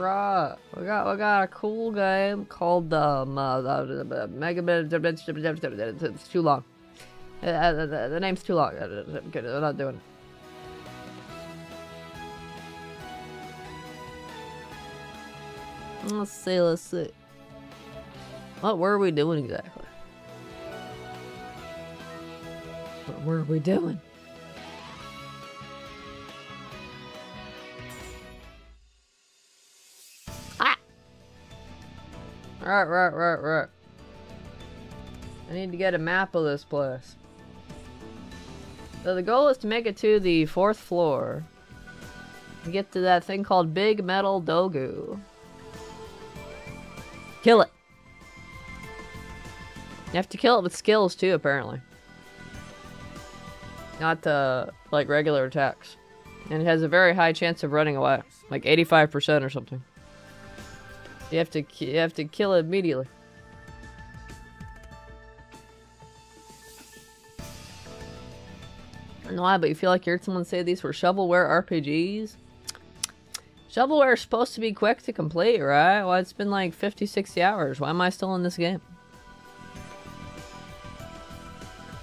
Alright, we got we got a cool game called um uh, uh, Mega It's too long. Uh, uh, the, the name's too long. Uh, Good, I'm not doing it. Let's see, let's see. What were we doing exactly? What were we doing? Right, right, right, right. I need to get a map of this place. So the goal is to make it to the fourth floor. To get to that thing called Big Metal Dogoo. Kill it. You have to kill it with skills too, apparently. Not uh, like regular attacks. And it has a very high chance of running away, like 85% or something. You have to you have to kill it immediately. I don't know why, but you feel like you heard someone say these were shovelware RPGs? Shovelware is supposed to be quick to complete, right? Well, it's been like 50, 60 hours. Why am I still in this game?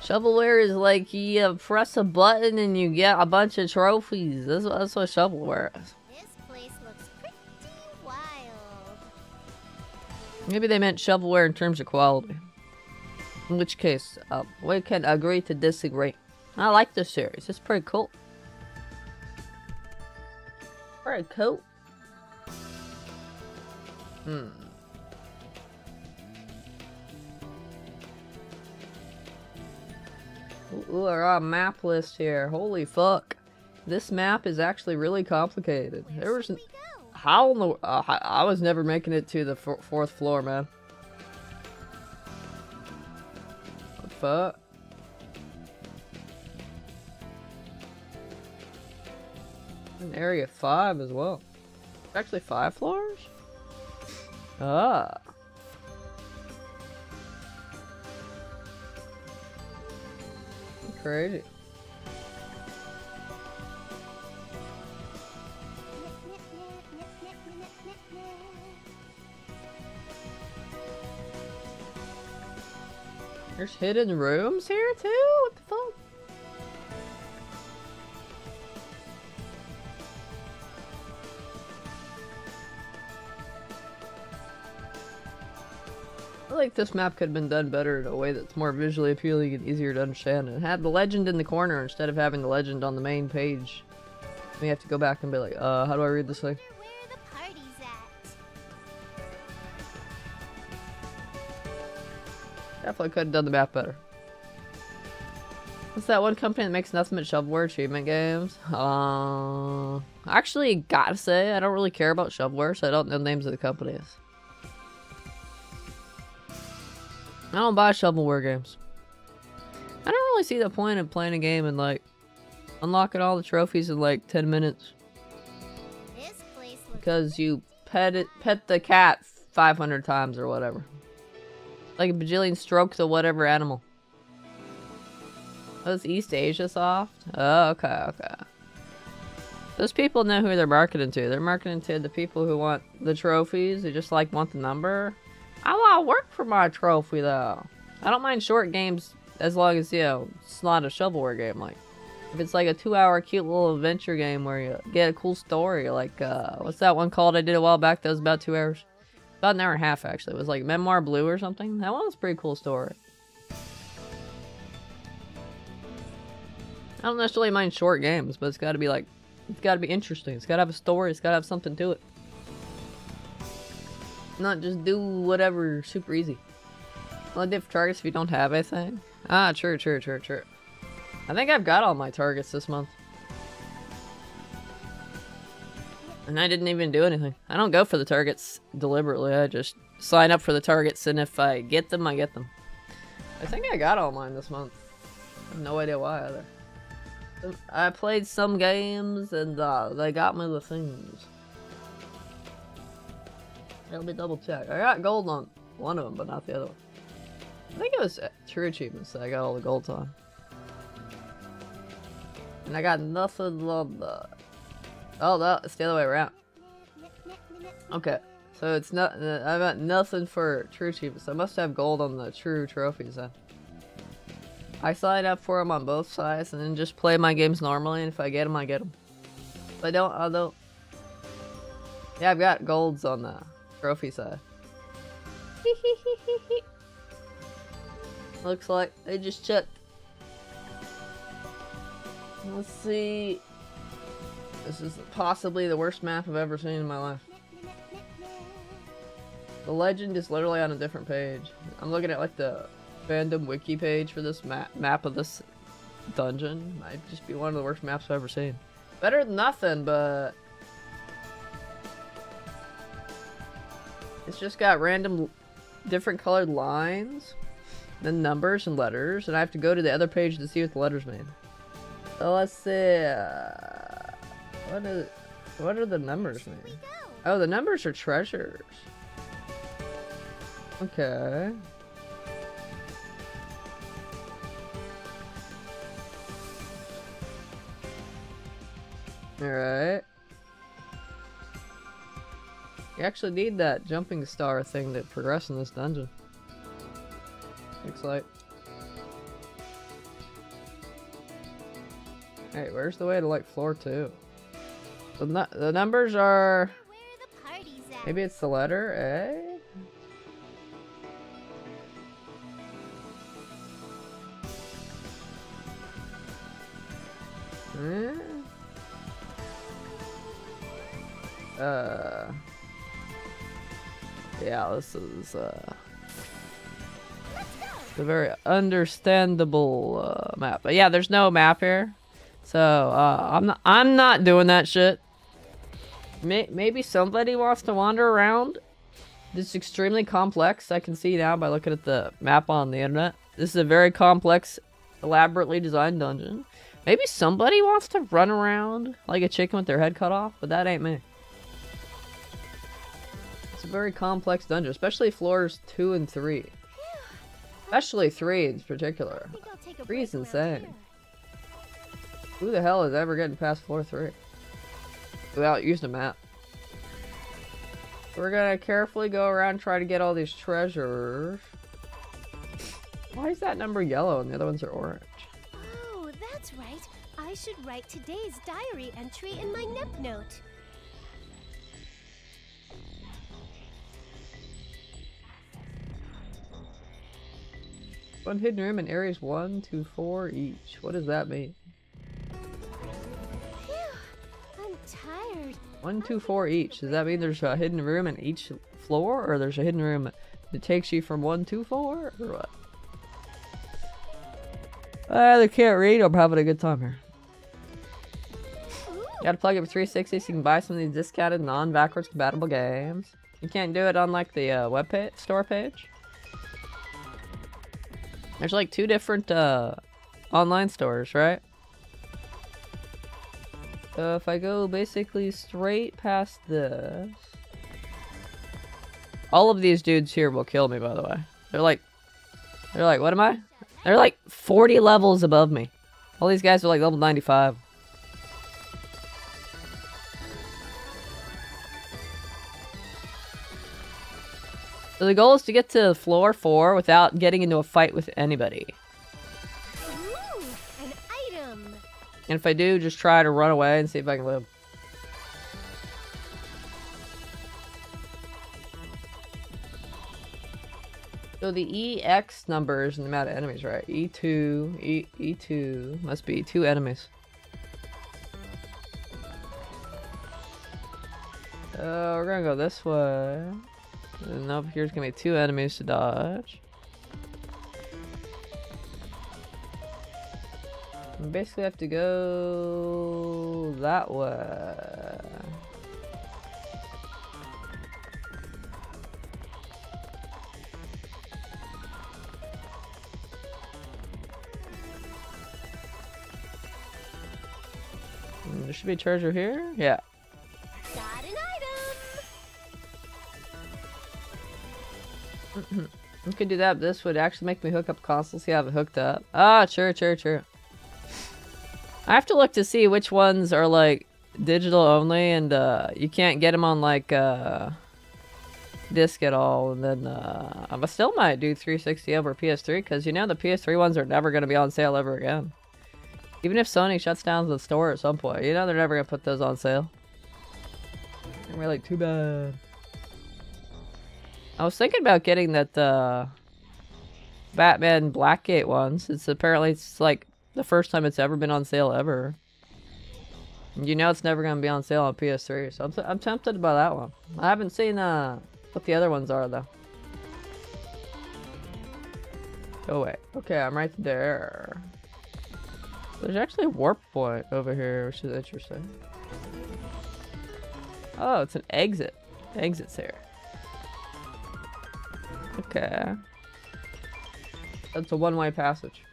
Shovelware is like you press a button and you get a bunch of trophies. That's, that's what shovelware is. Maybe they meant shovelware in terms of quality. In which case, uh, we can agree to disagree. I like this series. It's pretty cool. Pretty cool. Hmm. Ooh, got a map list here. Holy fuck. This map is actually really complicated. There was... How in the... Uh, I was never making it to the fourth floor, man. What the fuck? Area 5 as well. Actually, 5 floors? Ah. Crazy. There's hidden rooms here too? What the fuck? I like this map could have been done better in a way that's more visually appealing and easier to understand. And had the legend in the corner instead of having the legend on the main page. We have to go back and be like, uh, how do I read this thing? Definitely could have done the map better. What's that one company that makes nothing but shovelware achievement games? Uh, actually, gotta say, I don't really care about shovelware, so I don't know the names of the companies. I don't buy shovelware games. I don't really see the point of playing a game and like unlocking all the trophies in like 10 minutes This place looks because you pet it, pet the cat 500 times or whatever. Like a bajillion strokes of whatever animal. It's Eastasiasoft? Oh, okay, okay. Those people know who they're marketing to. They're marketing to the people who want the trophies, who just like want the number. I want to work for my trophy though. I don't mind short games as long as, you know, it's not a shovelware game. Like, if it's like a two hour cute little adventure game where you get a cool story, like, uh, what's that one called I did a while back that was about two hours? About an hour and a half actually. It was like Memoir Blue or something. That one was a pretty cool story. I don't necessarily mind short games, but it's got to be like, it's got to be interesting. It's got to have a story. It's got to have something to it. Not just do whatever super easy. Well, diff targets if you don't have anything. Ah, true, true, true, true. I think I've got all my targets this month. And I didn't even do anything. I don't go for the targets deliberately. I just sign up for the targets, and if I get them, I get them. I think I got all mine this month. I have no idea why either. I played some games, and uh, they got me the things. Let me double check. I got gold on one of them, but not the other one. I think it was True Achievements that I got all the gold on. And I got nothing on the... Oh, no, it's the other way around. Okay, so it's not. Uh, I got nothing for true achievements. I must have gold on the true trophies then. I sign up for them on both sides and then just play my games normally. And if I get them, I get them. If I don't, I don't. Yeah, I've got golds on the trophy side. Looks like I just checked. Let's see. This is possibly the worst map I've ever seen in my life. The legend is literally on a different page. I'm looking at like the fandom wiki page for this map map of this dungeon. Might just be one of the worst maps I've ever seen. Better than nothing, but it's just got random different colored lines, then numbers and letters, and I have to go to the other page to see what the letters mean. So let's see. Uh, what is what are the numbers mean? Oh, the numbers are treasures. Okay. Alright. You actually need that jumping star thing to progress in this dungeon. Looks like. Hey, where's the way to like floor two? The, nu the numbers are... Where the party's at. Maybe it's the letter A? Eh? Uh... Yeah, this is, uh... A very understandable uh, map. But yeah, there's no map here. So, uh, I'm not, I'm not doing that shit. May maybe somebody wants to wander around. This is extremely complex. I can see now by looking at the map on the internet. This is a very complex, elaborately designed dungeon. Maybe somebody wants to run around like a chicken with their head cut off, but that ain't me. It's a very complex dungeon, especially floors 2 and 3. Especially 3 in particular. I think I'll take a Three is insane. Who the hell is ever getting past floor 3? Without using a map. We're gonna carefully go around and try to get all these treasures. Why is that number yellow and the other ones are orange? Oh, that's right. I should write today's diary entry in my Nep note. One hidden room in areas 1 to 4 each. What does that mean? Phew, I'm tired. 1, 2, 4 each. Does that mean there's a hidden room in each floor? Or there's a hidden room that takes you from 1 to 4? Or what? I either can't read or I'm having a good time here. Ooh, Gotta plug it for 360 so you can buy some of these discounted non-backwards compatible games. You can't do it on like the uh, web page, store page. There's like two different uh, online stores, right? So if I go basically straight past this, all of these dudes here will kill me. By the way, they're like, they're like, what am I? They're like 40 levels above me. All these guys are like level 95. So the goal is to get to floor four without getting into a fight with anybody. And if I do, just try to run away and see if I can live. So the EX numbers and the amount of enemies, right? E2, E E2 must be two enemies. Uh, we're gonna go this way. And up here's gonna be two enemies to dodge. Basically have to go that way. Mm, There should be a treasure here. Yeah. Item. We could do that, but this would actually make me hook up consoles. See, I have it hooked up. Ah, sure, sure, sure. I have to look to see which ones are like digital only, and uh, you can't get them on like uh, disc at all. And then uh, I still might do 360 over PS3 because you know the PS3 ones are never going to be on sale ever again. Even if Sony shuts down the store at some point, you know they're never going to put those on sale. And we're like, too bad. I was thinking about getting that uh, Batman Blackgate ones. It's apparently it's like the first time it's ever been on sale ever. You know it's never going to be on sale on PS3, so I'm, I'm tempted by that one. I haven't seen uh, what the other ones are, though. Oh, wait. Okay, I'm right there. There's actually a warp point over here, which is interesting. Oh, it's an exit. Exit's here. Okay. That's a one-way passage.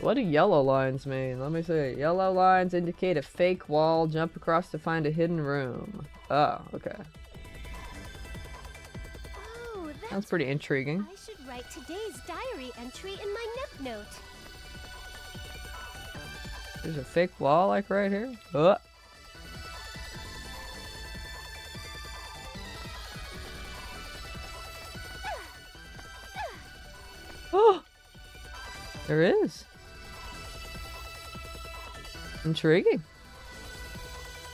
What do yellow lines mean? Let me see. Yellow lines indicate a fake wall. Jump across to find a hidden room. Oh, okay. Oh, that's, That's pretty intriguing. I should write today's diary entry in my Nep note. There's a fake wall like right here. Oh. Oh, there is. Intriguing.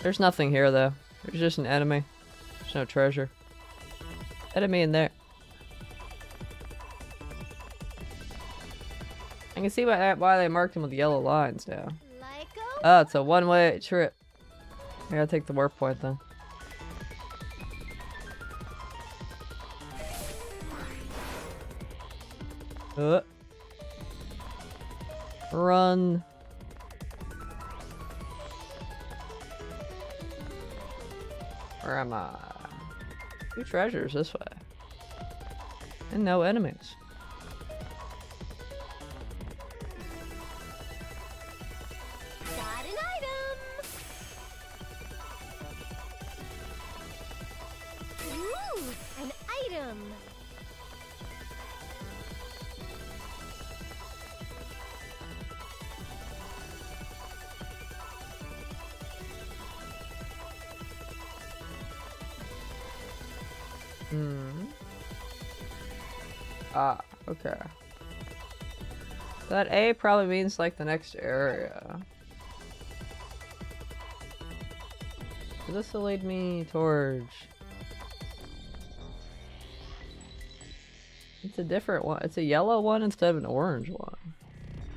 There's nothing here though. There's just an enemy. There's no treasure. Enemy in there. I can see why, why they marked him with yellow lines now. Oh, it's a one-way trip. I gotta take the warp point then. Uh. Run. Where am I? Two treasures this way. And no enemies. That A probably means like the next area. This will lead me towards. It's a different one. It's a yellow one instead of an orange one.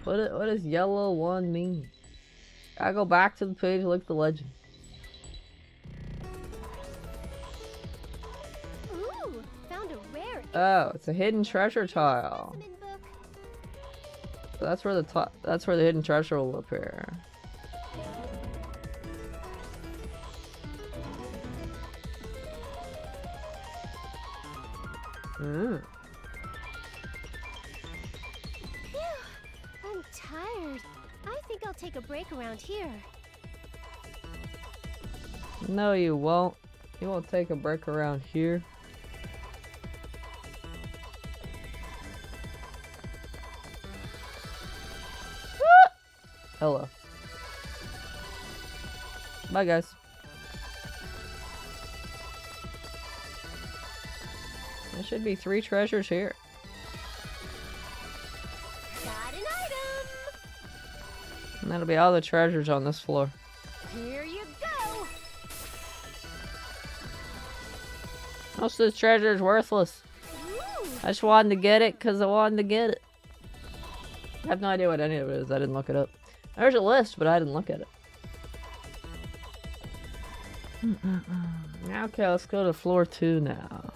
What what does yellow one mean? I go back to the page, look at the legend. Ooh, found a rare Oh, it's a hidden treasure tile. So that's where the top. That's where the hidden treasure will appear. Hmm. Phew, I'm tired. I think I'll take a break around here. No, you won't. You won't take a break around here. Hello. Bye, guys. There should be three treasures here. Got an item! And that'll be all the treasures on this floor. Here you go! Most of this treasure is worthless. Ooh, I just wanted to get it because I wanted to get it. I have no idea what any of it is. I didn't look it up. There's a list, but I didn't look at it. okay, let's go to floor two now.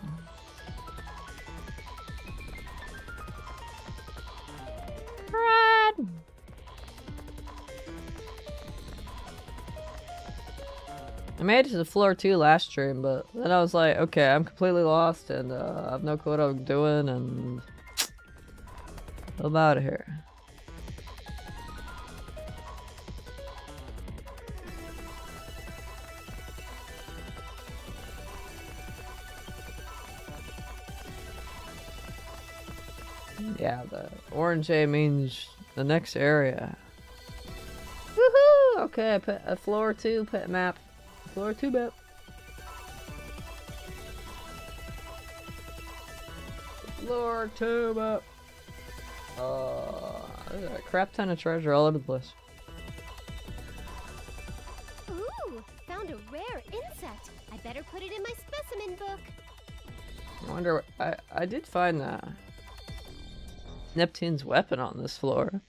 Run! I made it to the floor two last stream, but then I was like, okay, I'm completely lost and uh, I have no clue what I'm doing and I'm out of here. Yeah, the orange A means the next area. Woohoo! Okay, pet, a floor two pet map. Floor two map. Floor two map. Uh, there's a crap ton of treasure all over the place. Ooh, found a rare insect. I better put it in my specimen book. I wonder. I I did find uh, Neptune's weapon on this floor.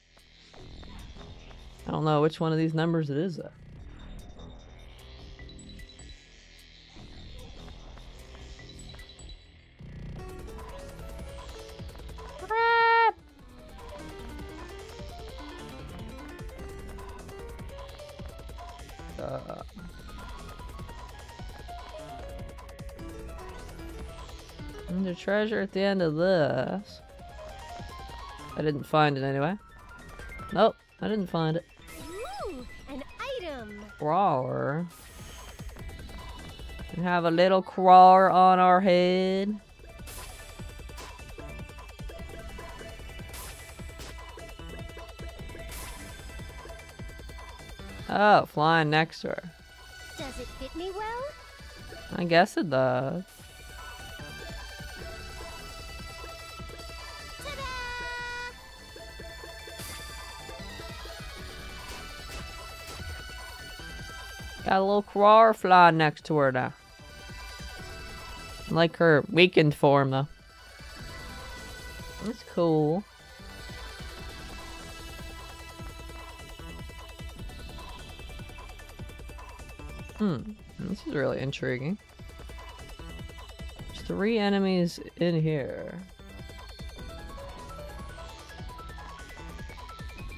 I don't know which one of these numbers it is though. Uh, the treasure at the end of this. I didn't find it anyway. Nope, I didn't find it. Ooh, an item. Crawler. We have a little crawler on our head. Oh, flying next to her. Does it fit me well? I guess it does. A little crawler flying next to her now. Like her weakened form though. That's cool. Hmm, this is really intriguing. There's three enemies in here.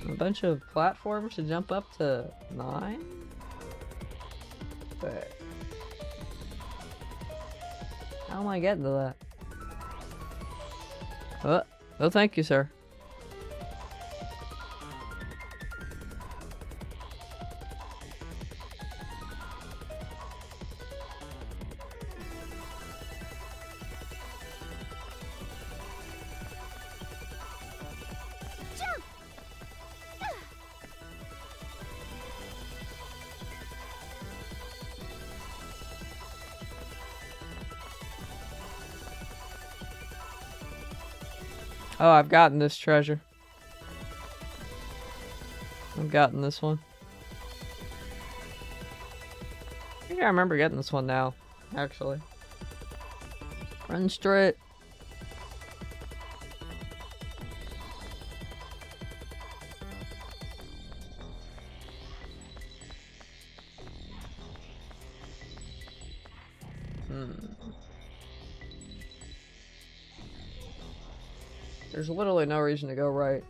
A bunch of platforms to jump up to nine? But how am I getting to that? Oh, oh, thank you, sir. Oh, I've gotten this treasure. I've gotten this one. I think I remember getting this one now, actually. Run straight. There's literally no reason to go right.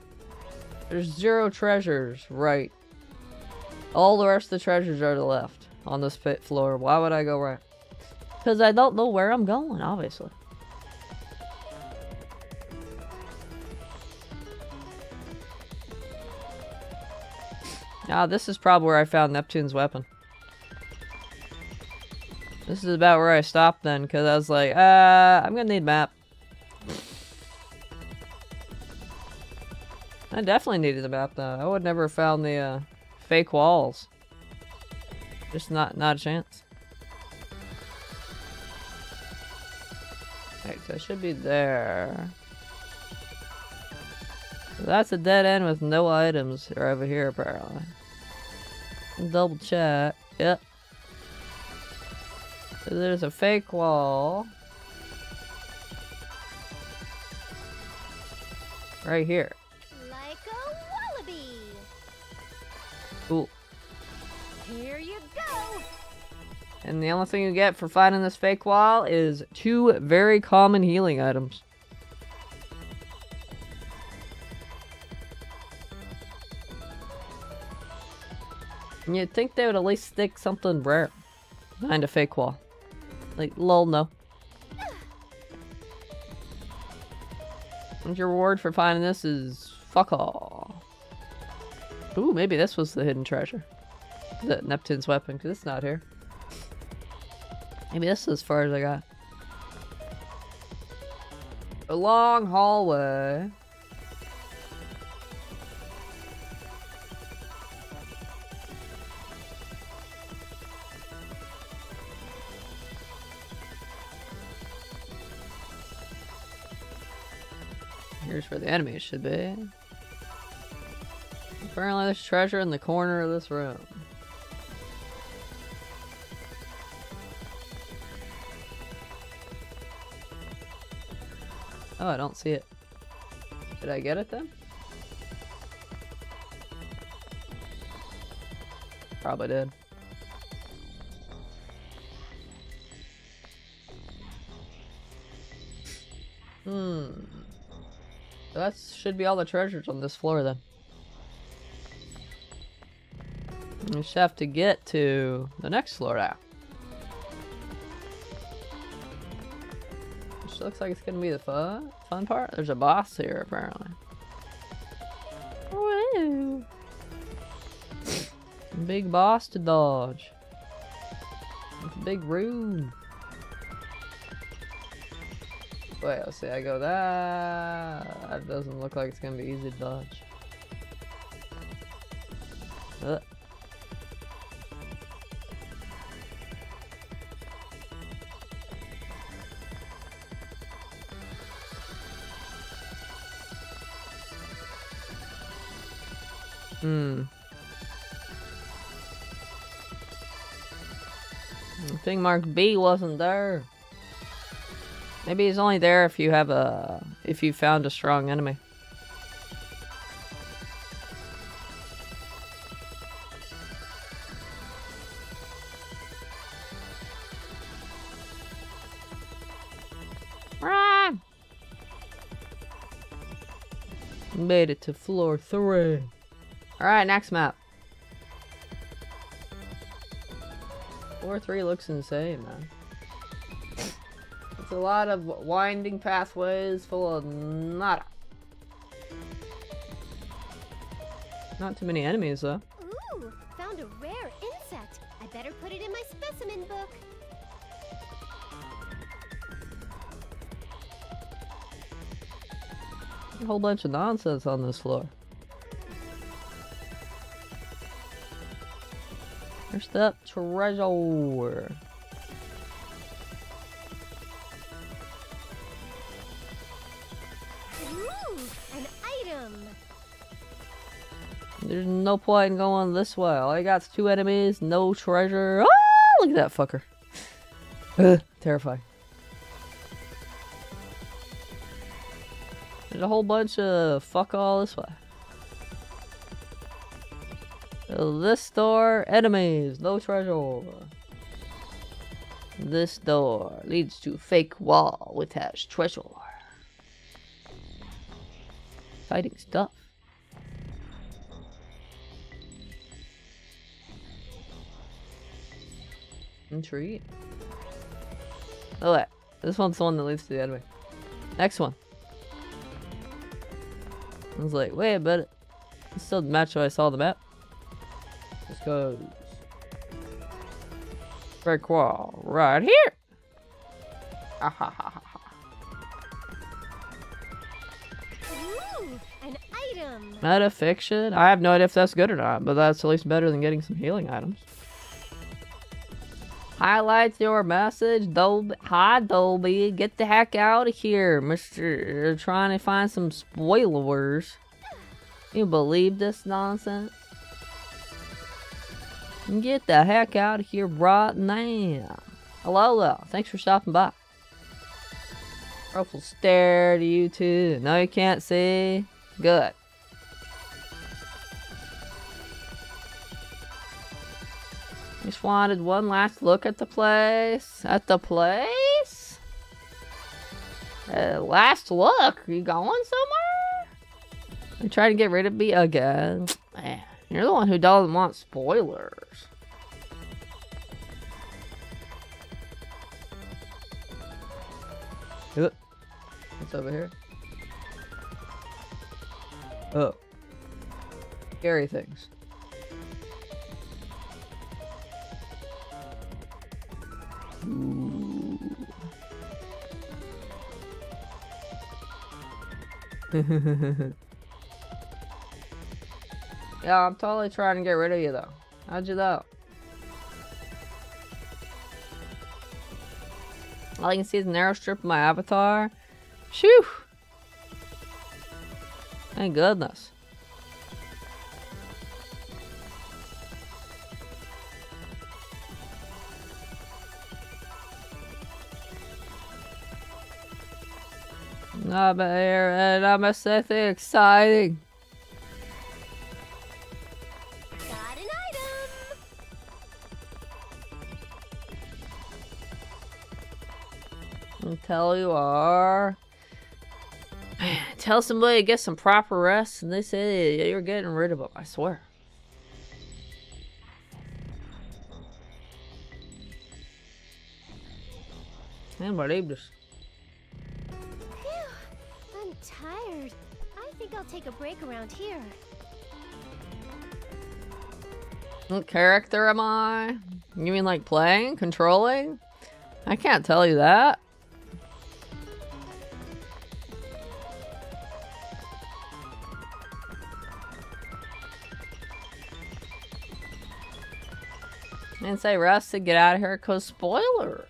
There's zero treasures right. All the rest of the treasures are to the left on this pit floor. Why would I go right? Because I don't know where I'm going, obviously. Ah, this is probably where I found Neptune's weapon. This is about where I stopped then, because I was like, uh, I'm gonna need map. I definitely needed map though. I would never have found the uh, fake walls. Just not not a chance. Right, so I should be there. That's a dead end with no items over here apparently. Double check. Yep. So there's a fake wall. Right here. Cool. Here you go. And the only thing you get for finding this fake wall is two very common healing items. And you'd think they would at least stick something rare behind a fake wall. Like, lol, no. And your reward for finding this is fuck all. Ooh, maybe this was the hidden treasure. The Neptune's weapon, because it's not here. Maybe this is as far as I got. A long hallway. Here's where the enemies should be. Apparently there's treasure in the corner of this room. Oh, I don't see it. Did I get it then? Probably did. Hmm. That should be all the treasures on this floor then. We just have to get to the next floor now. Which looks like it's gonna be the fun fun part. There's a boss here apparently. Woo! Big boss to dodge. It's a big room. Wait, let's see, I go that. That doesn't look like it's gonna be easy to dodge. Hmm. I think Mark B wasn't there. Maybe he's only there if you have a if you found a strong enemy. Run! Made it to floor three. Alright, next map. 4-3 looks insane, man. It's a lot of winding pathways full of nada. Not too many enemies, though. Ooh, found a rare insect. I better put it in my specimen book. A whole bunch of nonsense on this floor. There's that treasure. Ooh, an item. There's no point in going this way. All I got's two enemies, no treasure. Ah, look at that fucker. Ugh, terrifying. There's a whole bunch of fuck all this way. This door, enemies, no treasure. This door leads to fake wall which has treasure. Fighting stuff. Intrigue. Oh wait, this one's the one that leads to the enemy. Next one. I was like, wait, but it still match what I saw on the map. This goes. Brick wall right here. Ah, ha, ha, ha, ha. Ooh, an item. Metafiction? I have no idea if that's good or not, but that's at least better than getting some healing items. Highlights your message, Dolby. Hi, Dolby. Get the heck out of here, Mister. Trying to find some spoilers. You believe this nonsense? Get the heck out of here right now. Hello. Thanks for stopping by. Ruffle stare to you too. No, you can't see. Good. Just wanted one last look at the place. At the place? Uh, last look? You going somewhere? I'm trying to get rid of me again. Man, you're the one who doesn't want spoilers. What's over here? Oh. Scary things. Ooh. yeah, I'm totally trying to get rid of you though. How'd you know? All I can see is a narrow strip of my avatar. Shoo! Thank goodness. I'm here and I'm a exciting. Until you are. Tell somebody to get some proper rest and they say you're getting rid of them, I swear. Just I'm tired. I think I'll take a break around here. What character am I? You mean like playing? Controlling? I can't tell you that. And say Russ to get out of here cause spoilers.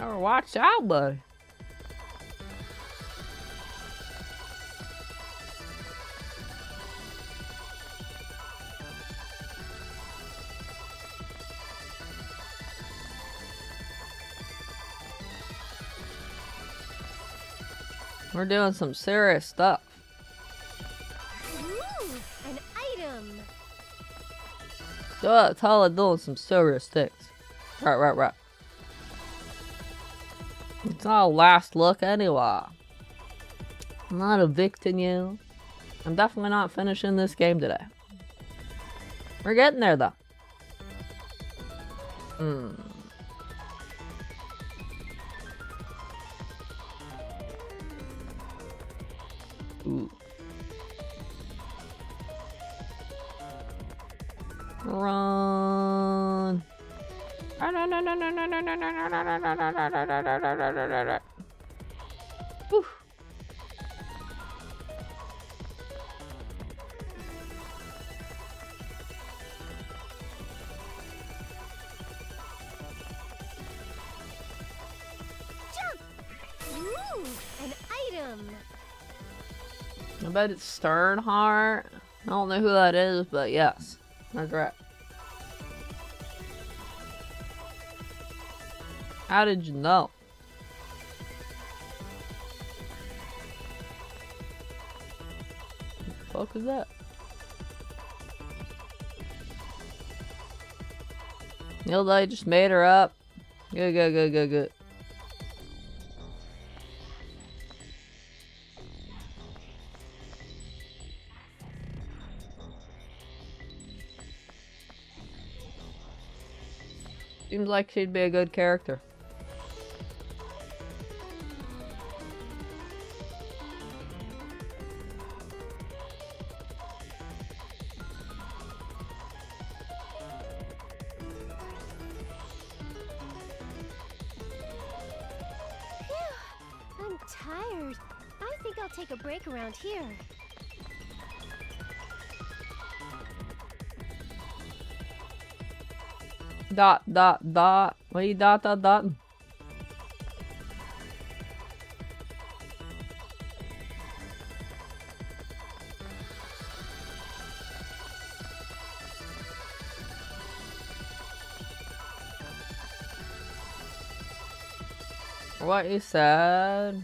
Or watch out, buddy. We're doing some serious stuff. Ooh, an item. So it doing some serious things. Right, right, right. It's our last look anyway. I'm not evicting you. I'm definitely not finishing this game today. We're getting there though. Hmm. Run. Whew. Ooh, an item. I bet it's Sternheart. I don't know who that is, but yes, that's right. How did you know? The fuck is that? Hilda just made her up. Good, good, good, good, good. Seems like she'd be a good character. Dot, dot, dot. You dot, dot, dot? What you said?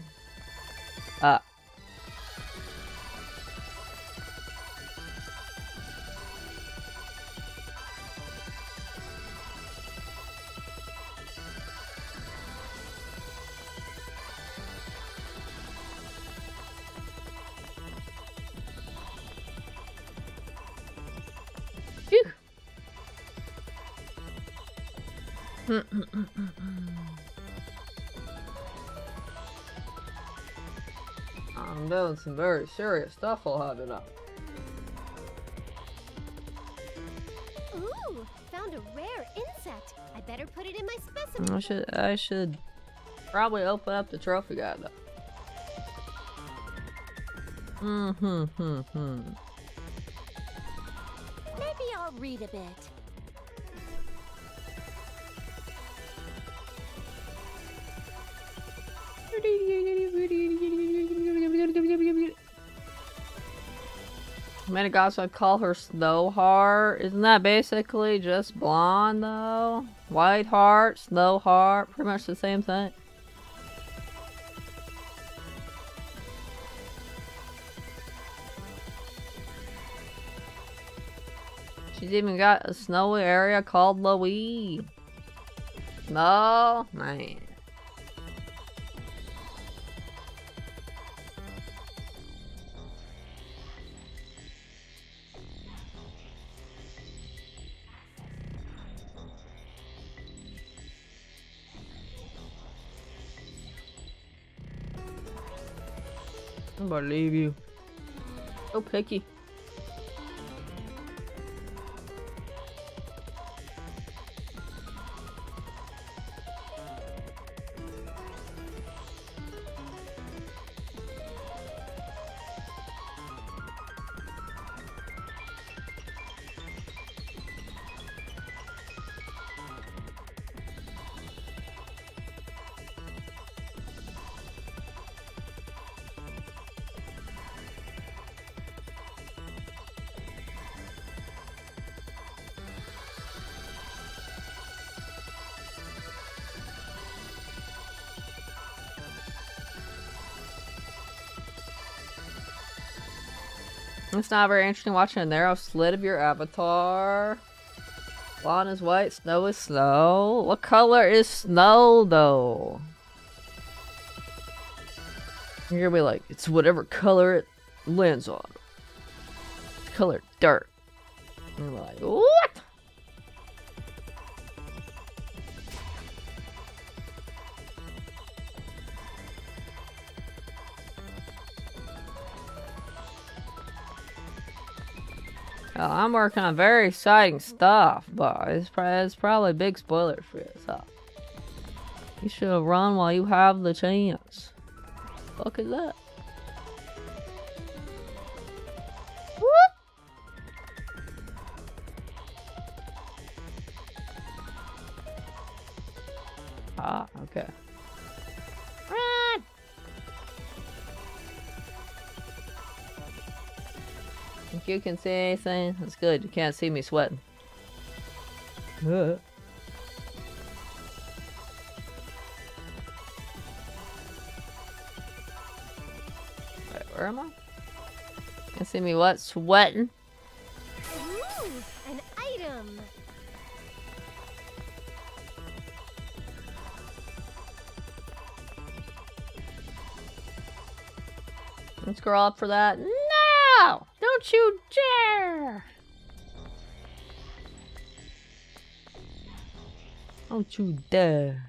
Some very serious stuff I'll have it up. Ooh, found a rare insect. I better put it in my specimen. I should I should probably open up the trophy guide though. Mm-hmm, hmm, hmm. Maybe I'll read a bit. Many guys would call her Snow Heart. Isn't that basically just blonde though? White Heart, Snow Heart, pretty much the same thing. She's even got a snowy area called Lowee. No, man. I believe you. So picky. It's not very interesting watching a narrow slit of your avatar. Lawn is white, snow is snow. What color is snow, though? You're gonna be like, it's whatever color it lands on. Color dirt. And you're like, what? I'm working on very exciting stuff, but it's, it's probably a big spoiler for you, so. You should run while you have the chance. Fuck that? Whoop! Ah, okay. If you can see anything, that's good. You can't see me sweating. Wait, where am I? Can see me what? Sweating? Ooh, an item. Let's scroll up for that. Don't you dare! Don't you dare.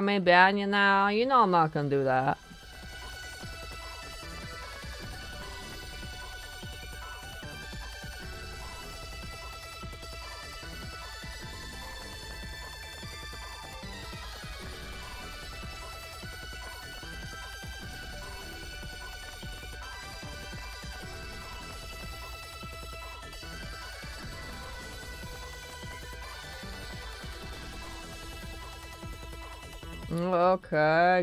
Me ban you now. You know I'm not gonna do that.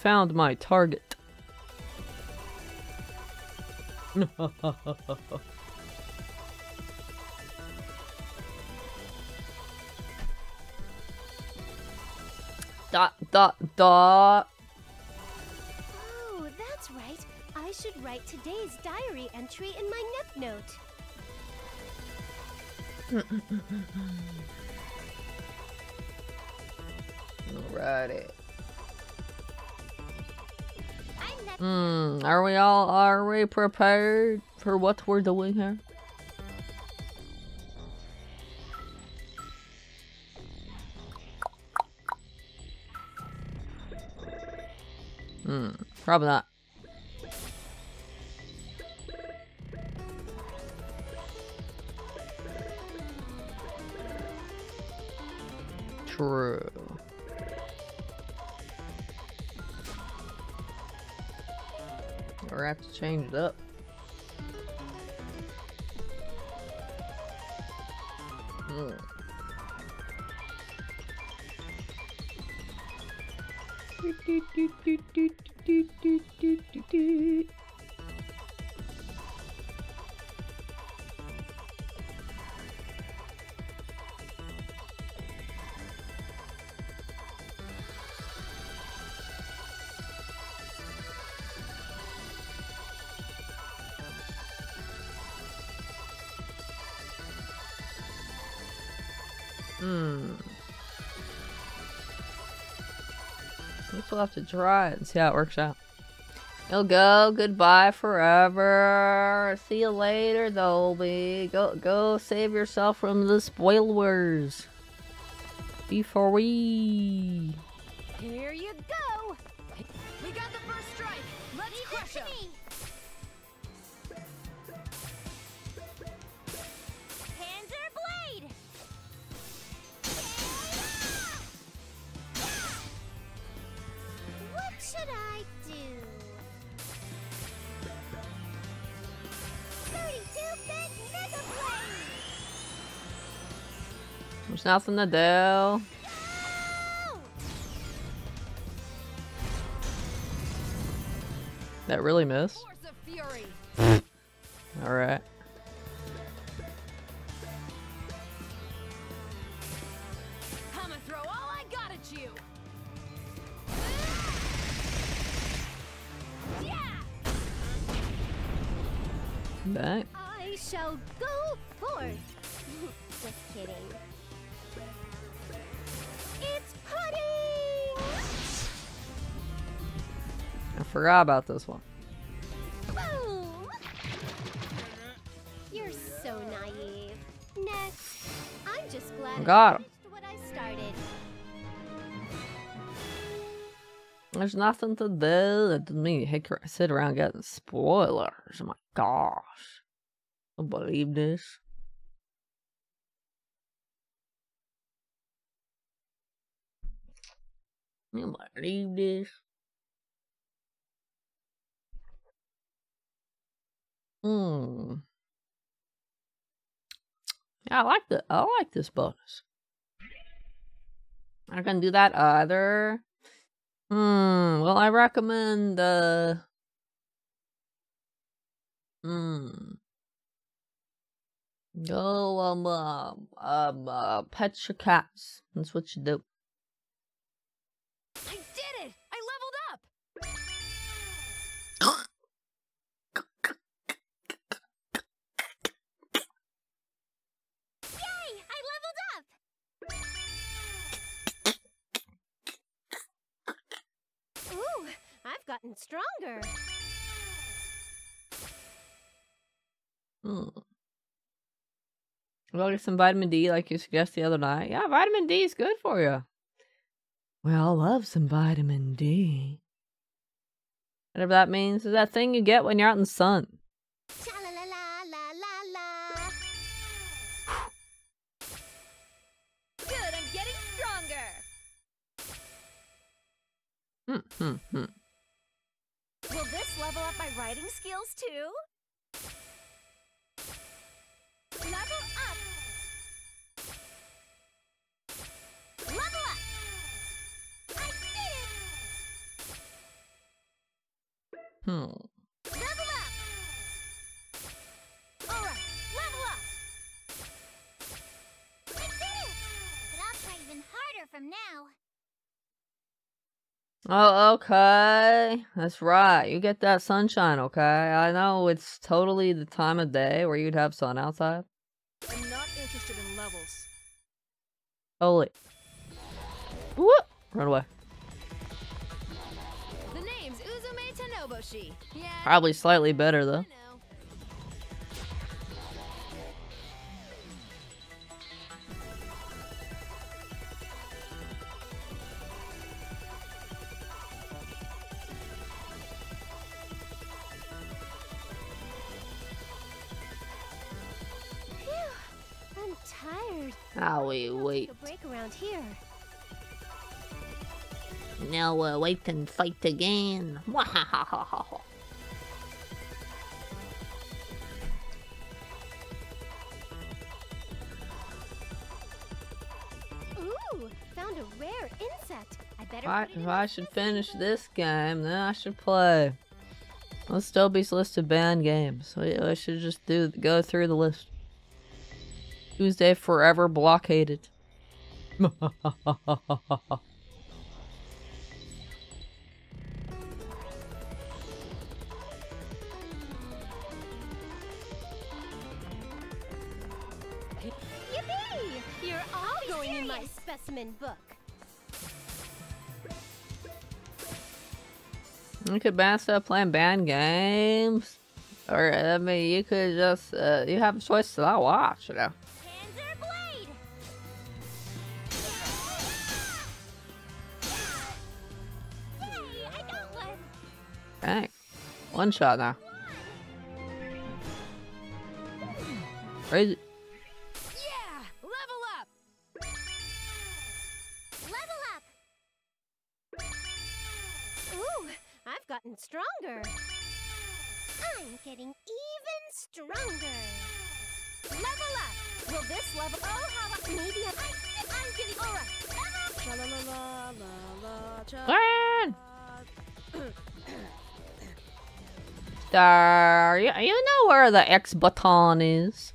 Found my target. dot dot dot. Oh, that's right. I should write today's diary entry in my Nep note. Alrighty. Hmm. Are we all? Are we prepared for what we're doing here? Hmm. Probably not. Have to try it and see how it works out. You'll go. Goodbye forever. See you later, Dolby. Go, go save yourself from the spoilers. Before we. Nothing to do. That really missed. Forgot about this one. Boom! You're so naive. Next. I'm just glad Got I 'em. what I started. There's nothing to do. That doesn't mean you sit around getting spoilers. Oh my gosh. I believe this. Don't believe this. Hmm. Yeah, I like the I like this bonus. I can do that either. Hmm. Well, I recommend. Uh. Hmm. Go um um um uh, pet your cats. That's what you do. I did it! Gotten stronger. Hmm. Well, get some vitamin D, like you suggested the other night. Yeah, vitamin D is good for you. We all love some vitamin D. Whatever that means is that thing you get when you're out in the sun. Cha la la la la la la. Good, I'm getting stronger! Hmm, hmm, hmm writing skills too? Level up! Level up! I did it! Hmm. Alright, level up! I did it! But I'll try even harder from now. Oh, okay. That's right. You get that sunshine, okay? I know it's totally the time of day where you'd have sun outside. I'm not interested in levels. Holy. Whoop! Run away. The name's Uzume Tennouboshi. Yeah. Probably slightly better, though. Now we wait. Take a break around here. Now uh, wait and fight again. Wahahaha. Ooh, found a rare insect. I better. I, put it in if I should finish this game, then I should play. Let's still be listed banned games. We, I should just do go through the list. Tuesday forever blockaded. Yippee! You're all going in my specimen book. You could ban stuff playing band games. Or, I mean, you could just, uh, you have a choice to not watch, you know. Dang. One shot now. Crazy. Yeah! Level up! Level up! Ooh, I've gotten stronger. I'm getting even stronger. Level up! Will this level? Oh, how I... Maybe I... I I'm getting... Alright. Cha la la la la la cha. Star, you, you know where the X button is.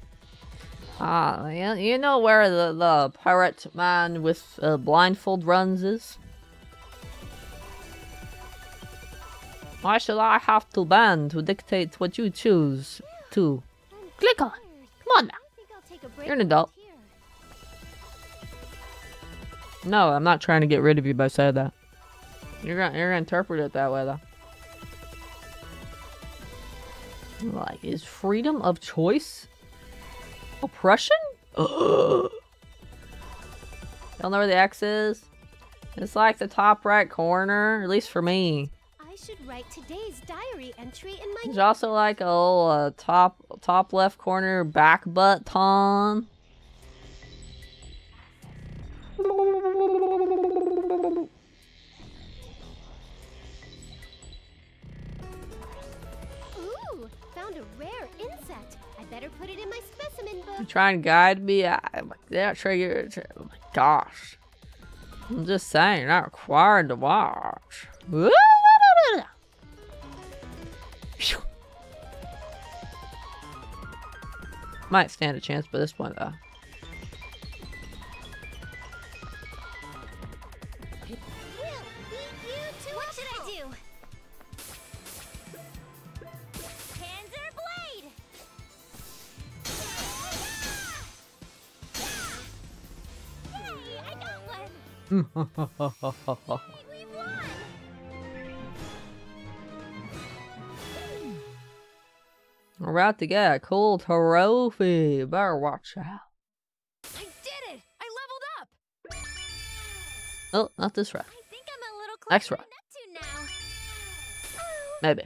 Ah, you, you know where the, the pirate man with uh, blindfold runs is? Why should I have to ban to dictate what you choose to? Click on. Come on now. A You're an adult. No, I'm not trying to get rid of you by saying that. You're gonna you're gonna interpret it that way though. Like, is freedom of choice oppression? Y'all know where the X is? It's like the top right corner, at least for me. I should write today's diary entry in my There's also like a little uh, top top left corner back button. Trying to guide me? I, they're not sure you're. Oh my gosh. I'm just saying, you're not required to watch. Might stand a chance by this point, though. We're about to get a cool trophy. Better watch out. I did it! I leveled up! Oh, not this round. I think I'm a little Next closer round. to now. Oh, Maybe.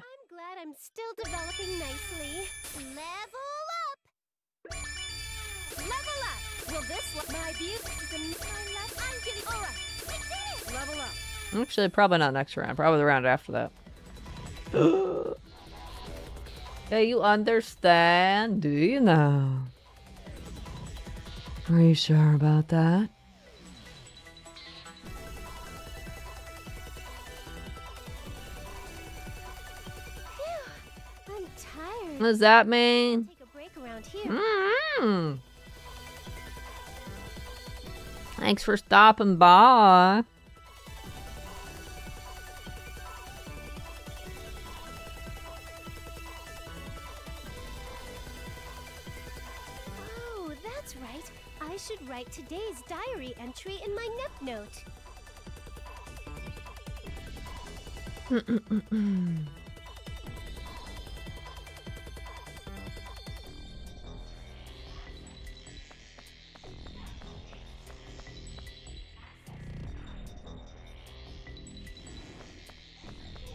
Actually, probably not next round. Probably the round after that. yeah, you understand, do you now? Are you sure about that? Phew, I'm tired. What does that mean? Take a break around here. Mm. Thanks for stopping by. Entry in my Nep Note.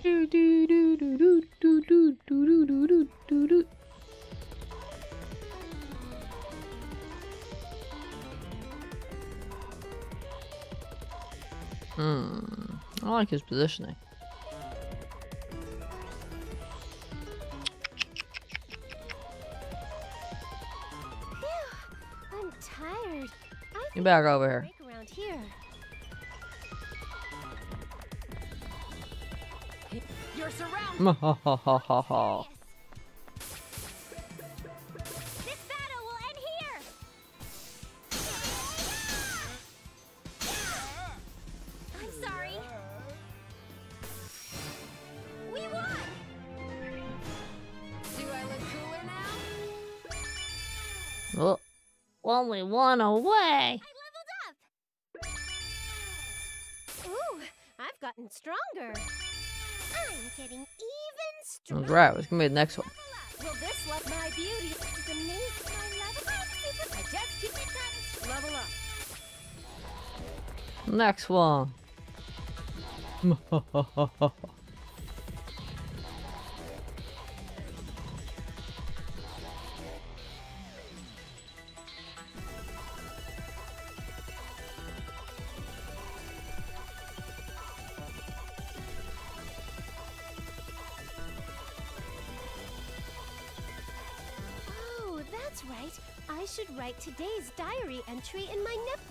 Do, do, do, do, do, do, do, do, do, do, do, do. Hmm. I like his positioning. I'm tired. You back over here. here. You're surrounded. Ha ha ha ha ha only one away. I leveled up. Ooh, I've gotten stronger. I'm getting even That's stronger. right. What's gonna be the next one? Will this love my beauty? It's amazing. My level up. I just keep it tight. Level up. Next one. today's diary entry in my Nep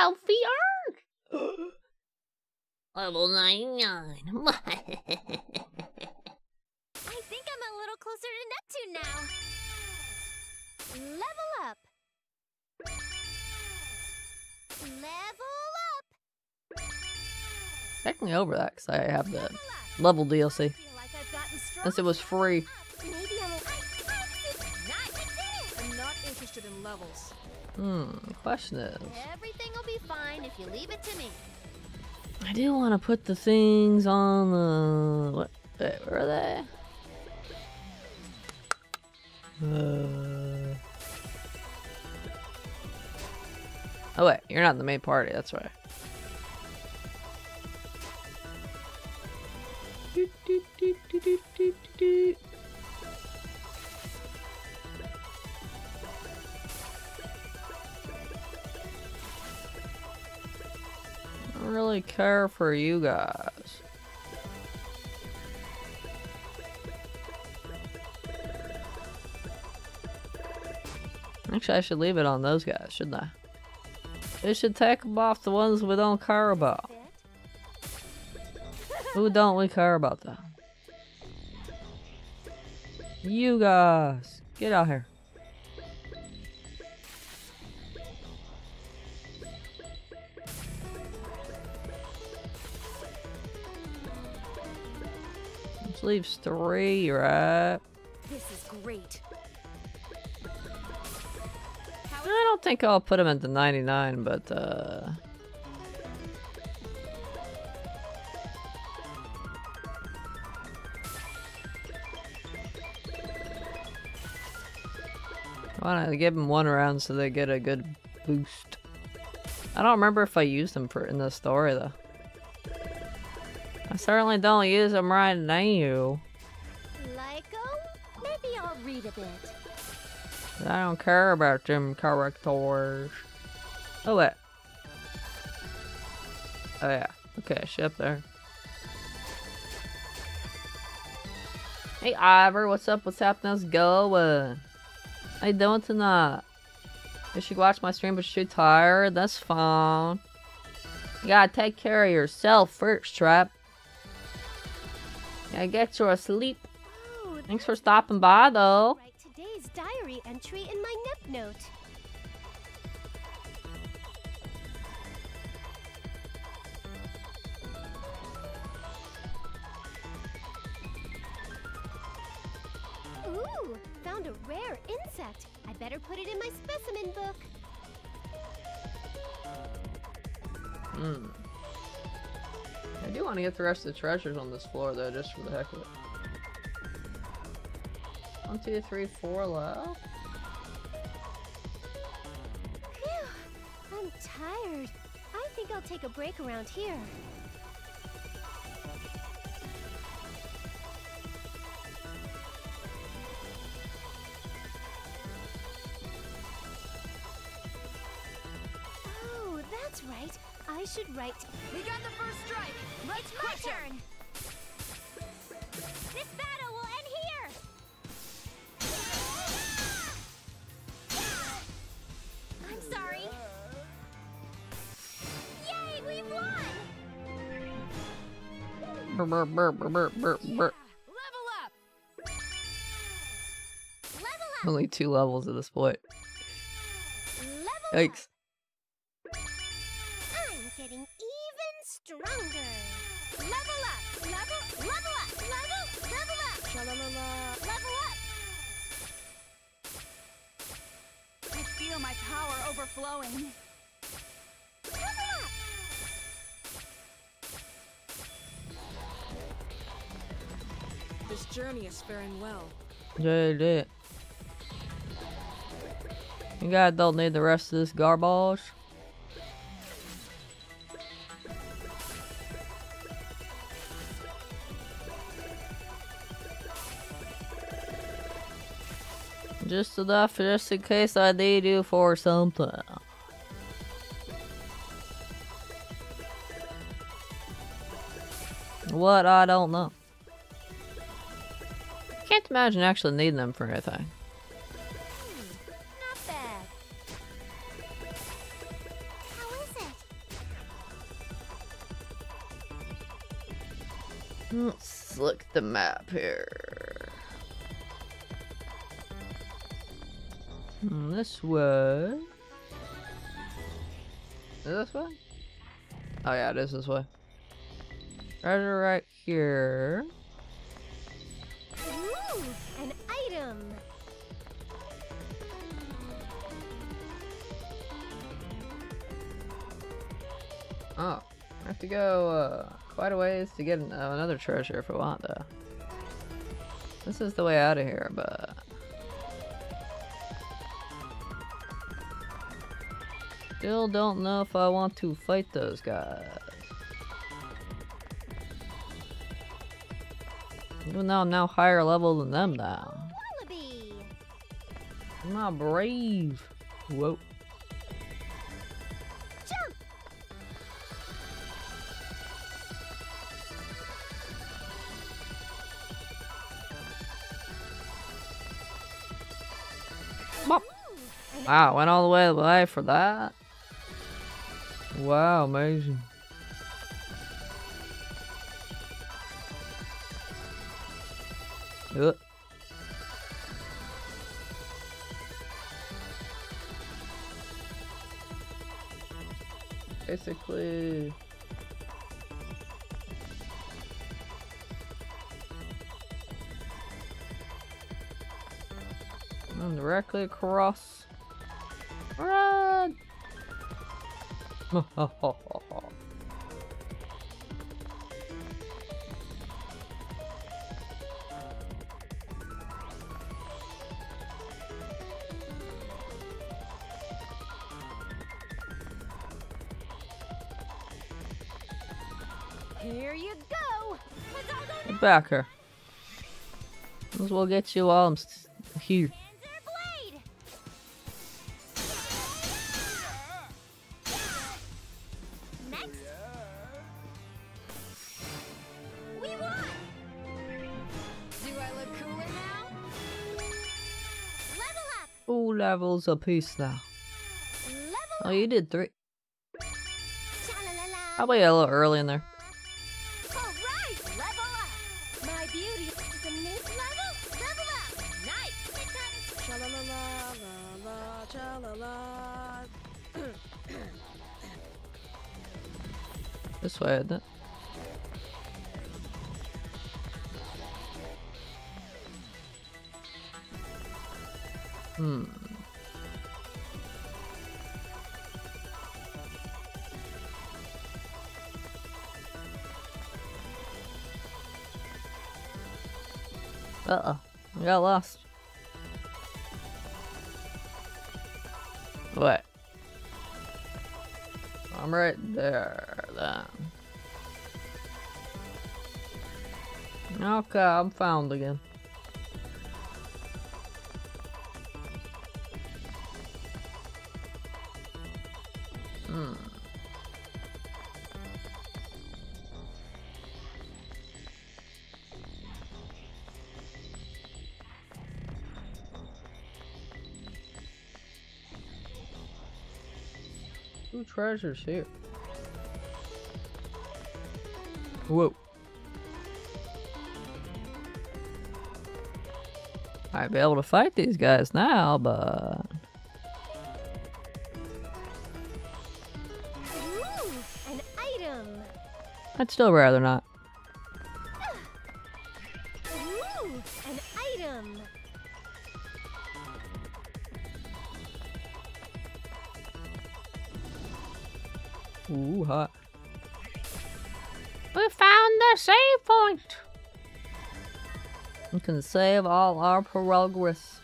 Ralphie Ark. Level 99. I think I'm a little closer to Neptune now. Level up. Level up. Technically over that because I have the level DLC. Since it was free. Hmm, question is you leave it to me. I do want to put the things on the. What? Where are they? Uh... Oh, wait, you're not in the main party, that's right. Doot, doot, doot, really care for you guys. Actually, I should leave it on those guys, shouldn't I? They should take them off the ones we don't care about. Who don't we care about them? You guys, get out here. Leaves three, right? This is great. I don't think I'll put him at the 99, but uh... Why not give them one round so they get a good boost? I don't remember if I used them for in the story though. I certainly don't use them right now. Lyco? Maybe I'll read a bit. I don't care about them characters. Oh wait. Oh yeah. Okay, ship there. Hey Ivor, what's up? What's happening? How's it going? How you doing tonight? You should watch my stream, but you're too tired. That's fine. You gotta take care of yourself first, Trap. Yeah, get your sleep. Oh, Thanks for stopping by, though. write today's diary entry in my Nep Note. Ooh, found a rare insect. I better put it in my specimen book. Hmm. I do want to get the rest of the treasures on this floor, though, just for the heck of it. One, two, three, four left. Phew, I'm tired. I think I'll take a break around here. I should write. We got the first strike. Let's It's my crush 'em. turn. This battle will end here. I'm sorry. Yay, we won! Level up. Level up. Only two levels at this point. Level Yikes. Stronger. Level up. Level. Level up. Level. Level up. Sha-la-la-la. Level up. I feel my power overflowing. Level up. This journey is faring well. Yeah, yeah. You guys don't need the rest of this garbage. Just enough, just in case I need you for something. What? I don't know. Can't imagine actually needing them for anything. Not bad. How is it? Let's look at the map here. Hmm, this way. Is this way? Oh yeah, it is this way. Treasure right here. Ooh, an item. Oh, I have to go uh, quite a ways to get an- uh, another treasure if I want though. This is the way out of here, but... Still don't know if I want to fight those guys. Even though I'm now higher level than them now. Wallaby. I'm not brave. Whoa. Jump. Bop. Ooh, an Wow, went all the way away for that. Wow, amazing. Ugh. Basically, I'm directly across Run! Here you go. Get back here. Might as well get you I'm here. Levels apiece now. Oh, you did three. Probably a little early in there. All right. Level up. My Uh-oh. I got lost. What? I'm right there, then. Okay, I'm found again. Treasures here. Whoa. Might be able to fight these guys now, but Ooh, an item. I'd still rather not. Save all our progress.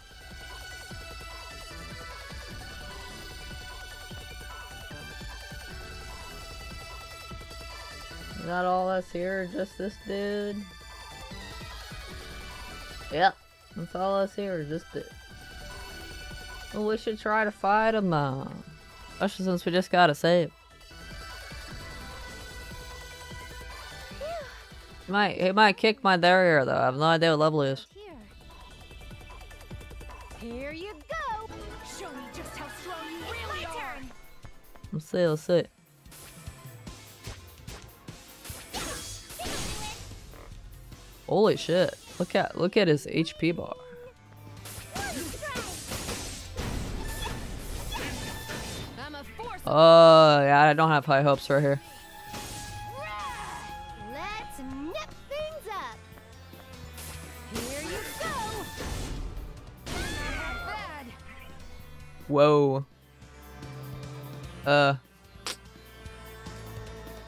Is that all that's here? Just this dude? Yep. That's all that's here. Just it. Well, we should try to fight him now. Especially since we just got a save. Might he might kick my barrier though. I have no idea what level he is. Let's see. Holy shit. Look at look at his HP bar. I'm. Oh yeah, I don't have high hopes right here. Let's nip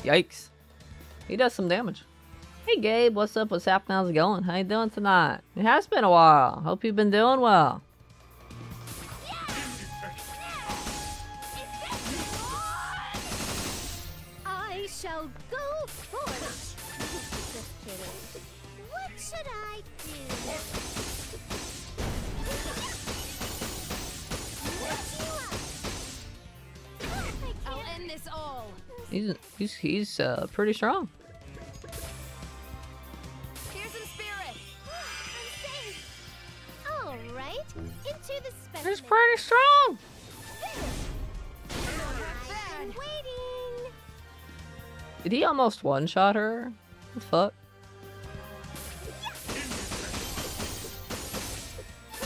Yikes. He does some damage. Hey Gabe, what's up? What's happening? How's it going? How you doing tonight? It has been a while. Hope you've been doing well. I shall go forth. What should I do? This all. He's he's he's uh pretty strong. Here's some spirit. I'm. All right. Into the specimen. He's pretty strong. I've been waiting. Did he almost one shot her? What the fuck?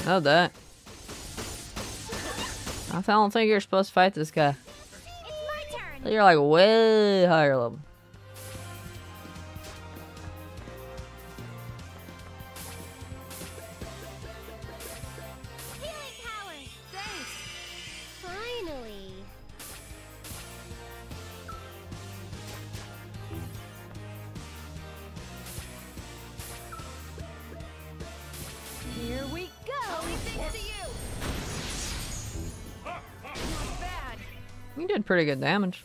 Know that. I don't think you're supposed to fight this guy. You're like way higher level. You did pretty good damage.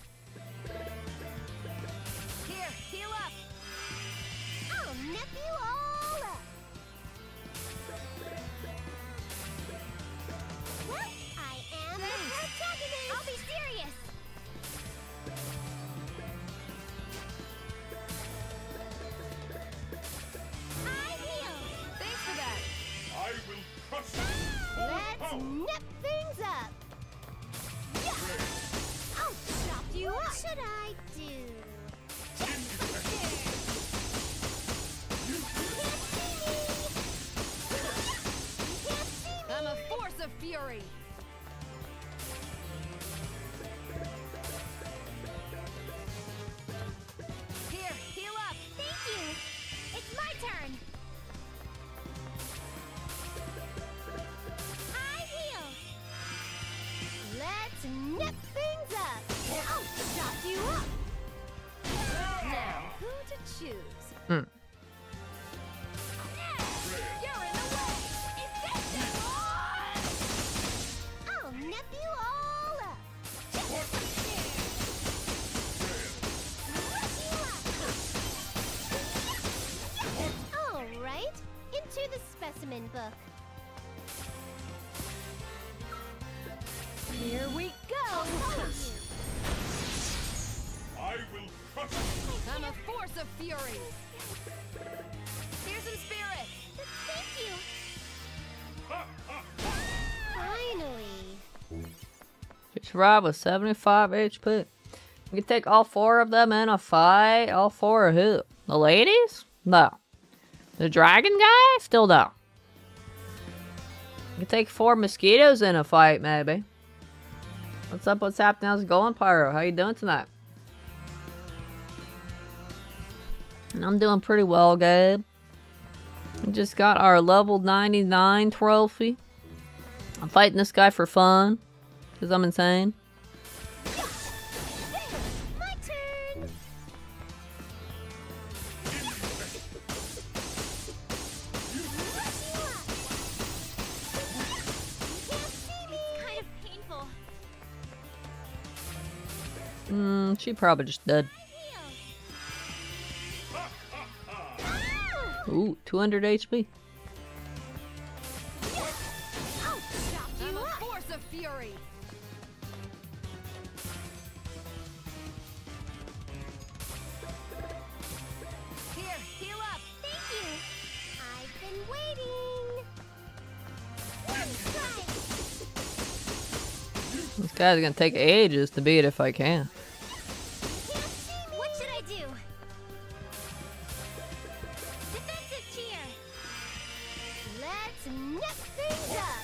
Survived with 75 HP. We can take all four of them in a fight. All four of who? The ladies? No. The dragon guy? Still no. We can take four mosquitoes in a fight, maybe. What's up? What's happening? How's it going, Pyro? How you doing tonight? And I'm doing pretty well, Gabe. We just got our level 99 trophy. I'm fighting this guy for fun. Because I'm insane. My turn. Kind of painful. Mm, she probably just dead. Ooh, 200 HP. Guy's gonna take ages to beat if I can. What should I do? Defensive cheer. Let's nip things up.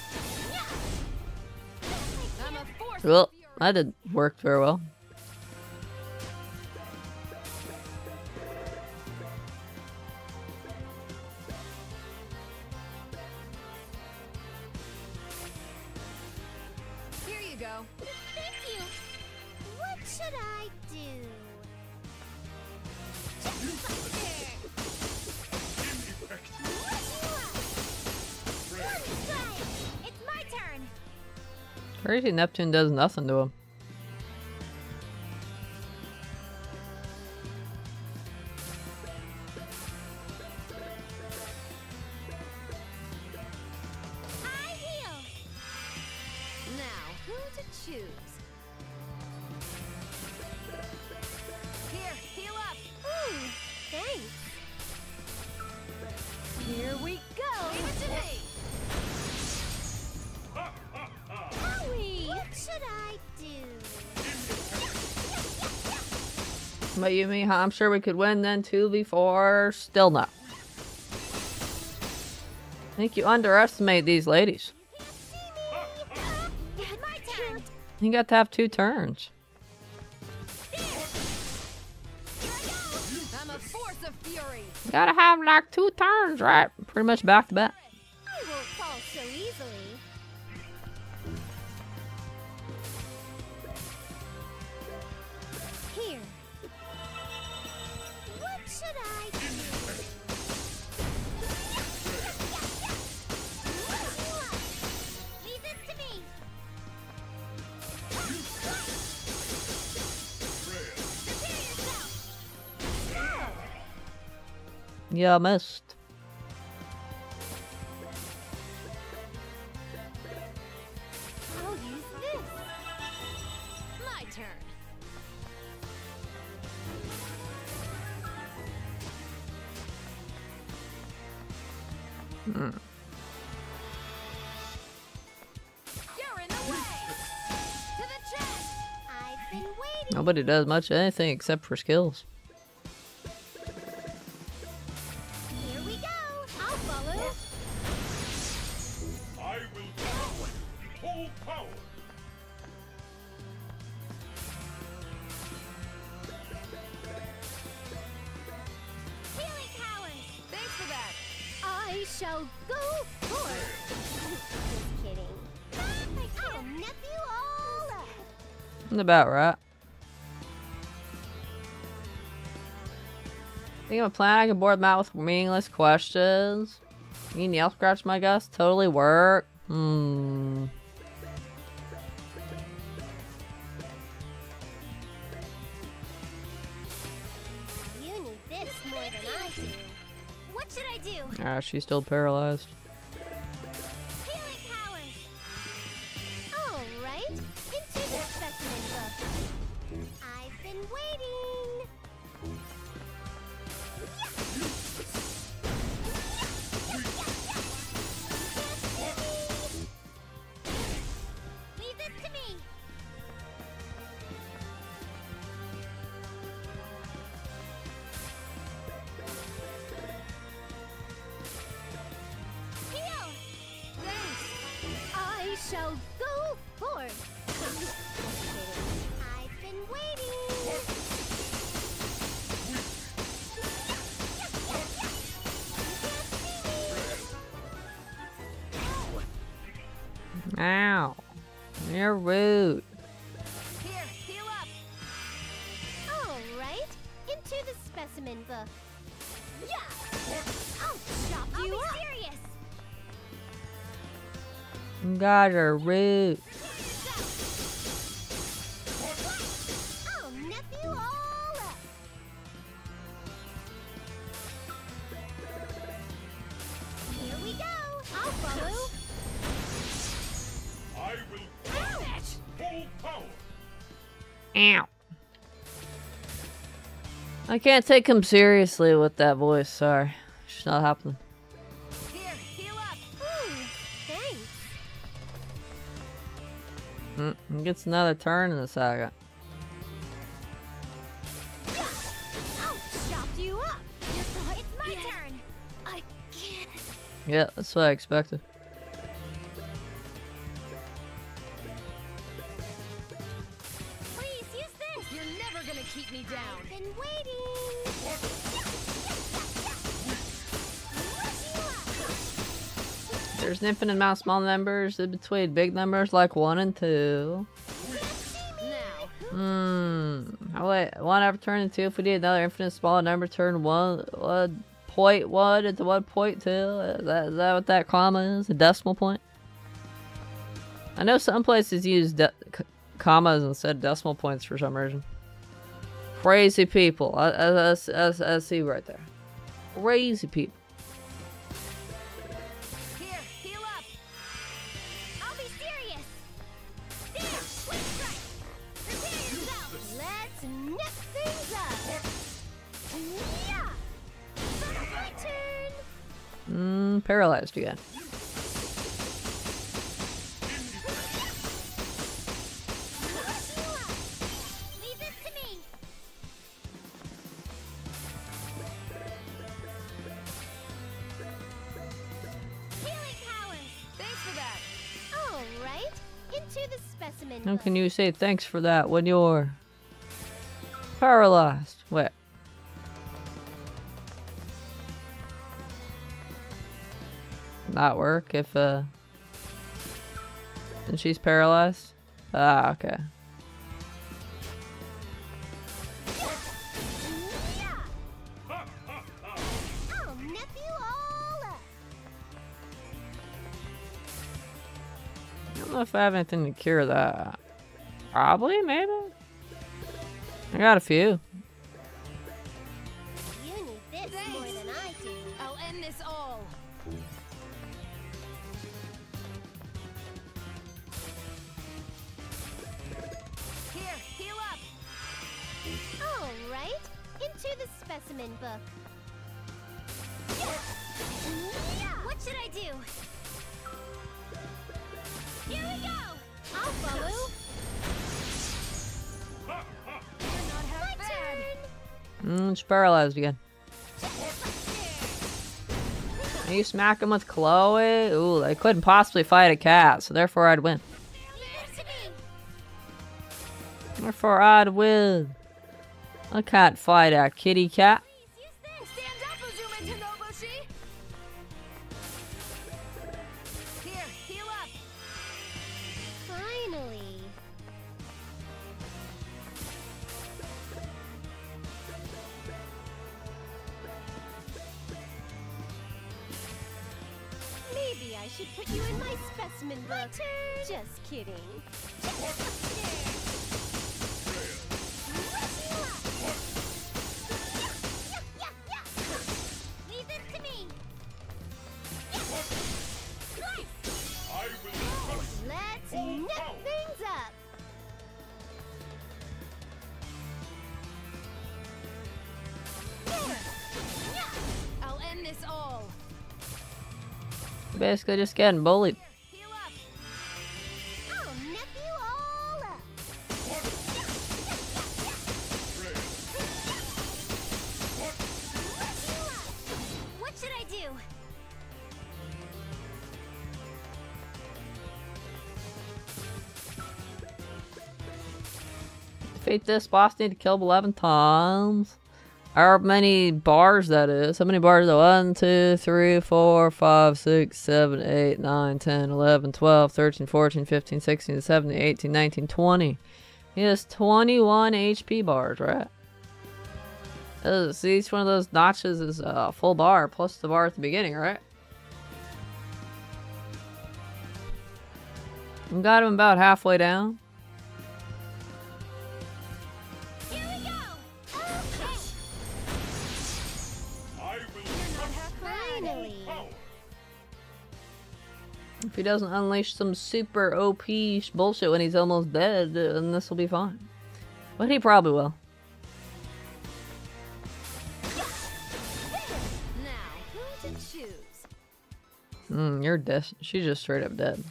I'm a force Well, that didn't work very well. Crazy Neptune does nothing to him. I'm sure we could win then 2v4? Still not. I think you underestimate these ladies. It's my turn. You got to have two turns. I'm a force of fury. You gotta have like two turns, right? Pretty much back to back. Hmm. I've been waiting. Nobody does much of anything except for skills. About right. Think of a plan I can board them out with meaningless questions. Me and Yell Scratch, my guess, totally work. Hmm. You need this more than I do. What should I do? Ah, she's still paralyzed. Crush. Full power. Ow. I can't take him seriously with that voice, sorry. It's not happening. Gets another turn in a second. I'll chop you up. It's my turn. I can't. Yeah, that's what I expected. Infinite amount of small numbers in between big numbers like 1 and 2. Hmm. How wait, 1 ever turn into 2 if we did another infinite small number turn 1, 1.1 into 1.2? Is that, is that what that comma is? A decimal point? I know some places use commas instead of decimal points for some reason. Crazy people. I, I, I, I see right there. Crazy people. The specimen. How can you say thanks for that when you're paralyzed? Wait. Not work if uh and she's paralyzed? Ah, okay. I don't know if I have anything to cure that. Probably, maybe. I got a few. Specimen book. What should I do? Here we go. I'll follow. You're not half bad. Mm, she's paralyzed again. Are you smack him with Chloe? Ooh, they couldn't possibly fight a cat, so therefore I'd win. Therefore I'd win. I can't fight a kitty cat. Put you in my specimen book. Just kidding. This all. Basically just getting bullied. Heal up. I'll nip you all up. What should I do? Defeat this boss need to kill 11 times. How many bars that is? How many bars? 1, 2, 3, 4, 5, 6, 7, 8, 9, 10, 11, 12, 13, 14, 15, 16, 17, 18, 19, 20. He has 21 HP bars, right? See, each one of those notches is a full bar plus the bar at the beginning, right? We got him about halfway down. If he doesn't unleash some super OP bullshit when he's almost dead, then this will be fine. But he probably will. Now, who to? Mm, you're dead. She's just straight up dead.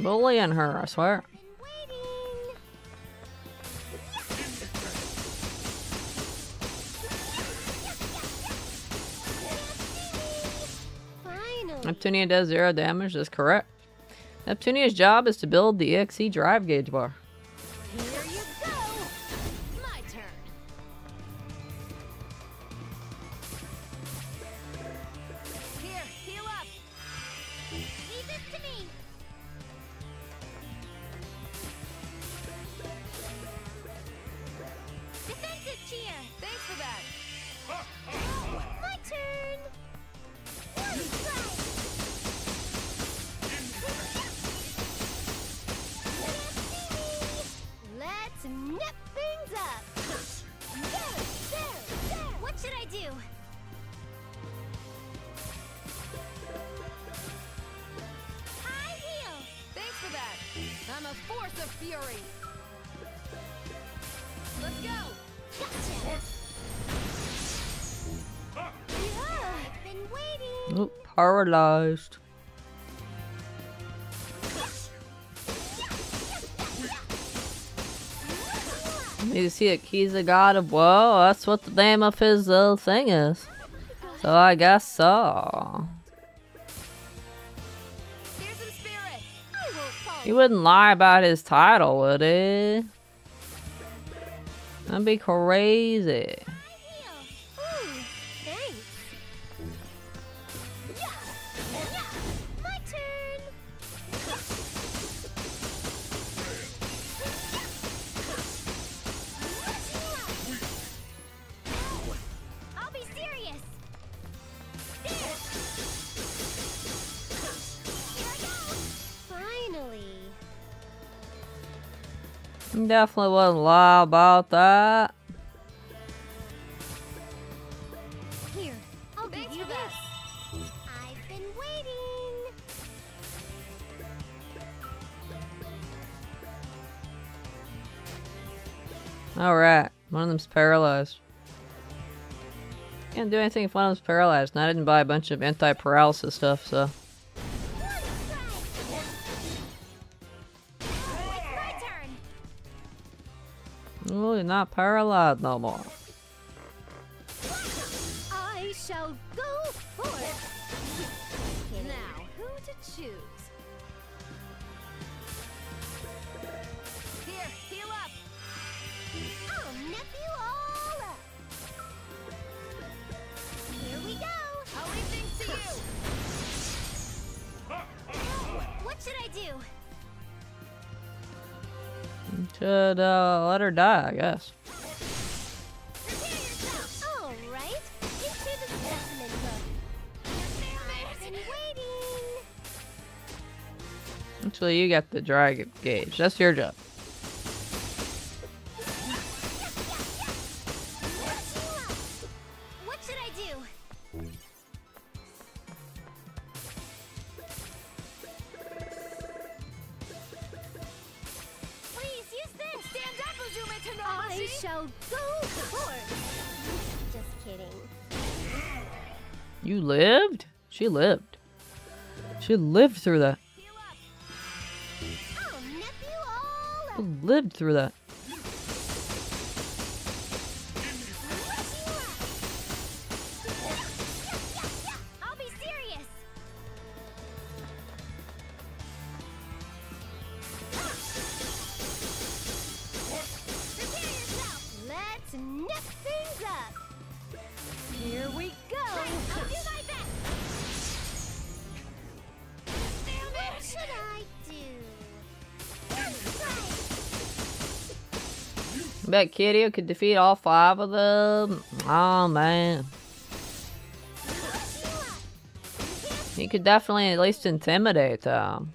Bullying her, I swear. Neptunia does zero damage, that's correct. Neptunia's job is to build the EXE drive gauge bar. Paralyzed. To see it. He's a god of woe. That's what the name of his little thing is. So I guess so. He wouldn't lie about his title, would he? That'd be crazy. Definitely wouldn't lie about that. Here, I'll Thanks give you this. I've been waiting. Alright, one of them's paralyzed. Can't do anything if one of them's paralyzed, and I didn't buy a bunch of anti-paralysis stuff, so... Oh, you're not paralyzed no more. I shall go forth. Now, who to choose? Should, uh, let her die, I guess. Prepare yourself. All right. Into the specimen book. I've been waiting. Actually, you got the dry g- gauge. That's your job. She lived. She lived through that. Heal up. I'll nip you all She lived through that. Bet Kiryu could defeat all five of them. Oh man. He could definitely at least intimidate them.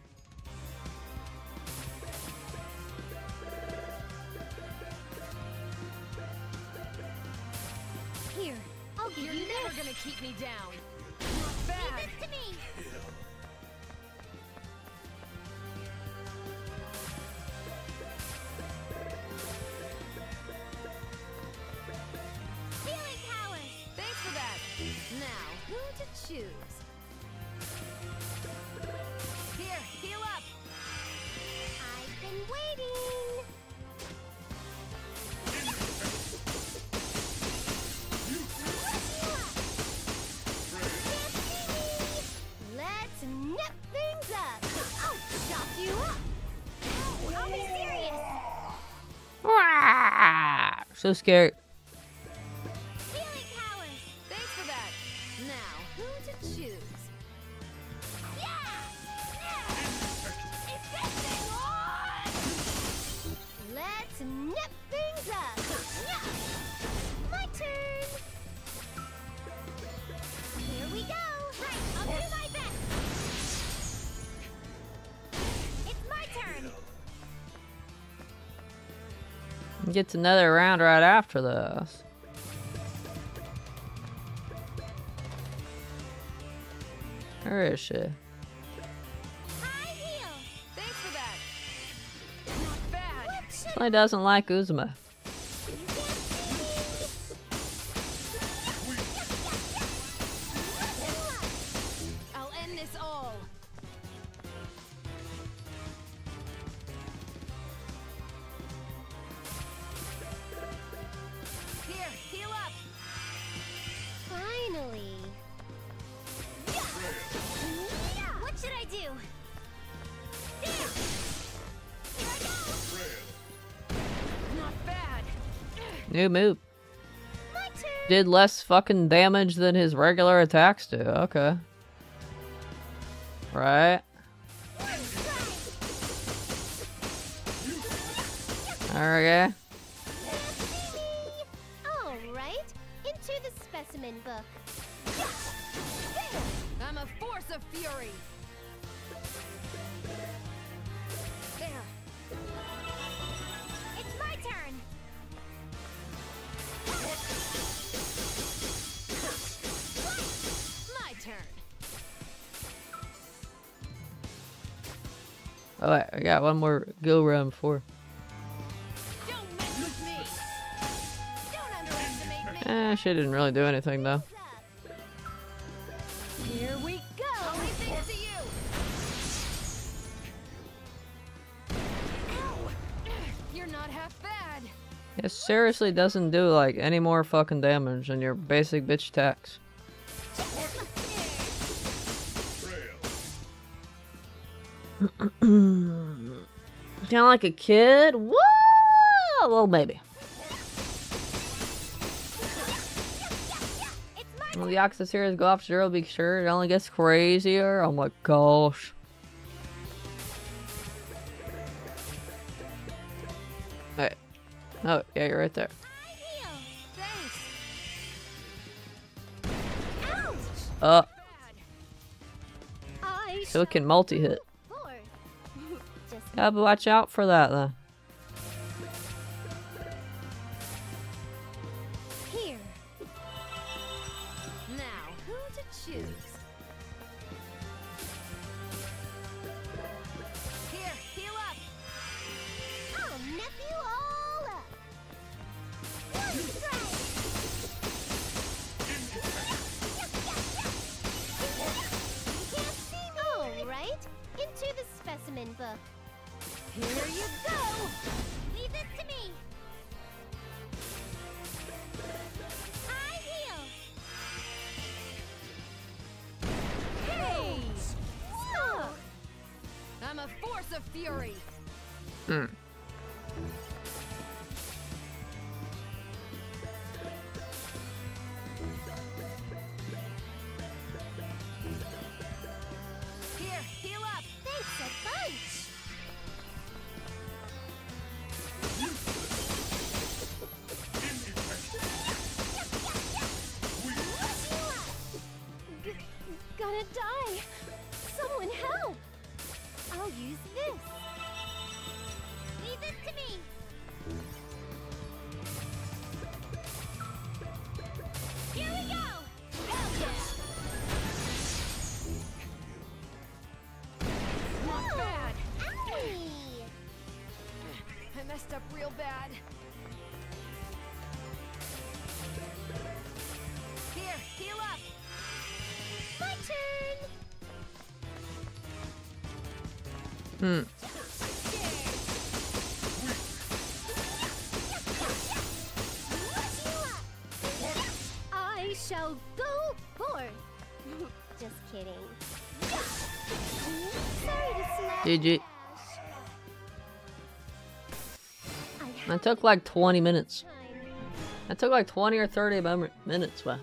Wah! Doesn't like Uzume. Did less fucking damage than his regular attacks do. Okay. Right. Okay. Got one more go round before. Don't mess with me. Don't underestimate me. Eh, she didn't really do anything though. Here we go. Only thanks to you. You're not half bad. It seriously doesn't do like any more fucking damage than your basic bitch attacks. Kinda like a kid? Whoa! Little baby. When the Yakuza series go off zero, be sure it only gets crazier. Oh my gosh. Wait. Oh, yeah, you're right there. Uh, so it can multi-hit. Gotta watch out for that though. Took like 20 minutes. That took like 20 or 30 minutes, wow.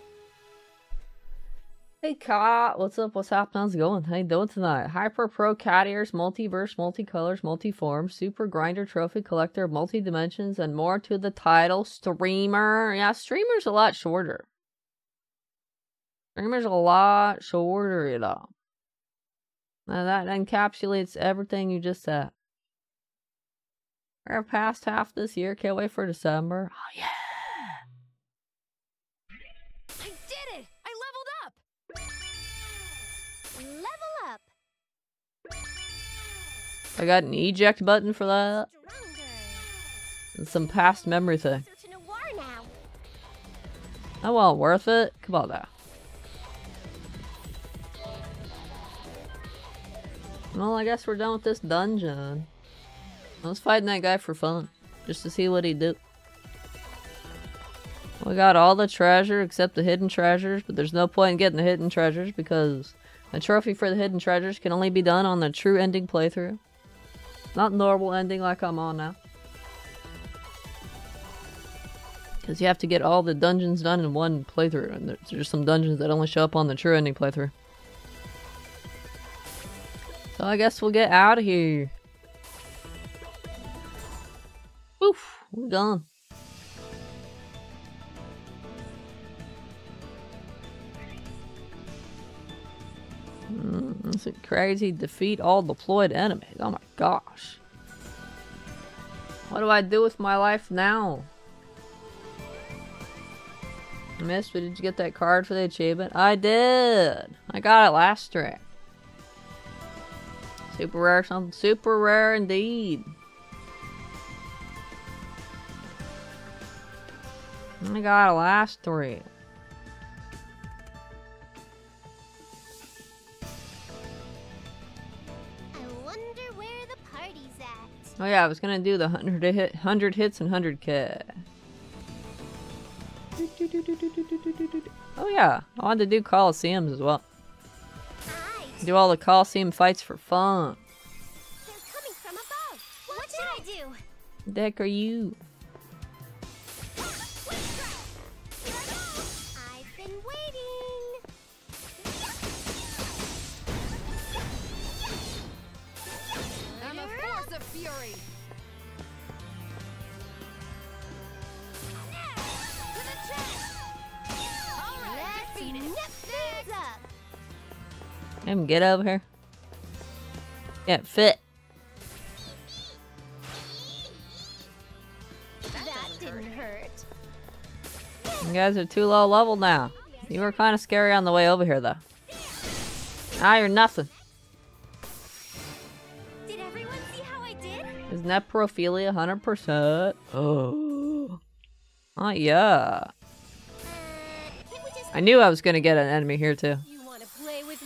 Hey Kat, what's up? What's happening? How's it going? How you doing tonight? Hyper Pro Cat Ears, Multiverse, Multicolors, Multiforms, Super Grinder Trophy Collector, Multi Dimensions, and more to the title. Streamer. Yeah, Streamer's a lot shorter. Streamer's a lot shorter, you know. Now that encapsulates everything you just said. We're past half this year. Can't wait for December. Oh, yeah. I did it! I leveled up! Level up. I got an eject button for that. And some past memory thing. Searching a war now. Oh well, worth it? Come on now. Well, I guess we're done with this dungeon. I was fighting that guy for fun. Just to see what he'd do. We got all the treasure except the hidden treasures, but there's no point in getting the hidden treasures because the trophy for the hidden treasures can only be done on the true ending playthrough. Not normal ending like I'm on now. Because you have to get all the dungeons done in one playthrough, and there's there's some dungeons that only show up on the true ending playthrough. So I guess we'll get out of here. We're done. Mm, Is it crazy? Defeat all deployed enemies. Oh my gosh. What do I do with my life now? Miss, but did you get that card for the achievement? I did. I got it last. So Super rare something super rare indeed. I got a last three. I wonder where the party's at. Oh yeah, I was gonna do the hundred hit, hundred hits and hundred K. Oh yeah, I wanted to do Coliseums as well. Do all the Coliseum fights for fun. They're coming from above. What should I do? Heck are you? Him get over here. Get fit. That didn't hurt. You guys are too low level now. You were kind of scary on the way over here though. Now you're nothing. Did everyone see how I did? Is necrophilia 100%? Oh. Oh yeah. Can't we just I knew I was gonna get an enemy here too.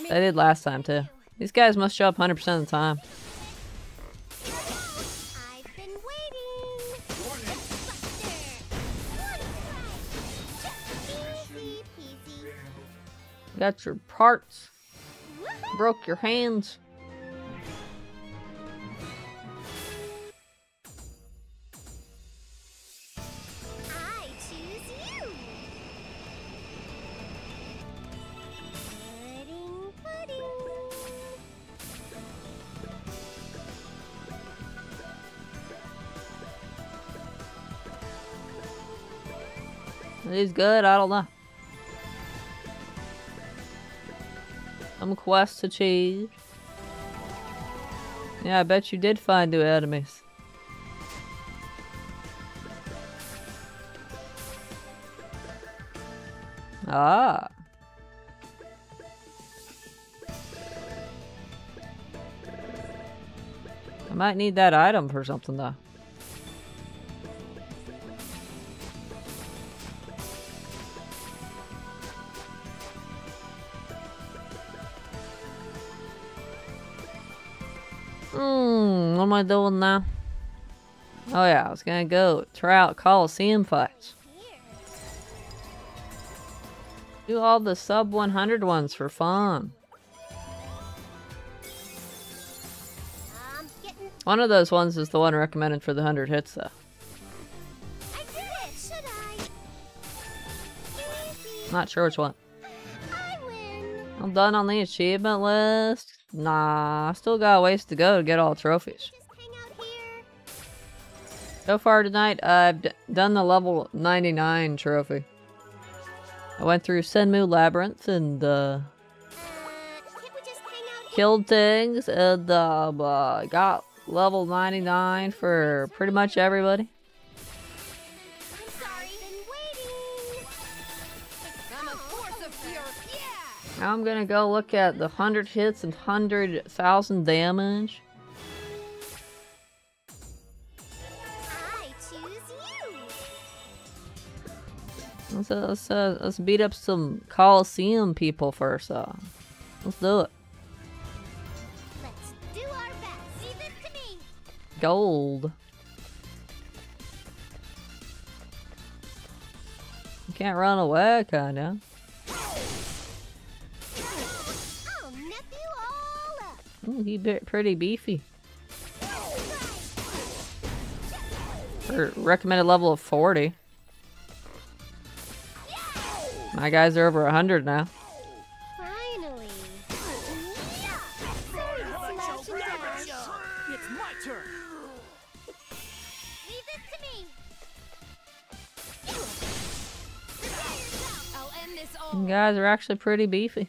You want to play with me? I did last time too. These guys must show up 100% of the time. I've been waiting. Easy peasy. Got your parts. Broke your hands. He's good, I don't know. Some quest to achieved. Yeah, I bet you did find new enemies. Ah. I might need that item for something though. What am I doing now? Oh yeah, I was gonna go try out Coliseum fights. Do all the sub 100 ones for fun. One of those ones is the one recommended for the 100 hits though. It. Should I? Easy. Not sure which one. I'm done on the achievement list. Nah, I still got a ways to go to get all trophies. Just hang out here. So far tonight, I've d- done the level 99 trophy. I went through Senmu Labyrinth and uh, Uh, can't we just hang out here? killed things and uh, got level 99 for pretty much everybody. Now I'm gonna go look at the 100 hits and 100,000 damage. I choose you. Let's, uh, let's, uh, let's beat up some Coliseum people first. Uh. Let's do it. Let's do our best. Leave it to me. Gold. You can't run away, kinda. Ooh, he be pretty beefy. For recommended level of 40. My guys are over 100 now. Finally. Yeah. Slash and dash. It's my turn. Leave it to me. I'll end this all. You guys are actually pretty beefy.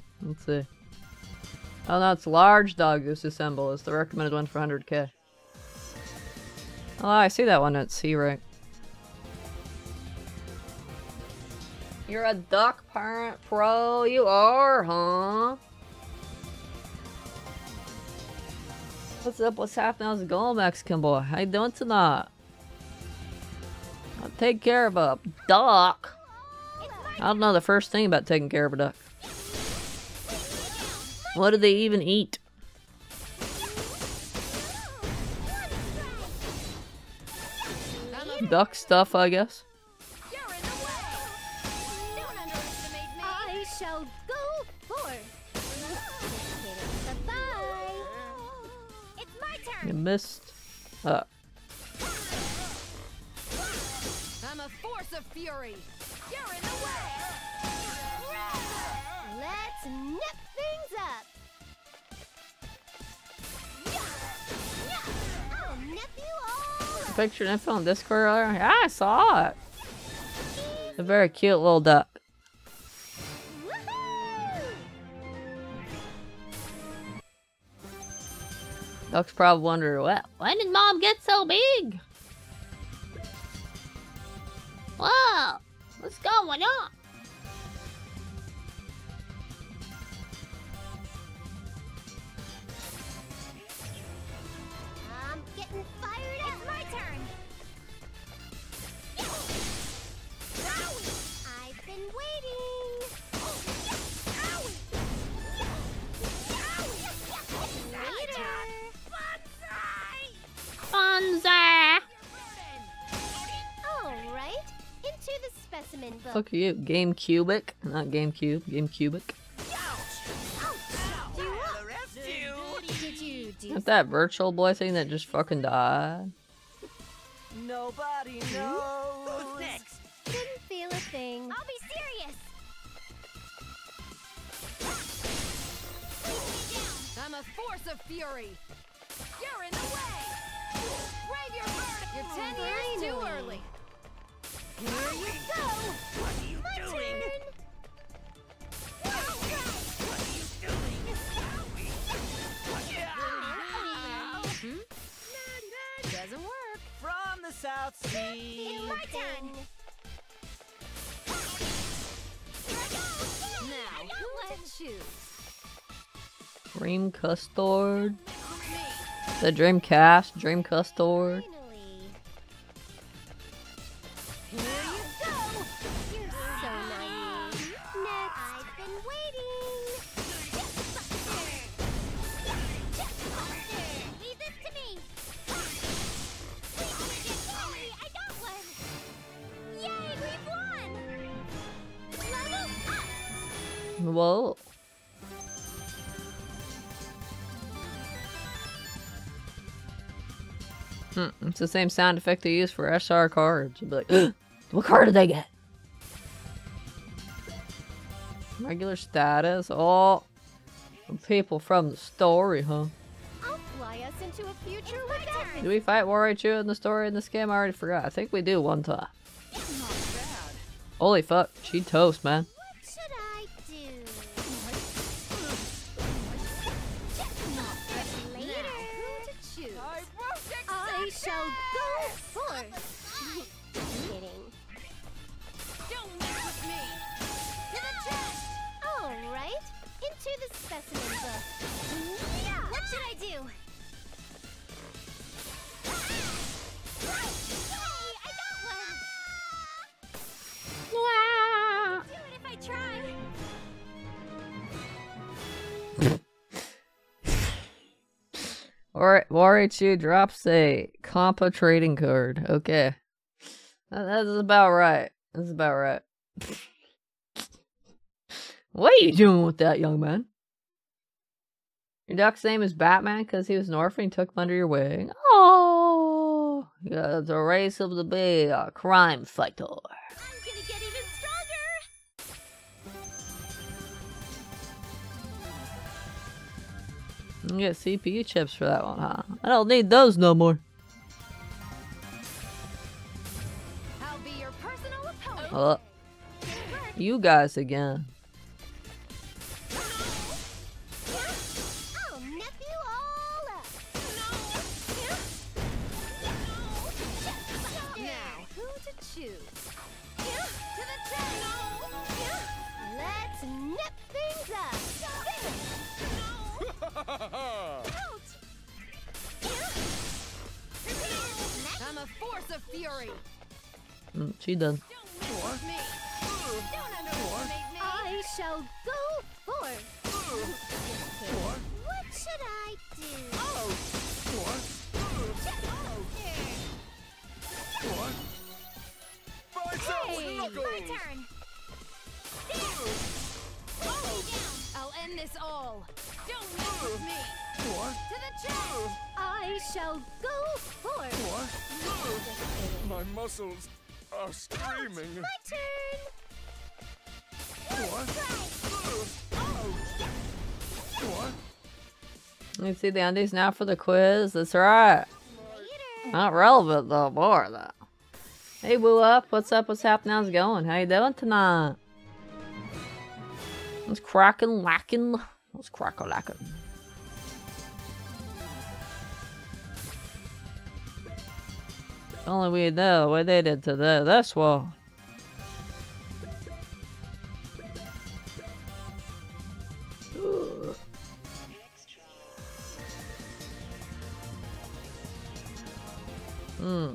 Let's see. Oh no, it's large Dogoos assemble. It's the recommended one for 100k. Oh, I see that one at C rank. You're a duck parent pro. You are, huh? What's up? What's happening? How's it going, Mexican boy? How you doing tonight? I'll take care of a duck. I don't know the first thing about taking care of a duck. What do they even eat? Duck stuff, I guess. You're in the way! Don't underestimate me! I shall go forth! Bye-bye! It's my You missed. Uh, I'm a force of fury! Picture and info on Discord earlier? Yeah, I saw it. A very cute little duck. Ducks probably wonder, well, when did mom get so big? Whoa, what's going on? The specimen book. Fuck you, Game Cubic, not GameCube, Game Cubic. Do you The rest do. Did you do Not that virtual boy thing that just fucking died. Nobody knows. Who's next? Didn't feel a thing. I'll be serious. I'm a force of fury. You're in the way. Brave your burden. You're ten years too early. Here you go. What are you My doing? turn. Doesn't work. From the South Sea. It's my turn. Now, let's choose. Dream Custard. The Dreamcast, Dream Custard. Here you go. You're so naive. Next. I've been waiting. Leave this to me. Sorry, I got one. Yay, we've won. Level up. Whoa. Hmm, it's the same sound effect they use for SR cards. You'd be like, "Ugh, what card did they get? Regular status. Oh, people from the story, huh? I'll fly us into a future Do we fight Warechu in the story in this game? I already forgot. I think we do one time. Holy fuck, she toast, man. I do? Try. Warechu drops a Compa trading card. Okay. That, that is about right. That's about right. what are you doing with that, young man? Your duck's name is Batman because he was an orphan and took him under your wing. Oh, yeah, the race of the big uh, crime fighter. I'm gonna get even stronger. You get CPU chips for that one, huh? I don't need those no more. I'll be your personal opponent. Uh, you guys again. I'm a force of fury. Mm, she done. Don't mess with me. Don't underestimate me. I shall go forth. What should I do? Hey, my turn. I'll end this all. Don't mess with me. To the chest. I shall go forth. My muscles are screaming. My turn. Oh, you see the undies now for the quiz? That's right. Not relevant though, more though. Hey, Woo Up, what's up? What's happening? How's it going? How you doing tonight? It's cracking, lacking. It's cracking, lacking. Only we know what they did to the, this one. Hmm.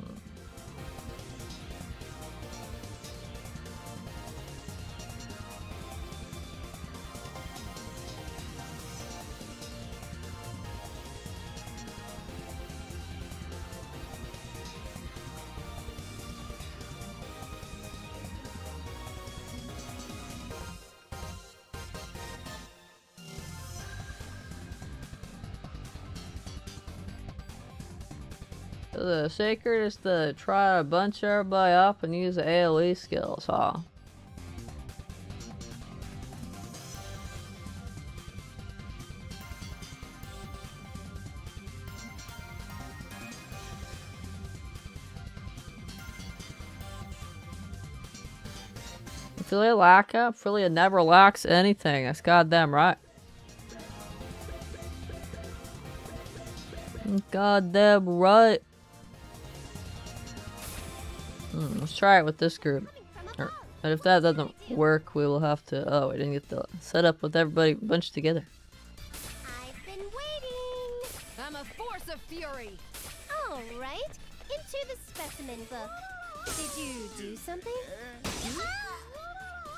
The secret is to try to bunch everybody up and use the AoE skills, huh? Affiliate lack up? Affiliate never lacks anything. That's goddamn right. Goddamn right. Try it with this group. Or, but if that doesn't work, we will have to. Oh, we didn't get the setup with everybody bunched together. I've been waiting. I'm a force of fury. All right, into the specimen book. Did you do something?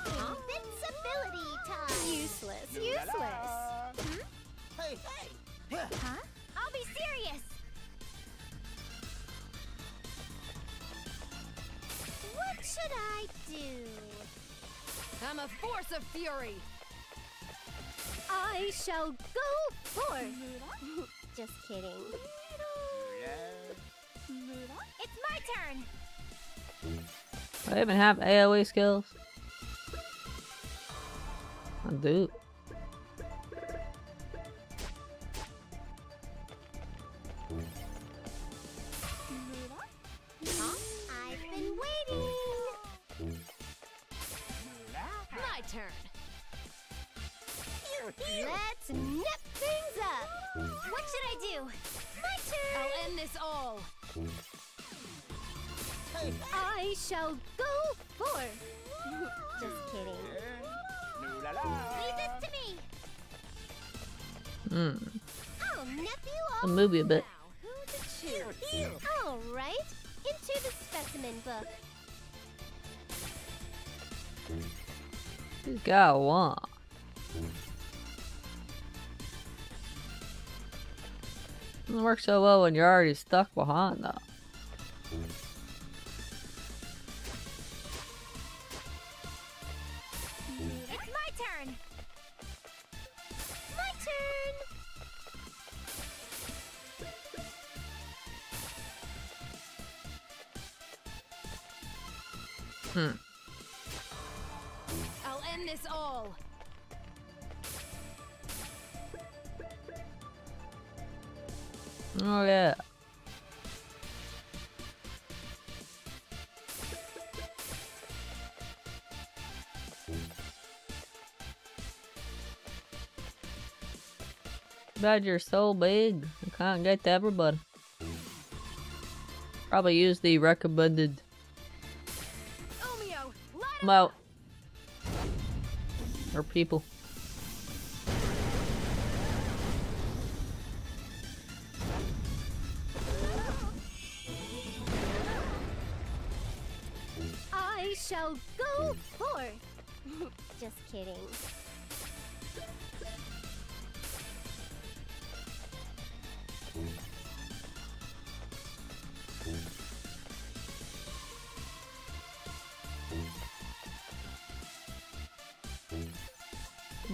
Invincibility time. Useless. Useless. Hmm? Hey, hey! Huh? I'll be serious. Should I do? I'm a force of fury. I shall go forth. Just kidding. It's my turn. I even have AoE skills. I do. Let's nip things up. What should I do? My turn. I'll end this all. I shall go forth. Just kidding. Leave this to me. Hmm. I'll nip you A all. movie a bit. Now, who to choose? All right, into the specimen book. He's got one. Doesn't work so well when you're already stuck behind though. It's my turn. My turn. Hmm. I'll end this all. Oh yeah. Bad you're so big. I can't get to everybody. Probably use the recommended Umio, them. Or people.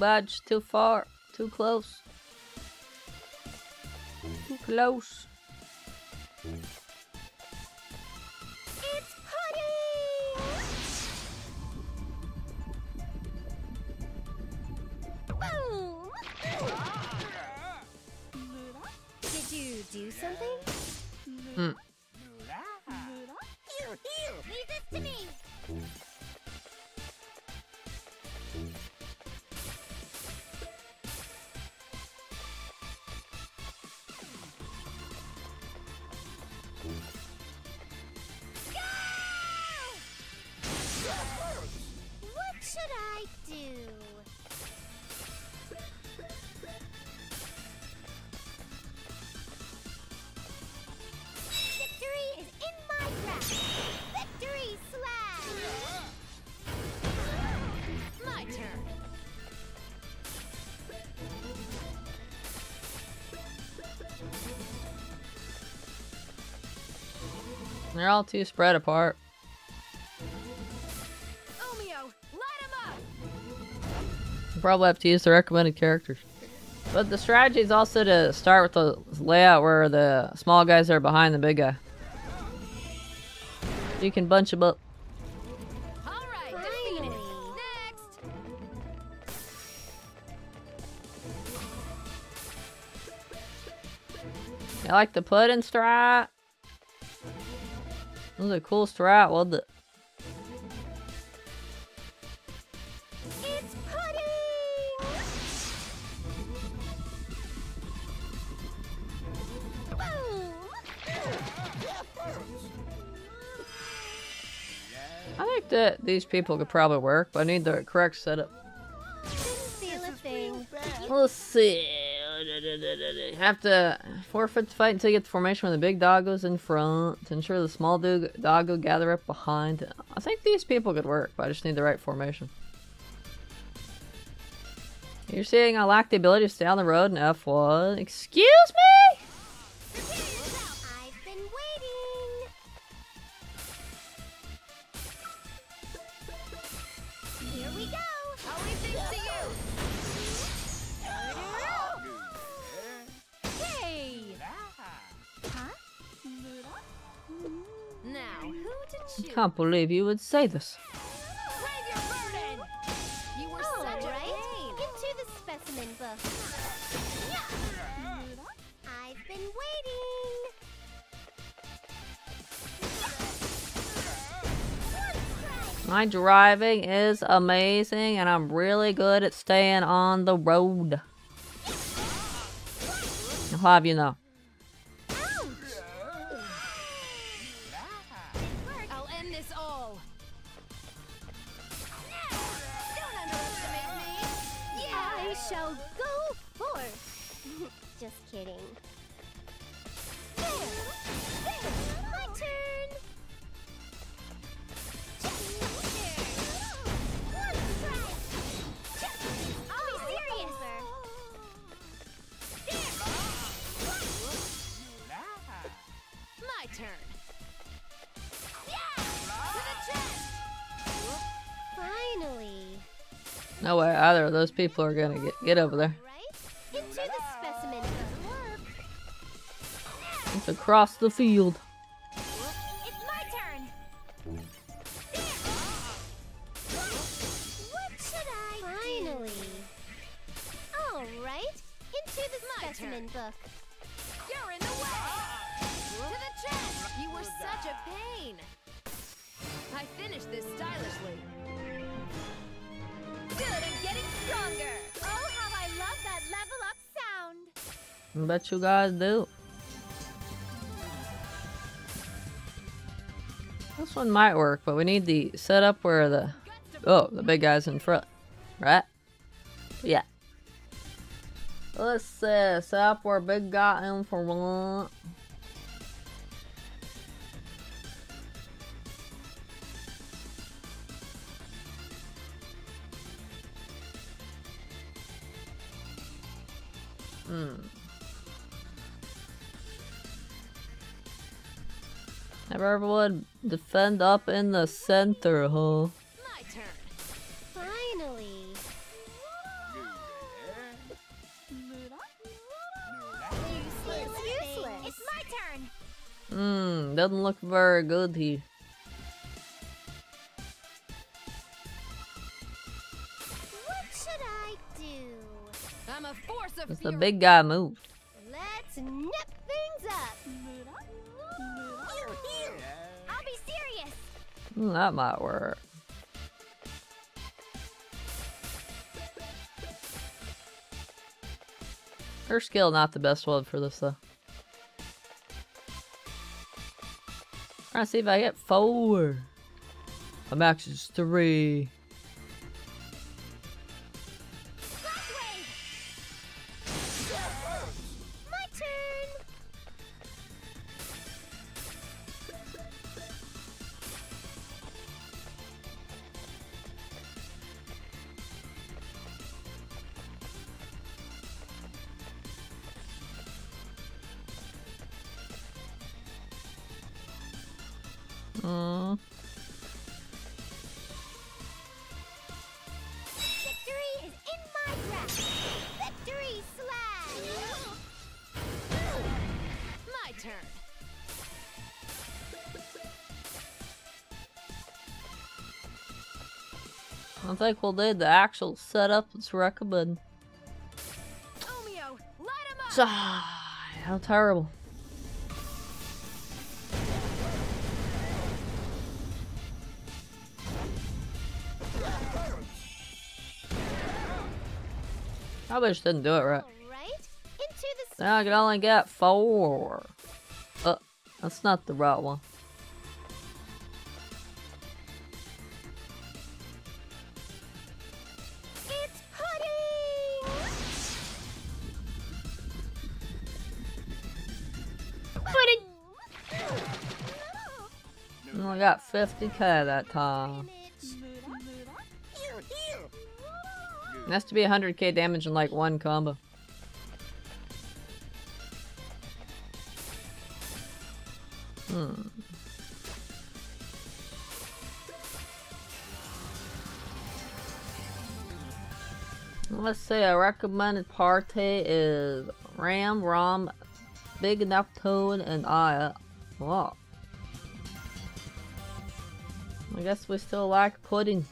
Badge too far. Too close. Too close. Did you do something? They're all too spread apart. Umio, light him up. You probably have to use the recommended characters. But the strategy is also to start with the layout where the small guys are behind the big guy. You can bunch them up. All right, defeated. Finally. Next. You like the pudding strat? That was a cool strat, wasn't it? It's pudding! Boom! I think that these people could probably work, but I need the correct setup. Didn't feel a thing. Let's see. Have to forfeit the fight until you get the formation when the big dog goes in front to ensure the small dog doggo gather up behind. I think these people could work, but I just need the right formation. You're saying I lack the ability to stay on the road in F1. Excuse me? I can't believe you would say this. My driving is amazing, and I'm really good at staying on the road. I'll have you know. Kidding. My turn. Serious. My turn. Finally. No way either of those people are gonna get get over there. It's across the field. It's my turn. What should I Finally. All right. Into the specimen book. You're in the way. To the chest. You were such a pain. I finished this stylishly. Good and getting stronger. Oh, how I love that level up sound. Bet you guys do. This one might work, but we need the setup where the oh the big guy's in front, right? Yeah. Let's uh, set up where big guy in front. Hmm. Everyone defend up in the center, huh? My turn. Finally. Useless, useless. It's my turn. Hmm, doesn't look very good here. What should I do? I'm a force of It's the big guy move. Let's nip Hmm, that might work. Her skill not the best one for this though. Trying to see if I get four. My max is three. I think we'll the actual setup that's recommended. Umio, light him up. How terrible. Probably just didn't do it right. All right. Into the Now I can only get four. Uh, that's not the right one. Got 50k that time. Has to be 100k damage in like one combo. Hmm. Let's see, a recommended party is Ram, Rom, Big Neptune, and I. Wow. I guess we still like pudding.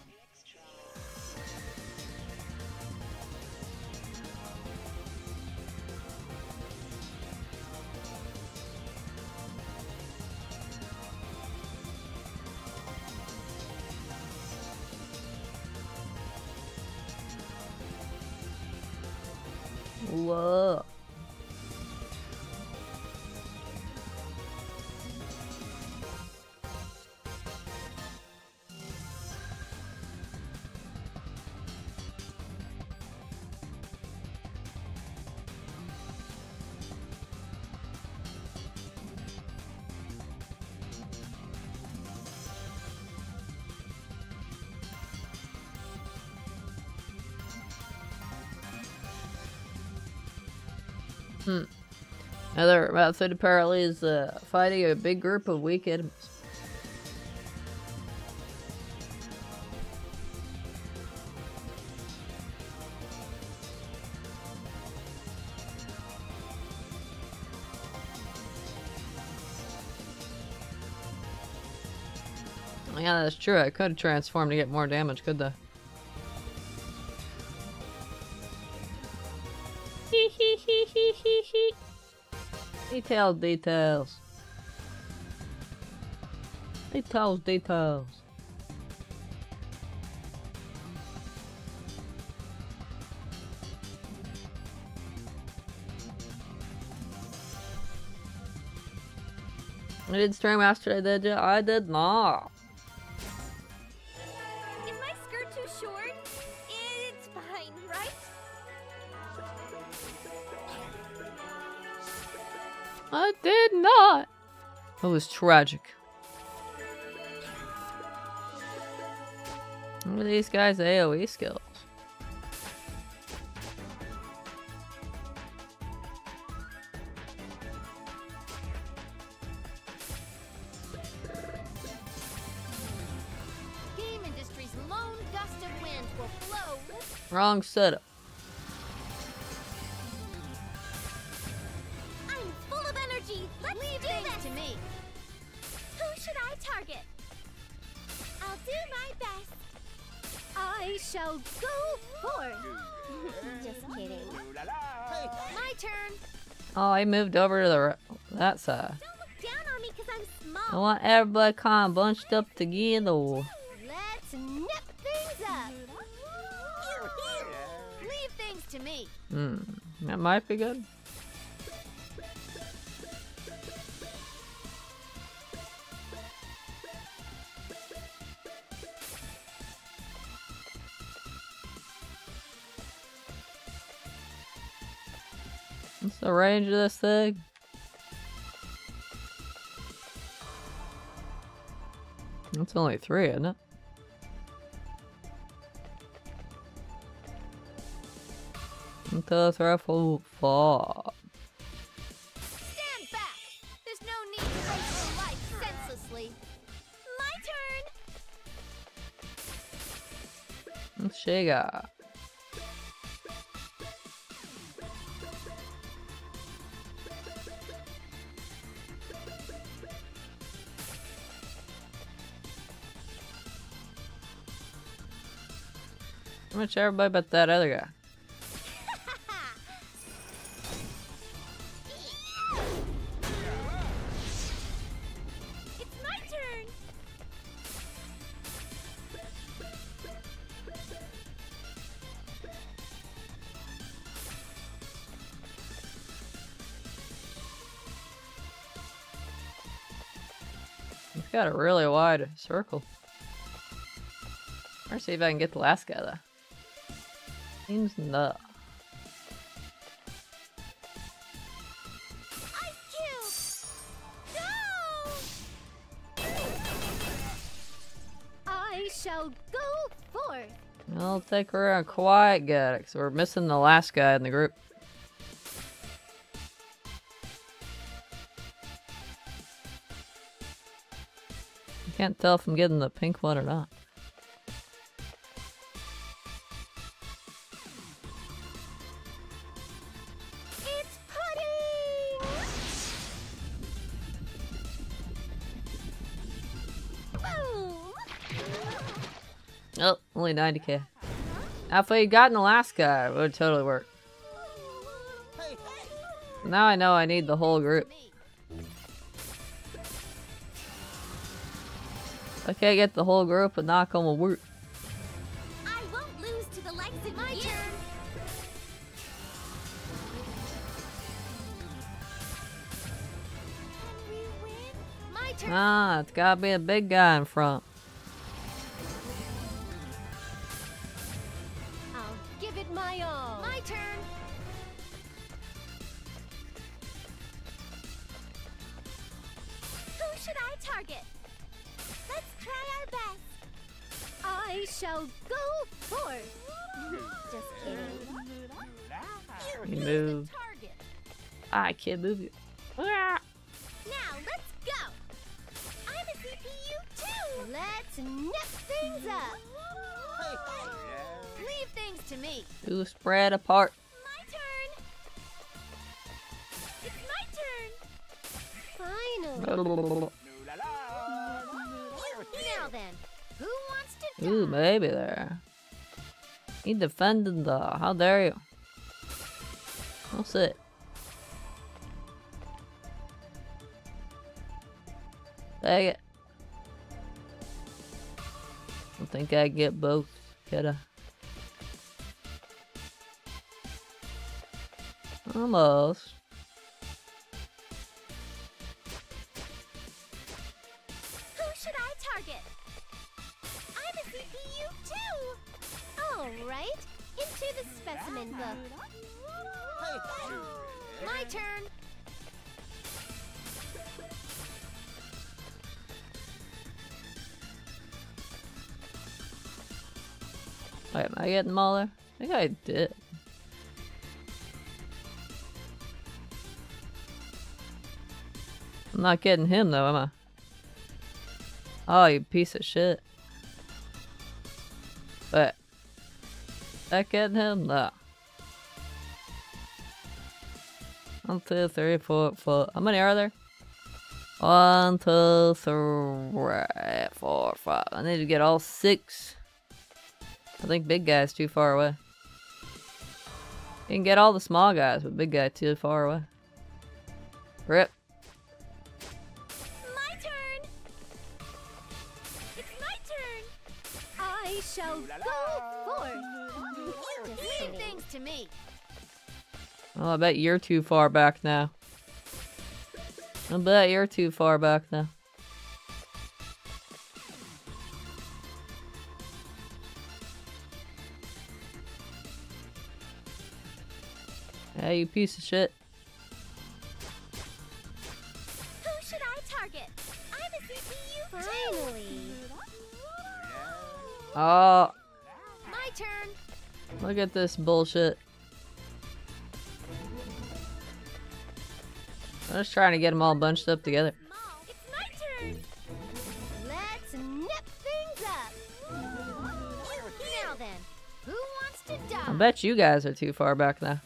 Another method apparently is uh, fighting a big group of weak enemies. Yeah, that's true. I could transform to get more damage, could I? Details, details. Details, details. I did stream yesterday, did? I did not. Was tragic. What are these guys' AoE skills? Game industry's I moved over to the that side. Don't look down on me because I'm I want everybody kind of bunched up together. Let's nip things up. Leave things to me. Hmm, that might be good. Range of this thing? It's only three, isn't it? Until it's. Stand back. There's no need to waste your life senselessly. My turn. What's she got? How much everybody but that other guy? Got a really wide circle. Let's see if I can get the last guy though. Seems no. Ice cube. No. I shall go forth. I'll take her around quiet guy because we're missing the last guy in the group. I can't tell if I'm getting the pink one or not. Only 90k. Now, if we got in Alaska, it would totally work. Now I know I need the whole group. I can't get the whole group, it's knock gonna work. I won't lose to the likes of My turn. Can we win? My turn. Ah, it's gotta be a big guy in front. Can't move you. Ah. Now let's go. I'm a CPU too. Let's nip things up. Leave things to me. Two spread apart. My turn. It's my turn. Finally. Now then, who wants to Ooh, maybe there. He defended the. How dare you? What's it? Dang it. I think I get both. Could I? Almost. Who should I target? I'm a CPU too! All right, into the specimen book. My turn. Wait, am I getting there? I think I did. I'm not getting him though, am I? Oh, you piece of shit. But that getting him? No. One, two, three, four, four. How many are there? One, two, three, four, five. I need to get all six. I think big guy's too far away. You can get all the small guys, but big guy too far away. Rip. My turn! It's my turn! I shall go forth! Leave things to me. Oh, I bet you're too far back now. I bet you're too far back now. Yeah, you piece of shit. Who should I target? I'm a CPU Finally! Oh, My turn. look at this bullshit. I'm just trying to get them all bunched up together. It's my turn! Let's nip things up. Now then, who wants to die? I bet you guys are too far back now.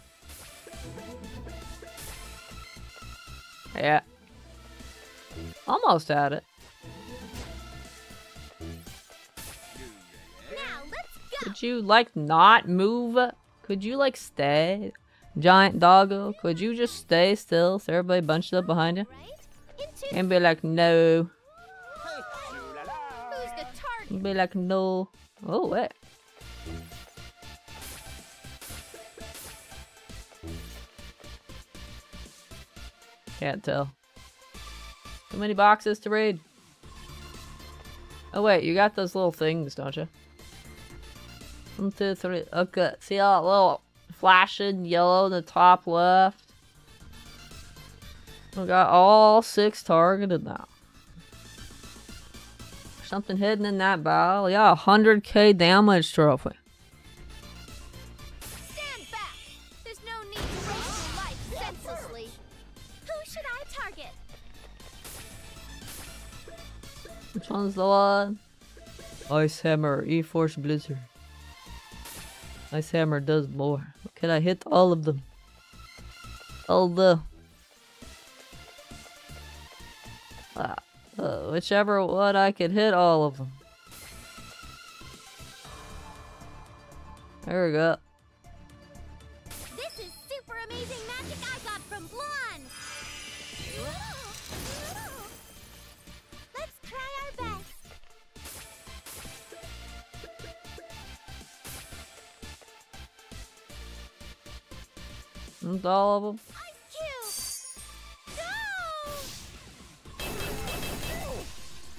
Yeah. Almost at it. Could you like not move? Could you like stay? Giant doggo, could you just stay still so everybody bunched up behind you? And be like, no. Be like, no. Oh, wait. Can't tell. Too many boxes to read. Oh wait, you got those little things, don't you? One, two, three. Okay, see all that little flashing yellow in the top left? We got all six targeted now. Something hidden in that barrel. Yeah, 100k damage trophy. Which one's the one? Ice Hammer, E-Force Blizzard. Ice Hammer does more. Can I hit all of them? All the... Ah, uh, whichever one I can hit all of them. There we go. All of them.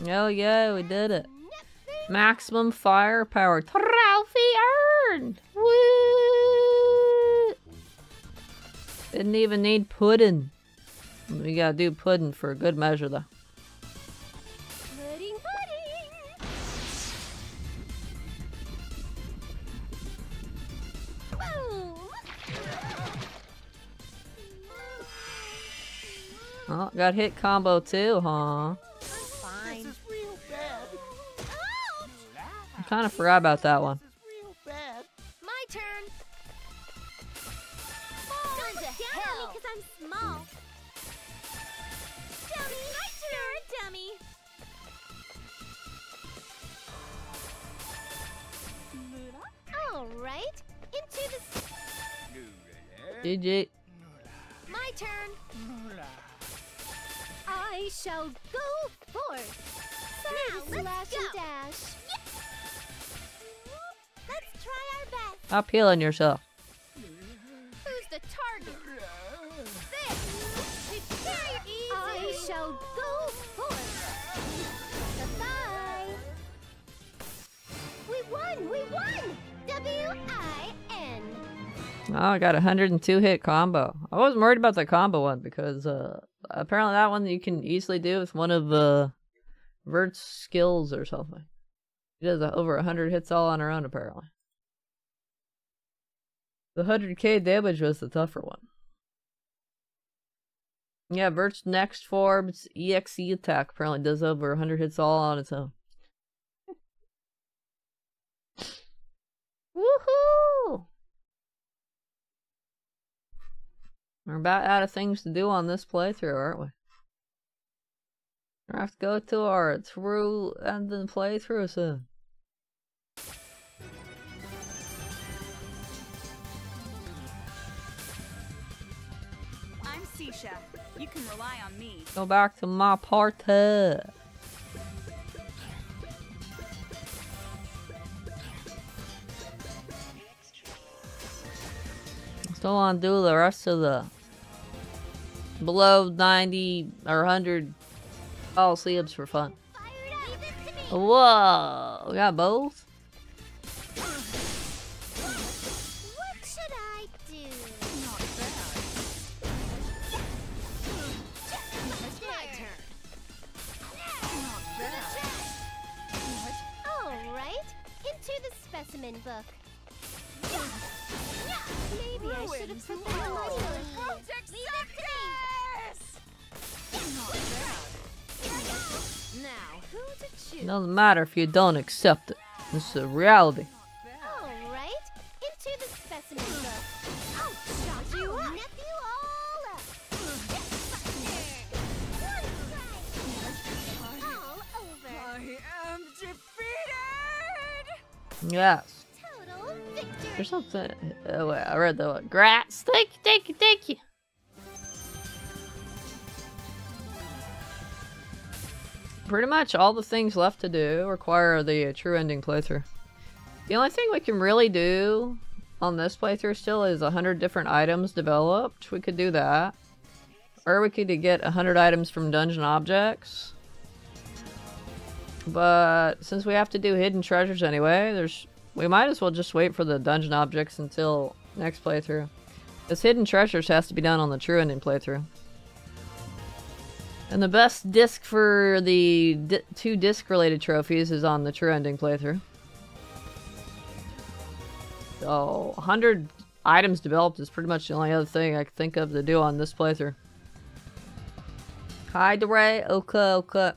Oh yeah, we did it. Maximum firepower trophy earned. Woo! Didn't even need pudding. We gotta do pudding for a good measure though. Got hit combo too, huh? Fine. I kind of forgot about that one. Stop healing yourself. Who's the target? I shall go forth. Goodbye. We won! We won! W-I-N. Oh, I got a 102 hit combo. I wasn't worried about the combo one because uh, apparently that one you can easily do with one of uh, Vert's skills or something. She does over 100 hits all on her own, apparently. The 100k damage was the tougher one. Yeah, Vert's next form's EXE attack apparently does over 100 hits all on its own. Woohoo! We're about out of things to do on this playthrough, aren't we? We have to go to our through and then playthrough soon. You can rely on me. Go back to my party. Still want to do the rest of the below 90 or 100 all coliseums for fun. Fired up. Leave it to me. Whoa, we got both? Specimen book. Maybe I should have put that on my list. Project Leave it to me. Not bad. Now, who to choose? Doesn't matter if you don't accept it. This is a reality. All right. Into the specimen book. I'll chop you up. Nip you all up. All over. I am defeated! Yes. There's something. Oh, wait, I read the one. Grats. Thank you, thank you, thank you. Pretty much all the things left to do require the uh, true ending playthrough. The only thing we can really do on this playthrough still is 100 different items developed. We could do that. Or we could get 100 items from dungeon objects. But since we have to do hidden treasures anyway, there's we might as well just wait for the dungeon objects until next playthrough. This hidden treasures has to be done on the true ending playthrough. And the best disc for the di two disc related trophies is on the true ending playthrough. So, 100 items developed is pretty much the only other thing I can think of to do on this playthrough. Hi, DeRay. Okay, okay.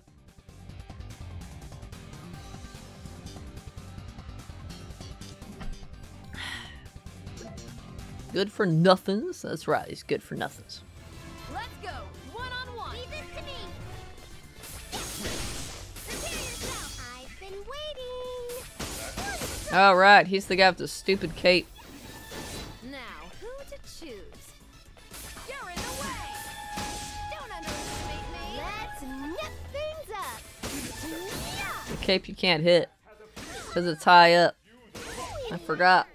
Good for nothings. That's right, he's good for nothings. Let's go. One on one. Leave it to me. Prepare yourself. I've been waiting. Alright, he's the guy with the stupid cape. Now, who to choose? You're in the way. Don't underestimate me. Let's nip things up. Yeah. The cape you can't hit. Because it's high up. I forgot.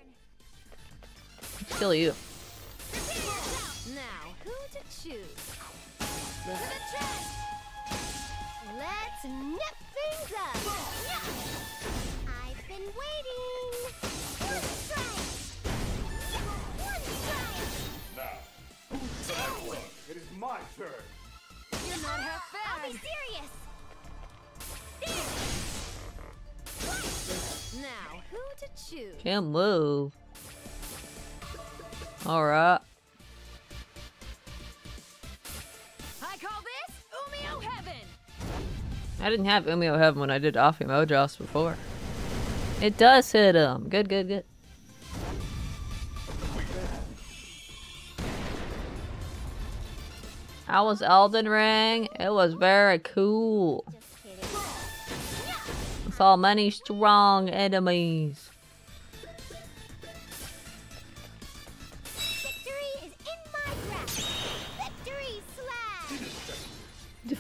Kill you. Now, who to choose? To the chest. Let's nip things up. I've been waiting. One strike. One strike. It is my turn. You're not half I'll be bad. serious. Now, who to choose? Can't move. Alright. I call this Umio Heaven. I didn't have Umio Heaven when I did Afi Mojos before. It does hit him. Good, good, good. How was Elden Ring? It was very cool. Saw many strong enemies.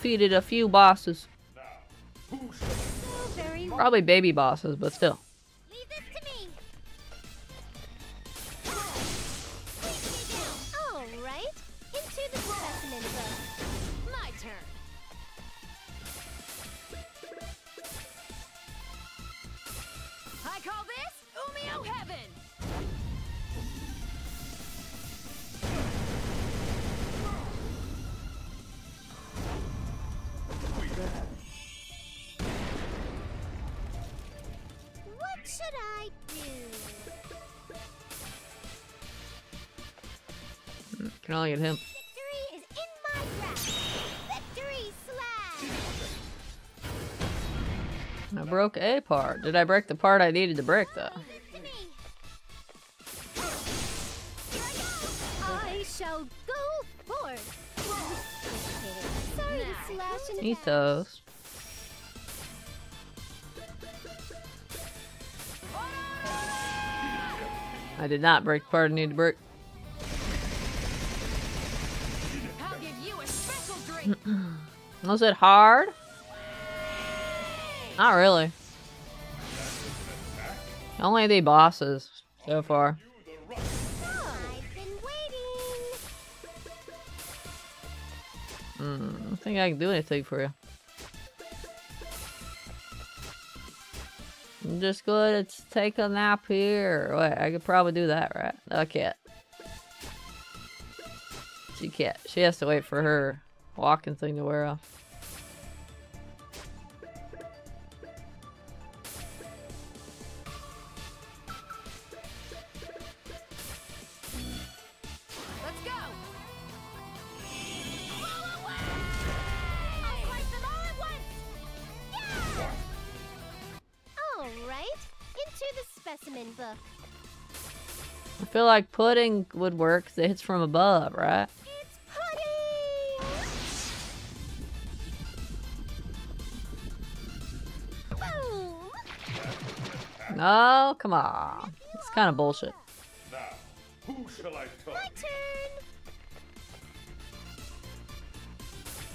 Defeated a few bosses. Probably baby bosses, but still. Can only get him. Victory is in my grasp. Victory slash. I broke a part. Did I break the part I needed to break though? Leave this to me. I shall go forth. Sorry to slash and He's dash. toast. I did not break the part I needed to break. Was it hard? Not really. Only the bosses so far. Hmm, I think I can do anything for you. I'm just to take a nap here. Wait, I could probably do that, right? No, I can't. She can't. She has to wait for her walking thing to wear off. Let's go. I'll slice them all at once. Yeah! All right. Into the specimen book. I feel like pudding would work 'cause it hits from above, right? No, oh, come on. It's kind of bullshit. Now, who shall I My turn.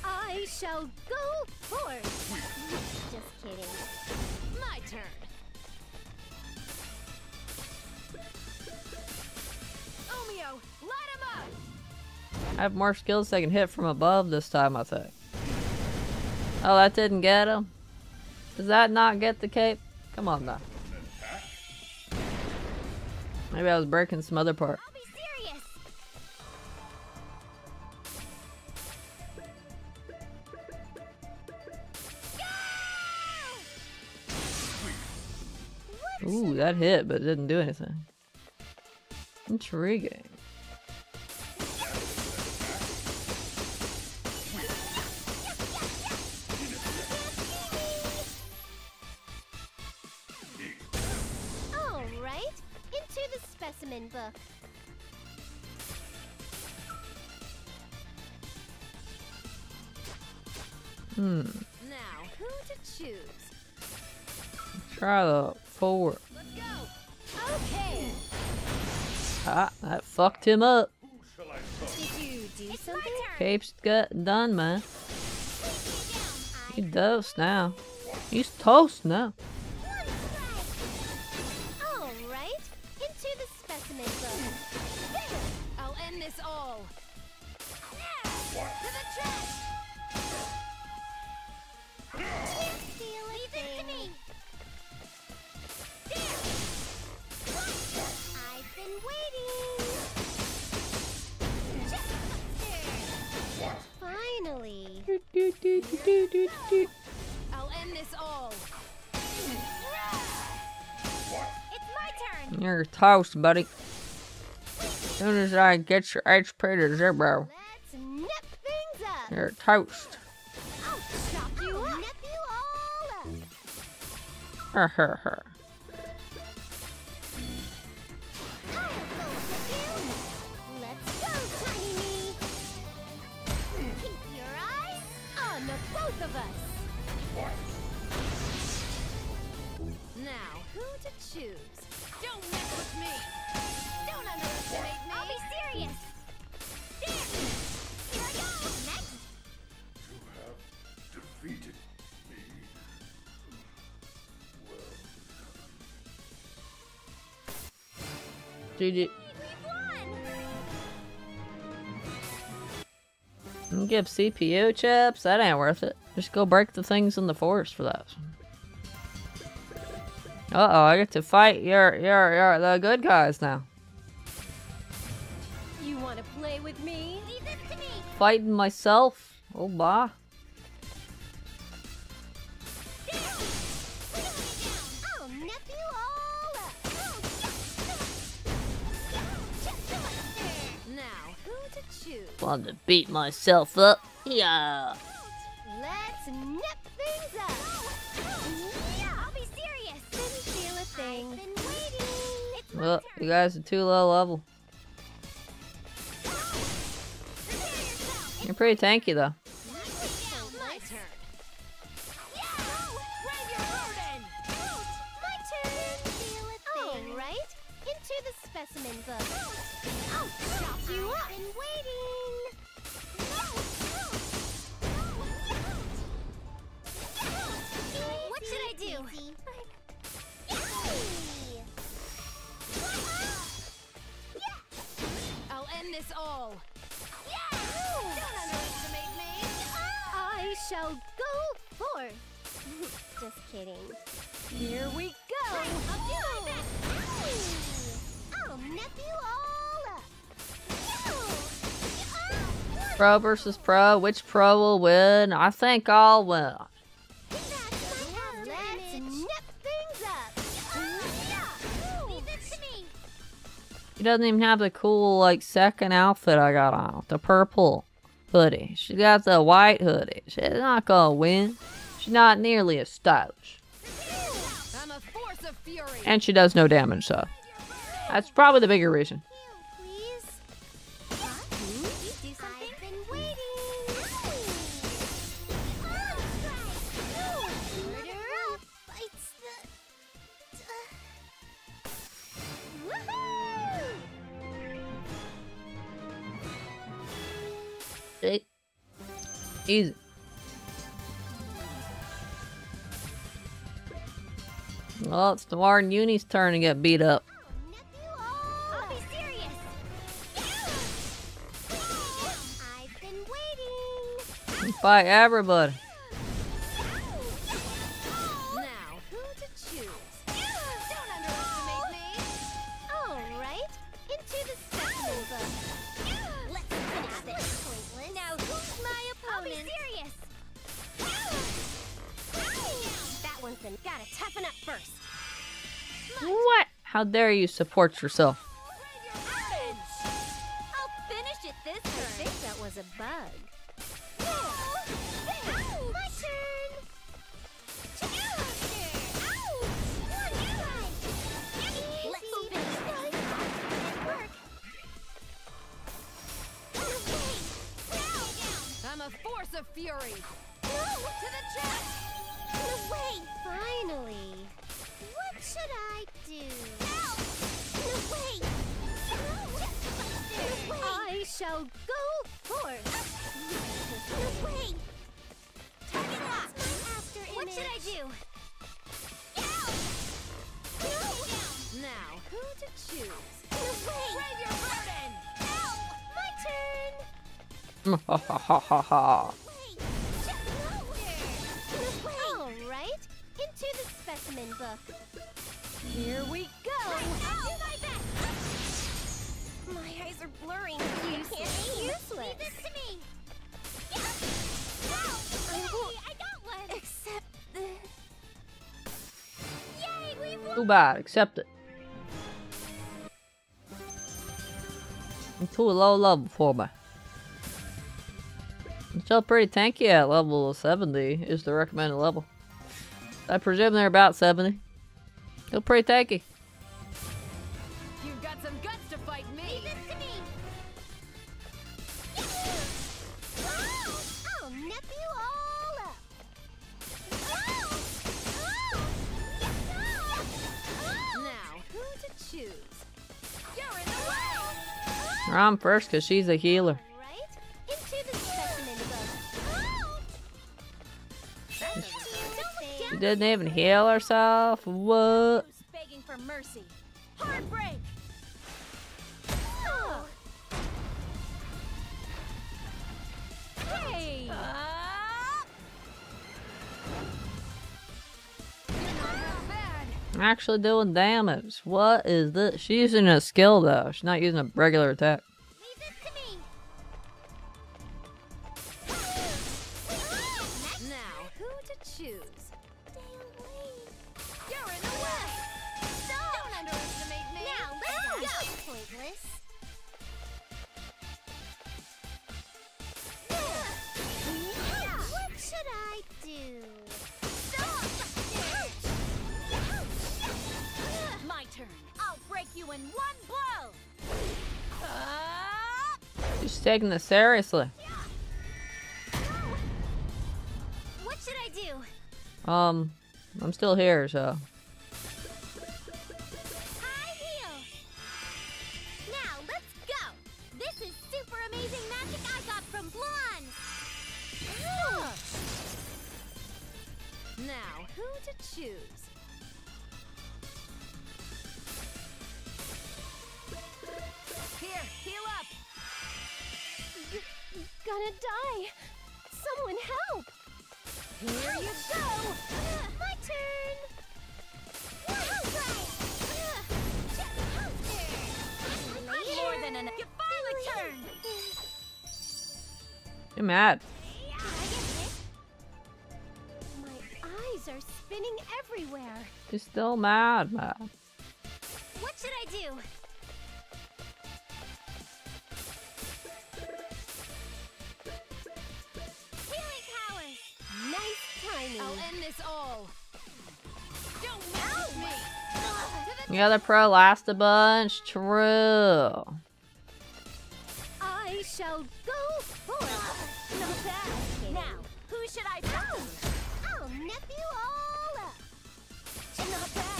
I shall go forth. Just kidding. My turn. Umio, light him up. I have more skills that can hit from above this time, I think. Oh, that didn't get him? Does that not get the cape? Come on now. Maybe I was breaking some other part. I'll be serious. Ooh, that hit, but it didn't do anything. Intriguing. Try the four. Go. Okay. Ah, that fucked him up. Cape's got done, man. He's dosed now. He's toast now. Finally. I'll end this all. It's my turn. You're toast, buddy. As Soon as I get your HP to zero, Let's nip things up. you're toast. I'll chop you up. Nip you all up. Don't mess with me. Don't underestimate me. I'll be serious. There. Here I go. Next. You have defeated me. Well. GG. Give CPU chips? That ain't worth it. Just go break the things in the forest for that. Uh oh, I get to fight your your your the good guys now. You want to play with me? Leave this to me! Fighting myself. Oh bah. I'll nip you all up! Now, who to choose? Want to beat myself up? Yeah. Well, you guys are too low level. You're pretty tanky though. Pro versus pro. Which pro will win? I think I'll win. Let's nip things up. Leave it to me. She doesn't even have the cool like second outfit I got on. The purple hoodie. She got the white hoodie. She's not gonna win. She's not nearly as stylish. I'm a force of fury. And she does no damage, so. That's probably the bigger reason. Easy. Well, it's Noir and Uni's turn to get beat up. Nip you first. What? How dare you support yourself? I'll finish it this turn. I think that was a bug. My turn. Let's finish this. Good work. I'm a force of fury. No! To the chest. No way! Finally! What should I do? No way! No way! I shall go forth! Ah! No way! Target locked! After what should I do? No! Now, who to choose? No way! Brave your burden. My turn! Ha ha ha ha ha. Here we go. I'll do my best. My eyes are blurring. You can't be useless. Leave this to me. I won't. I got one. Except the. Yay, we won! Too bad. Accept it. I'm too low level for me. I'm still pretty tanky at level 70 is the recommended level. I presume they're about 70. Still pretty tanky. You've got some guts to fight me. Leave this to me. Oh, I'll nip you all up. Now, who to choose? You're in the way. I'm first because she's a healer. didn't even heal herself? What? Begging for mercy. Heartbreak! Hey! Actually doing damage. What is this? She's using a skill though. She's not using a regular attack. In one blow. Uh, She's taking this seriously. What should I do? Um, I'm still here, so. Gonna die. Someone help. Here you go! Uh, my turn. more than enough. You finally turned. You're mad. My eyes are spinning everywhere. She's still mad, man. What should I do? Nice. I'll end this all! Don't mess with me! To the pro last a bunch. True. I shall go forth. Not bad. Now, Who should I choose? I'll nip you all up. Not bad.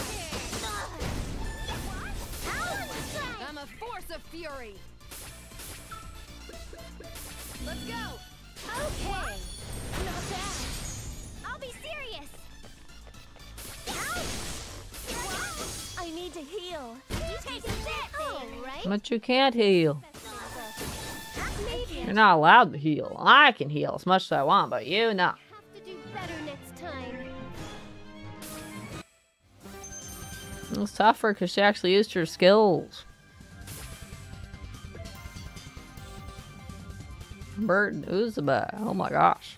I'm a force of fury! Let's go! Okay. Need to heal. You take a thing, right? But you can't heal. You're not allowed to heal. I can heal as much as I want, but you no. have to do better next time. It's tougher because she actually used her skills. Burton Uzaba. Oh my gosh.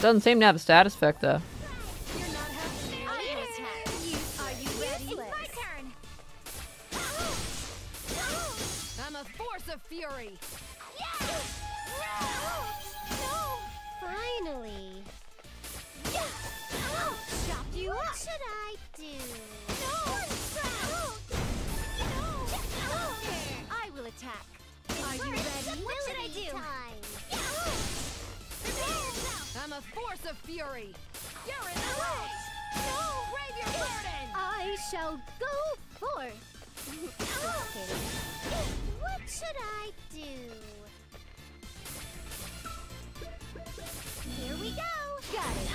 Doesn't seem to have a status effect though. You're force of fury! You're in the way! No! Brave your burden! I shall go forth. What should I do? Here we go. Got it.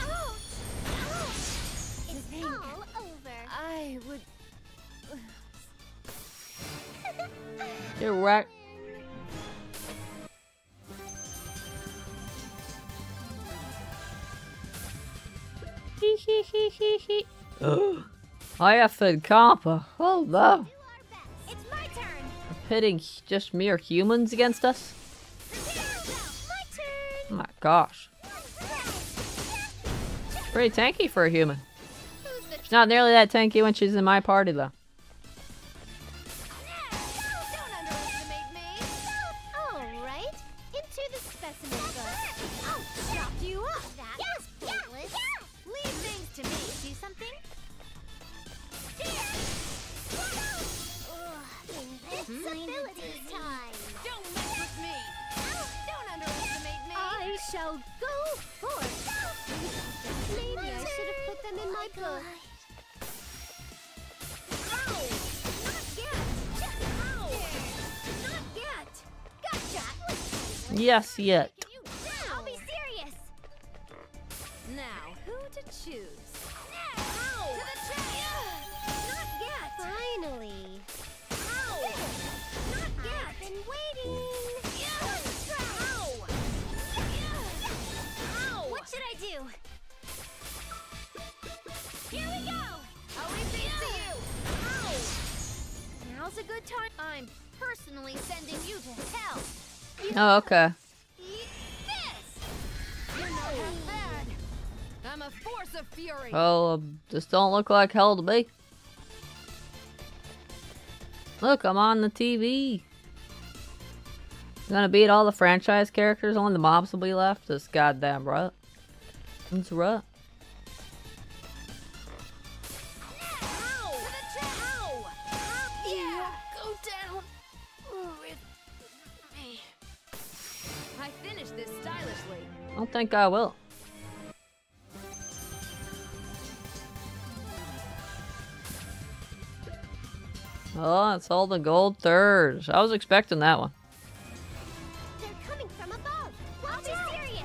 It's all over. I would. You're right. I have fed Compa. Oh no. Our best. It's my turn. Pitting just mere humans against us? My. Oh my gosh. Pretty tanky for a human. She's not nearly that tanky when she's in my party though. Like a... Ow! Not yet! Ow! Not yet! Gotcha! Yes, yet. Time. I'm personally sending you to hell. Oh, okay. Eat this! You're not half bad. I'm a force of fury. Well, uh, this don't look like hell to me. Look, I'm on the TV. Gonna beat all the franchise characters. Only the mobs will be left. This goddamn rut. It's rut. Don't think I will. Oh, it's all the gold thirds. I was expecting that one. They're coming from above. I'll be serious.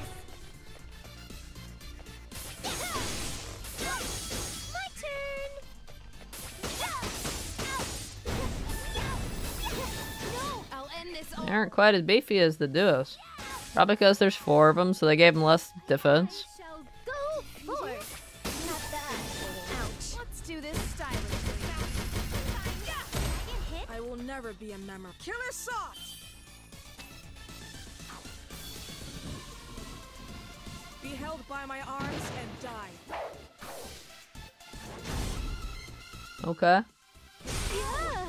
My turn. No. I'll end this all. They aren't quite as beefy as the duos. Probably because there's four of them, so they gave them less defense. I will never be a memory. Killer shot! Be held by my arms and die. Okay. Yeah.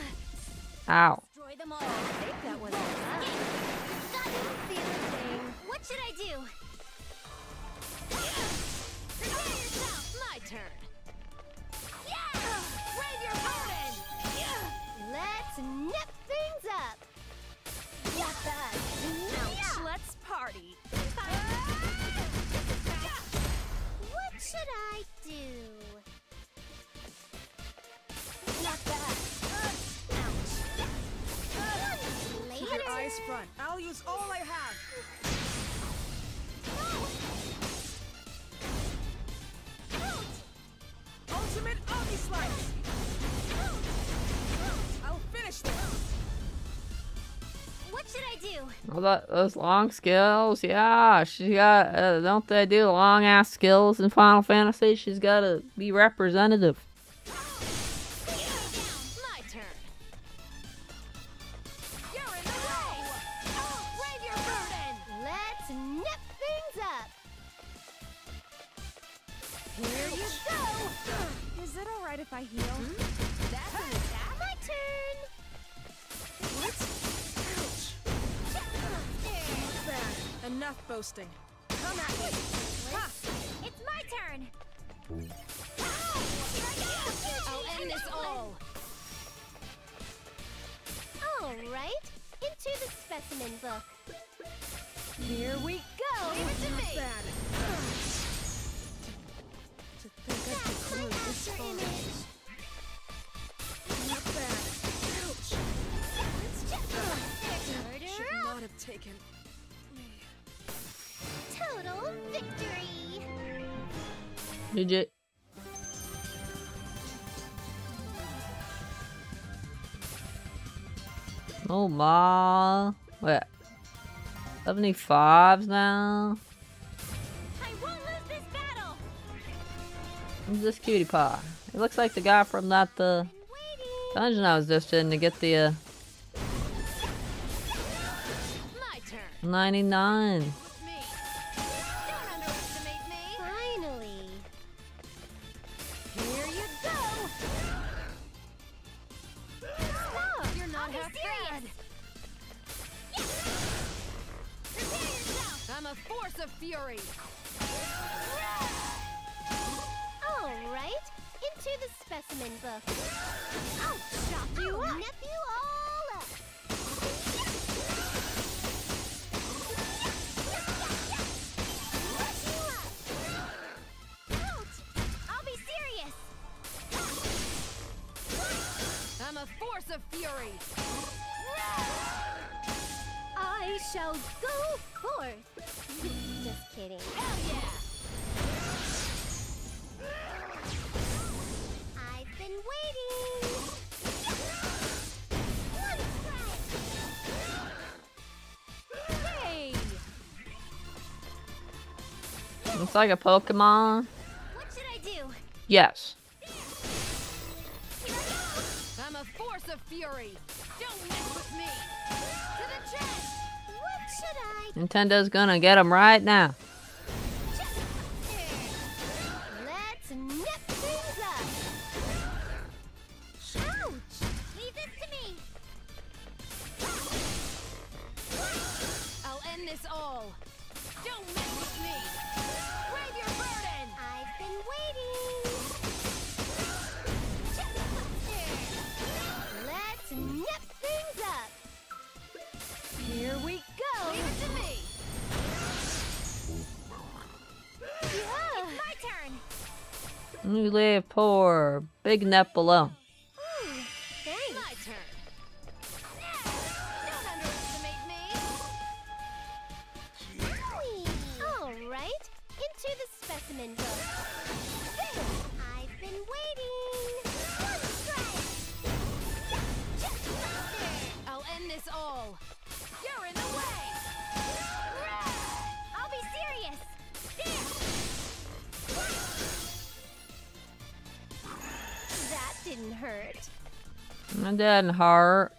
Ow. Destroy them all. I think that was enough. That didn't feel a thing. What should I do? Prepare yourself. My turn. Yeah. Brave your burden. Let's nip things up. Not bad. Ouch. Let's party. What should I do? Not bad. Ouch. Keep your eyes front. I'll use all I have. Well, that, those long skills, yeah, she got. Uh, don't they do long ass skills in Final Fantasy? She's got to be representative. If I heal? Hmm? That's an attack. My turn. Bad. Enough boasting. Come at me. Ha! It's my turn. I'll end this all. All right. Into the specimen book. Here we go. Leave it to me. taken. Total victory. GG. Oh my. What? 75s now? Who's this cutie pie? It looks like the guy from that uh, dungeon I was just in to get the uh, 99. Me. Don't underestimate me. Finally. Here you go. Stop. You're not half serious. bad. Prepare yourself. I'm a force of fury. specimen book. I'll chop you I'll up! Nip you all up! I'm a force of fury! I shall go forth! Just kidding. Hell yeah! It's like a Pokemon. What should I do? Yes. Here I go. I'm a force of fury! Don't mess with me! To the chest! What should I Nintendo's gonna get him right now. Turn. live poor Big Nep alone. It didn't hurt.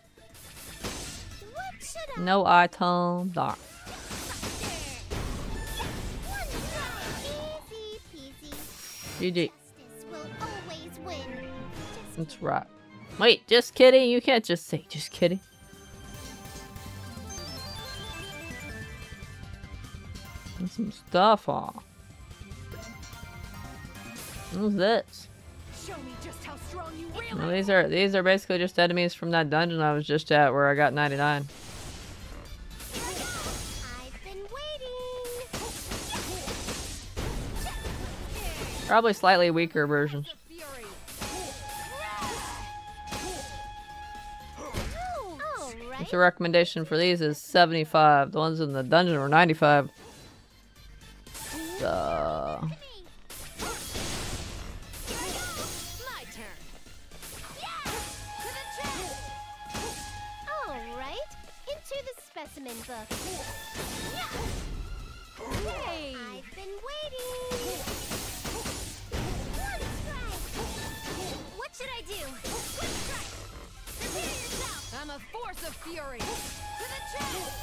No item. Peasy. GG. That's right. Wait, just kidding. You can't just say just kidding. Some stuff off. What's this? Well, these are these are basically just enemies from that dungeon I was just at where I got 99. I've been waiting. Probably slightly weaker versions. The recommendation for these is 75. The ones in the dungeon were 95. Uh, the specimen book. Hey! I've been waiting. One strike. What should I do? Quick strike. Prepare yourself. I'm a force of fury! To the chest!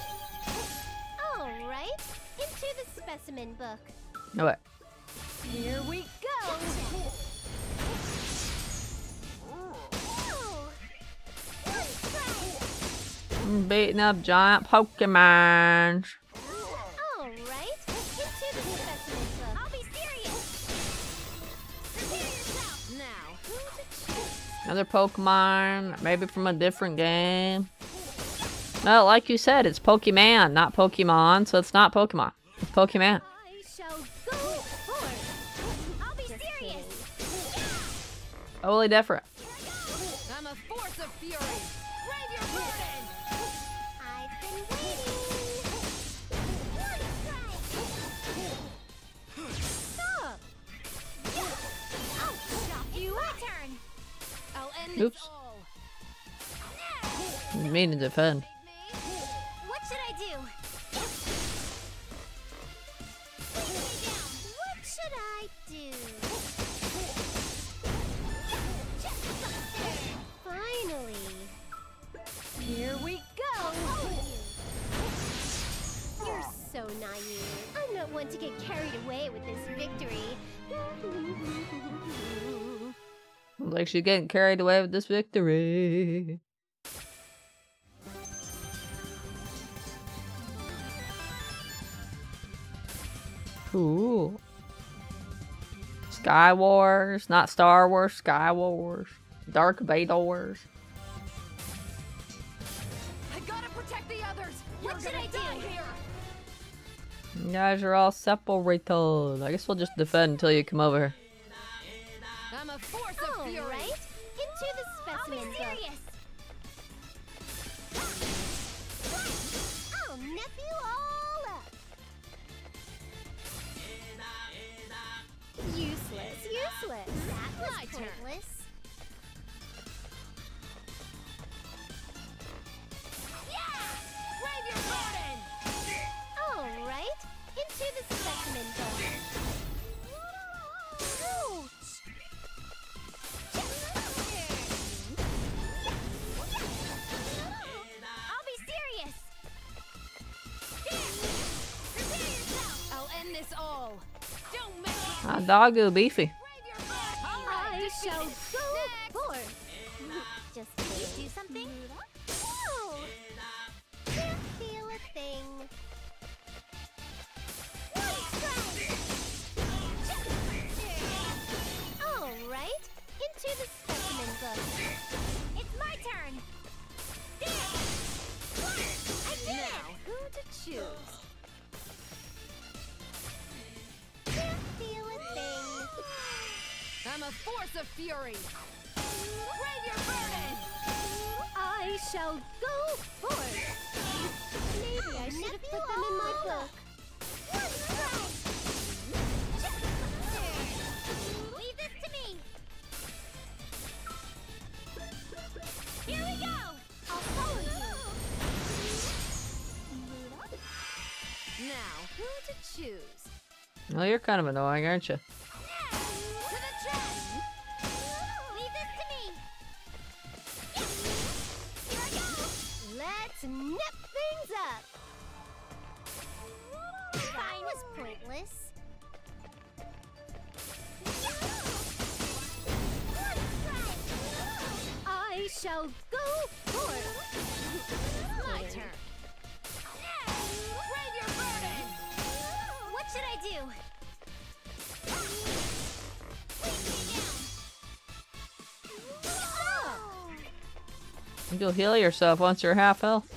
All right. Into the specimen book. no way. Here we go! I'm beating up giant Pokemon. All right. Into the specimen book. I'll be serious. Prepare yourself. Now, who to choose? Another Pokemon, maybe from a different game. No, like you said, it's Pokemon, not Pokemon, so it's not Pokemon. It's Pokemon. I shall go forth. I'll be serious. Totally different. Oops. Mean to defend. What should I do? What should I do? Finally. Here we go! You're so naive. I'm not one to get carried away with this victory. Like she's getting carried away with this victory. Cool. Sky Wars, not Star Wars, Sky Wars. Dark Vadors. I gotta protect the others! What You're should I do? here! You guys are all separated. I guess we'll just defend until you come over dog is beefy. fury! Brave your burden! I shall go forth! Maybe I should have put them in my book. Now, who to choose? Well, you're kind of annoying, aren't you? heal yourself once you're half health.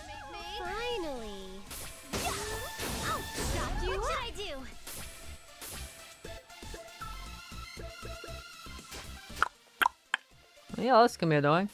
Oscar melhor.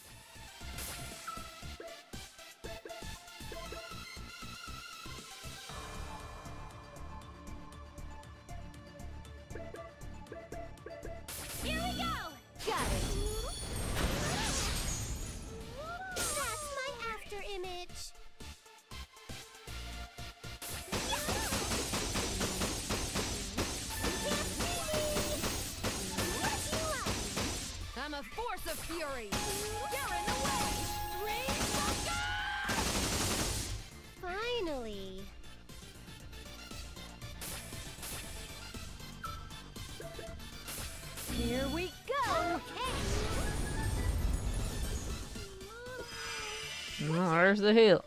the hill.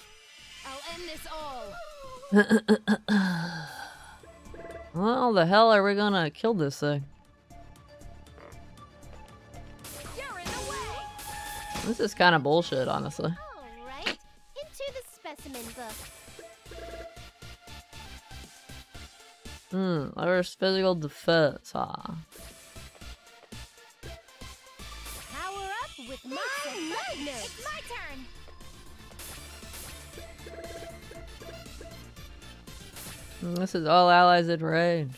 Well, the hell are we gonna kill this thing? You're in the way. This is kind of bullshit, honestly. All right, into the specimen book. Hmm, there's physical defense, huh? This is all allies in range.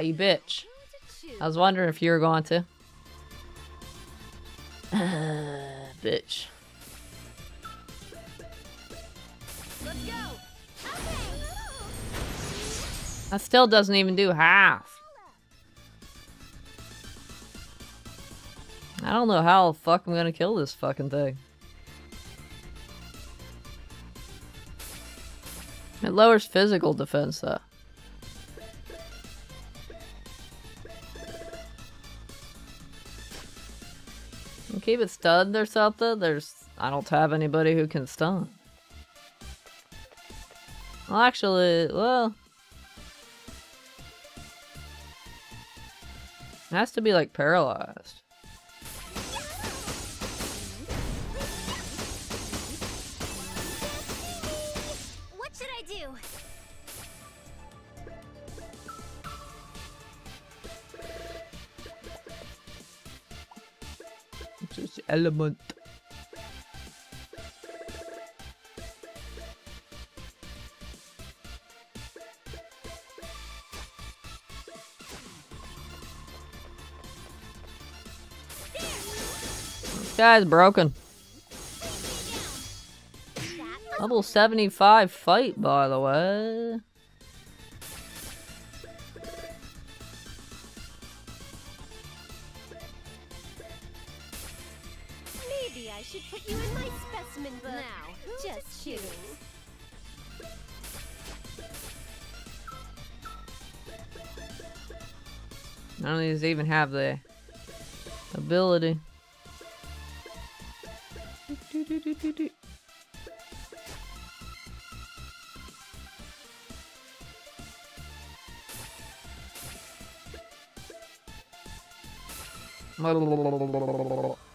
You bitch. I was wondering if you were going to. bitch. That still doesn't even do half. I don't know how the fuck I'm gonna kill this fucking thing. It lowers physical defense though. Keep it stunned or something. There's I don't have anybody who can stun. Well, actually, well, it has to be like paralyzed. Element. Guy's broken. Level 75 fight, by the way. My specimen book. Now, just kidding. None of these even have the ability. I'ma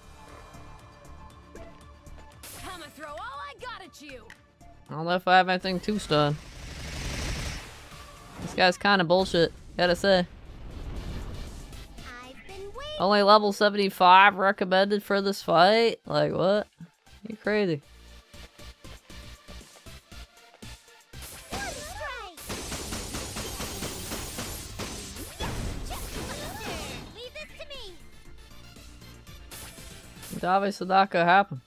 Don't know if I have anything two stun. This guy's kind of bullshit, gotta say. Only level 75 recommended for this fight? Like, what? You crazy. Dave Sadaka happen.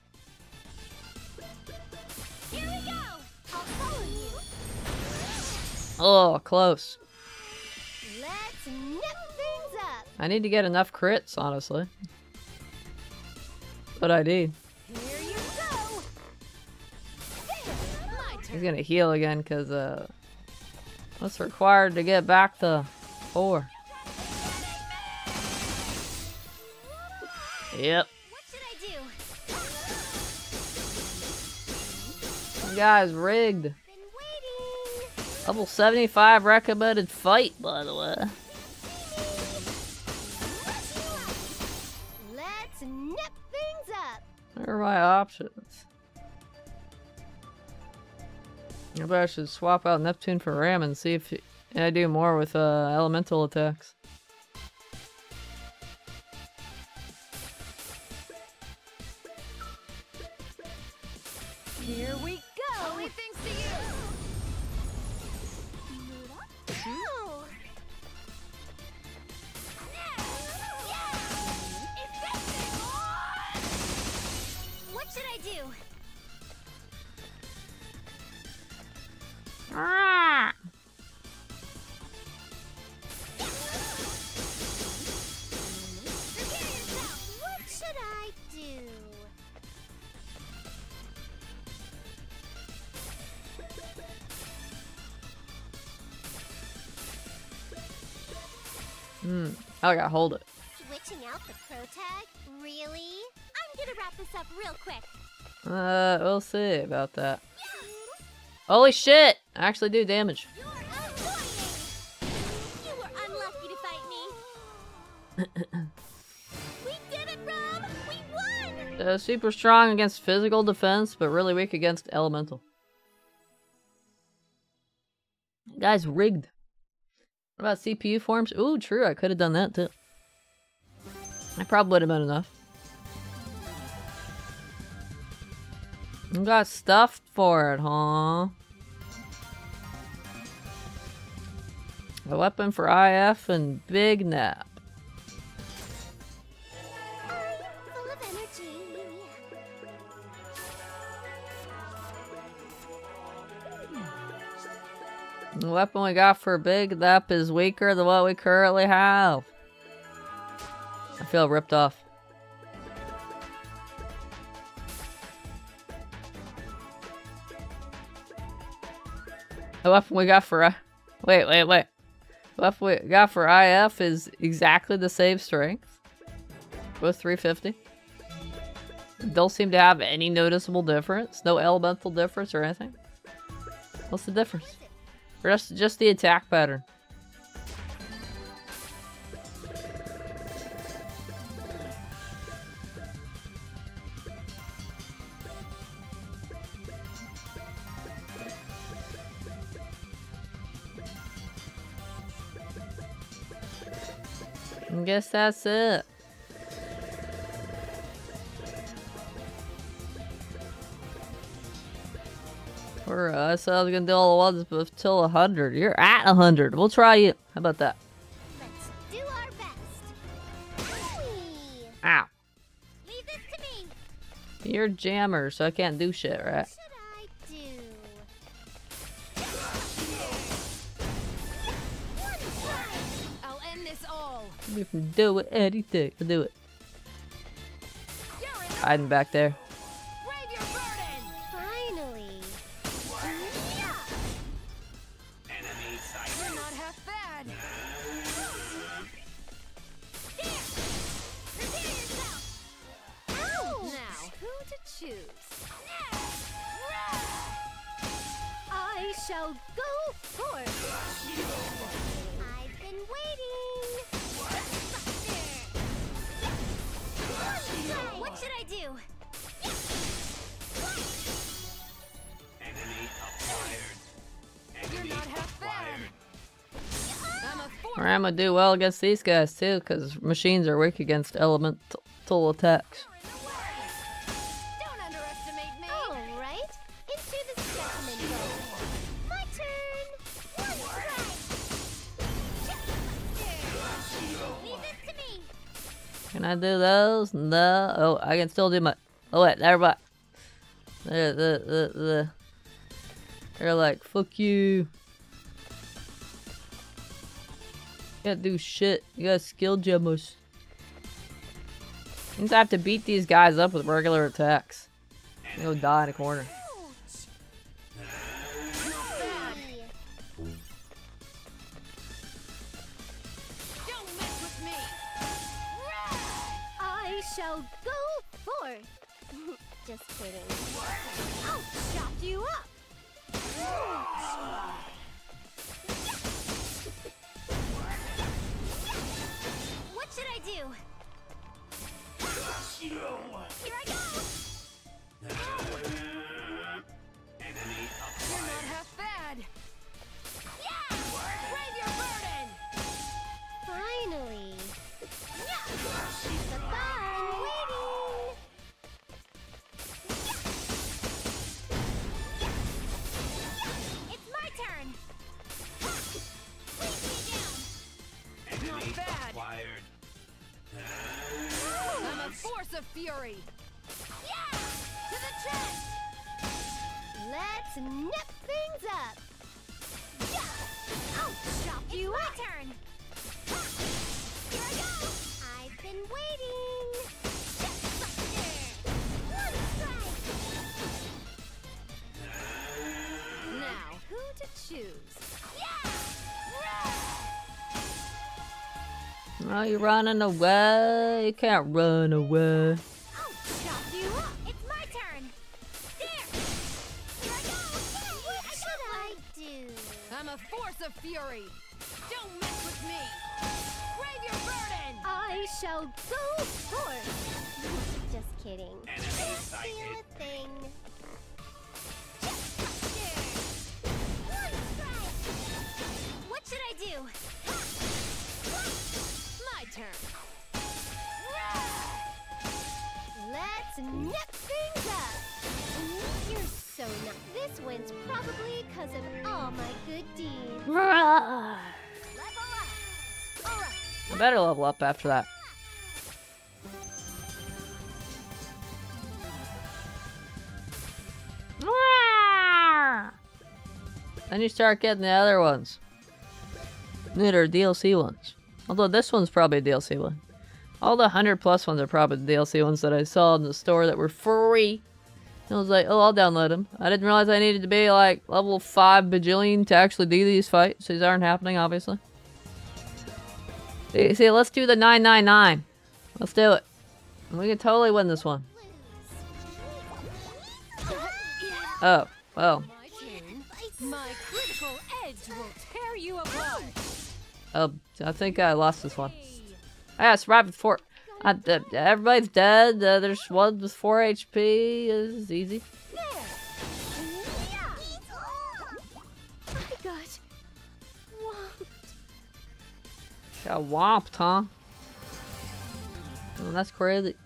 Oh, close. Let's nip things up. I need to get enough crits, honestly. But I need. Here you go. He's gonna heal again, cause uh, what's required to get back to four? Yep. What should I do? You guys rigged. Level 75 recommended fight, by the way. Let's nip things up. What are my options? Maybe I should swap out Neptune for Ram and see if I do more with uh, elemental attacks. I gotta hold it. Switching out the pro tag? Really? I'm gonna wrap this up real quick. Uh, we'll see about that. Holy shit! I actually do damage. You're annoying! You were unlucky to fight me. we did it, Rom! We won! Uh, super strong against physical defense, but really weak against elemental. Guy's rigged. What about CPU forms? Ooh, true. I could have done that too. I probably would have been enough. You got stuff for it, huh? A weapon for IF and Big Nep. The weapon we got for Big Nep is weaker than what we currently have. I feel ripped off. The weapon we got for... Uh, wait, wait, wait. The weapon we got for IF is exactly the same strength. Both 350. Don't seem to have any noticeable difference. No elemental difference or anything. What's the difference? Just, just the attack pattern. I guess that's it. Or uh, I said I was gonna do all the ones until a hundred. You're at a hundred. We'll try you. How about that? Let's do our best. Whee! Ow. Leave this to me. You're a jammer, so I can't do shit, right? What should I do? I'll end this all. You can do it, anything. Do it. Hiding back there. Do well against these guys too, because machines are weak against elemental attacks. Can I do those? No. Oh, I can still do my. Oh wait, everybody. The the the the. They're like, fuck you. Can't do shit. You got skill jammers. Means I have to beat these guys up with regular attacks. You'll die in a corner. Go forth. Just kidding. I'll chop you up. Do? Here I go. You're fury. Yeah! To the chest. Let's nip things up. Yeah! I'll chop you up. my turn. Here I go. I've been waiting. One strike. Now, who to choose? Oh, you're running away. You can't run away. I'll chop you up. It's my turn. There. Here I go. What should I do? I'm a force of fury. Don't mess with me. Brave your burden. I shall go forth. Just kidding. Don't feel a thing. One strike. What should I do? Let's things up. Mm, you're so. This wins probably because of all my good deeds. I Level up. All right. better level up after that. Then you start getting the other ones. That are DLC ones. Although this one's probably a DLC one. All the 100 plus ones are probably the DLC ones that I saw in the store that were free. And I was like, oh, I'll download them. I didn't realize I needed to be like level 5 bajillion to actually do these fights. These aren't happening, obviously. See, see, let's do the 999. Let's do it. We can totally win this one. Oh, well. My turn. My critical edge will tear you apart. Oh, I think I lost this one. I survived with four. Uh, everybody's dead. Uh, there's one with 4 HP. This is easy. Got. Got whomped, huh? That's crazy.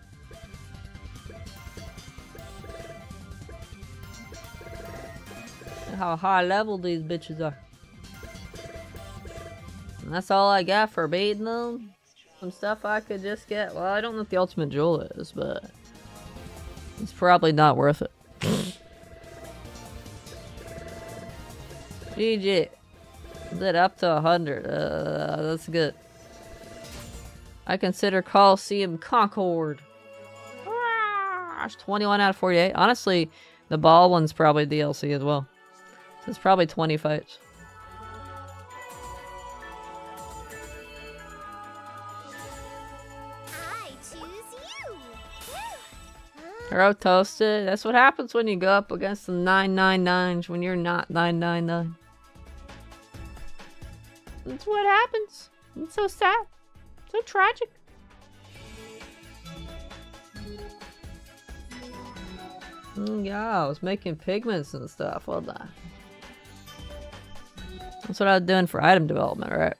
Look How high level these bitches are. And that's all I got for beating them. Some stuff I could just get. Well, I don't know what the ultimate jewel is, but it's probably not worth it. GG. Did up to 100. Uh, that's good. I consider Coliseum Concord. Gosh, 21 out of 48. Honestly, the ball one's probably DLC as well. So it's probably 20 fights. Hero toasted. That's what happens when you go up against the 999s when you're not 999. That's what happens. It's so sad. So tragic. Mm, yeah, I was making pigments and stuff. Well done. That's what I was doing for item development, right?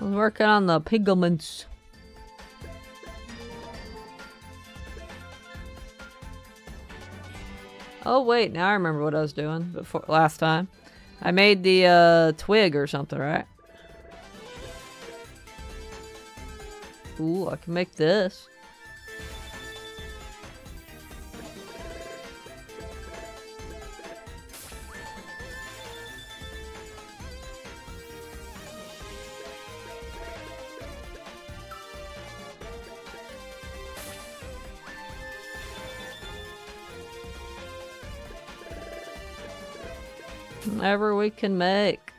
I was working on the pigments. Oh wait, now I remember what I was doing before last time. I made the uh, twig or something, right? Ooh, I can make this. Whatever we can make.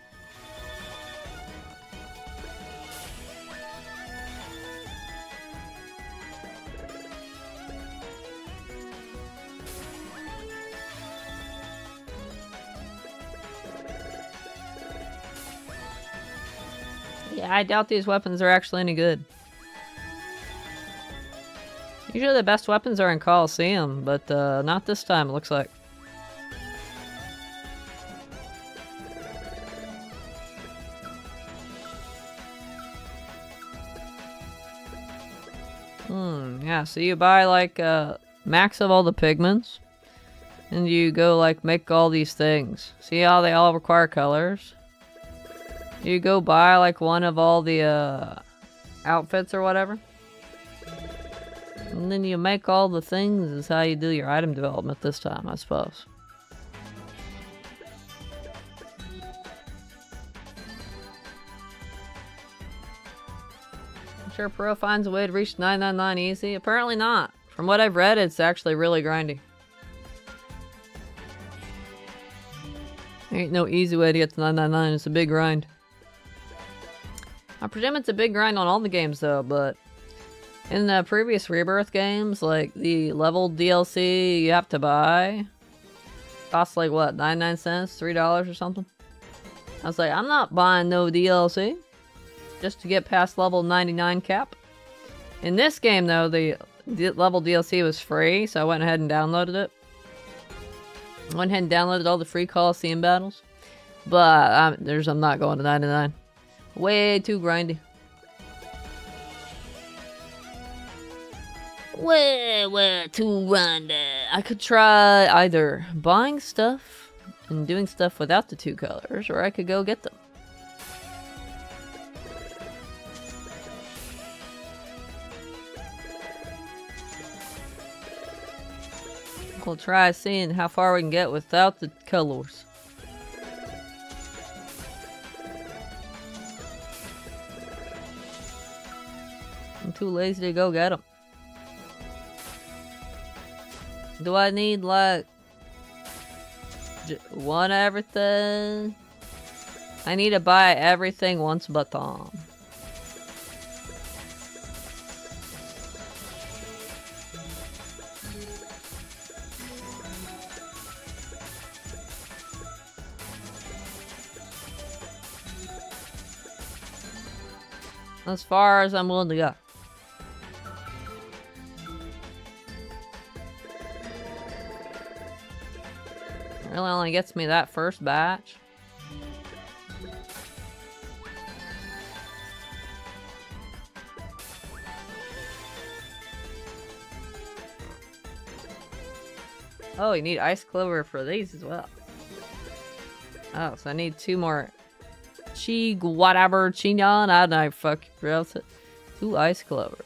Yeah, I doubt these weapons are actually any good. Usually the best weapons are in Coliseum, but uh, not this time, it looks like. Yeah, so you buy like uh, max of all the pigments, and you go like make all these things. See how they all require colors? You go buy like one of all the uh, outfits or whatever. And then you make all the things is how you do your item development this time, I suppose. Sure Pro finds a way to reach 999 easy. Apparently not. From what I've read, it's actually really grindy. Ain't no easy way to get to 999. It's a big grind. I presume it's a big grind on all the games though, but in the previous Rebirth games, like the level DLC you have to buy costs like what, 99 cents, $3 or something? I was like, I'm not buying no DLC just to get past level 99 cap. In this game though, the, level DLC was free, so I went ahead and downloaded it. Went ahead and downloaded all the free Coliseum battles. But I'm, there's, I'm not going to 99. Way too grindy. Way, way too grindy. I could try either buying stuff and doing stuff without the two colors, or I could go get them. We'll try seeing how far we can get without the colors. I'm too lazy to go get them. Do I need like one everything? I need to buy everything once baton. As far as I'm willing to go. Really only gets me that first batch. Oh, you need ice clover for these as well. Oh, so I need two more chi whatever chinyan. I don't know fuck pronounce it. Two ice clovers.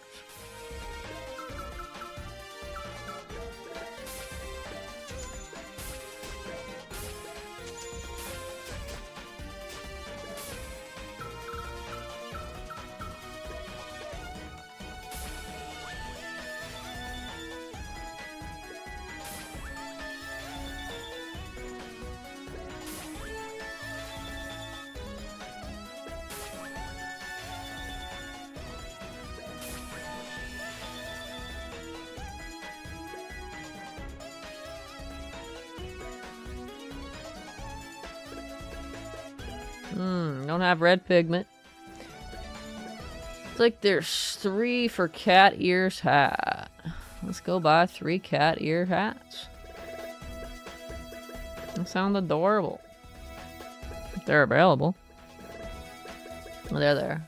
Have red pigment. It's like there's three for cat ears hat. Let's go buy three cat ear hats. They sound adorable. They're available. They're there.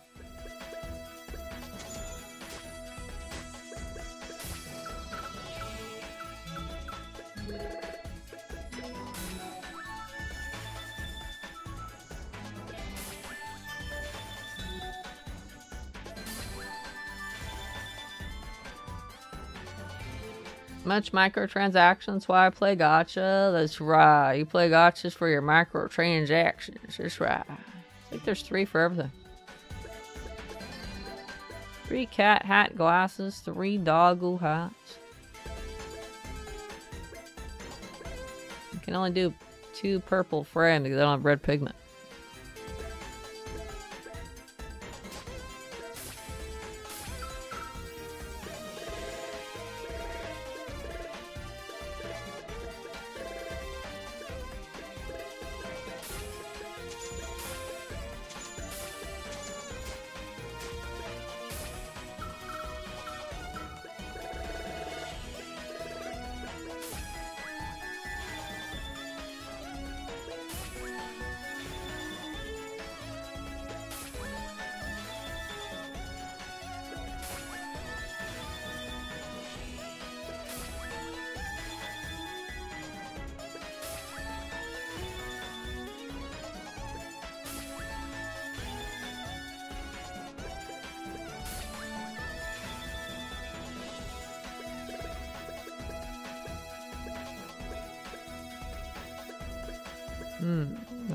Much microtransactions. Why I play gacha? That's right. You play gachas for your microtransactions. That's right. I think there's three for everything. Three cat hat glasses, three doggo hats. You can only do two purple frame because I don't have red pigment.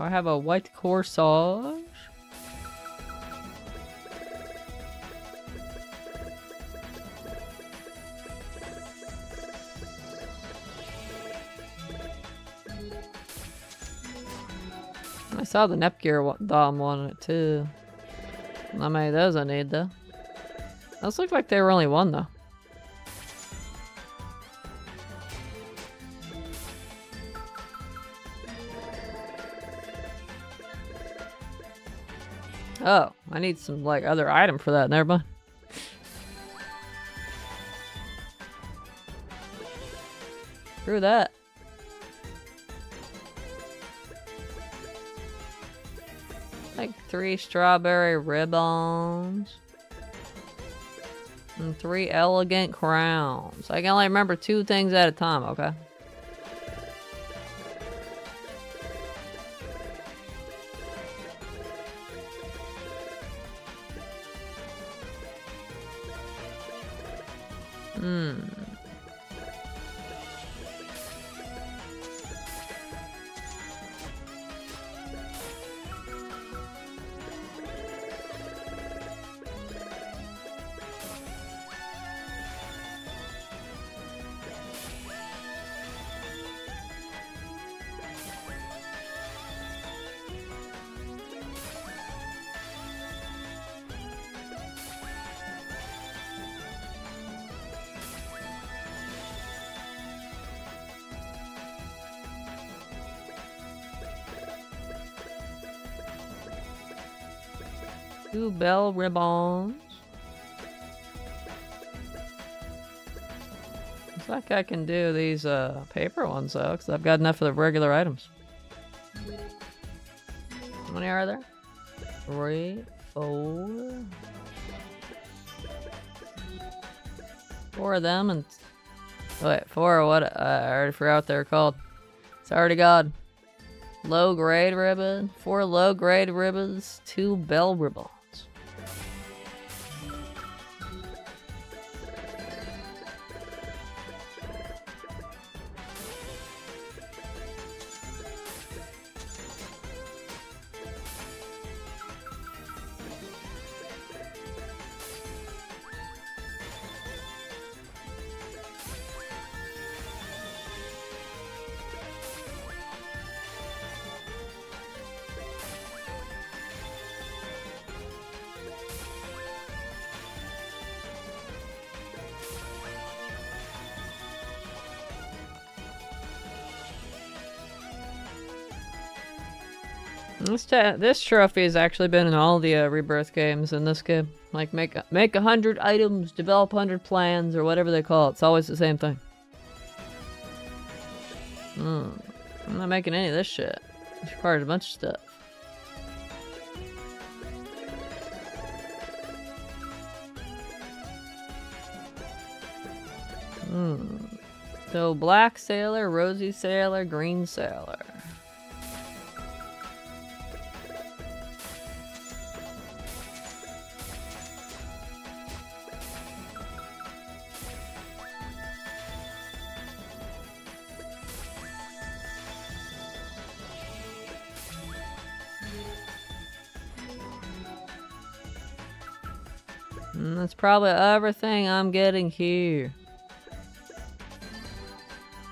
I have a white corsage? I saw the Nepgear Dom it too. How many of those I need though? Those look like they were only one though. I need some like other item for that. Never mind. Screw that. Like three strawberry ribbons. And three elegant crowns. I can only remember two things at a time, okay? Bell ribbons. Looks like I can do these uh, paper ones though, because I've got enough of the regular items. How many are there? Three, four. Four of them and. Wait, four what? Uh, I already forgot what they're called. Sorry to God. Low grade ribbon, four low grade ribbons, two bell ribbons. This trophy has actually been in all the uh, rebirth games in this game. Like make make a hundred items, develop hundred plans, or whatever they call it. It's always the same thing. Hmm. I'm not making any of this shit. This requires a bunch of stuff. Hmm. So black sailor, rosy sailor, green sailor. Probably everything I'm getting here.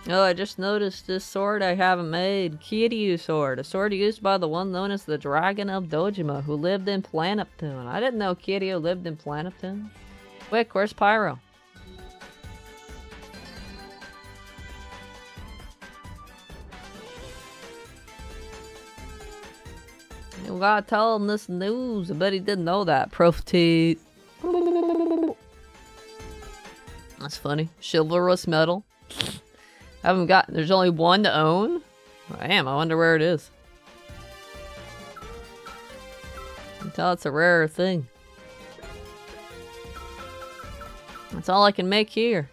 Oh, I just noticed this sword I haven't made. Kiryu sword. A sword used by the one known as the Dragon of Dojima, who lived in Planeptune. I didn't know Kiryu lived in Planeptune. Quick, where's Pyro? You gotta tell him this news. I bet he didn't know that. Prof T. That's funny. Chivalrous metal. I haven't got. There's only one to own. Damn, I wonder where it is. I tell it's a rare thing. That's all I can make here.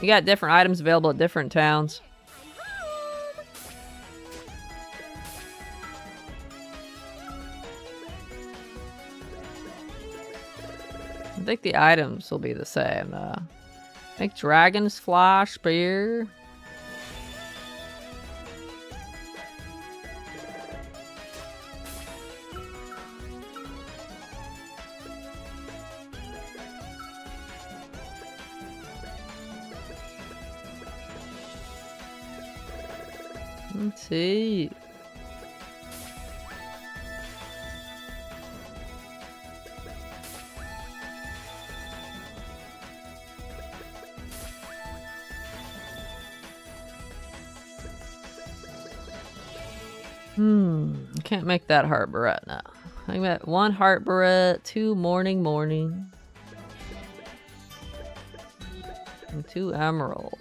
You got different items available at different towns. Think the items will be the same. Uh, make dragon's fly spear. Let's see. Hmm, can't make that heart barrette now. I got one heart barrette, two morning morning, and two emerald.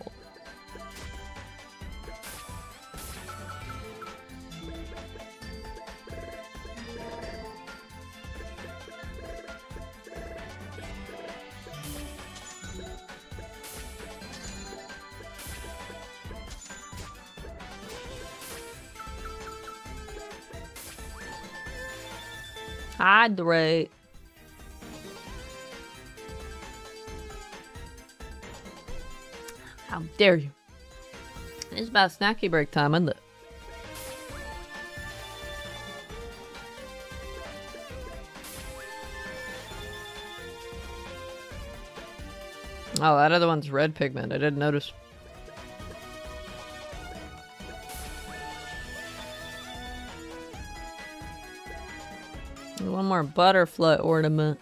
Hydrate. How dare you? It's about snacky break time, isn't it? Oh, that other one's red pigment. I didn't notice. More butterfly ornament.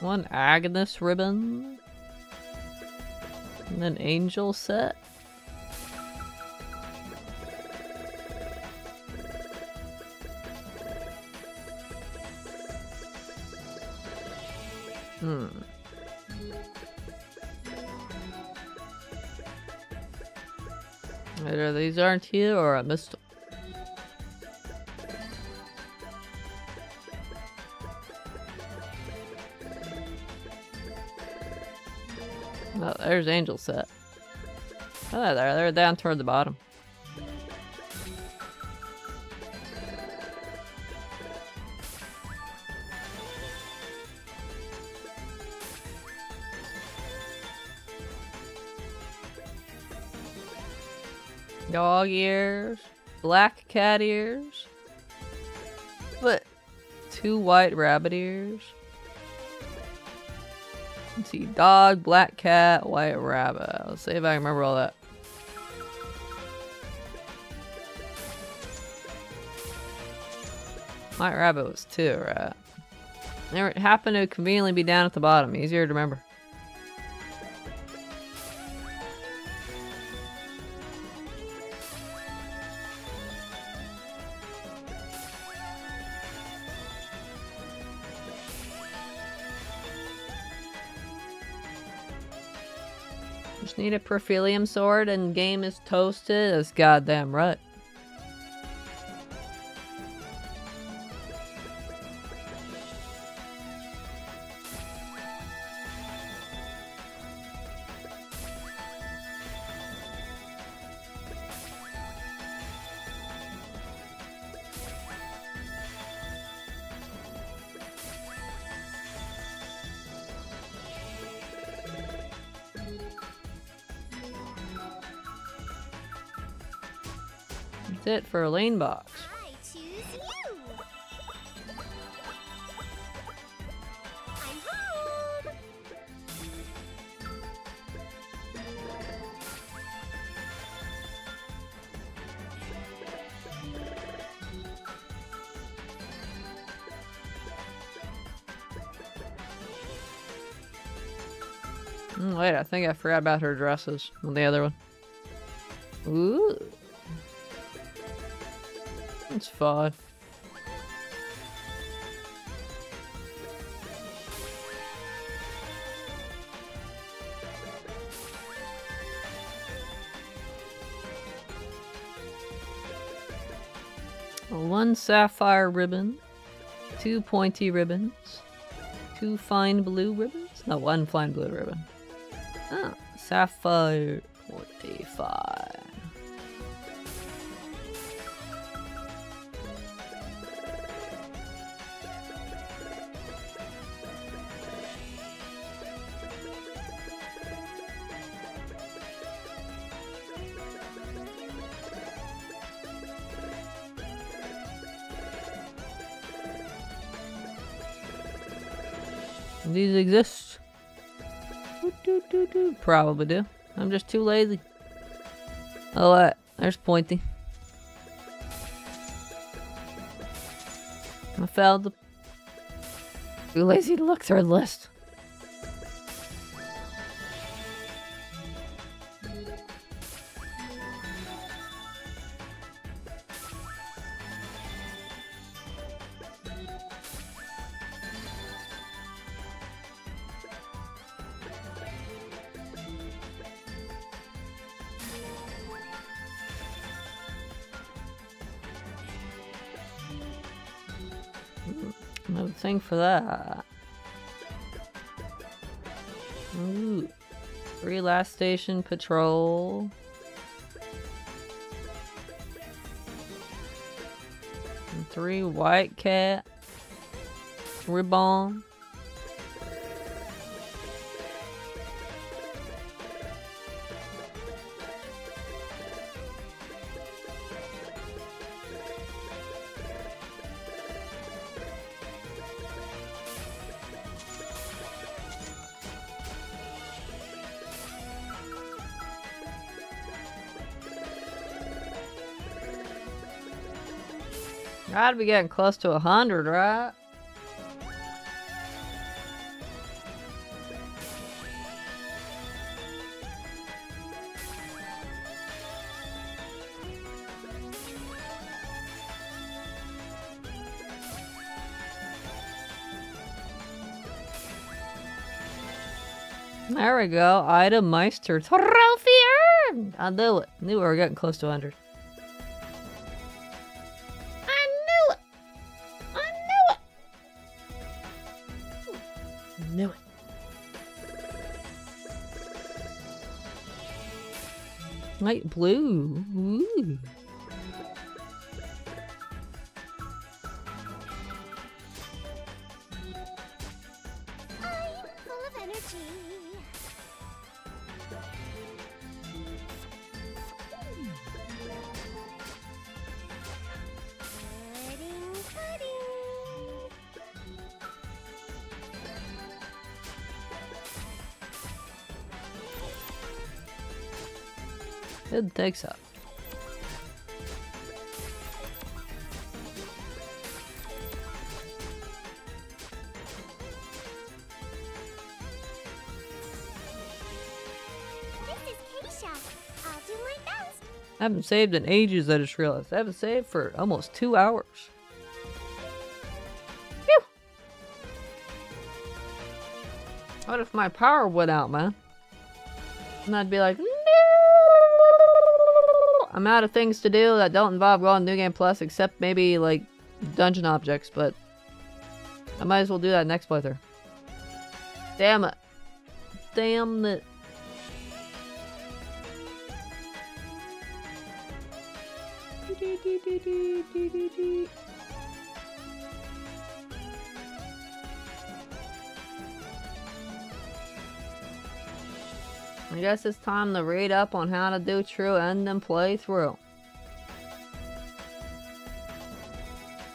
One Agnes ribbon. An angel set. Hmm. Either these aren't here or I missed them. There's Angel set. Oh, there, they're down toward the bottom. Dog ears, black cat ears, but two white rabbit ears. Let's see, dog, black cat, white rabbit. Let's see if I can remember all that. White rabbit was two, right? It happened to conveniently be down at the bottom. Easier to remember. Need a Perfilium sword and game is toasted. That's goddamn right. It for a lane box. I choose you. I'm home. Mm, wait, I think I forgot about her dresses on the other one. Ooh. It's fun. One sapphire ribbon, two pointy ribbons, two fine blue ribbons. No, one fine blue ribbon. Ah, sapphire 45. These Probably do. I'm just too lazy. Oh, what? There's Pointy. I failed the... Too lazy to look through the list. For that. Ooh. Three last station patrol. And three white cat. Ribbon. Gotta be getting close to a hundred, right? There we go. Item Meister trophy earned. I knew it. Knew we were getting close to 100. Light blue. Ooh. Takes up. This is Keisha. I'll do my best. I haven't saved in ages, I just realized. I haven't saved for almost two hours. Phew! What if my power went out, man? And I'd be like! I'm out of things to do that don't involve going New Game Plus, except maybe, like, dungeon objects, but I might as well do that next playthrough. Damn it. Damn it. Guess it's time to read up on how to do true end and play through.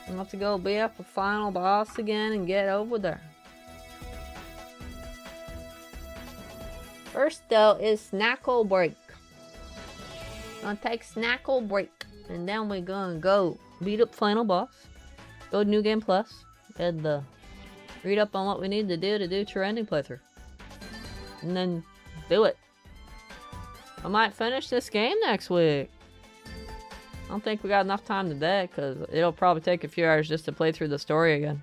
I'm about to go be up a final boss again and get over there. First though is Snackle Break. Gonna take Snackle Break. And then we're gonna go beat up final boss. Go to New Game Plus. And uh, read up on what we need to do to do true ending playthrough. And then do it. I might finish this game next week. I don't think we got enough time today because it'll probably take a few hours just to play through the story again.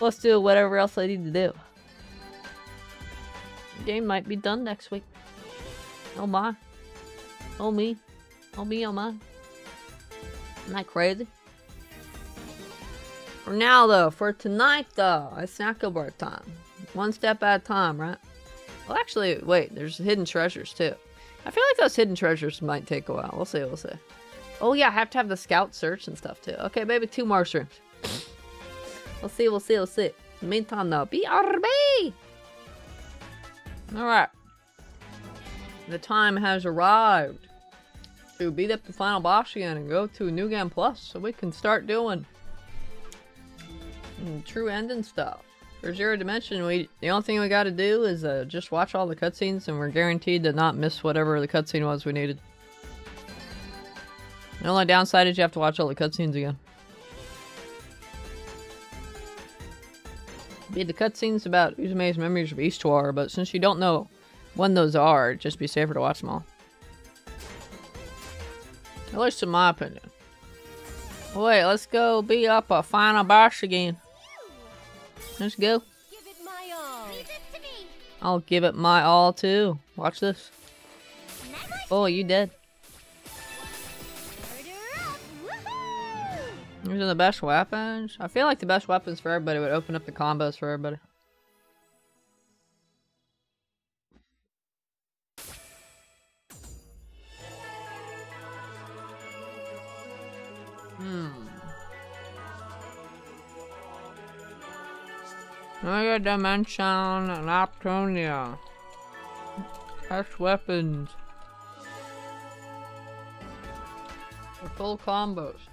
Let's do whatever else I need to do. Game might be done next week. Oh my. Oh me. Oh me, oh my. Isn't that crazy? For now though, for tonight though, it's snackle bar time. One step at a time, right? Well actually, wait, there's hidden treasures too. I feel like those hidden treasures might take a while. We'll see, we'll see. Oh yeah, I have to have the scout search and stuff too. Okay, maybe two more streams. we'll see, we'll see, we'll see. Meantime though, BRB! Alright. The time has arrived to beat up the final boss again and go to New Game Plus so we can start doing true ending stuff. For Zero Dimension, we the only thing we got to do is uh, just watch all the cutscenes, and we're guaranteed to not miss whatever the cutscene was we needed. The only downside is you have to watch all the cutscenes again. Be the cutscenes about Uzume's memories of Eastwar, but since you don't know when those are, just be safer to watch them all. At least in my opinion. Wait, let's go be up a final boss again. To me. I'll give it my all too. Watch this. Oh, you dead. order up. Woohoo! These are the best weapons. I feel like the best weapons for everybody would open up the combos for everybody. Hmm. Mega Dimension and Laptonia. Best weapons. For full combos.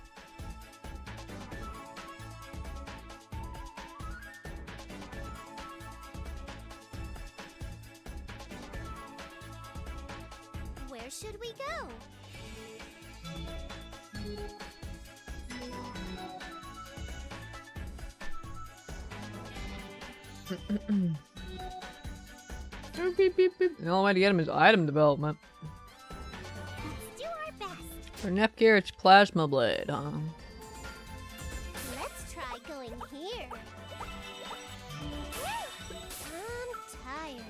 Beep, beep, beep. The only way to get him is item development. Let's do our best. For Nepgear, it's Plasma Blade, huh? Let's try going here. I'm tired.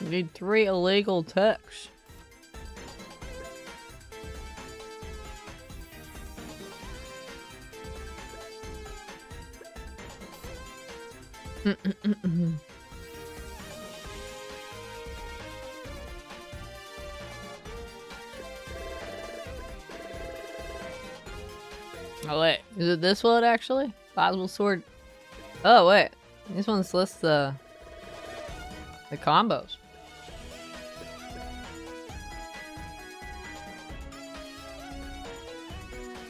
We need three illegal Oh wait, is it this one actually? Possible sword. Oh wait, this one's lists the the combos.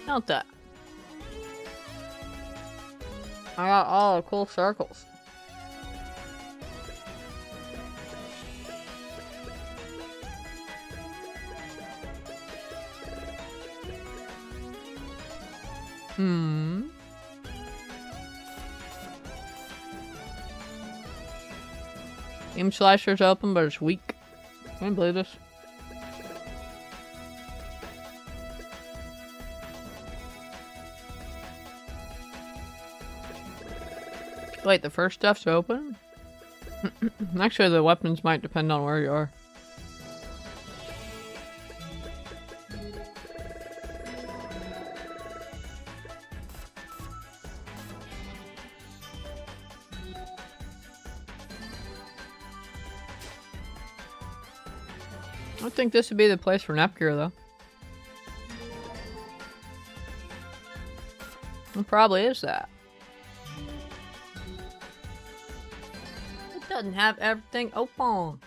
Not that. I got all the cool circles. Hmm. Game slasher's open, but it's weak. Can you believe this? Wait, the first stuff's open? Actually, the weapons might depend on where you are. This would be the place for Nepgear, though. It probably is that. It doesn't have everything open.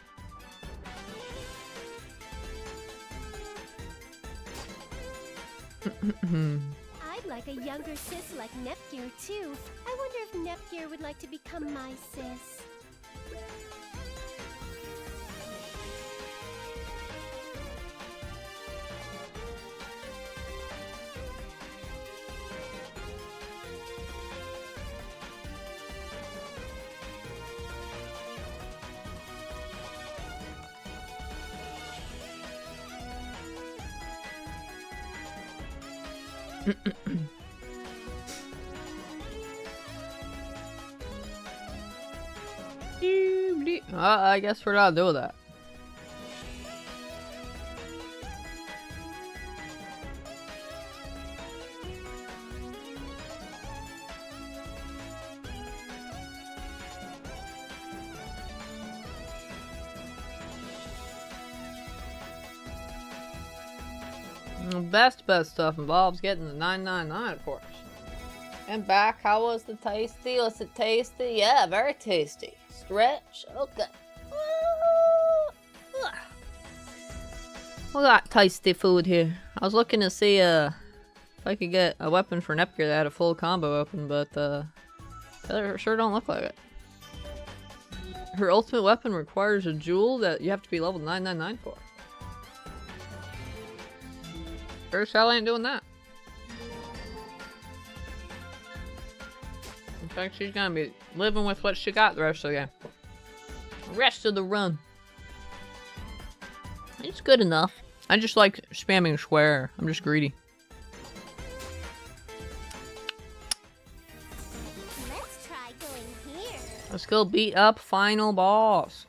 I'd like a younger sis like Nepgear too. I wonder if Nepgear would like to become my sis. I guess we're not doing that. Best, best stuff involves getting the 999, of course. And back, how was the tasty? Was it tasty? Yeah, very tasty. Stretch? Okay. We got tasty food here. I was looking to see uh, if I could get a weapon for Nepgear that had a full combo open, but uh, they sure don't look like it. Her ultimate weapon requires a jewel that you have to be level 999 for. As hell ain't doing that. In fact, she's gonna be living with what she got the rest of the game. Rest of the run. It's good enough. I just like spamming square. I'm just greedy. Let's try going here. Let's go beat up final boss.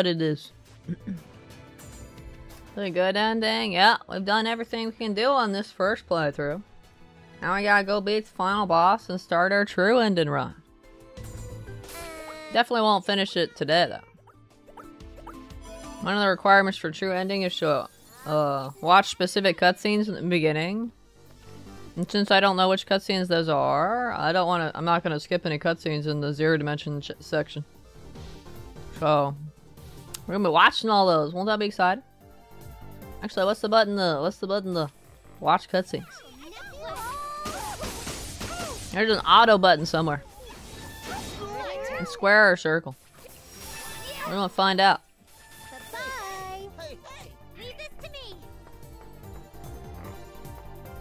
What it is. the good ending. Yeah, we've done everything we can do on this first playthrough. Now we gotta go beat the final boss and start our true ending run. Definitely won't finish it today though. One of the requirements for true ending is to uh, watch specific cutscenes in the beginning. And since I don't know which cutscenes those are, I don't want to. I'm not going to skip any cutscenes in the zero dimension section. So we're gonna be watching all those. Won't that be exciting? Actually, what's the button? The what's the button? to watch cutscenes. There's an auto button somewhere. In square or circle. We're gonna find out. To.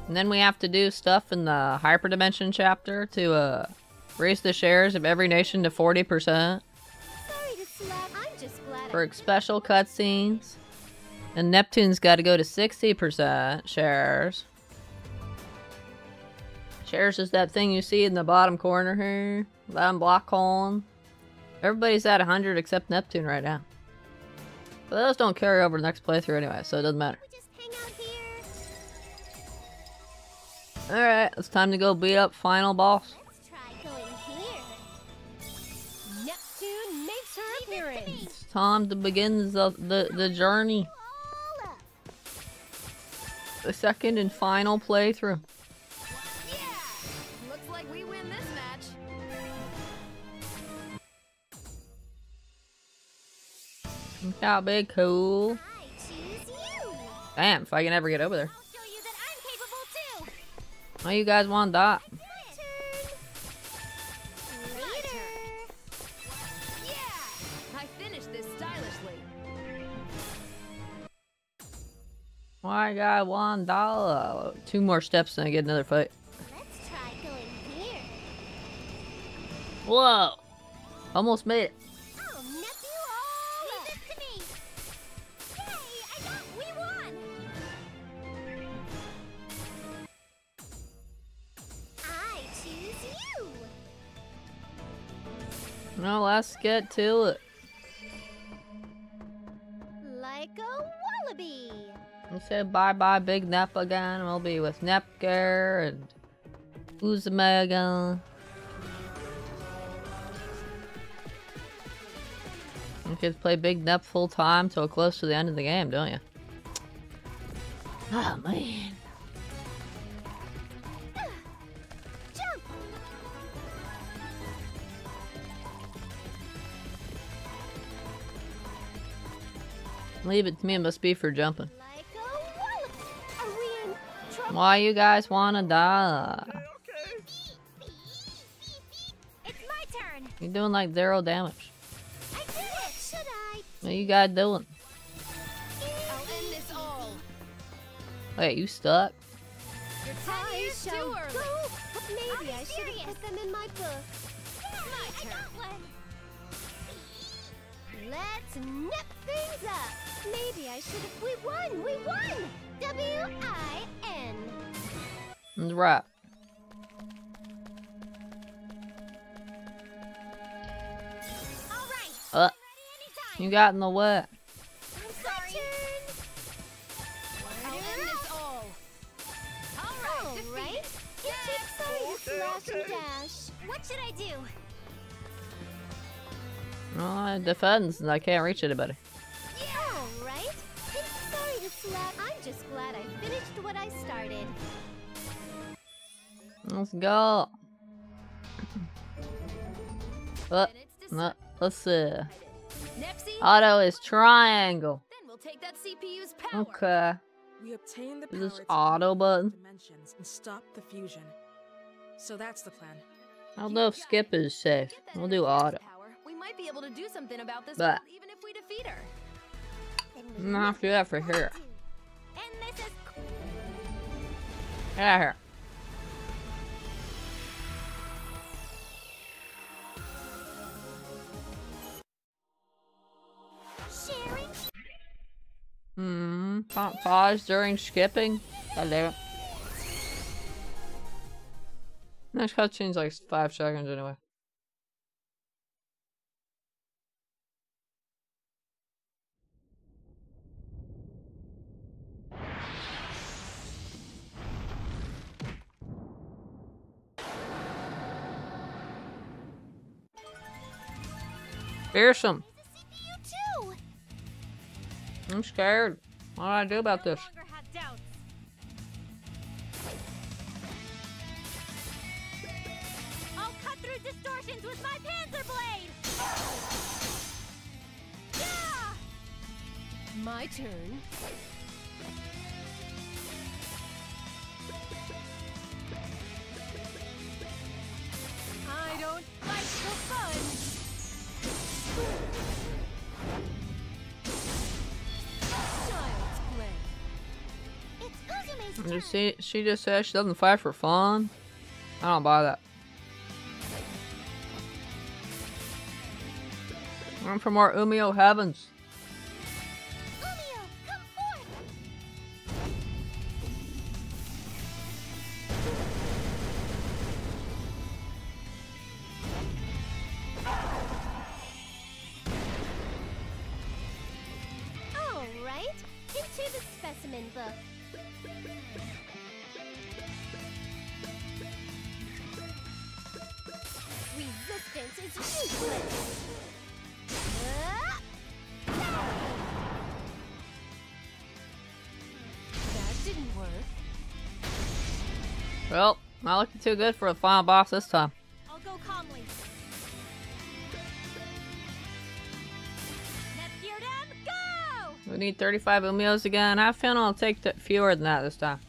And then we have to do stuff in the hyperdimension chapter to uh raise the shares of every nation to 40% for special cutscenes. And Neptune's got to go to 60% shares. Shares is that thing you see in the bottom corner here. Bottom block column. Everybody's at 100 except Neptune right now. But those don't carry over the next playthrough anyway, so it doesn't matter. We just hang out here. Alright, it's time to go beat up final boss. Let's try going here. Neptune makes her appearance. Time to begin the, the, the journey. The second and final playthrough. Yeah! Looks like we win this match. That big cool. Damn, if I can ever get over there. I'll you that I'm capable too. Oh, you guys want that? Why got one dollar? Two more steps and I get another fight. Let's try going here. Whoa! Almost made it. Oh, nephew, all Leave this to me. Yay! I got. We won. I choose you. Now let's get to it. Like a wallaby. We'll say bye bye Big Nep again. We'll be with Nepgear and Uzumega. You kids play Big Nep full time till close to the end of the game, don't you? Oh man. Jump! Leave it to me, it must be for jumping. Why you guys wanna die? It's my turn. You're doing like zero damage. I did it. Should I? What you guys doing? I'll end this all. Wait, you stuck? You're ten I too shall early. go. Maybe I'm I should have put them in my book. My turn. Let's nip things up. Maybe I should have. We won. We won. W I N. Right. Uh, you got in the way. I'm sorry. I'll end this all. All right. All defeated. right. It's too sorry to slash and dash. What should I do? Oh, it defends and I can't reach anybody. Slap. I'm just glad I finished what I started. Let's go. Uh, Minutes uh, let's see. Nepsy, Auto is triangle. then we'll take that CPU's power. Okay. We obtain the Is this auto button? dimensions and stop the fusion. So that's the plan. I don't know if skip is safe. We'll do auto. power. We might be able to do something about this But- even if we defeat her. I'm gonna have to do that for is Get out of here. Hmm. Pa- Pause during skipping. God damn it. Next cutscene's like five seconds anyway. Fearsome. CPU. I'm scared. What do I do about this? longer have doubts. I'll cut through distortions with my Panzer Blade. Yeah! My turn. I don't fight for fun. Turn. Did she, just said she doesn't fight for fun? I don't buy that. I'm for more Umio Heavens. Well, not looking too good for the final boss this time. I'll go calmly. Go! We need 35 Umios again. I feeling I'll take fewer than that this time.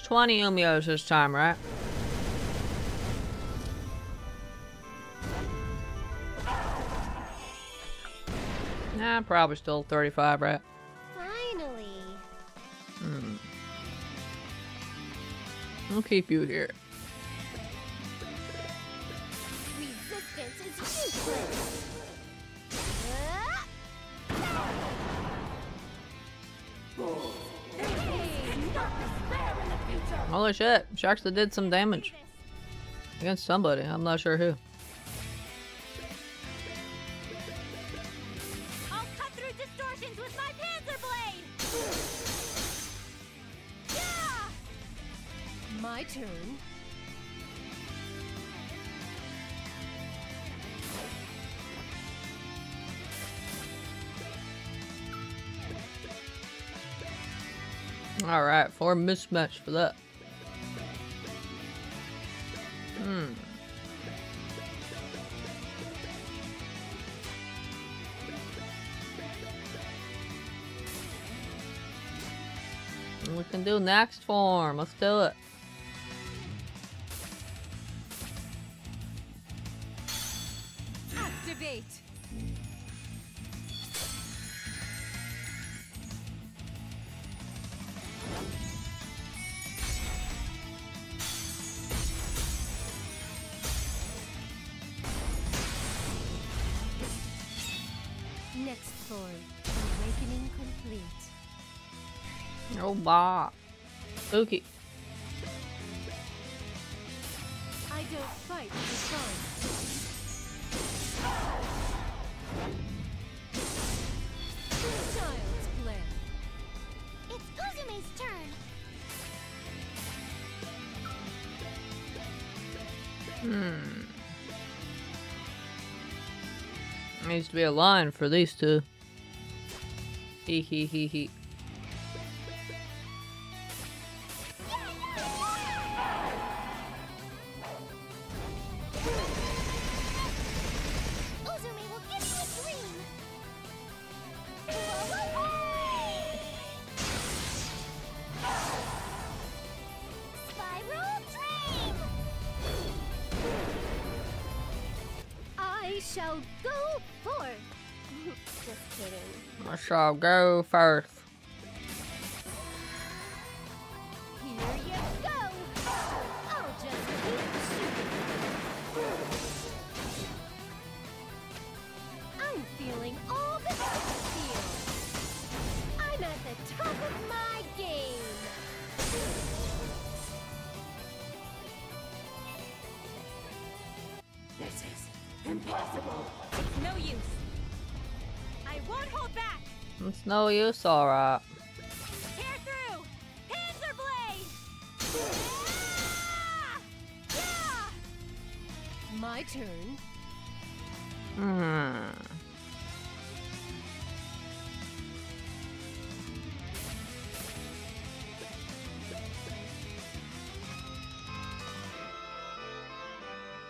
Umio, come forth. Just 20 Umios this time, right? Nah, probably still 35, right? Finally. Hmm. I'll keep you here. Holy shit, she actually did some damage. Against somebody, I'm not sure who. I'll cut through distortions with my Panzer Blade! Yeah! My turn. Alright, four mismatch for that. Next form. Let's do it. Activate. Next form. Awakening complete. Oh, bah. Spooky. I don't fight for fun. Child's play. It's turn. Hmm. Needs to be a line for these two. Hee hee hee hee. Kidding. I shall go first. It's no use, alright. Tear through. Panzer blade. Yeah! Yeah! My turn. Hmm.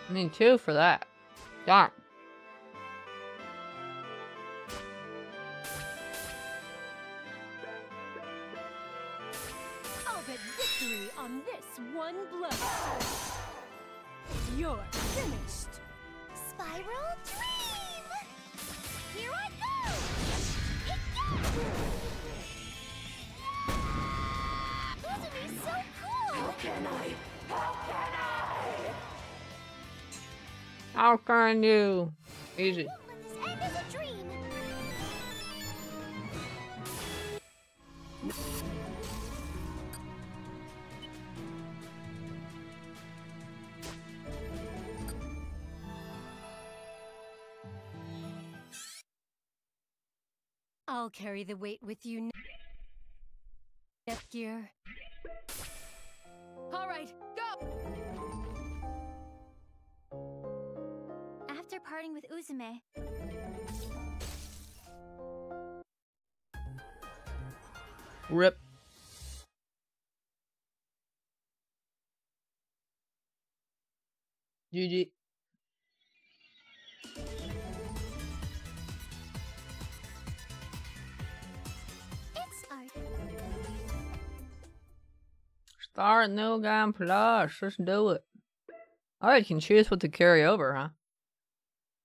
I mean, two for that. How can? Easy. I'll carry the weight with you. Death Gear. GG. Start new game plus. Let's do it. Oh, you can choose what to carry over, huh?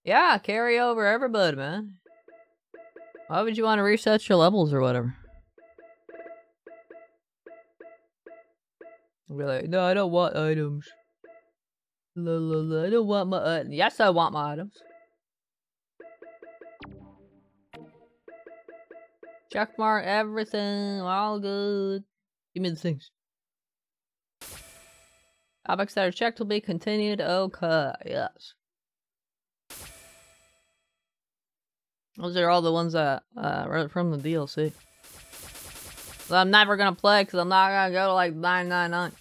Yeah, carry over everybody, man. Why would you want to reset your levels or whatever? Be like, no, I don't want items. La, I don't want my items. Yes, I want my items. Check mark everything. All good. Give me the things. Topics that are checked will be continued. Okay, yes. Those are all the ones that uh right from the DLC. So I'm never gonna play because I'm not gonna go to like 999.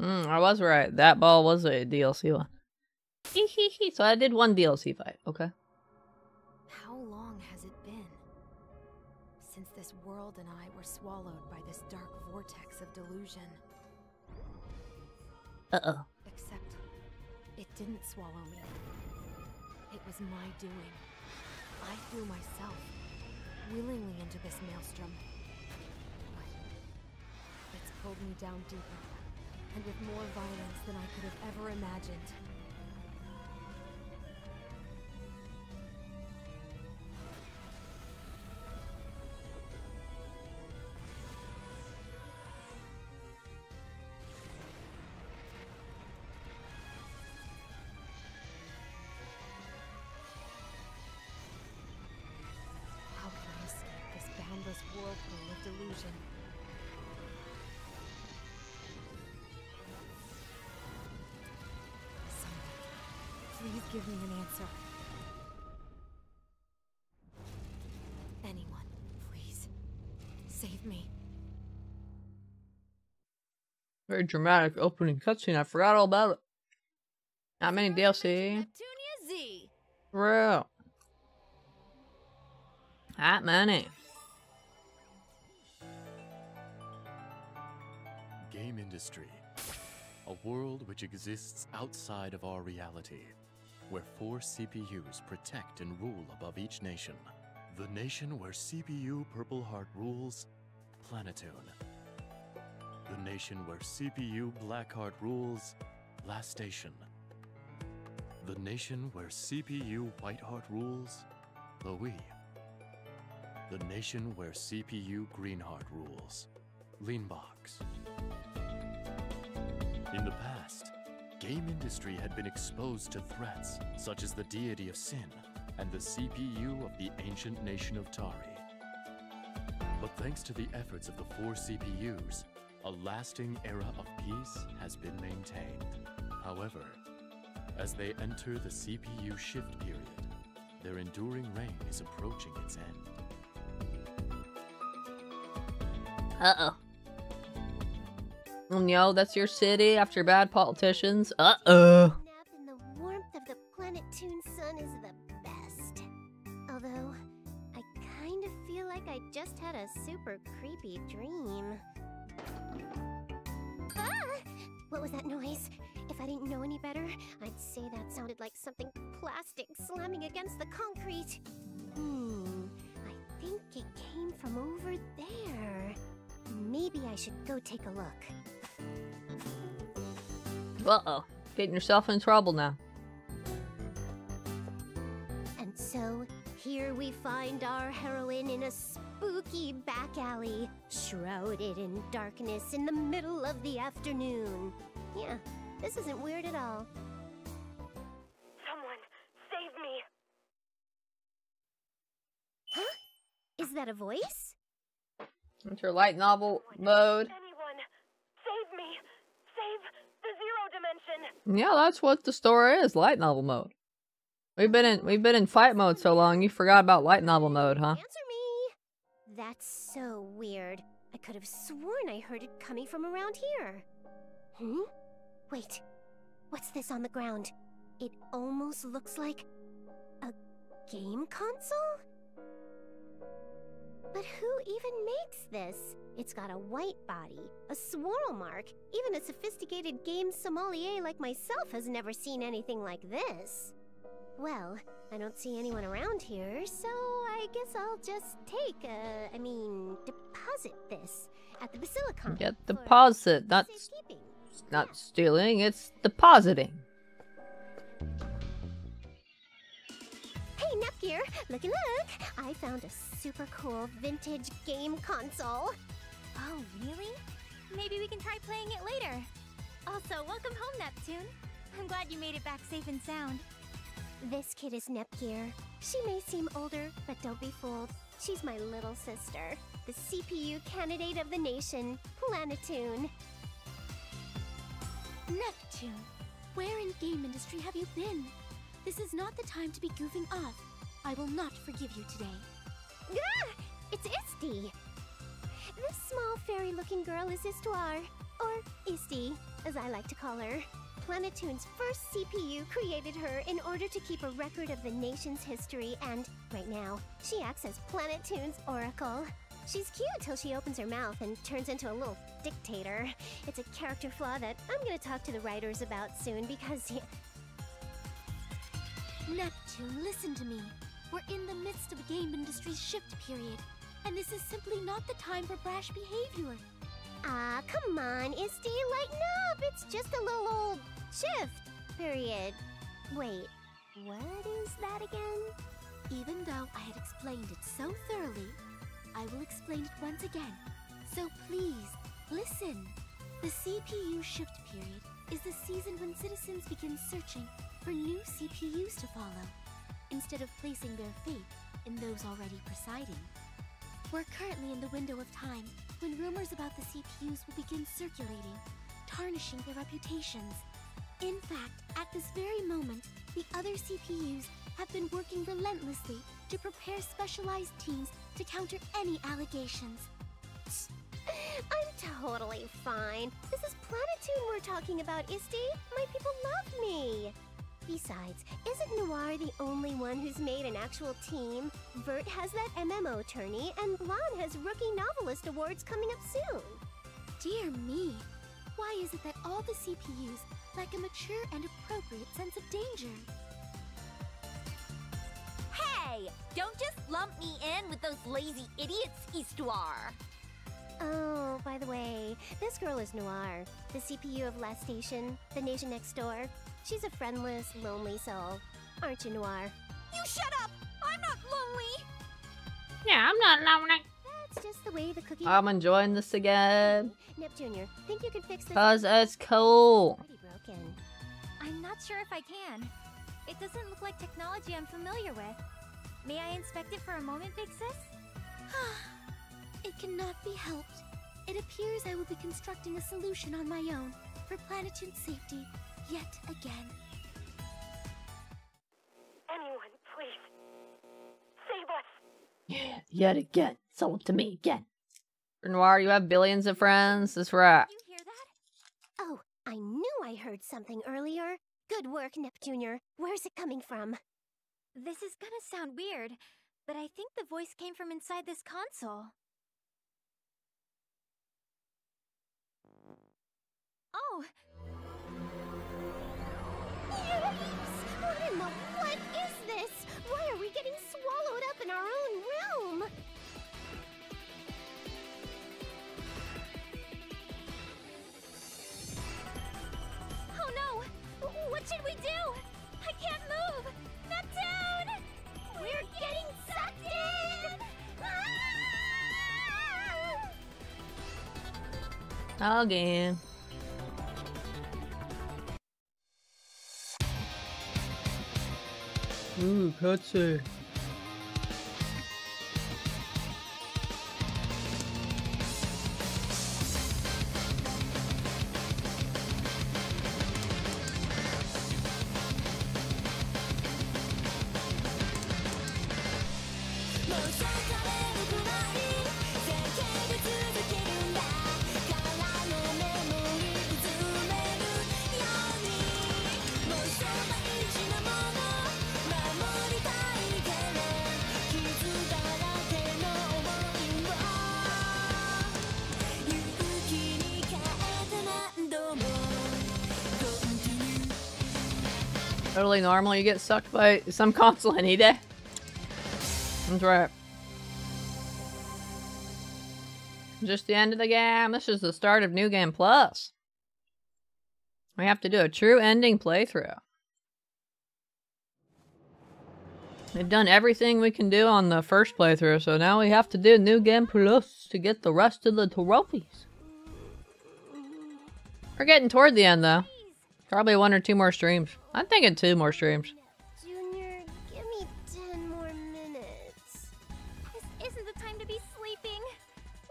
Mm, I was right. That ball was a DLC one. so I did one DLC fight. Okay. How long has it been since this world and I were swallowed by this dark vortex of delusion? Uh oh. Except it didn't swallow me. It was my doing. I threw myself willingly into this maelstrom. But it's pulled me down deeper and with more violence than I could have ever imagined. How can this boundless whirlpool of delusion? Give me an answer. Anyone, please. Save me. Very dramatic opening cutscene. I forgot all about it. Not many DLC. Neptunia Z. For real. That many. Game industry. A world which exists outside of our reality, where four CPUs protect and rule above each nation. The nation where CPU Purple Heart rules, Planeptune. The nation where CPU Blackheart rules, Lastation. The nation where CPU Whiteheart rules, Lowee. The nation where CPU Greenheart rules, Leanbox. In the past, game industry had been exposed to threats such as the deity of sin and the CPU of the ancient nation of Tari. But thanks to the efforts of the four CPUs, a lasting era of peace has been maintained. However, as they enter the CPU shift period, their enduring reign is approaching its end. Uh oh. No, that's your city after bad politicians. Uh uh yourself in trouble now. And so, here we find our heroine in a spooky back alley, shrouded in darkness in the middle of the afternoon. Yeah, this isn't weird at all. Someone, save me! Huh? Is that a voice? Enter light novel mode. Anyone, save me! Save the zero dimension! Yeah, that's what the story is. Light novel mode. We've been in we've been in fight mode so long. You forgot about light novel mode, huh? Answer me! That's so weird. I could have sworn I heard it coming from around here. Hmm? Wait. What's this on the ground? It almost looks like a game console? But who even makes this? It's got a white body, a swirl mark. Even a sophisticated game sommelier like myself has never seen anything like this. Well, I don't see anyone around here, so I guess I'll just take, uh, I mean, deposit this at the Basilicom. Get deposit, not not stealing, it's depositing. Hey, Nepgear, looky look! I found a super cool vintage game console. Oh, really? Maybe we can try playing it later. Also, welcome home, Neptune. I'm glad you made it back safe and sound. This kid is Nepgear. She may seem older, but don't be fooled. She's my little sister, the CPU candidate of the nation, Planeptune. Neptune, where in game industry have you been? This is not the time to be goofing off. I will not forgive you today. Ah! It's Histy! This small fairy looking girl is Histoire, or Histy, as I like to call her. Planeptune's first CPU created her in order to keep a record of the nation's history, and right now, she acts as Planeptune's oracle. She's cute till she opens her mouth and turns into a little dictator. It's a character flaw that I'm gonna talk to the writers about soon because. Neptune, listen to me. We're in the midst of a game industry's shift period, and this is simply not the time for brash behavior. Ah, come on, Histy, lighten up! It's just a little old shift period. Wait, what is that again? Even though I had explained it so thoroughly, I will explain it once again. So please, listen. The CPU shift period is the season when citizens begin searching for new CPUs to follow, instead of placing their faith in those already presiding. We're currently in the window of time when rumors about the CPUs will begin circulating, tarnishing their reputations. In fact, at this very moment, the other CPUs have been working relentlessly to prepare specialized teams to counter any allegations. I'm totally fine. This is Planeptune we're talking about, Histy. My people love me. Besides, isn't Noir the only one who's made an actual team? Vert has that MMO tourney, and Blanc has Rookie Novelist Awards coming up soon. Dear me, why is it that all the CPUs lack a mature and appropriate sense of danger? Hey! Don't just lump me in with those lazy idiots, Histoire! Oh, by the way, this girl is Noir, the CPU of Lastation, the nation next door. She's a friendless, lonely soul. Aren't you, Noir? You shut up! I'm not lonely! Yeah, I'm not lonely. That's just the way the cookie. I'm enjoying this again. Nep Jr., think you can fix this? Cause it's cool. Pretty broken. I'm not sure if I can. It doesn't look like technology I'm familiar with. May I inspect it for a moment, Big Sis? it cannot be helped. It appears I will be constructing a solution on my own for Planeptune's safety yet again. Anyone, please. Save us. Yeah, yet again. Sold to me again. Renoir, you have billions of friends. That's right. You hear that? Oh, I knew I heard something earlier. Good work, Nep Jr. Where's it coming from? This is gonna sound weird, but I think the voice came from inside this console. Oh, in our own realm? oh no! What should we do? I can't move! Neptune! We're getting sucked in! Ah! Again. Ooh, cutscene. Totally normal. You get sucked by some console any day. That's right. Just the end of the game. This is the start of New Game Plus. We have to do a true ending playthrough. We've done everything we can do on the first playthrough, so now we have to do New Game Plus to get the rest of the trophies. We're getting toward the end, though. Probably one or two more streams. I'm thinking two more streams. Junior, give me ten more minutes. This isn't the time to be sleeping.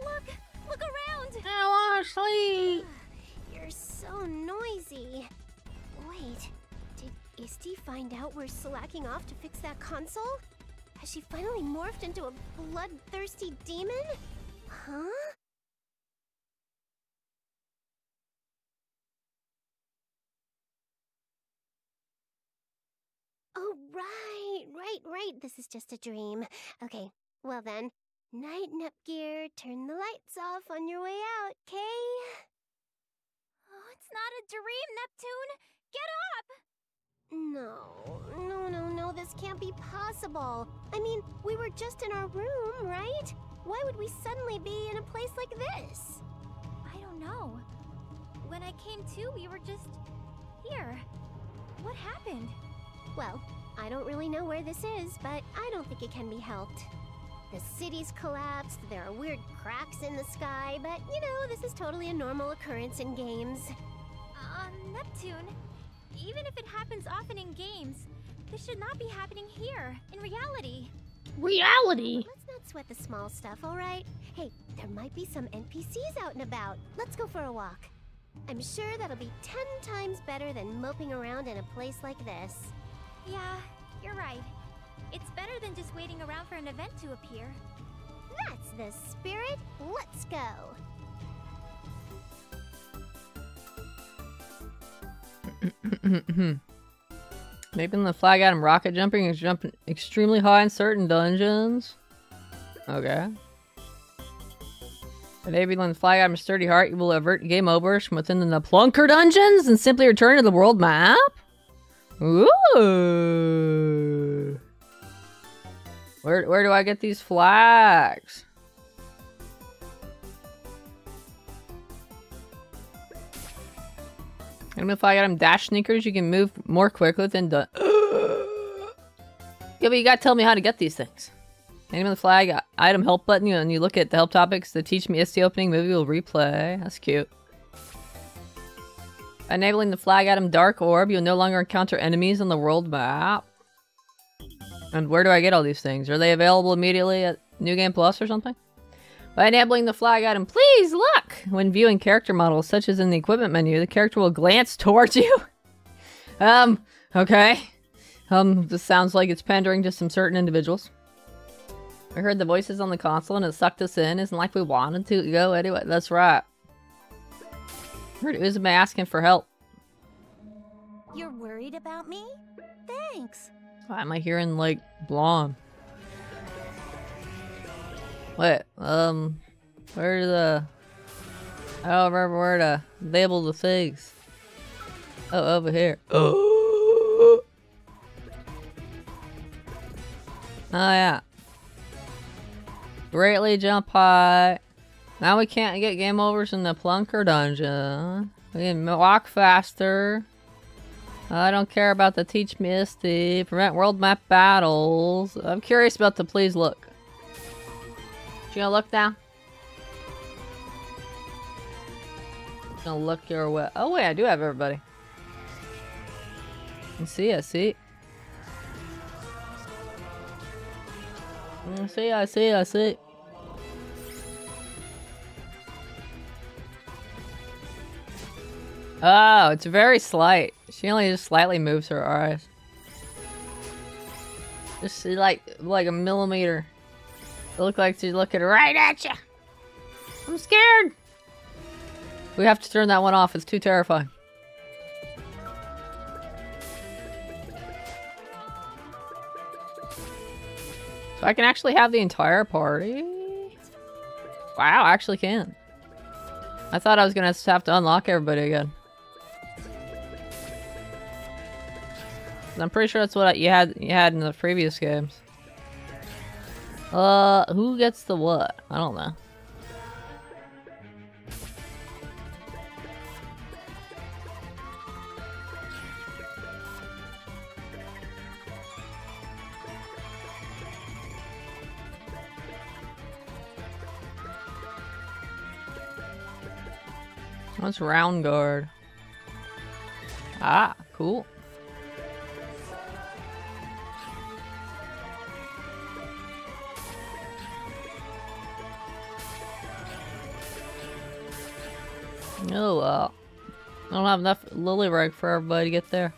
Look, look around. I want to sleep. You're so noisy. Wait, did Histy find out we're slacking off to fix that console? Has she finally morphed into a bloodthirsty demon? Huh? Oh, right, right, right. This is just a dream. Okay, well then. Night, and up gear. Turn the lights off on your way out, okay? Oh, it's not a dream, Neptune. Get up. No, no, no, no, this can't be possible. I mean, we were just in our room, right? Why would we suddenly be in a place like this? I don't know. When I came to, we were just here. What happened? Well, I don't really know where this is, but I don't think it can be helped. The city's collapsed, there are weird cracks in the sky, but you know, this is totally a normal occurrence in games. Uh, Neptune, even if it happens often in games, this should not be happening here, in reality. Reality. Let's not sweat the small stuff, alright? Hey, there might be some NPCs out and about. Let's go for a walk. I'm sure that'll be ten times better than moping around in a place like this. Yeah, you're right. It's better than just waiting around for an event to appear. That's the spirit. Let's go. Maybe in the flag item rocket jumping is jumping extremely high in certain dungeons. Okay. Enabling the flag item sturdy heart, you will avert game overs from within the plunder dungeons and simply return to the world map? Ooh. Where where do I get these flags? And if I got them dash sneakers, you can move more quickly than the. yeah, but you gotta tell me how to get these things. Name of the flag, item help button, and you look at the help topics. The Teach Me Histy opening movie will replay. That's cute. Enabling the flag item Dark Orb, you'll no longer encounter enemies on the world map. And where do I get all these things? Are they available immediately at New Game Plus or something? By enabling the flag item, please look! When viewing character models, such as in the equipment menu, the character will glance towards you. um, okay. Um, this sounds like it's pandering to some certain individuals. I heard the voices on the console and it sucked us in. Isn't like we wanted to go anyway. That's right. Heard it was me asking for help. You're worried about me? Thanks. Why am I hearing like blonde? Wait, um, where the? I don't remember where to label the things. Oh, over here. Oh. Oh yeah. Greatly jump high. Now we can't get game overs in the plunder dungeon. We can walk faster. I don't care about the Teach Me Histy. Prevent world map battles. I'm curious about the please look. You gonna look now? Gonna look your way. Oh wait, I do have everybody. I see, I see. I see, I see, I see. Oh, it's very slight. She only just slightly moves her eyes. Just like like a millimeter. It look like she's looking right at you. I'm scared. We have to turn that one off. It's too terrifying. So I can actually have the entire party? Wow, I actually can. I thought I was gonna have to unlock everybody again. I'm pretty sure that's what you had you had in the previous games. Uh, who gets the what? I don't know. What's round guard? Ah, cool. Oh well. I don't have enough lily rank for everybody to get there.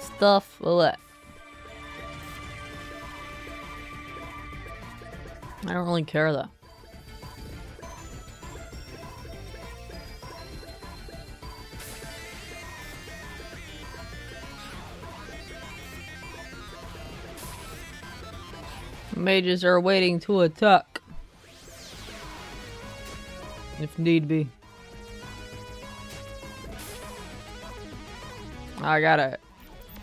Stuff will it. Uh, I don't really care though. Mages are waiting to attack. If need be. I gotta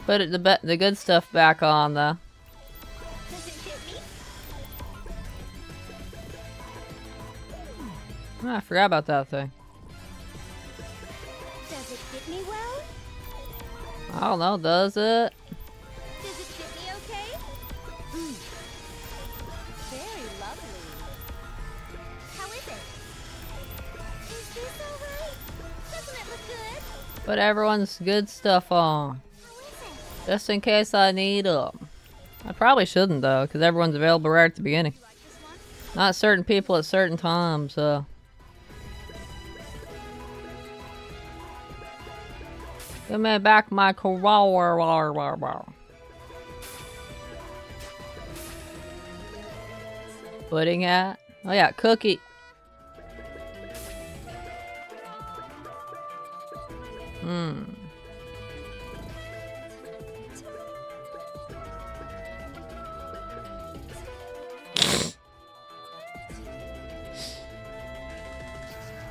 put it, the the good stuff back on though. Does it fit me? Ah, I forgot about that thing. Does it fit me well? I don't know, does it? Put everyone's good stuff on. Just in case I need them. I probably shouldn't though, because everyone's available right at the beginning. Not certain people at certain times, so. Give me back my Corolla. Pudding hat. Oh yeah, cookie. Hmm.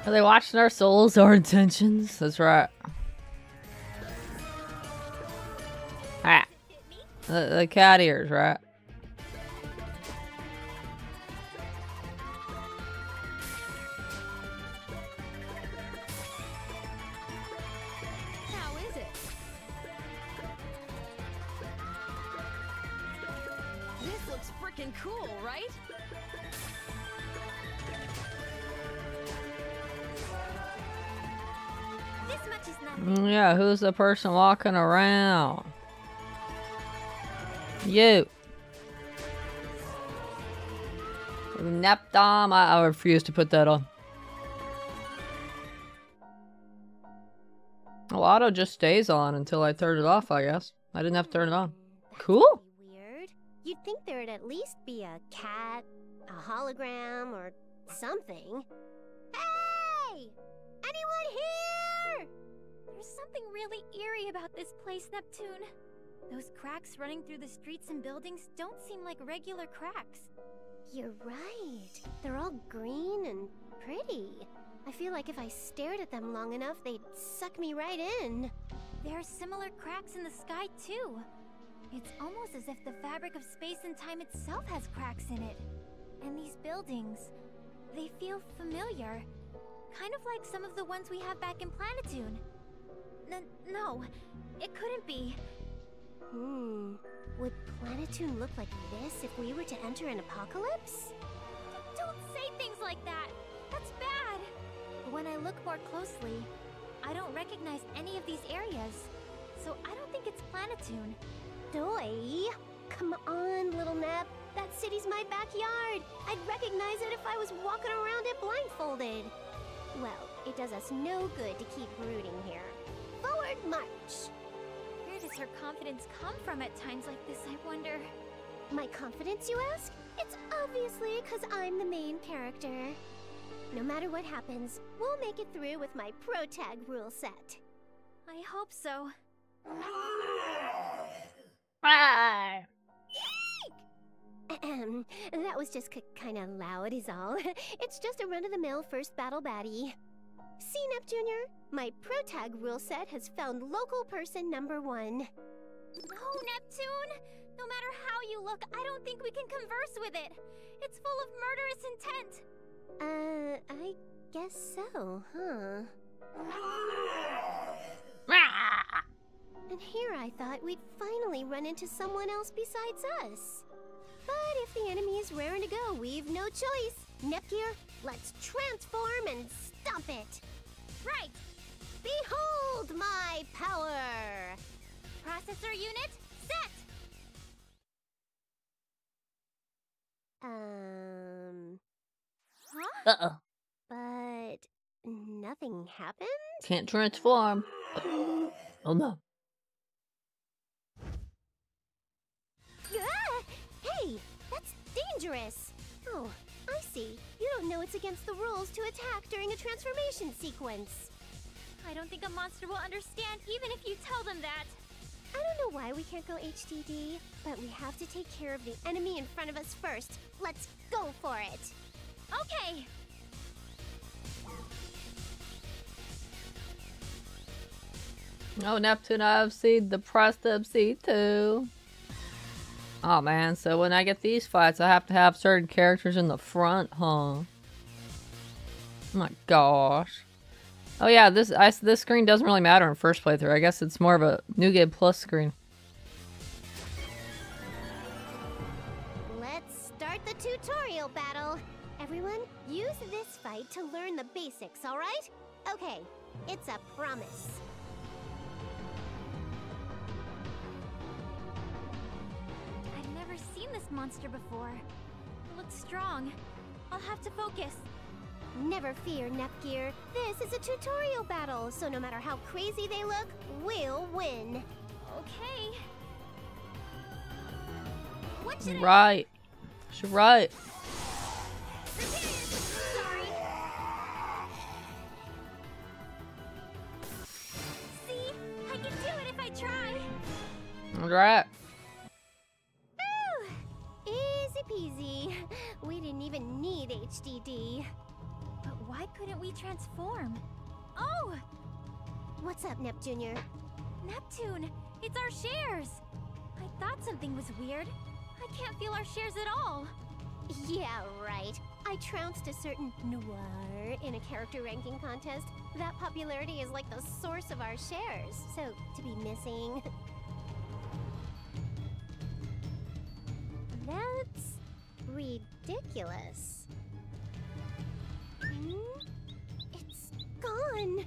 Are they watching our souls, our intentions? That's right. Ah. The, the cat ears, right? Mm, who's the person walking around? You. Nepdom, I, I refuse to put that on. Well, auto just stays on until I turn it off, I guess. I didn't have to turn it on. Cool. Weird. You'd think there'd at least be a cat, a hologram, or something. There's something really eerie about this place, Neptune. Those cracks running through the streets and buildings don't seem like regular cracks. You're right. They're all green and pretty. I feel like if I stared at them long enough, they'd suck me right in. There are similar cracks in the sky, too. It's almost as if the fabric of space and time itself has cracks in it. And these buildings, they feel familiar. Kind of like some of the ones we have back in Planeptune. N- no, it couldn't be. Hmm. Would Planeptune look like this if we were to enter an apocalypse? Don't say things like that! That's bad! But when I look more closely, I don't recognize any of these areas. So I don't think it's Planeptune. Doi! Come on, little Nep. That city's my backyard. I'd recognize it if I was walking around it blindfolded. Well, it does us no good to keep brooding here. March! Where does her confidence come from at times like this, I wonder? My confidence, you ask? It's obviously because I'm the main character. No matter what happens, we'll make it through with my pro tag rule set. I hope so. Ahem. that was just kind of loud, is all. it's just a run of the mill first battle baddie. See, Nep Jr., my ProTag rule set has found local person number one. No, Neptune! No matter how you look, I don't think we can converse with it. It's full of murderous intent. Uh, I guess so, huh? And here I thought we'd finally run into someone else besides us. But if the enemy is raring to go, we've no choice. Nepgear, let's transform and stop it! Right! Behold my power! Processor unit, set! Um, Huh? Uh-oh. but nothing happened? Can't transform. Oh no. Ah! Hey, that's dangerous! Oh, I see. You don't know it's against the rules to attack during a transformation sequence. I don't think a monster will understand even if you tell them that. I don't know why we can't go HDD, but we have to take care of the enemy in front of us first. Let's go for it! Okay! Oh, Neptune, I've seen the Prestub C2. Oh man, so when I get these fights, I have to have certain characters in the front, huh? My gosh. Oh yeah, this I, this screen doesn't really matter in first playthrough. I guess it's more of a New Game Plus screen. Let's start the tutorial battle. Everyone, use this fight to learn the basics, alright? Okay, it's a promise. Seen this monster before. It looks strong. I'll have to focus. Never fear, Nepgear. This is a tutorial battle, so no matter how crazy they look, we'll win. Okay. What should I Right. She's right. Sorry. See? I can do it if I try. Alright. Whew. Easy. We didn't even need HDD. But why couldn't we transform? Oh! What's up, Nep Jr.? Neptune! It's our shares! I thought something was weird. I can't feel our shares at all. Yeah, right. I trounced a certain noir in a character ranking contest. That popularity is like the source of our shares, so to be missing. That's ridiculous. Hmm? It's gone.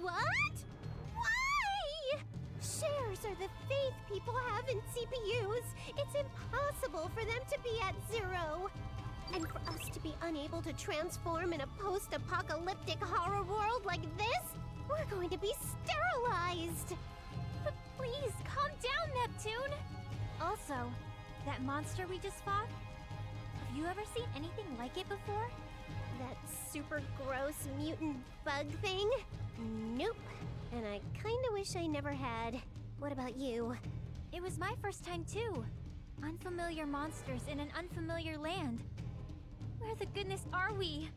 What? Why? Shares are the faith people have in CPUs. It's impossible for them to be at zero. And for us to be unable to transform in a post apocalyptic horror world like this, we're going to be sterilized. But please, calm down, Neptune! Also, that monster we just fought, you ever seen anything like it before? That super gross mutant bug thing? Nope. And I kinda wish I never had. What about you? It was my first time too. Unfamiliar monsters in an unfamiliar land. Where the goodness are we?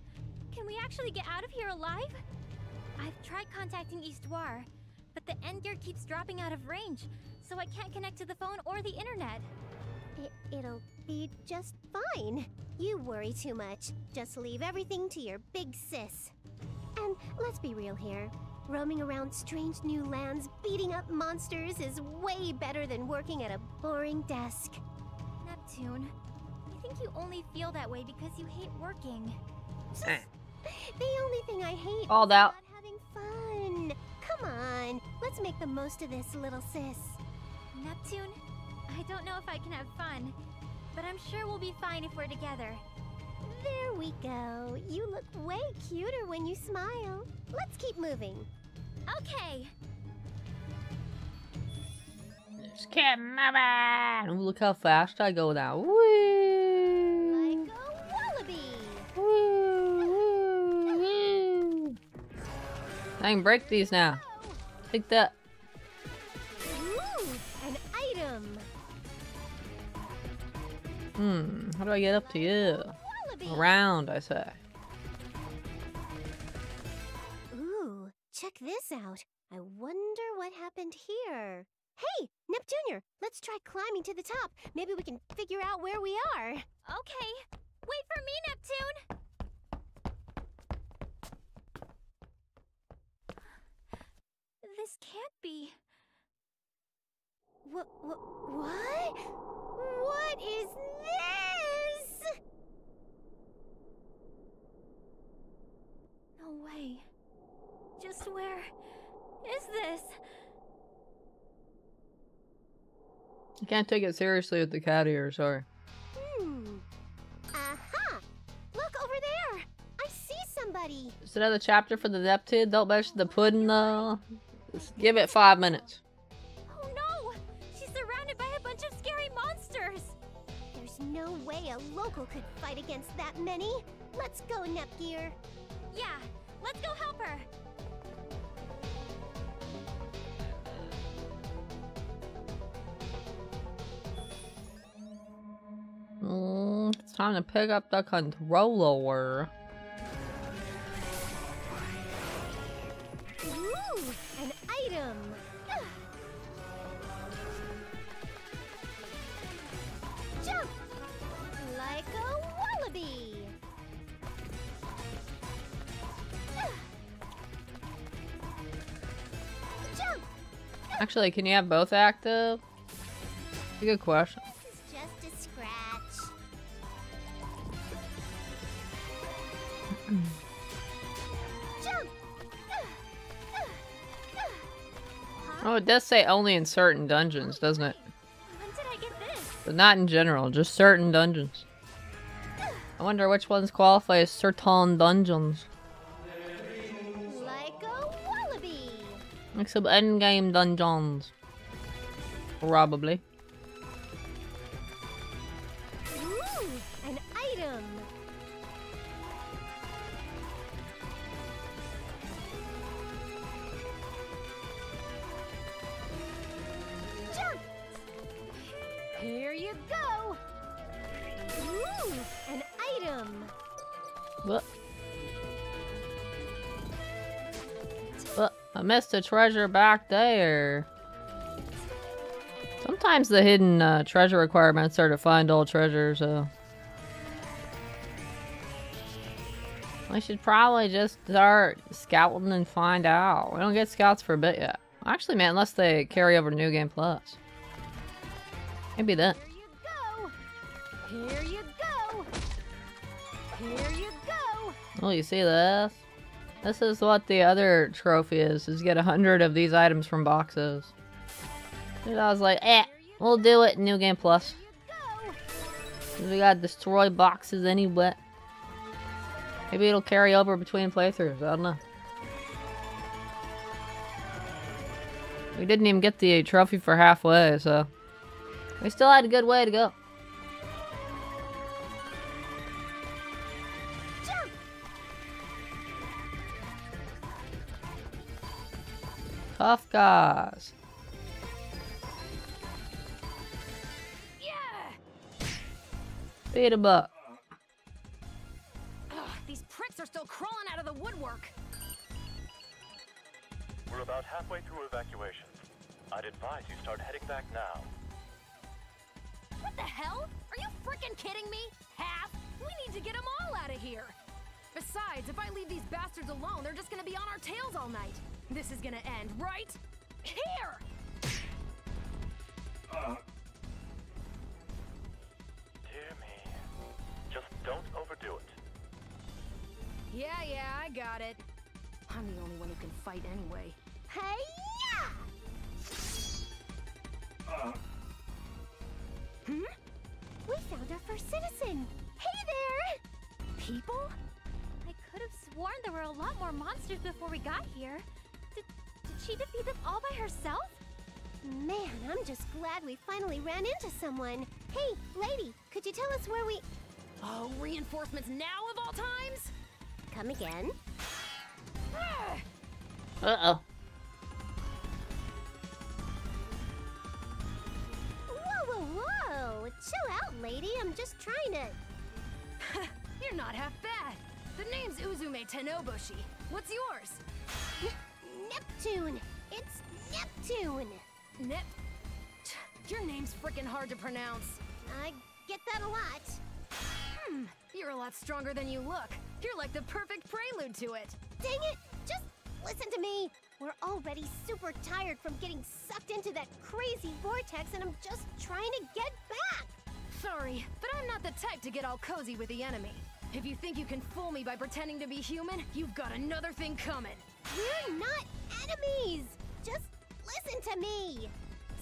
Can we actually get out of here alive? I've tried contacting Histoire, but the N-Gear keeps dropping out of range, so I can't connect to the phone or the internet. It, it'll be just fine. You worry too much. Just leave everything to your big sis. And let's be real here. Roaming around strange new lands, beating up monsters is way better than working at a boring desk. Neptune, I think you only feel that way because you hate working. Eh. The only thing I hate Called is out. not having fun. Come on, let's make the most of this, little sis. Neptune, I don't know if I can have fun, but I'm sure we'll be fine if we're together. There we go. You look way cuter when you smile. Let's keep moving. Okay. Just keep moving. Ooh, look how fast I go now. Woo! Like a wallaby. Woo, woo, woo. I can break these now. Take that. Hmm, how do I get up to you? Wallaby. Around, I say. Ooh, check this out. I wonder what happened here. Hey, Nep Jr., let's try climbing to the top. Maybe we can figure out where we are. Okay. Wait for me, Neptune! This can't be. What? What? What? Is this? No way. Just where is this? You can't take it seriously with the cat ear, sorry. Hmm. Aha! Look over there. I see somebody. Is another chapter for the Neptune? Don't mention the pudding though. Just give it five minutes. There's no way a local could fight against that many. Let's go, Nepgear. Yeah, let's go help her! Mm, it's time to pick up the controller. Ooh, an item. Actually, can you have both active? That's a good question. Oh, it does say only in certain dungeons, doesn't it? But not in general, just certain dungeons. I wonder which ones qualify as certain dungeons. Some endgame dungeons. Probably. I missed a treasure back there. Sometimes the hidden uh, treasure requirements are to find all treasures, so. We should probably just start scouting and find out. We don't get scouts for a bit yet. Actually, man, unless they carry over to New Game Plus. Maybe then. Here you go. Here you go. Here you go. Oh, you see this? This is what the other trophy is, is get a hundred of these items from boxes. And I was like, eh, we'll do it in New Game Plus. We gotta destroy boxes anyway. Maybe it'll carry over between playthroughs, I don't know. We didn't even get the trophy for halfway, so... We still had a good way to go. Tough guys. Yeah! Beat 'em up. Ugh, these pricks are still crawling out of the woodwork. We're about halfway through evacuation. I'd advise you start heading back now. What the hell? Are you freaking kidding me? Half? We need to get them all out of here. Besides, if I leave these bastards alone, they're just gonna be on our tails all night. This is gonna end, right? Here! Dear me. Just don't overdo it. Yeah, yeah, I got it. I'm the only one who can fight anyway. Hey, Hmm? We found our first citizen. Hey there. People? I could have sworn there were a lot more monsters before we got here. Did, did she defeat them all by herself? Man, I'm just glad we finally ran into someone. Hey, lady, could you tell us where we... Oh, reinforcements now of all times? Come again? Uh-oh. Whoa, whoa, whoa! Chill out, lady. I'm just trying to... You're not half bad. The name's Uzume Tennouboshi. What's yours? Neptune! It's Neptune! Nep Your name's freaking hard to pronounce. I get that a lot. Hmm, you're a lot stronger than you look. You're like the perfect prelude to it. Dang it! Just listen to me. We're already super tired from getting sucked into that crazy vortex, and I'm just trying to get back. Sorry, but I'm not the type to get all cozy with the enemy. If you think you can fool me by pretending to be human, you've got another thing coming. We're not enemies. Just listen to me.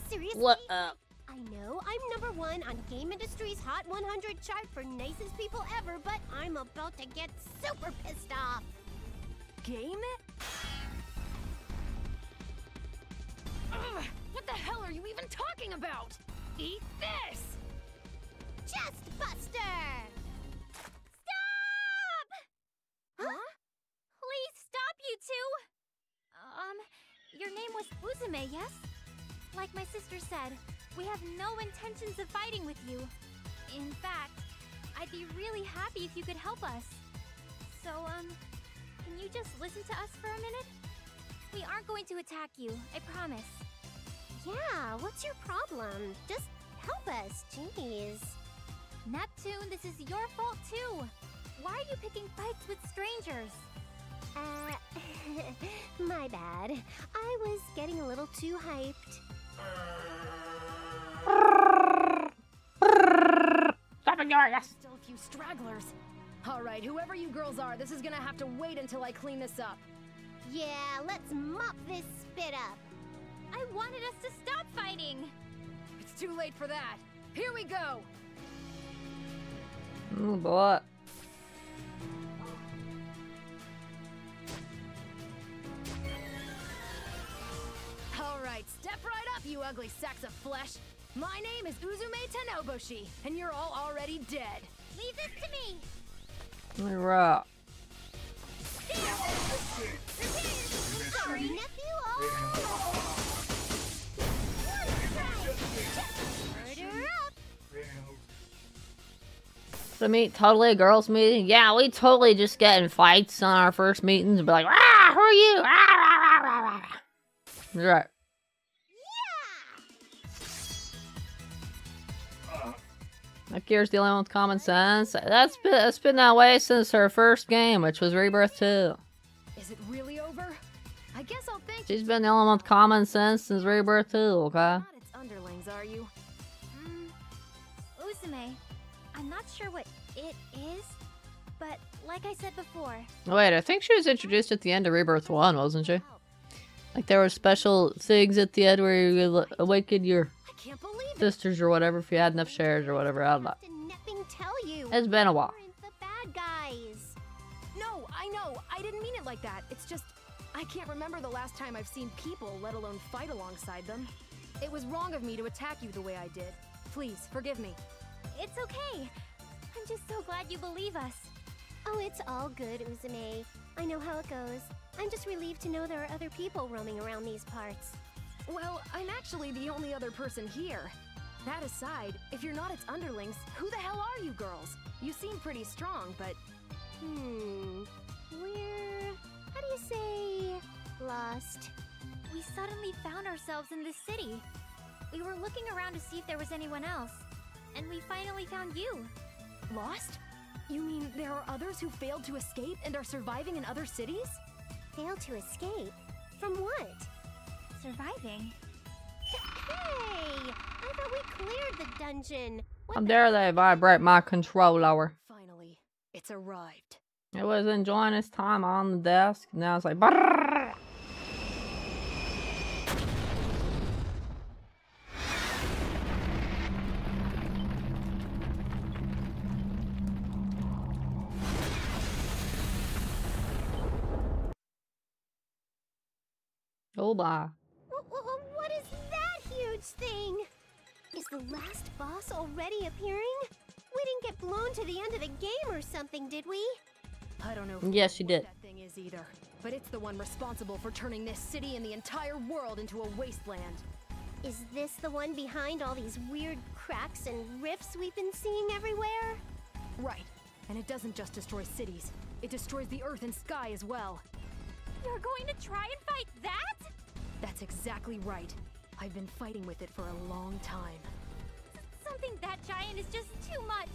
Seriously? What up? I know I'm number one on Game Industry's Hot 100 chart for nicest people ever, but I'm about to get super pissed off. Game? Ugh, what the hell are you even talking about? Eat this! Chest Buster! You two! Um, your name was Uzume, yes? Like my sister said, we have no intentions of fighting with you. In fact, I'd be really happy if you could help us. So, um, can you just listen to us for a minute? We aren't going to attack you, I promise. Yeah, what's your problem? Just help us, jeez. Neptune, this is your fault too! Why are you picking fights with strangers? Uh, my bad. I was getting a little too hyped. Stopping your ass. Still a few stragglers. All right, whoever you girls are, this is gonna have to wait until I clean this up. Yeah, let's mop this spit up. I wanted us to stop fighting! It's too late for that. Here we go. Oh boy. All right, step right up, you ugly sacks of flesh. My name is Uzume Tennouboshi, and you're all already dead. Leave this to me! Right. Sorry, nephew. Oh. Murder. To meet totally a girls' meeting? Yeah, we totally just get in fights on our first meetings and be like, ah, who are you? Ah, rah, rah, rah, rah, rah." You're right. Akira's the only with common sense. That's been, that's been that way since her first game, which was Rebirth 2. Is it really over? I guess I'll think She's been dealing with common sense since Rebirth 2, okay? Not its underlings, are you? Mm, Uzume, I'm not sure what it is, but like I said before, Wait, I think she was introduced at the end of Rebirth 1, wasn't she? Like there were special things at the end where you would awaken your I can't believe sisters or whatever if you had enough shares or whatever. I don't know. Did tell you? It's been a while. The bad guys. No, I know. I didn't mean it like that. It's just I can't remember the last time I've seen people, let alone fight alongside them. It was wrong of me to attack you the way I did. Please, forgive me. it's okay. I'm just so glad you believe us. Oh, it's all good, Uzume. I know how it goes. I'm just relieved to know there are other people roaming around these parts. Well, I'm actually the only other person here. That aside, if you're not its underlings, who the hell are you girls? You seem pretty strong, but Hmm. We're. How do you say. lost? We suddenly found ourselves in this city. We were looking around to see if there was anyone else, and we finally found you. lost? You mean there are others who failed to escape and are surviving in other cities? Failed to escape? From what? Surviving? Hey! I thought we cleared the dungeon. What How the- dare they vibrate my controller? Finally, it's arrived. It was enjoying its time on the desk. Now it's like, "Brrrr." oh bye. Huge thing? Is the last boss already appearing? We didn't get blown to the end of the game or something, did we? I don't know Yes, you did. that thing is either, but it's the one responsible for turning this city and the entire world into a wasteland. Is this the one behind all these weird cracks and rifts we've been seeing everywhere? Right. And it doesn't just destroy cities. It destroys the earth and sky as well. You're going to try and fight that? That's exactly right. I've been fighting with it for a long time. Something that giant is just too much.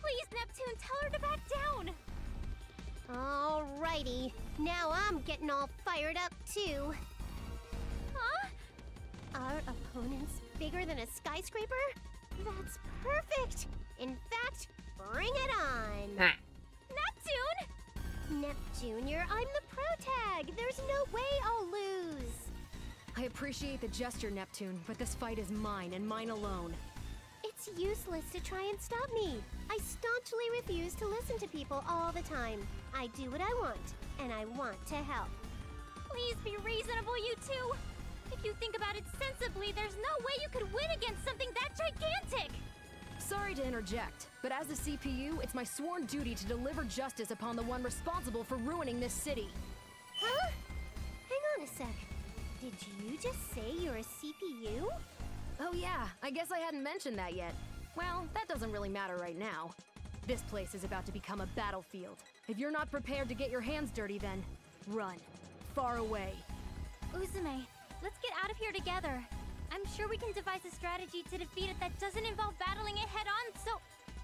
Please, Neptune, tell her to back down. Alrighty, now I'm getting all fired up too. Huh? Our opponent's bigger than a skyscraper? That's perfect! In fact, bring it on! Nah. Neptune! Nep Junior, I'm the pro tag! There's no way I'll lose! I appreciate the gesture, Neptune, but this fight is mine and mine alone. It's useless to try and stop me. I staunchly refuse to listen to people all the time. I do what I want, and I want to help. Please be reasonable, you two. If you think about it sensibly, there's no way you could win against something that gigantic. Sorry to interject, but as a CPU, it's my sworn duty to deliver justice upon the one responsible for ruining this city. Huh? Hang on a sec. Did you just say you're a CPU? Oh yeah, I guess I hadn't mentioned that yet. Well, that doesn't really matter right now. This place is about to become a battlefield. If you're not prepared to get your hands dirty, then run. Far away. Uzume, let's get out of here together. I'm sure we can devise a strategy to defeat it that doesn't involve battling it head on, so...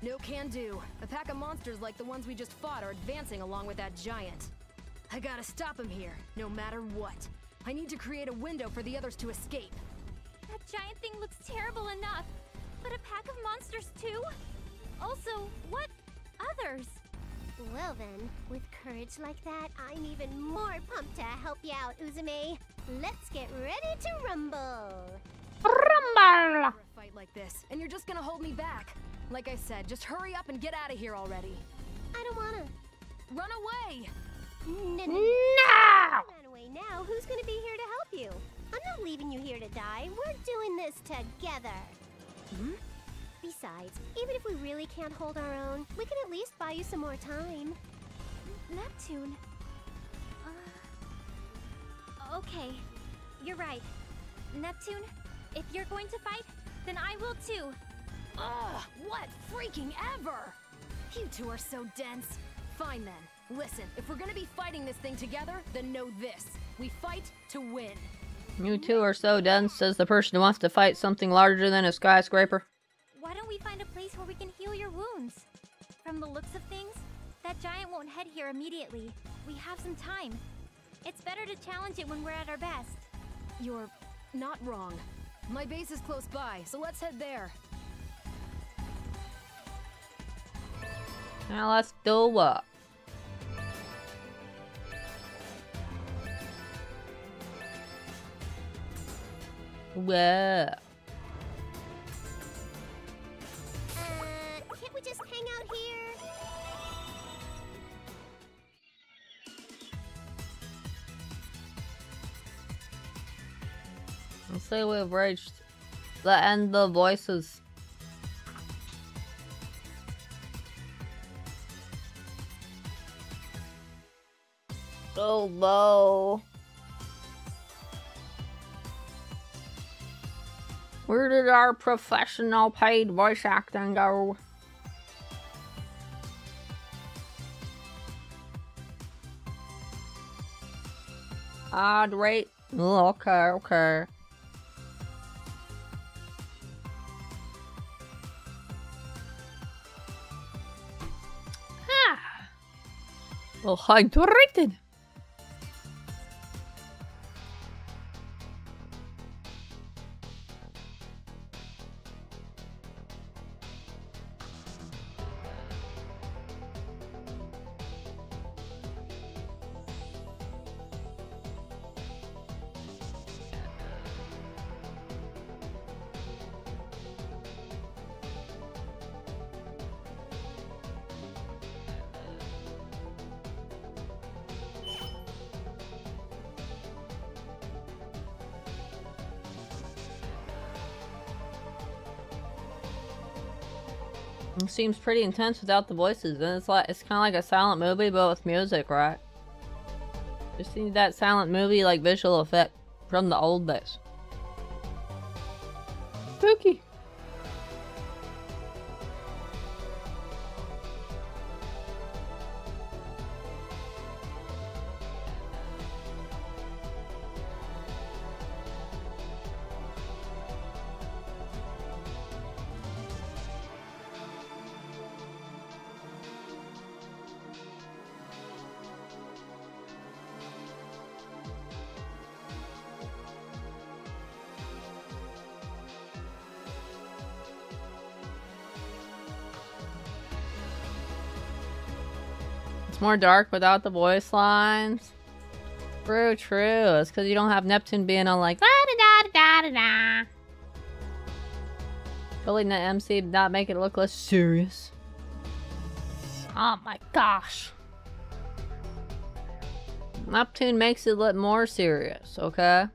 No can do. A pack of monsters like the ones we just fought are advancing along with that giant. I gotta stop him here, no matter what. I need to create a window for the others to escape. That giant thing looks terrible enough. But a pack of monsters too? Also, what others? Well then, with courage like that, I'm even more pumped to help you out, Uzume. Let's get ready to rumble! Rumble! a fight like this, and you're just gonna hold me back. Like I said, just hurry up and get out of here already. I don't wanna. Run away! No, no, No! Run now. Who's gonna be here to help you? I'm not leaving you here to die. We're doing this together. Hmm? Besides, even if we really can't hold our own, we can at least buy you some more time. Neptune. Uh, okay, you're right. Neptune, if you're going to fight, then I will too. Ugh, what freaking ever! You two are so dense. Fine then. Listen, if we're gonna be fighting this thing together, then know this. We fight to win. You two are so dense, says the person who wants to fight something larger than a skyscraper. Why don't we find a place where we can heal your wounds? From the looks of things, that giant won't head here immediately. We have some time. It's better to challenge it when we're at our best. You're not wrong. My base is close by, so let's head there. Now let's do what? Whoa. Uh, here? Let's say we've reached the end of voices. So low. Where did our professional paid voice acting go? Odd rate. Okay, okay. Ah. Well, hydrated. Seems pretty intense without the voices, and it's like it's kind of like a silent movie but with music, right? Just need that silent movie like visual effect from the old days. More dark without the voice lines. True, true. It's because you don't have Neptune being on like da da da da da da. Really, the MC not make it look less serious. Oh my gosh. Neptune makes it look more serious, okay?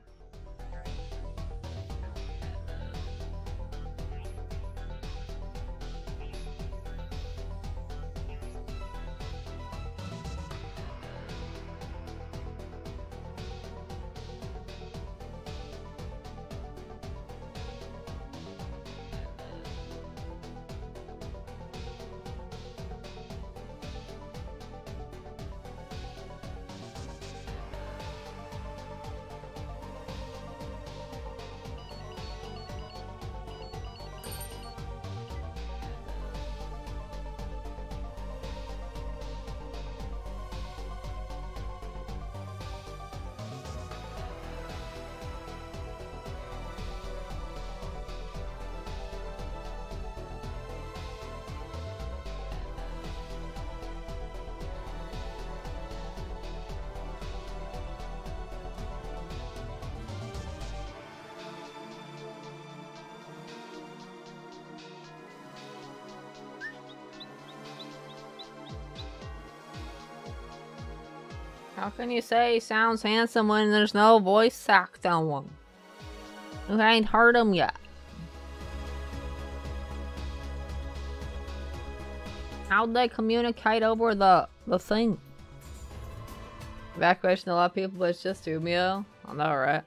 Can you say sounds handsome when there's no voice acting one? You ain't heard him yet. How'd they communicate over the the thing? Evacuation to a lot of people, but it's just Umio. I know, right?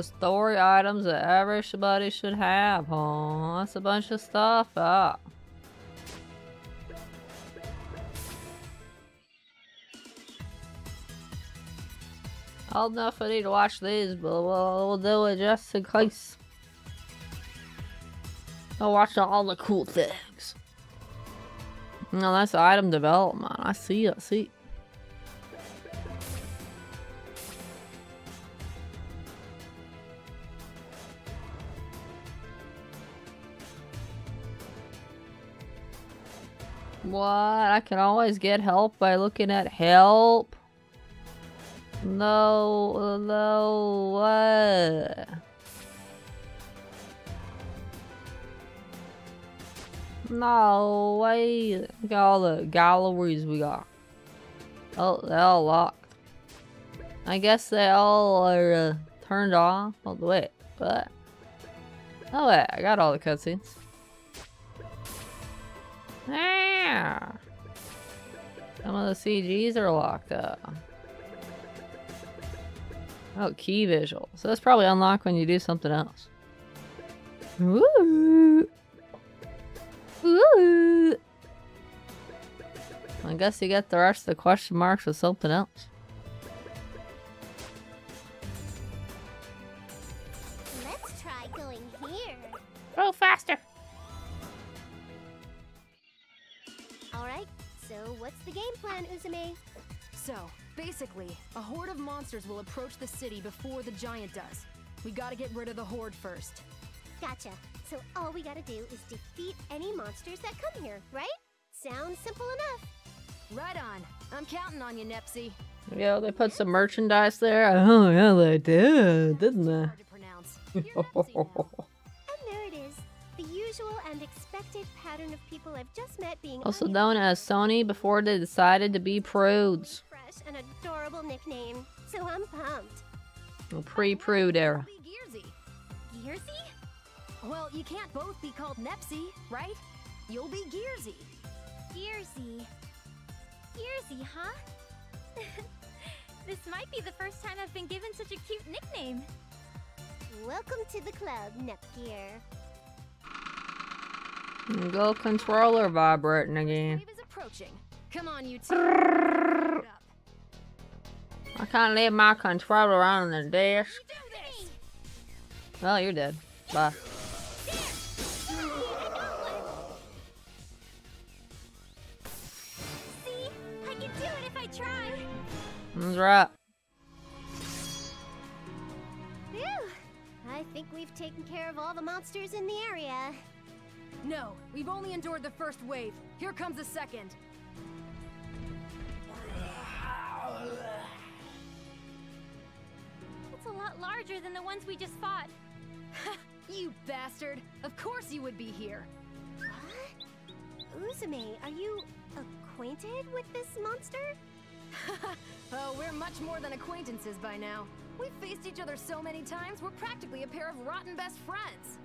The story items that everybody should have, huh? That's a bunch of stuff. Uh. Don't know if I need to watch these, but we'll, we'll do it just in case. I'll watch all the cool things. No, that's item development. I see, I see. What? I can always get help by looking at help. No, no, what? No way. Look at all the galleries we got. Oh, they're all locked. I guess they all are uh, turned off. Oh, wait, but. Oh, wait, I got all the cutscenes. Yeah. Some of the CGs are locked up. Oh, key visual. So that's probably unlocked when you do something else. Ooh. Ooh. I guess you get the rest of the question marks with something else. Let's try going here. Go faster. What's the game plan, Uzume? So, basically, a horde of monsters will approach the city before the giant does. We gotta get rid of the horde first. Gotcha. So all we gotta do is defeat any monsters that come here, right? Sounds simple enough. Right on. I'm counting on you, Nepsy. Yeah, they put some merchandise there. Oh, yeah, they did, didn't they? usual and expected pattern of people I've just met being Also known as Sony before they decided to be prudes. fresh and adorable nickname. So I'm pumped. A pre-prude era. Gearsy. Gearsy? Well, you can't both be called Nepsy, right? You'll be Gearsy. Gearsy. Gearsy, huh? this might be the first time I've been given such a cute nickname. Welcome to the club, Nepgear. Go controller vibrating again. Wave is approaching. Come on, you two. I can't leave my controller on the desk. Well, oh, you're dead. Bye. See? I can do it if I try. That's right. Phew. I think we've taken care of all the monsters in the area. No, we've only endured the first wave. Here comes the second. It's a lot larger than the ones we just fought. You bastard! Of course you would be here. What? Uzume, are you acquainted with this monster? oh, we're much more than acquaintances by now. We've faced each other so many times, we're practically a pair of rotten best friends.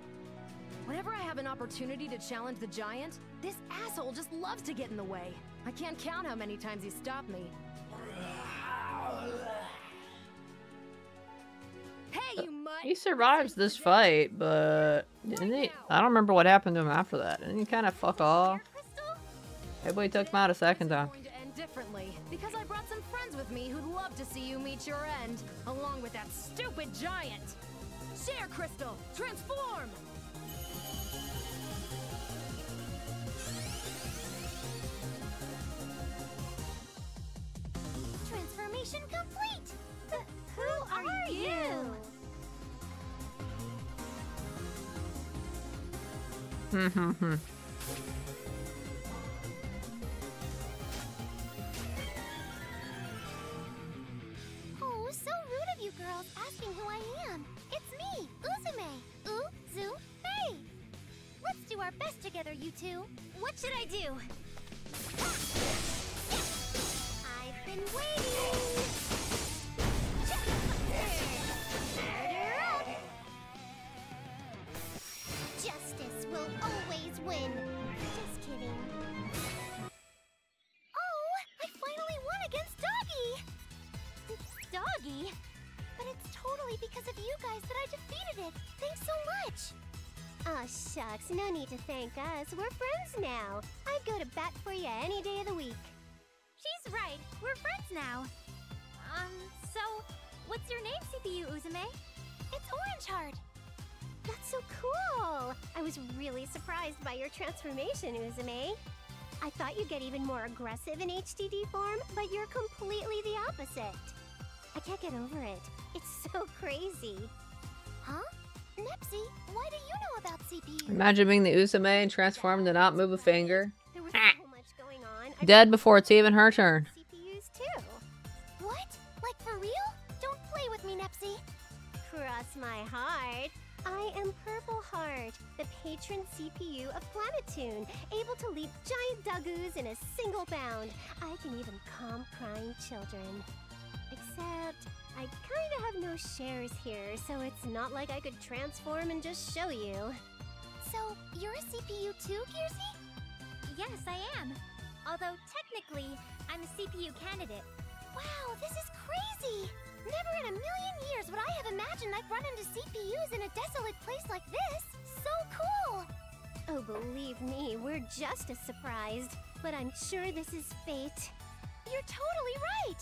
Whenever I have an opportunity to challenge the giant, this asshole just loves to get in the way. I can't count how many times he stopped me. Hey, you mutt! He survives this fight, but didn't he? I don't remember what happened to him after that. Didn't he kind of fuck off? Everybody took him out a second time. going to end differently because I brought some friends with me who'd love to see you meet your end, along with that stupid giant. Share Crystal, transform! Transformation complete! But who are you? Hmm hmm hmm. Oh, so rude of you girls asking who I am. It's me, Uzume. Uzume. Let's do our best together, you two. What should I do? Justice will always win. Just kidding. Oh, I finally won against Doggy! Doggy? But it's totally because of you guys that I defeated it. Thanks so much. Aw, shucks. No need to thank us. We're friends now. I'd go to bat for you any day of the week. She's right. We're friends now. Um, so, what's your name, CPU Uzume? It's Orange Heart. That's so cool. I was really surprised by your transformation, Uzume. I thought you'd get even more aggressive in HDD form, but you're completely the opposite. I can't get over it. It's so crazy. Huh? Nepsy, why do you know about CPU? Imagine being the Uzume and transformed to not move a finger. Dead before it's even her turn. CPUs too. What? Like for real? Don't play with me, Nepsy. Cross my heart. I am Purple Heart, the patron CPU of Planeptune, able to leap giant Dogoos in a single bound. I can even calm crying children. Except, I kinda have no shares here, so it's not like I could transform and just show you. So, you're a CPU too, Gearsy? Yes, I am. Although, technically, I'm a CPU candidate. Wow, this is crazy! Never in a million years would I have imagined I'd run into CPUs in a desolate place like this! So cool! Oh, believe me, we're just as surprised. But I'm sure this is fate. You're totally right!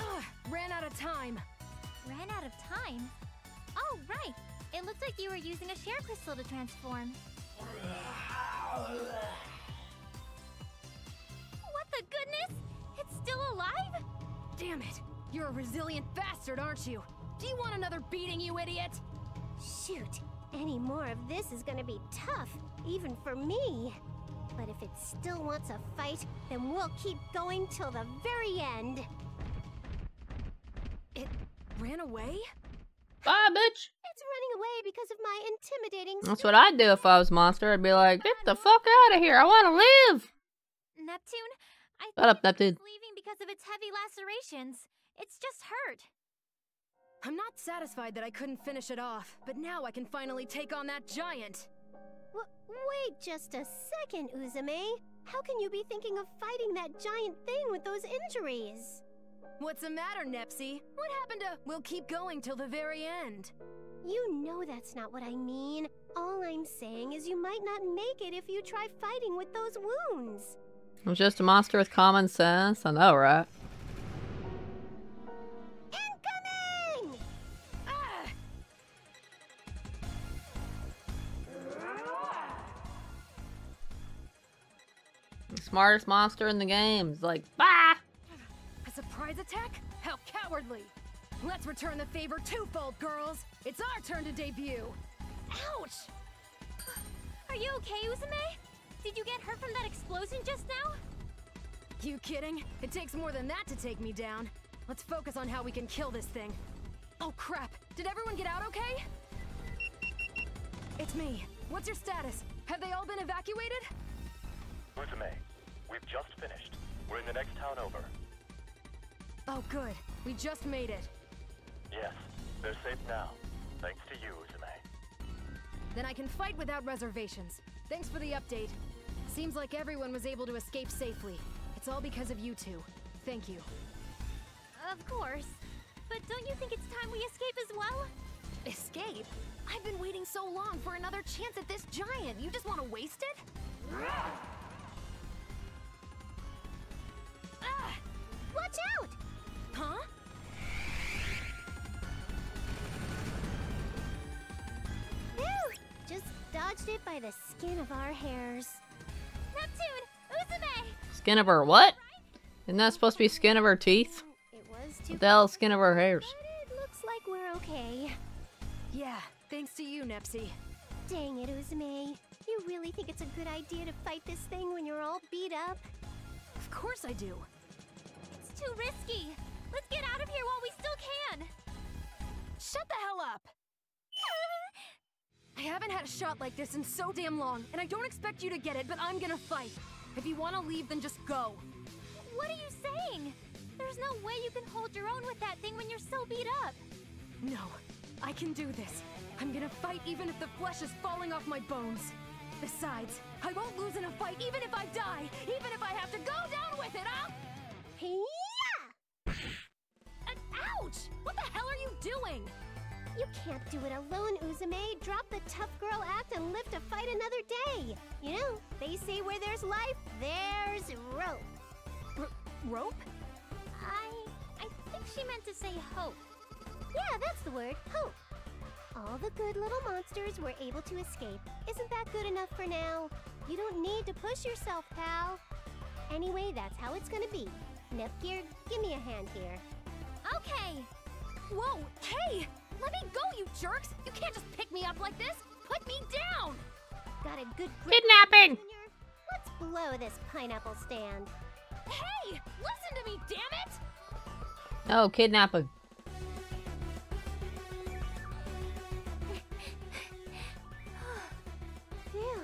Ugh, ran out of time. Ran out of time? Oh, right. It looked like you were using a share crystal to transform. What the goodness? It's still alive? Damn it! You're a resilient bastard, aren't you? Do you want another beating, you idiot? Shoot, any more of this is gonna be tough, even for me. But if it still wants a fight, then we'll keep going till the very end. It ran away? Bye, bitch. It's away because of my intimidating That's what I'd do if I was a monster. I'd be like, get the fuck out of here. I want to live. Neptune, I Shut think up, it's Neptune. leaving because of its heavy lacerations. It's just hurt. I'm not satisfied that I couldn't finish it off, but now I can finally take on that giant. W- wait just a second, Uzume. How can you be thinking of fighting that giant thing with those injuries? What's the matter, Nepsy? What happened to we'll keep going till the very end? You know that's not what I mean. All I'm saying is you might not make it if you try fighting with those wounds. I'm just a monster with common sense. I know, right? Incoming! Ah! The smartest monster in the game is like, bah! A surprise attack? How cowardly! Let's return the favor twofold, girls! It's our turn to debut! Ouch! Are you okay, Uzume? Did you get hurt from that explosion just now? You kidding? It takes more than that to take me down. Let's focus on how we can kill this thing. Oh crap! Did everyone get out okay? It's me. What's your status? Have they all been evacuated? Uzume, we've just finished. We're in the next town over. Oh good. We just made it. Yes, they're safe now. Thanks to you, Uzume. Then I can fight without reservations. Thanks for the update. Seems like everyone was able to escape safely. It's all because of you two. Thank you. Of course. But don't you think it's time we escape as well? Escape? I've been waiting so long for another chance at this giant. You just want to waste it? Ah! Watch out! Huh? Dodged it by the skin of our hairs. Neptune! Uzume! Skin of her what? Isn't that supposed to be skin of her teeth? It was too What the hell is skin of her hairs? But it looks like we're okay. Yeah, thanks to you, Nepsy. Dang it, Uzume. You really think it's a good idea to fight this thing when you're all beat up? Of course I do. It's too risky. Let's get out of here while we still can. Shut the hell up! I haven't had a shot like this in so damn long, and I don't expect you to get it, but I'm gonna fight. If you want to leave, then just go. What are you saying? There's no way you can hold your own with that thing when you're so beat up. No, I can do this. I'm gonna fight even if the flesh is falling off my bones. Besides, I won't lose in a fight even if I die, even if I have to go down with it, huh? Yeah! Uh, ouch! What the hell are you doing? You can't do it alone, Uzume. Drop the tough girl act and live to fight another day. You know, they say where there's life, there's rope. R rope? I... I think she meant to say hope. Yeah, that's the word, hope. All the good little monsters were able to escape. Isn't that good enough for now? You don't need to push yourself, pal. Anyway, that's how it's gonna be. Nepgear, give me a hand here. Okay. Whoa, hey! Let me go, you jerks! You can't just pick me up like this! Put me down! Got a good grip, Kidnapping! Junior? Let's blow this pineapple stand. Hey! Listen to me, damn it! Oh, no, kidnapping. Phew.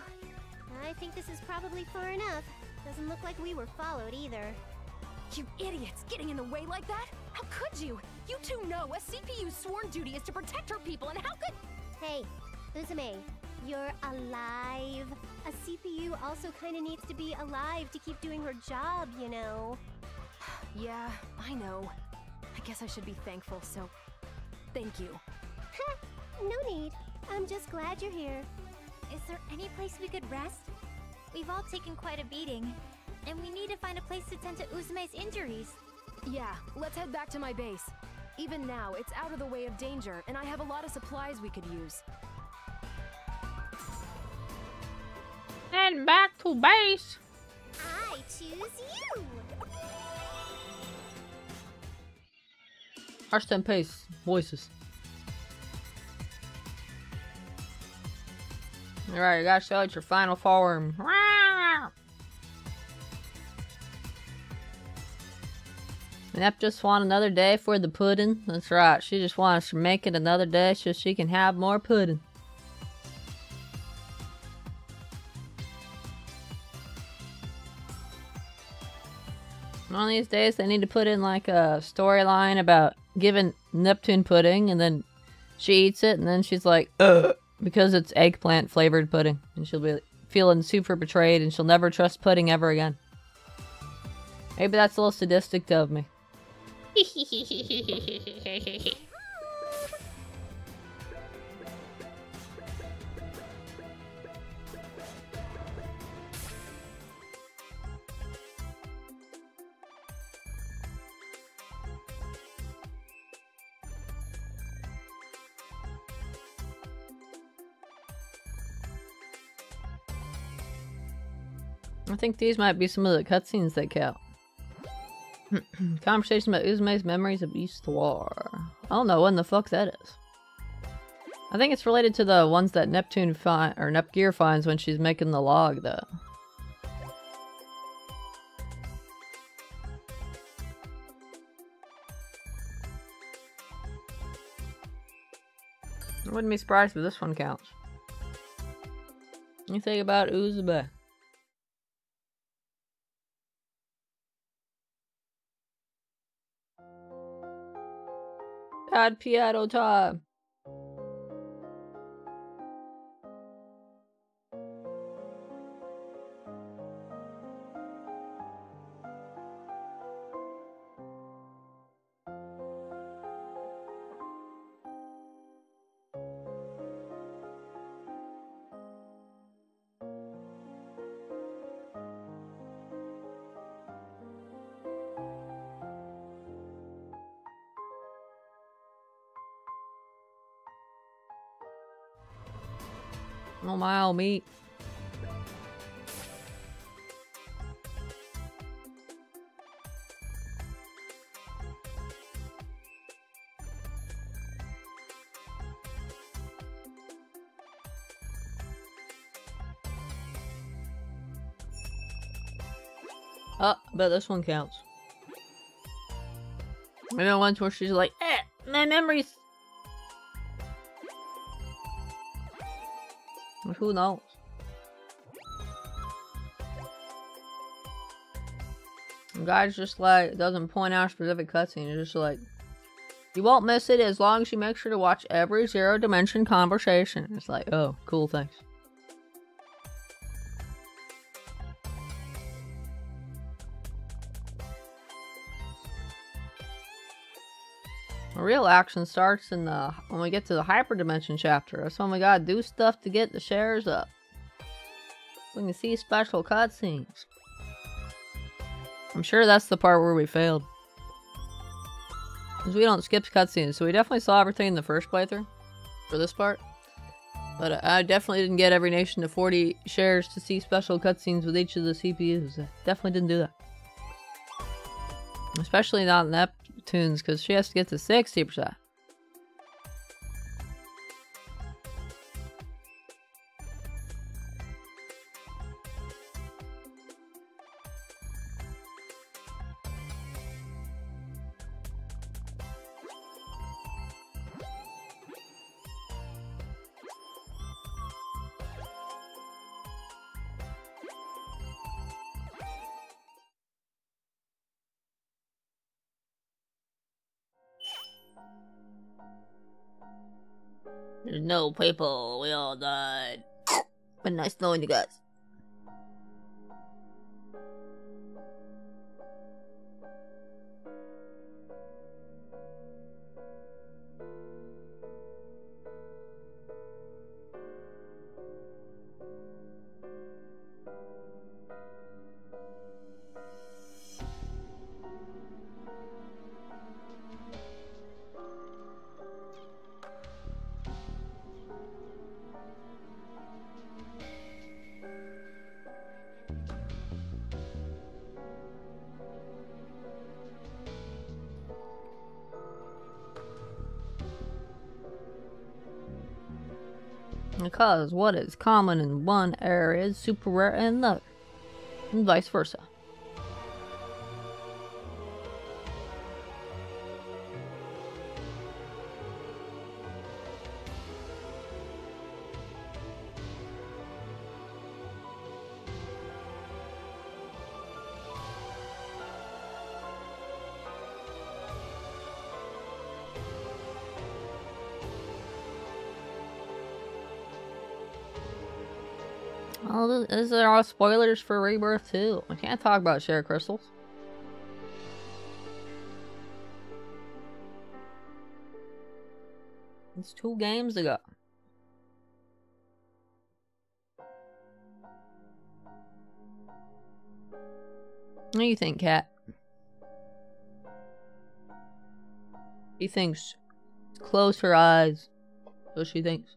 I think this is probably far enough. Doesn't look like we were followed either. You idiots! Getting in the way like that? How could you? You two know a CPU's sworn duty is to protect her people, and how could... Hey, Uzume, you're alive. A CPU also kind of needs to be alive to keep doing her job, you know. Yeah, I know. I guess I should be thankful, so... Thank you. no need. I'm just glad you're here. Is there any place we could rest? We've all taken quite a beating, and we need to find a place to tend to Uzume's injuries. Yeah, let's head back to my base. Even now, it's out of the way of danger, and I have a lot of supplies we could use. And back to base. I choose you. Harsh and pace. Voices. Alright, you gotta show it your final form. Nep just want another day for the pudding. That's right. She just wants to make it another day so she can have more pudding. One of these days, they need to put in like a storyline about giving Neptune pudding, and then she eats it, and then she's like, Ugh, because it's eggplant flavored pudding, and she'll be feeling super betrayed, and she'll never trust pudding ever again. Maybe that's a little sadistic of me. I think these might be some of the cutscenes that count. Conversation about Uzume's memories of Histoire. I don't know when the fuck that is. I think it's related to the ones that Neptune find or Nepgear finds when she's making the log, though. I wouldn't be surprised if this one counts. You think about Uzume. God piano time. Oh my meat. Oh, I bet this one counts. Maybe the ones where she's like, eh, my memories. Who knows? Guy's just like, doesn't point out specific cutscene. It's just like, you won't miss it as long as you make sure to watch every zero dimension conversation. It's like, oh, cool, thanks. Real action starts in the when we get to the hyperdimension chapter. That's when we gotta do stuff to get the shares up. We can see special cutscenes. I'm sure that's the part where we failed. Because we don't skip cutscenes, so we definitely saw everything in the first playthrough. For this part. But uh, I definitely didn't get every nation to 40 shares to see special cutscenes with each of the CPUs. I definitely didn't do that. Especially not Neptune's, because she has to get to 60%. People. We all died. But nice knowing you guys. Because what is common in one area is super rare in another, and vice versa. are spoilers for Rebirth 2. We can't talk about Share Crystals. It's two games ago. What do you think, Cat? She thinks. Close her eyes. So she thinks.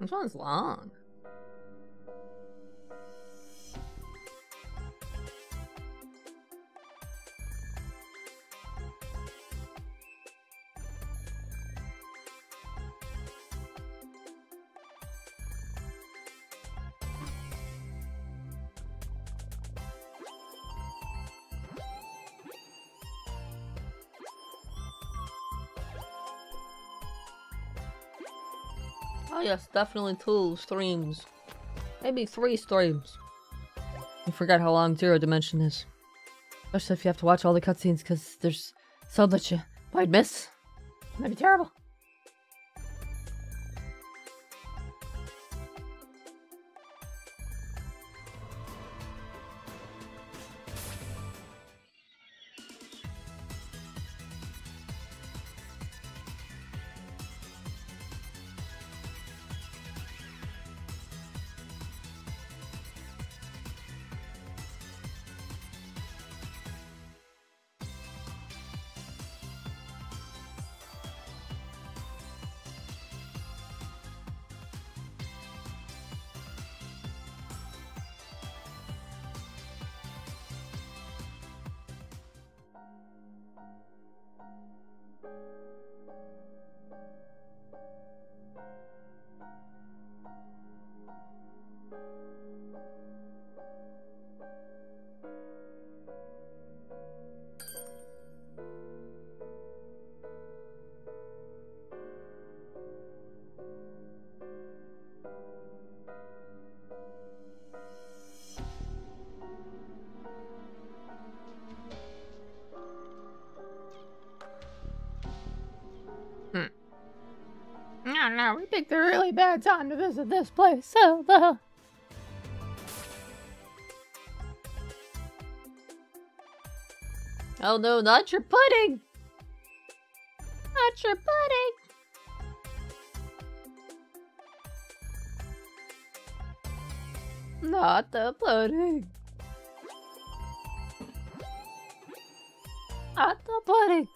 This one's long. Oh yes, definitely two streams. Maybe three streams. I forgot how long Zero Dimension is. Especially if you have to watch all the cutscenes, because there's so much you might miss. That'd be terrible. This place, so the. Oh no, not your pudding! Not your pudding! Not the pudding! Not the pudding!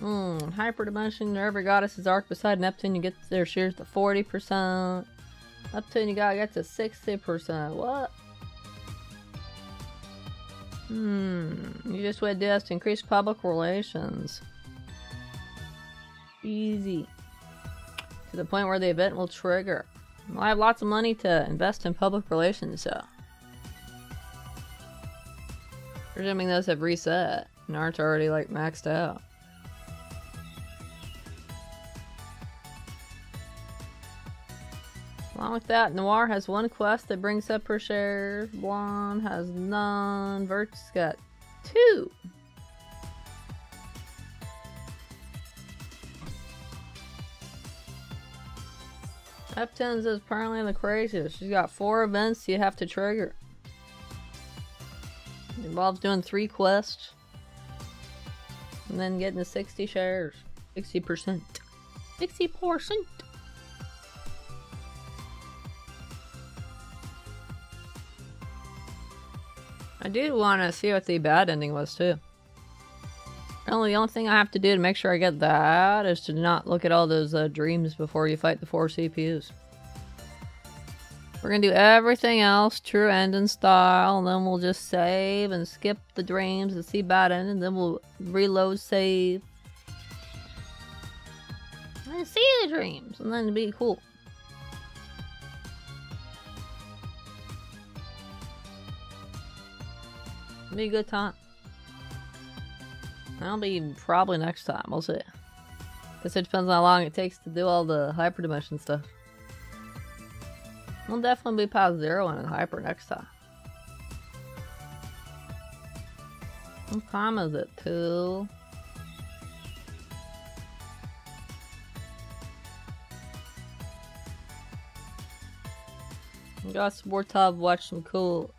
Hmm, hyperdimension, every goddess's arc beside Neptune, you get their shares to 40%. Neptune, you gotta get to 60%. What? Hmm. You just would do to increase public relations. Easy. To the point where the event will trigger. Well, I have lots of money to invest in public relations, so. Presuming those have reset. And aren't already like maxed out. Along with that, Noire has one quest that brings up her shares. Blanc has none. Vert's got two. F10 is apparently the craziest. She's got four events you have to trigger. It involves doing three quests. And then getting the 60 shares. 60%. 60%. I do want to see what the bad ending was too. Only the only thing I have to do to make sure I get that is to not look at all those uh, dreams before you fight the four CPUs. We're gonna do everything else true ending style, and then we'll just save and skip the dreams and see bad end, and then we'll reload save. And see the dreams, and then it'll be cool. Be a good time. That'll be probably next time. We'll see. Guess it depends on how long it takes to do all the hyperdimension stuff. We'll definitely be past zero and hyper next time. What time is it? Two. Got some more time. Watch some cool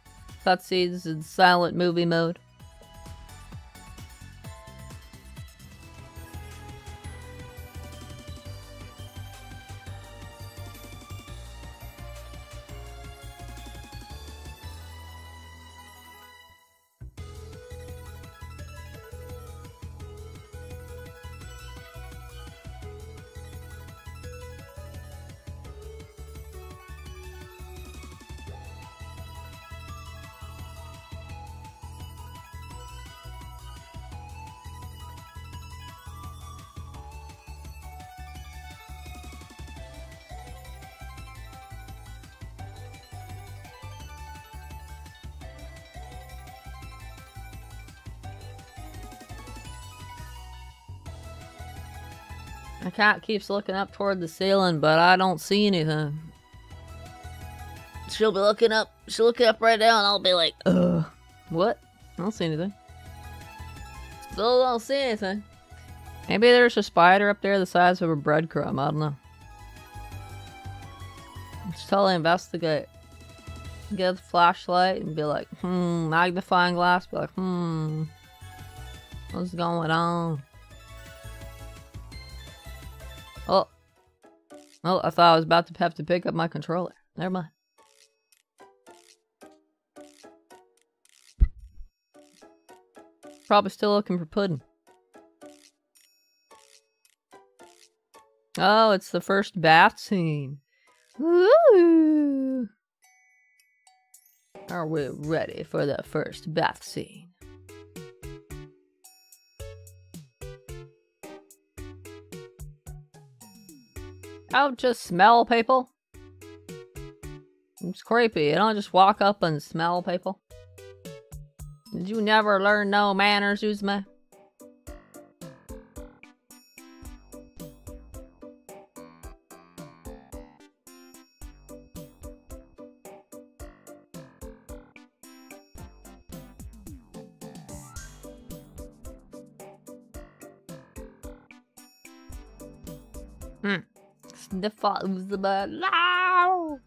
cutscenes in silent movie mode. Cat keeps looking up toward the ceiling, but I don't see anything. She'll be looking up. She'll look up right now, and I'll be like, "Ugh, what? I don't see anything. Still don't see anything. Maybe there's a spider up there the size of a breadcrumb. I don't know. Just totally investigate. Get the flashlight and be like, hmm, magnifying glass. Be like, hmm, what's going on? Oh. Oh, I thought I was about to have to pick up my controller. Never mind. Probably still looking for pudding. Oh, it's the first bath scene. Are we ready for the first bath scene? Don't just smell people. It's creepy. You don't just walk up and smell people. Did you never learn no manners, Uzume? Sniffer Uzume. No!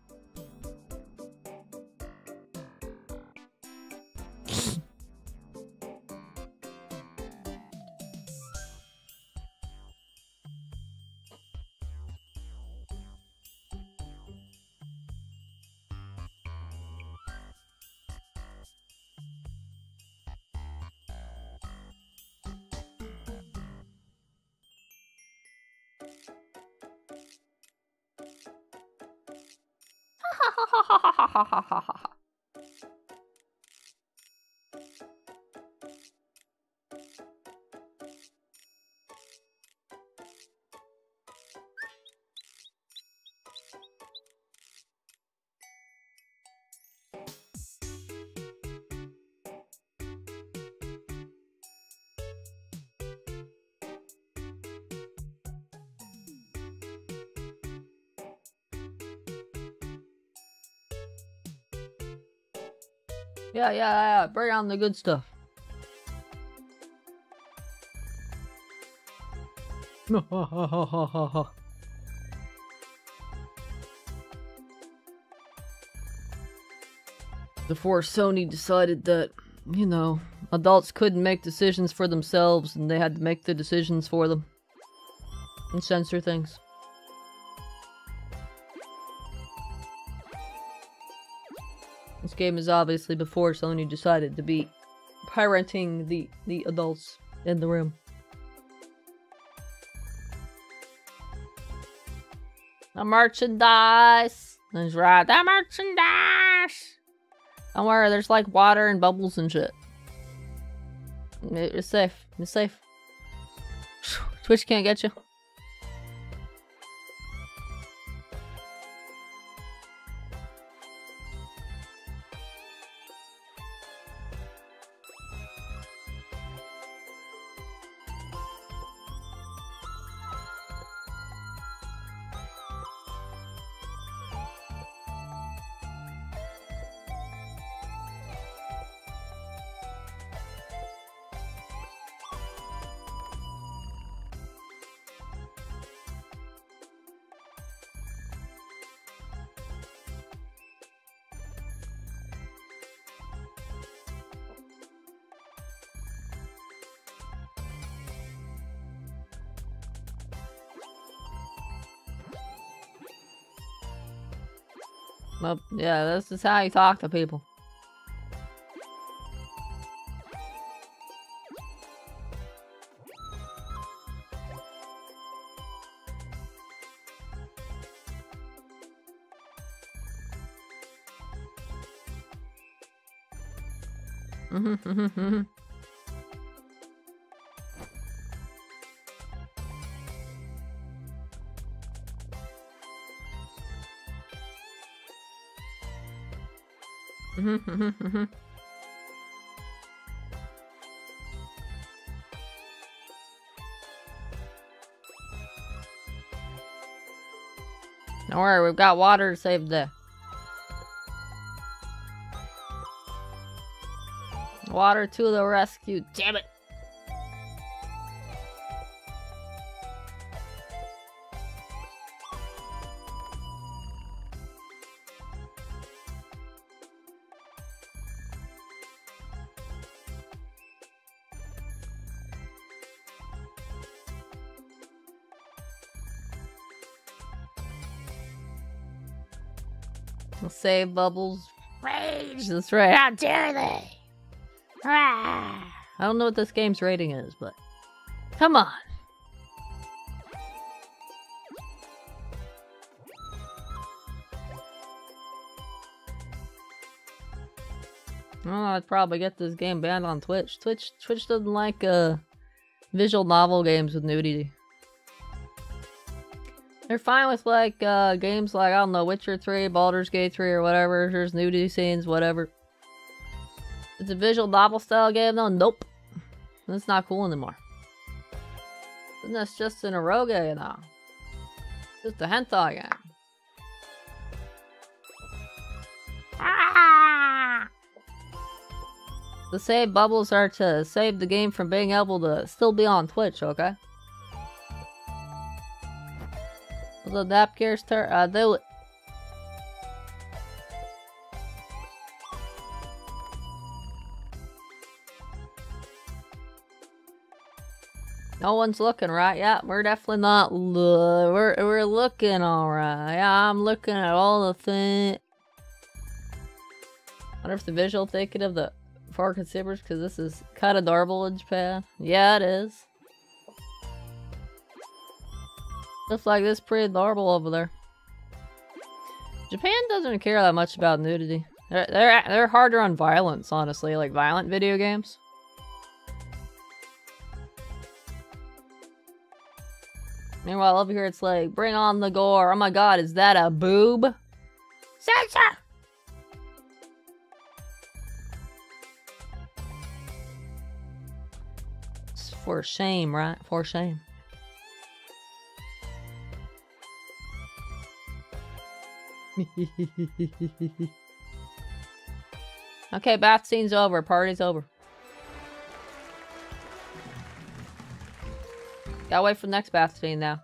Yeah, yeah, yeah. Bring on the good stuff. Before Sony decided that, you know, adults couldn't make decisions for themselves and they had to make the decisions for them. And censor things. Game is obviously before Sony decided to be parenting the, the adults in the room. The merchandise! That's right, the merchandise! Don't worry, there's like water and bubbles and shit. It's safe. It's safe. Twitch can't get you. Yeah, this is how you talk to people. Don't worry, we've got water to save the water to the rescue. Damn it! Save Bubbles. Rage! That's right. How dare they! Rah! I don't know what this game's rating is, but come on. Well, I'd probably get this game banned on Twitch. Twitch Twitch doesn't like uh visual novel games with nudity. They're fine with like uh games like I don't know Witcher 3, Baldur's Gate 3 or whatever. There's nudity scenes, whatever. It's a visual novel style game though. Nope. That's not cool anymore. Then that's just an eroge, know. Just a hentai game. Ah! The save bubbles are to save the game from being able to still be on Twitch, okay? The dap gears turn uh do it. No one's looking right. Yeah, we're definitely not. We're we're looking all right. Yeah, I'm looking at all the things. Wonder if the visual ticket of the for consumers because this is kind of adorable in Japan. Yeah, it is. Looks like this pretty adorable over there. Japan doesn't care that much about nudity. They're they're they're harder on violence, honestly, like violent video games. Meanwhile, over here it's like, bring on the gore. Oh my god, is that a boob? Censor! It's for shame, right? For shame. Okay, bath scene's over. Party's over. Gotta wait for the next bath scene now.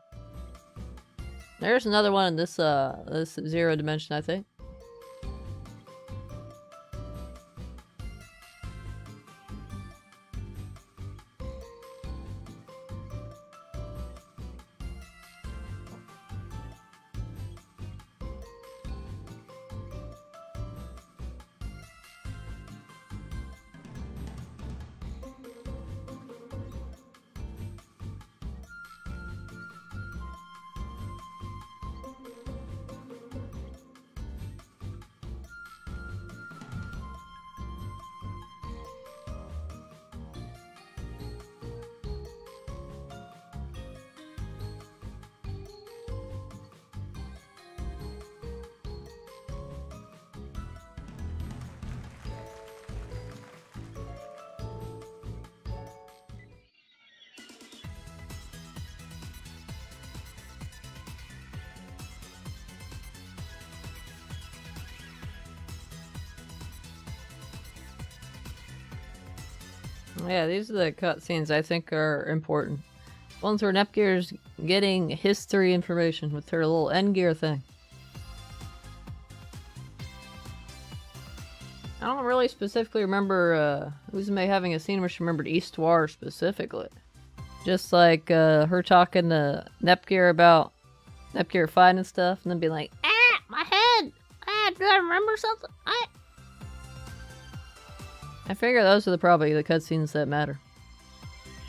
There's another one in this uh this zero dimension, I think. These are the cutscenes I think are important. Ones where Nepgear's getting history information with her little N-Gear thing. I don't really specifically remember uh, Uzume having a scene where she remembered Eastwar specifically. Just like uh, her talking to Nepgear about Nepgear fighting stuff, and then being like, "Ah, my head! Ah, do I remember something? I." I figure those are the probably the cutscenes that matter.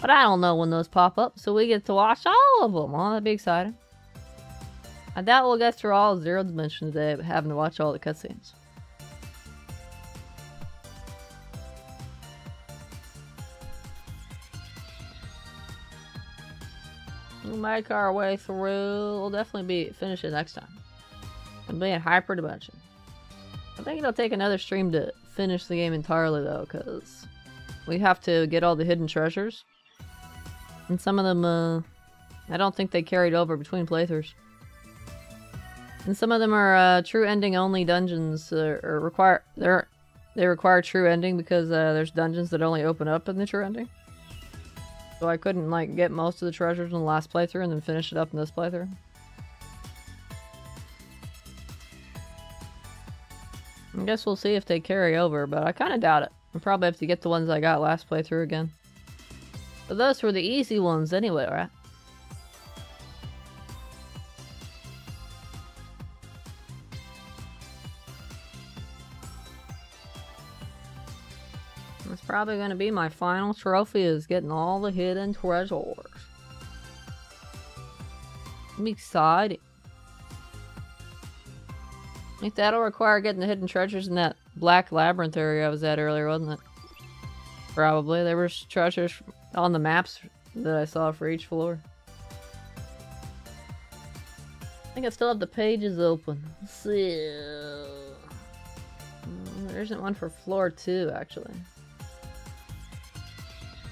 But I don't know when those pop up, so we get to watch all of them. Oh, that'd be exciting. I doubt we'll get through all Zero Dimension today, having to watch all the cutscenes. We'll make our way through. We'll definitely be finishing next time. And be in Hyper Dimension. I think it'll take another stream to finish the game entirely though, because we have to get all the hidden treasures. And some of them, uh, I don't think they carried over between playthroughs. And some of them are uh, true ending only dungeons, uh, or require they're they require true ending because uh, there's dungeons that only open up in the true ending. So I couldn't like get most of the treasures in the last playthrough and then finish it up in this playthrough. I guess we'll see if they carry over, but I kind of doubt it. I'll probably have to get the ones I got last playthrough again. But those were the easy ones anyway, right? That's probably going to be my final trophy is getting all the hidden treasures. I'm excited. That'll require getting the hidden treasures in that black labyrinth area I was at earlier, wasn't it? Probably. There were treasures on the maps that I saw for each floor. I think I still have the pages open. So... Mm, there isn't one for floor two, actually.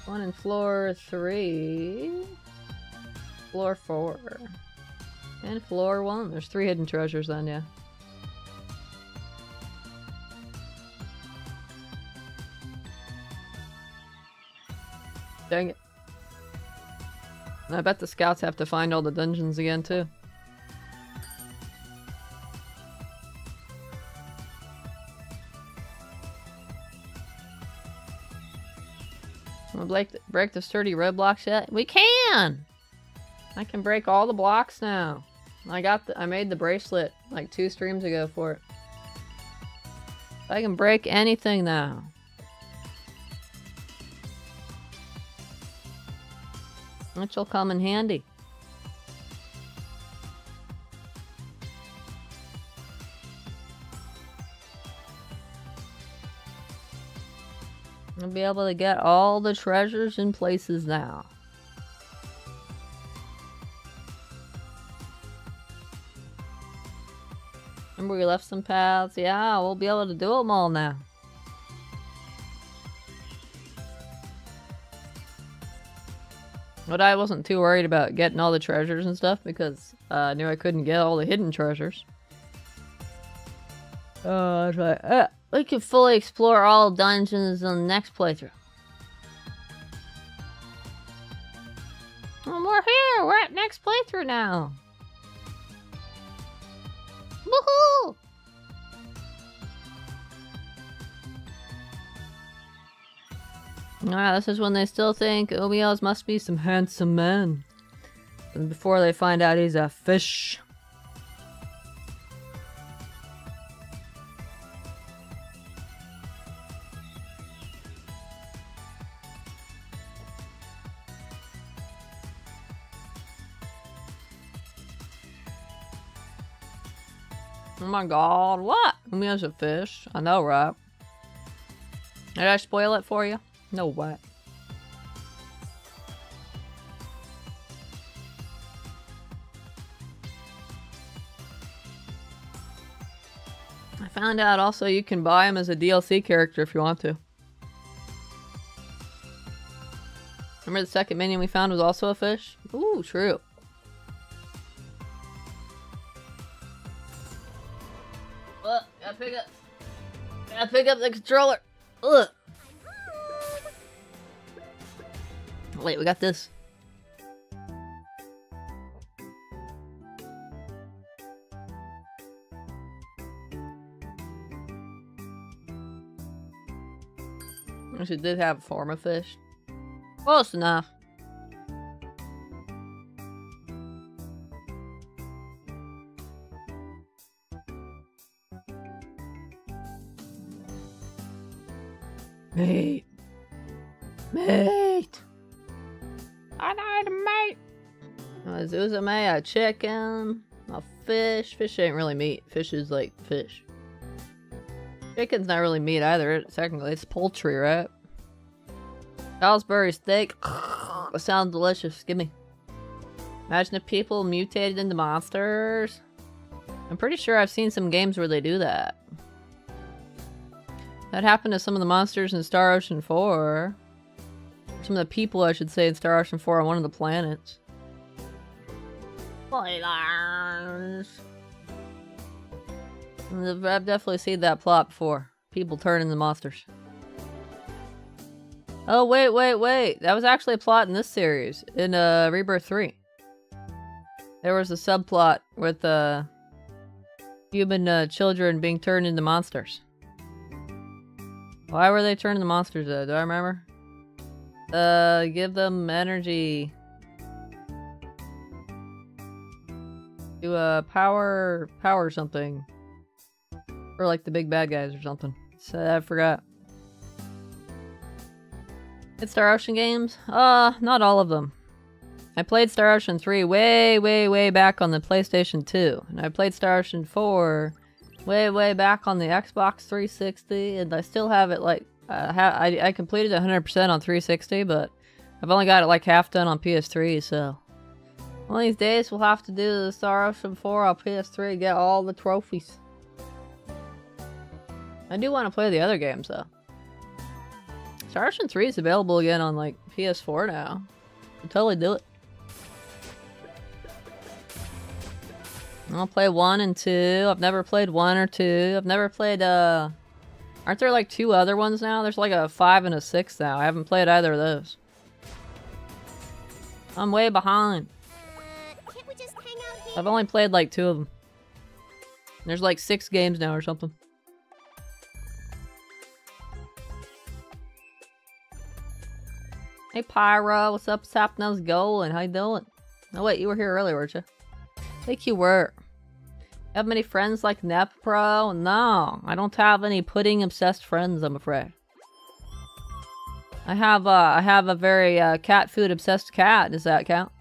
One in floor three. Floor four. And floor one. There's three hidden treasures then, yeah. Dang it. I bet the scouts have to find all the dungeons again, too. Wanna break the, break the sturdy roadblocks yet? We can! I can break all the blocks now. I got the, I made the bracelet like two streams ago for it. I can break anything now. Which will come in handy. I'll be able to get all the treasures in places now. Remember we left some paths? Yeah, we'll be able to do them all now. But I wasn't too worried about getting all the treasures and stuff because uh, I knew I couldn't get all the hidden treasures. Uh, like, uh, We can fully explore all dungeons in the next playthrough. And we're here! We're at next playthrough now! Woohoo! Ah, this is when they still think Umio's must be some handsome man. And before they find out he's a fish. Oh my god, what? Umio's a fish. I know, right? Did I spoil it for you? No, what? I found out also you can buy him as a DLC character if you want to. Remember the second minion we found was also a fish? Ooh, true. Pick up. Gotta pick up the controller. Ugh. Wait, we got this. She did have a form of fish. Close enough. Mate. Zuzume, a chicken, a fish. Fish ain't really meat. Fish is like fish. Chicken's not really meat either. Technically, it's poultry, right? Salisbury steak. That sounds delicious. Give me. Imagine if people mutated into monsters. I'm pretty sure I've seen some games where they do that. That happened to some of the monsters in Star Ocean 4. Some of the people, I should say, in Star Ocean 4 on one of the planets. Spoilers! I've definitely seen that plot before. People turn into monsters. Oh, wait, wait, wait. That was actually a plot in this series. In uh, Rebirth 3. There was a subplot with uh, human uh, children being turned into monsters. Why were they turned into monsters though? Do I remember? Uh, give them energy. Do a power, power something. Or like the big bad guys or something. So I forgot. It's Star Ocean games? Uh, not all of them. I played Star Ocean 3 way, way, way back on the PlayStation 2. And I played Star Ocean 4 way, way back on the Xbox 360. And I still have it like, uh, ha I, I completed 100% on 360, but I've only got it like half done on PS3, so. One of these days we'll have to do the Star Ocean 4 on PS3 and get all the trophies. I do want to play the other games though. Star Ocean 3 is available again on like PS4 now. I'll totally do it. I'll play 1 and 2. I've never played 1 or 2. I've never played, uh... Aren't there like two other ones now? There's like a 5 and a 6 now. I haven't played either of those. I'm way behind. I've only played like two of them. There's like six games now or something. Hey Pyra, what's up? What's happening? Going? How you doing? Oh wait, you were here earlier, weren't you? I think you were. Have many friends like Nepro? No, I don't have any pudding-obsessed friends, I'm afraid. I have, uh, I have a very, uh, cat food-obsessed cat. Does that count?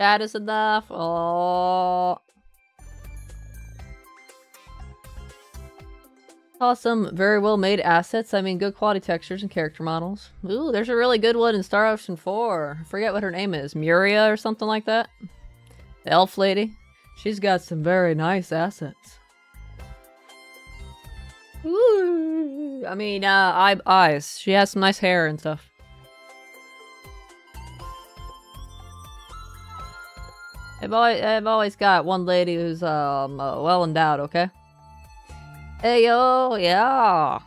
That is enough. Oh. Awesome, very well made assets. I mean, good quality textures and character models. Ooh, there's a really good one in Star Ocean 4. I forget what her name is. Myuria or something like that? The elf lady. She's got some very nice assets. Ooh, I mean, uh, eye eyes. She has some nice hair and stuff. I've always, I've always got one lady who's um uh, well endowed. Okay. Hey yo, yeah.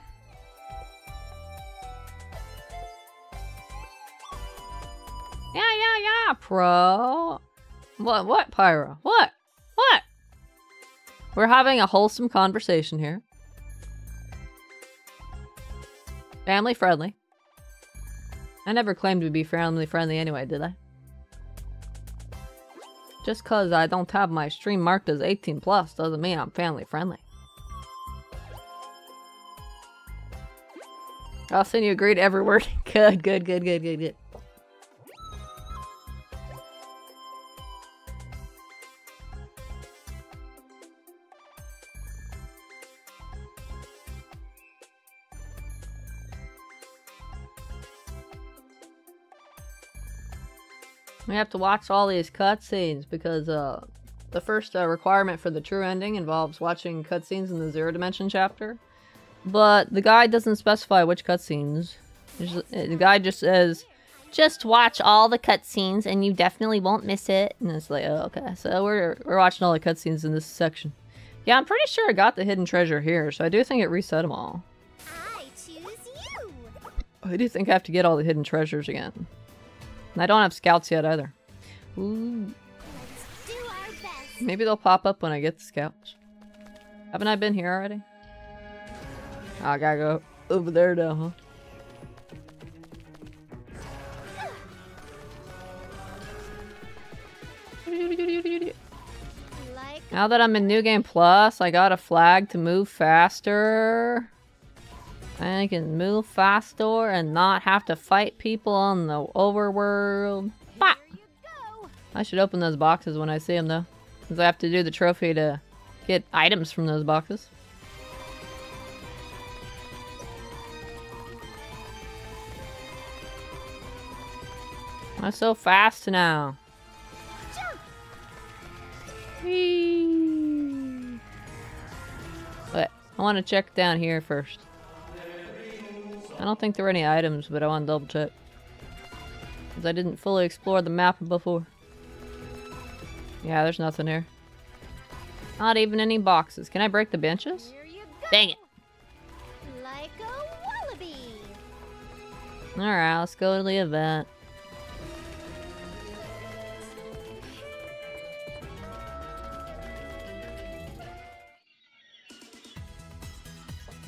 Yeah, yeah, yeah, pro. What, what, Pyro? What? What? We're having a wholesome conversation here. Family friendly. I never claimed to be family friendly anyway, did I? Just cause I don't have my stream marked as 18 plus doesn't mean I'm family friendly. I'll send you a to every word? good, good, good, good, good, good. We have to watch all these cutscenes because uh, the first uh, requirement for the true ending involves watching cutscenes in the Zero Dimension chapter. But the guide doesn't specify which cutscenes. The guide just says, just watch all the cutscenes and you definitely won't miss it. And it's like, oh, okay. So we're, we're watching all the cutscenes in this section. Yeah, I'm pretty sure I got the hidden treasure here, so I do think it reset them all. I choose you. I do think I have to get all the hidden treasures again. I don't have scouts yet either. Ooh, Let's do our best. maybe they'll pop up when I get the scouts. Haven't I been here already? Oh, I gotta go over there now, huh? Now that I'm in New Game Plus, I got a flag to move faster. I can move faster and not have to fight people on the overworld. Bah! I should open those boxes when I see them though. Because I have to do the trophy to get items from those boxes. I'm so fast now. But I want to check down here first. I don't think there were any items, but I want to double check. Because I didn't fully explore the map before. Yeah, there's nothing here. Not even any boxes. Can I break the benches? here you go. Dang it. Like a wallaby. Alright, let's go to the event.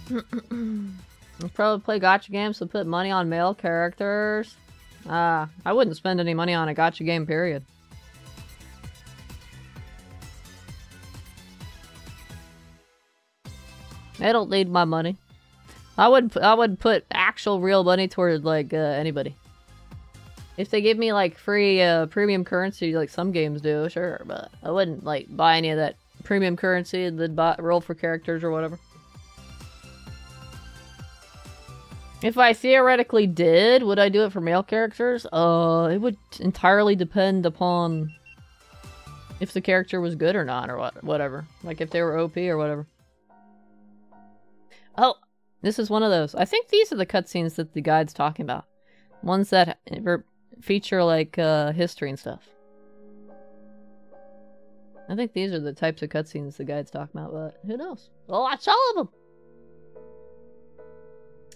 I'll probably play gacha games to put money on male characters. Ah, I wouldn't spend any money on a gacha game, period. I don't need my money. I would I would put actual real money toward like uh, anybody. If they give me like free uh, premium currency, like some games do, sure, but I wouldn't like buy any of that premium currency and then buy, roll for characters or whatever. If I theoretically did, would I do it for male characters? Uh, it would entirely depend upon if the character was good or not, or what, whatever. Like if they were OP or whatever. Oh, this is one of those. I think these are the cutscenes that the guide's talking about. Ones that feature like uh, history and stuff. I think these are the types of cutscenes the guide's talking about, but who knows? Well, watch all of them.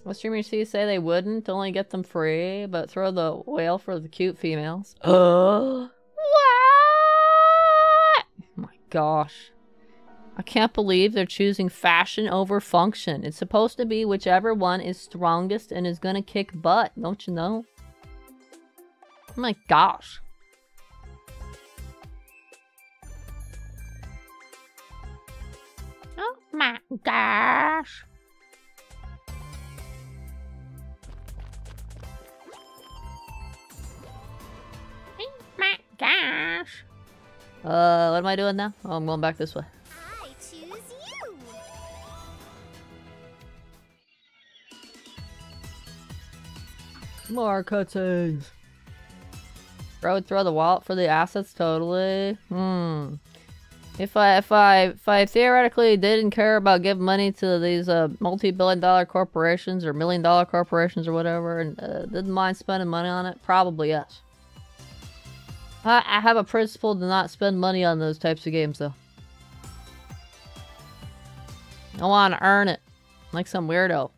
What streamers see say they wouldn't only get them free, but throw the whale for the cute females. Uh, what? my gosh. I can't believe they're choosing fashion over function. It's supposed to be whichever one is strongest and is gonna kick butt, don't you know? Oh my gosh. Oh my gosh. My gosh. Uh, what am I doing now? Oh, I'm going back this way. I choose you. More cutscenes. Bro would throw the wallet for the assets totally. Hmm. If I if I if I theoretically didn't care about giving money to these uh multi-billion dollar corporations or million dollar corporations or whatever and uh, didn't mind spending money on it, probably yes. I, I have a principle to not spend money on those types of games, though. I want to earn it. Like some weirdo.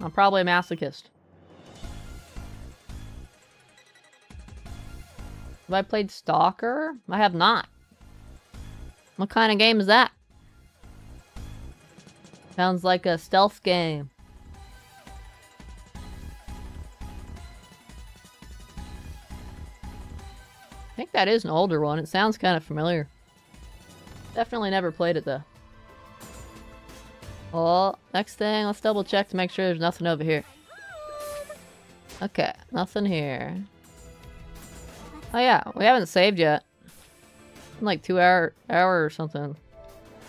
I'm probably a masochist. Have I played Stalker? I have not. What kind of game is that? Sounds like a stealth game. Think that is an older one. It sounds kind of familiar. Definitely never played it though. Oh, next thing, let's double check to make sure there's nothing over here. Okay, nothing here. Oh yeah, we haven't saved yet. Like two hour hour or something.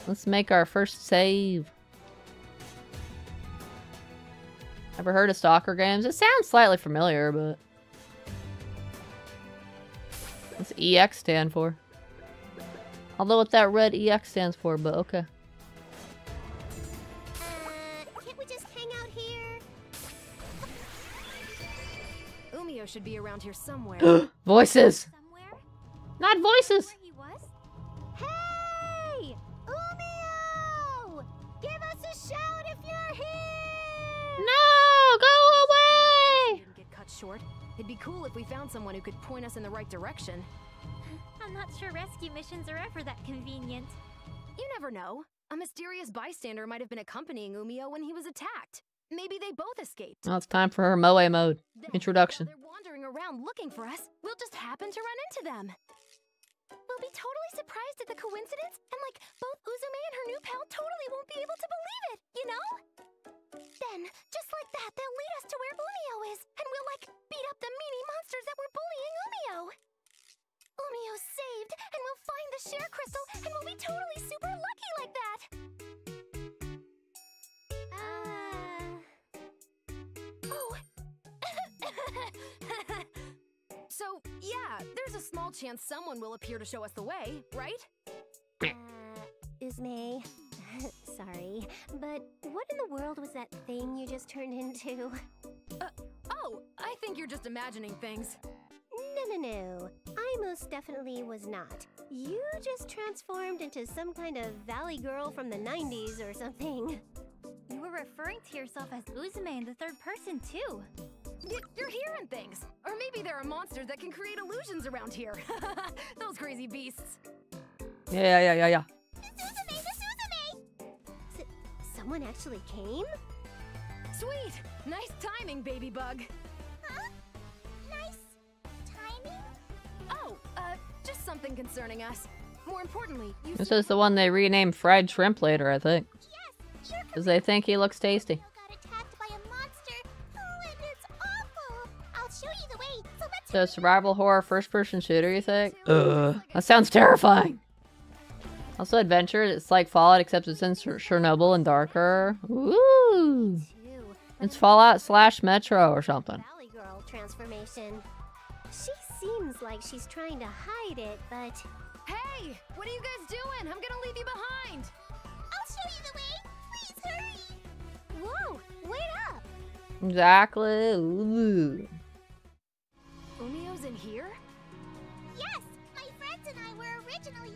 Let's make our first save. Ever heard of Stalker games? It sounds slightly familiar, but what's EX stand for? I don't know what that red EX stands for, but okay. Uh, can't we just hang out here? Umio should be around here somewhere. Voices! Somewhere? Not voices! He was? Hey! Umio! Give us a shout if you're here! No! Go away! Didn't get cut short. It'd be cool if we found someone who could point us in the right direction. I'm not sure rescue missions are ever that convenient. You never know. A mysterious bystander might have been accompanying Umio when he was attacked. Maybe they both escaped. Now it's time for her Moe mode. Then, Introduction. They're wandering around looking for us, we'll just happen to run into them. We'll be totally surprised at the coincidence, and like both Uzume and her new pal totally won't be able to believe it, you know? Then, just like that, they'll lead us to where Umio is, and we'll like beat up the meanie monsters that were bullying Umio. Umio's saved, and we'll find the share crystal, and we'll be totally super lucky like that. Uh, Oh. so, yeah, there's a small chance someone will appear to show us the way, right? uh, Uzume. Sorry, but what in the world was that thing you just turned into? Uh, oh, I think you're just imagining things. No, no, no. I most definitely was not. You just transformed into some kind of valley girl from the 90s or something. You were referring to yourself as Uzume in the third person, too. Y- you're hearing things. Or maybe there are monsters that can create illusions around here. Those crazy beasts. Yeah, yeah, yeah, yeah. Someone actually came? Sweet! Nice timing, baby bug. Huh? Nice timing? Oh, uh, just something concerning us. More importantly, you This see- is the one they renamed Fried Shrimp later, I think. Yes. Because they think he looks tasty. got attacked by a monster. Oh, and it's awful. I'll show you the way. So So survival horror first person shooter, you think? Ugh. That sounds terrifying. Also adventure, it's like Fallout except it's in Chernobyl and darker. Ooh. It's Fallout slash Metro or something. Valley Girl transformation. She seems like she's trying to hide it, but Hey! What are you guys doing? I'm gonna leave you behind! I'll show you the way. Please hurry. Whoa! Wait up. Exactly. Ooh. Umio's in here? Yes, my friends and I were originally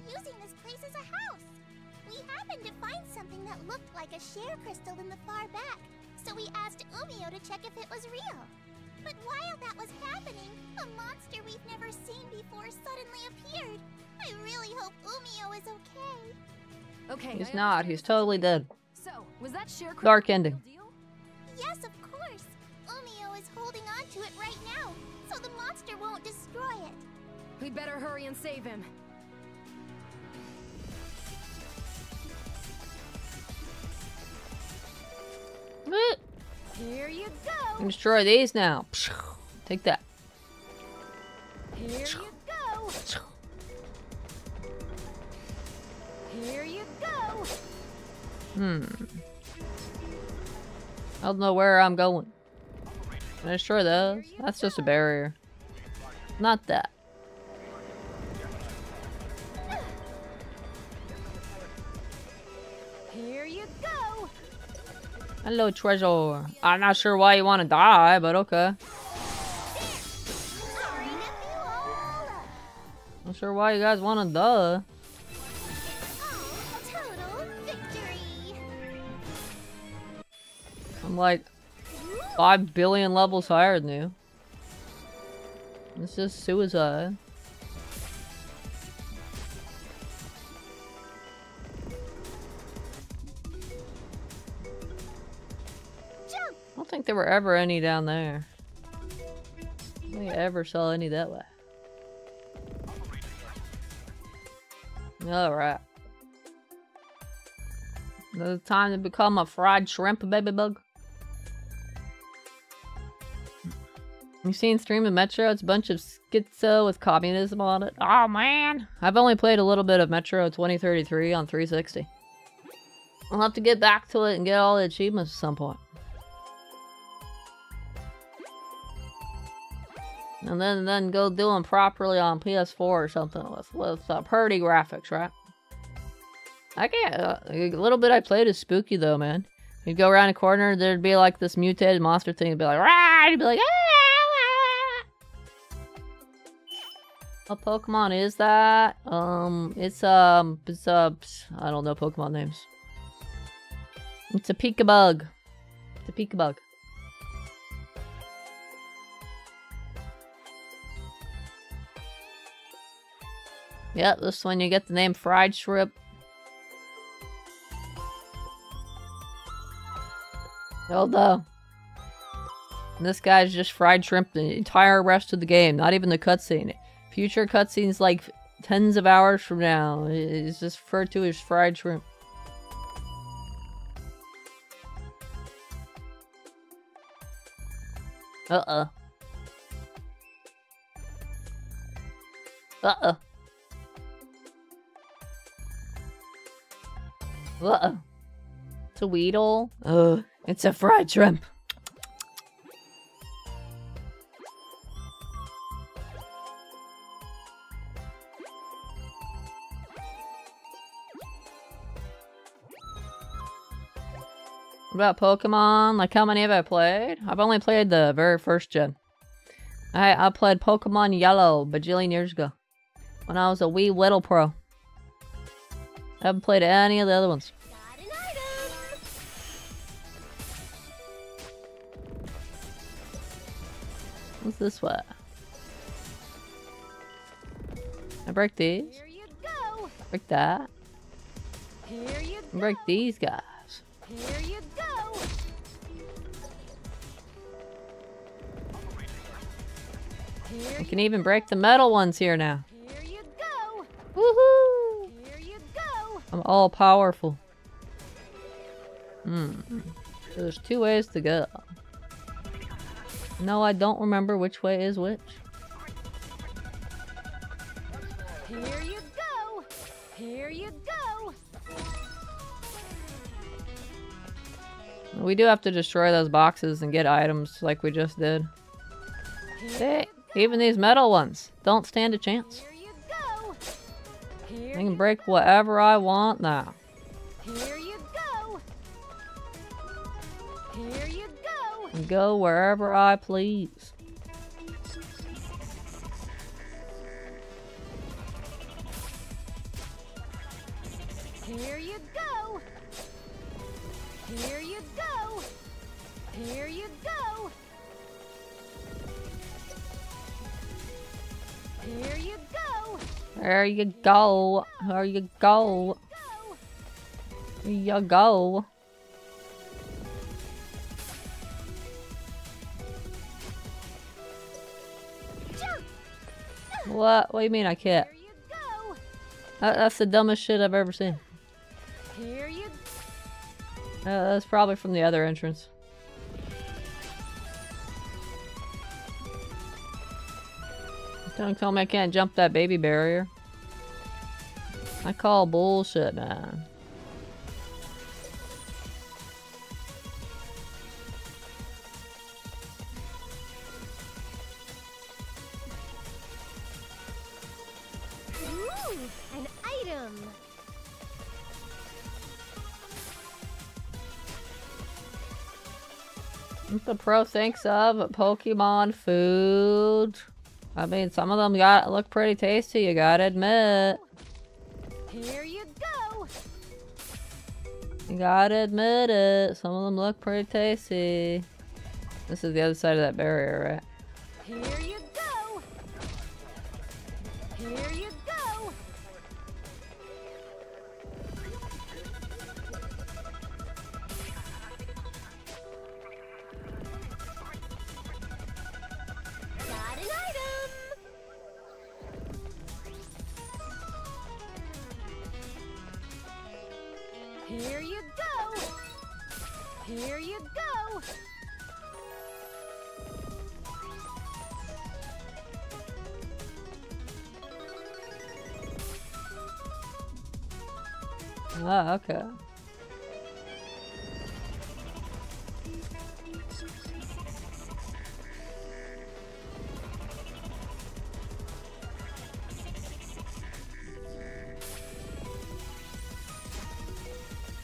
happened to find something that looked like a share crystal in the far back, so we asked Umio to check if it was real. But while that was happening, a monster we've never seen before suddenly appeared. I really hope Umio is okay. Okay. He's not. He's totally dead. So, was that share Dark crystal a ending. deal? Yes, of course. Umio is holding on to it right now, so the monster won't destroy it. We'd better hurry and save him. Here you go. Destroy these now. Take that. Here you go. Here you go. Hmm. I don't know where I'm going. Can I destroy those? That's just a barrier. Not that. Hello, treasure. I'm not sure why you want to die, but okay. Not sure why you guys want to victory! I'm like five billion levels higher than you. This is suicide. Think there were ever any down there. I ever saw any that way. Alright. It's time to become a fried shrimp baby bug. You seen Stream of Metro? It's a bunch of schizo with communism on it. Oh man! I've only played a little bit of Metro 2033 on 360. I'll have to get back to it and get all the achievements at some point. And then then go do them properly on PS4 or something with, with uh, pretty graphics, right? I can't. Uh, a little bit I played is spooky though, man. You'd go around a corner, there'd be like this mutated monster thing, it'd be like, Rah! You'd be like, ah! What Pokemon is that? Um, it's um, it's uh, I don't know Pokemon names. It's a Peekabug. It's a Peekabug. Yep, this one you get the name Fried Shrimp. Hold Although, this guy's just fried shrimp the entire rest of the game, not even the cutscene. Future cutscenes like tens of hours from now. It's just referred to as fried shrimp. Uh-uh. Uh-uh. Uh-uh. It's a Weedle. Ugh. It's a fried shrimp. What about Pokemon? Like, how many have I played? I've only played the very first gen. I, I played Pokemon Yellow a bajillion years ago. When I was a wee little pro. I haven't played any of the other ones. Got an item! What's this way? I break these. Here you go! Break that. Here you I break these guys. Here you go! Here I can even break the metal ones here now. Here you go! Woohoo! Here you go! I'm all powerful. Hmm. So there's two ways to go. No, I don't remember which way is which. Here you go! Here you go! We do have to destroy those boxes and get items like we just did. Hey, even these metal ones don't stand a chance. I can break whatever I want now. here you go! Here you go! And go wherever I please. There you go. There you go. There you go. What? What do you mean I can't? Here you go! That, that's the dumbest shit I've ever seen. Here you Uh, that's probably from the other entrance. Don't tell me I can't jump that baby barrier. I call bullshit, man. Mmm, an item! What the pro thinks of Pokemon food. I mean, some of them got look pretty tasty. You gotta admit. Here you go. You gotta admit it. Some of them look pretty tasty. This is the other side of that barrier, right? Here you Oh, okay.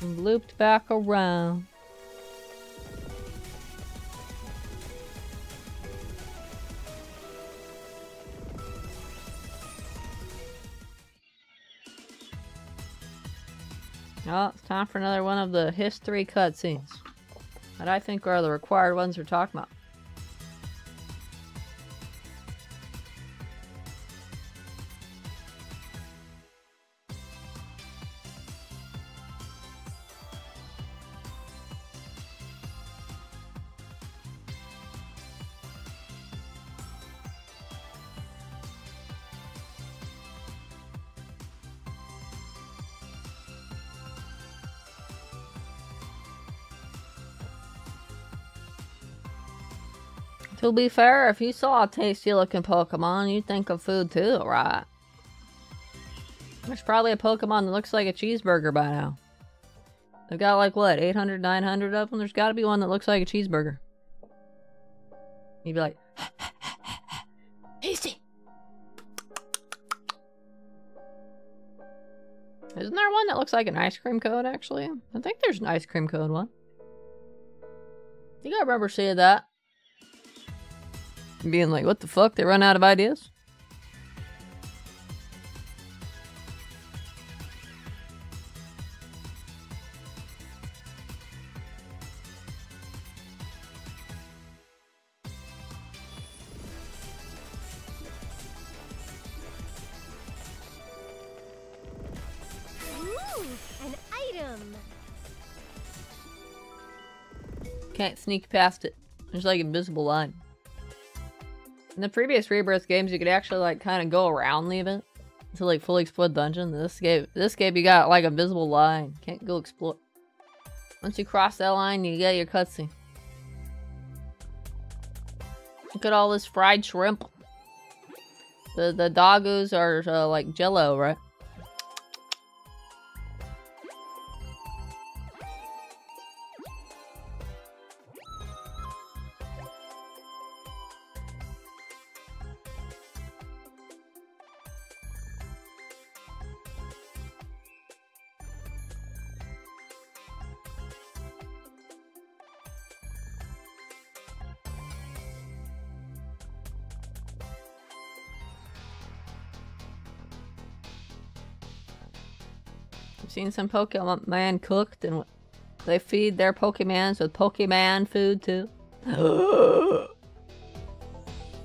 Looped back around. Oh, it's time for another one of the history cutscenes. That I think are the required ones we're talking about. To be fair, if you saw a tasty looking Pokemon, you'd think of food too, right? There's probably a Pokemon that looks like a cheeseburger by now. They've got like what, 800, 900 of them? There's gotta be one that looks like a cheeseburger. You'd be like, tasty! Isn't there one that looks like an ice cream cone actually? I think there's an ice cream cone one. Think I remember seeing that. Being like, what the fuck? They run out of ideas? Ooh, an item. Can't sneak past it. There's like invisible line. In the previous Rebirth games, you could actually like kind of go around the event to like fully explore dungeon. This game, this game, you got like a visible line. Can't go explore. Once you cross that line, you get your cutscene. Look at all this fried shrimp. The the Dogoos are uh, like Jello, right? Some Pokemon man cooked and they feed their Pokemons with Pokemon food too.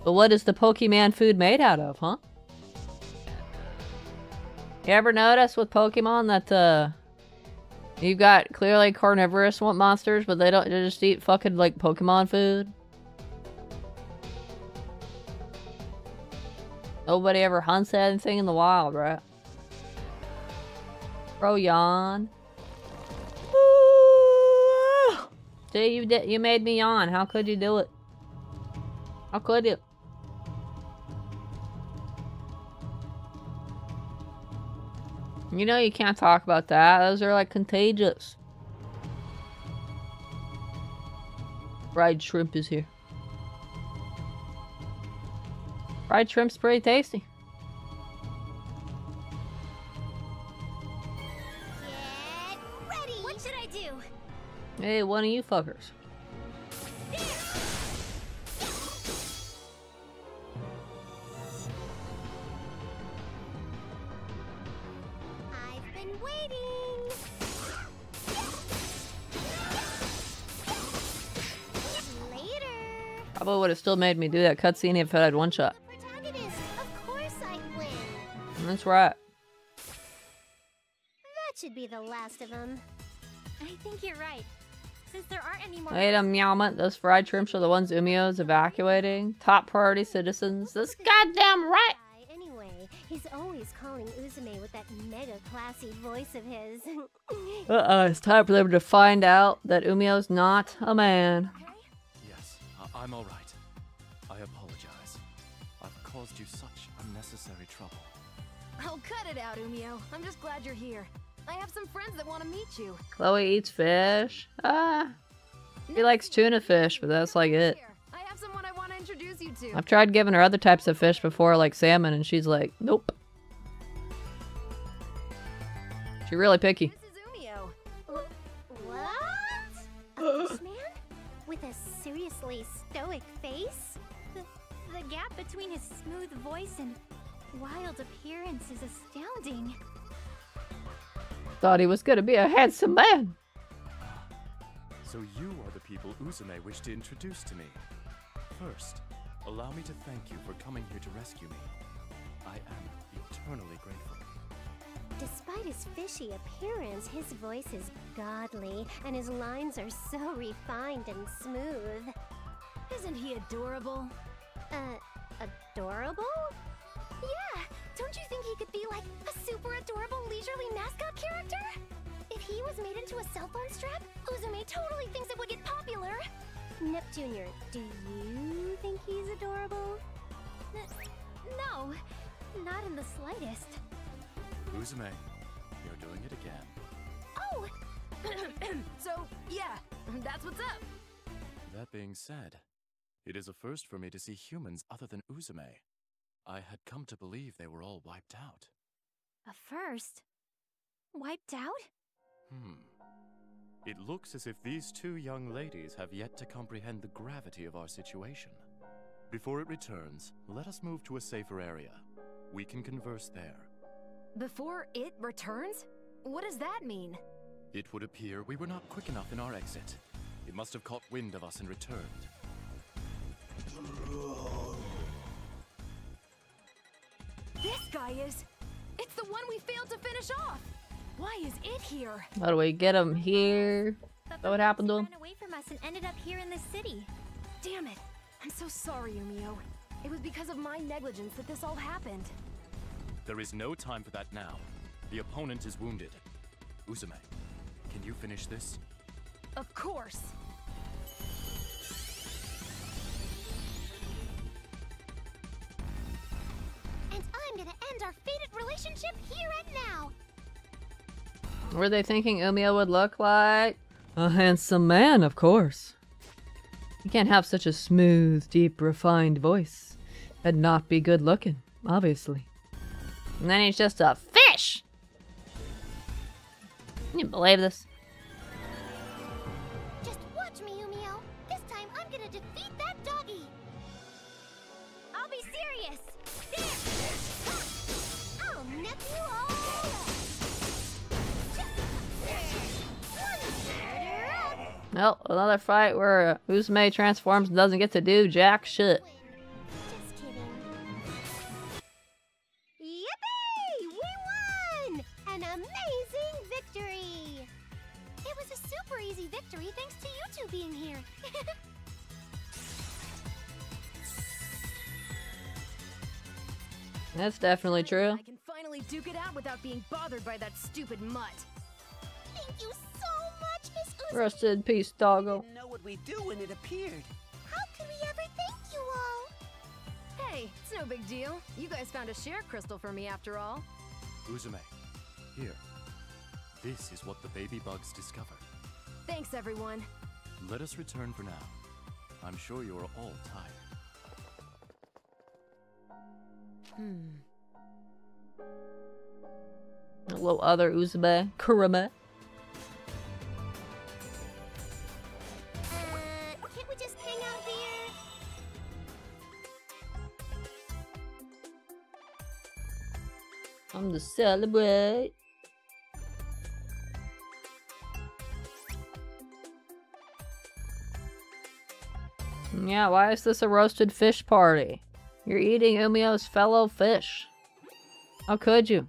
but what is the Pokemon food made out of, huh? You ever notice with Pokemon that uh you've got clearly carnivorous monsters, but they don't they just eat fucking like Pokemon food? Nobody ever hunts anything in the wild, right? Bro, yawn. Ah. See, you did. You made me yawn. How could you do it? How could you? You know you can't talk about that. Those are like contagious. Fried shrimp is here. Fried shrimp's pretty tasty. Hey, one of you fuckers. Probably would have still made me do that cutscene if I had one shot. That's right. That should be the last of them. I think you're right. Since there aren't any more. Wait a moment, those fried shrimps are the ones Umio's evacuating? Top priority citizens? This goddamn right! Anyway, he's always calling Uzume with that mega classy voice of his. Uh-uh, it's time for them to find out that Umio's not a man. Yes, I- I'm all right. I apologize. I've caused you such unnecessary trouble. Oh, cut it out, Umio. I'm just glad you're here. I have some friends that want to meet you. Chloe eats fish. Ah. He likes tuna fish, but that's like it. I have someone I want to introduce you to. I've tried giving her other types of fish before, like salmon, and she's like, nope. She's really picky. This is Umio. What? A fish man? With a seriously stoic face? The, the gap between his smooth voice and wild appearance is astounding. Thought he was gonna be a handsome man. So you are the people Uzume wished to introduce to me. First, allow me to thank you for coming here to rescue me. I am eternally grateful. Despite his fishy appearance, his voice is godly, and his lines are so refined and smooth. Isn't he adorable? Uh, adorable? Yeah, don't you think he could be like a super adorable leisurely mascot character? If he was made into a cell phone strap, Uzume totally thinks it would get popular. Nep Jr., do you think he's adorable? N- no, not in the slightest. Uzume, you're doing it again. Oh! so, yeah, that's what's up. That being said, it is a first for me to see humans other than Uzume. I had come to believe they were all wiped out. A first? Wiped out? Hmm. It looks as if these two young ladies have yet to comprehend the gravity of our situation. Before it returns, let us move to a safer area. We can converse there. Before it returns? What does that mean? It would appear we were not quick enough in our exit. It must have caught wind of us and returned. This guy is. It's the one we failed to finish off. Why is it here? How do we get him here? Is that what happened to him? Ran away from us and ended up here in the city. Damn it. I'm so sorry, Umio. It was because of my negligence that this all happened. There is no time for that now. The opponent is wounded. Uzume, can you finish this? Of course. End our fated relationship here and now. Were they thinking Umio would look like? A handsome man, of course. You can't have such a smooth, deep, refined voice and not be good looking, obviously. And then he's just a fish! Can you believe this? Well, another fight where uh, Uzume transforms and doesn't get to do jack shit. Just kidding. Yippee! We won! An amazing victory! It was a super easy victory thanks to you two being here. That's definitely true. I can finally duke it out without being bothered by that stupid mutt. Rest in peace, doggo. didn't know what we'd do when it appeared. How could we ever thank you all? Hey, it's no big deal. You guys found a share crystal for me after all. Uzume, here. This is what the baby bugs discovered. Thanks, everyone. Let us return for now. I'm sure you are all tired. Hmm. Hello, other Uzume. Kurome. something to celebrate. Yeah, why is this a roasted fish party? You're eating Umio's fellow fish. How could you?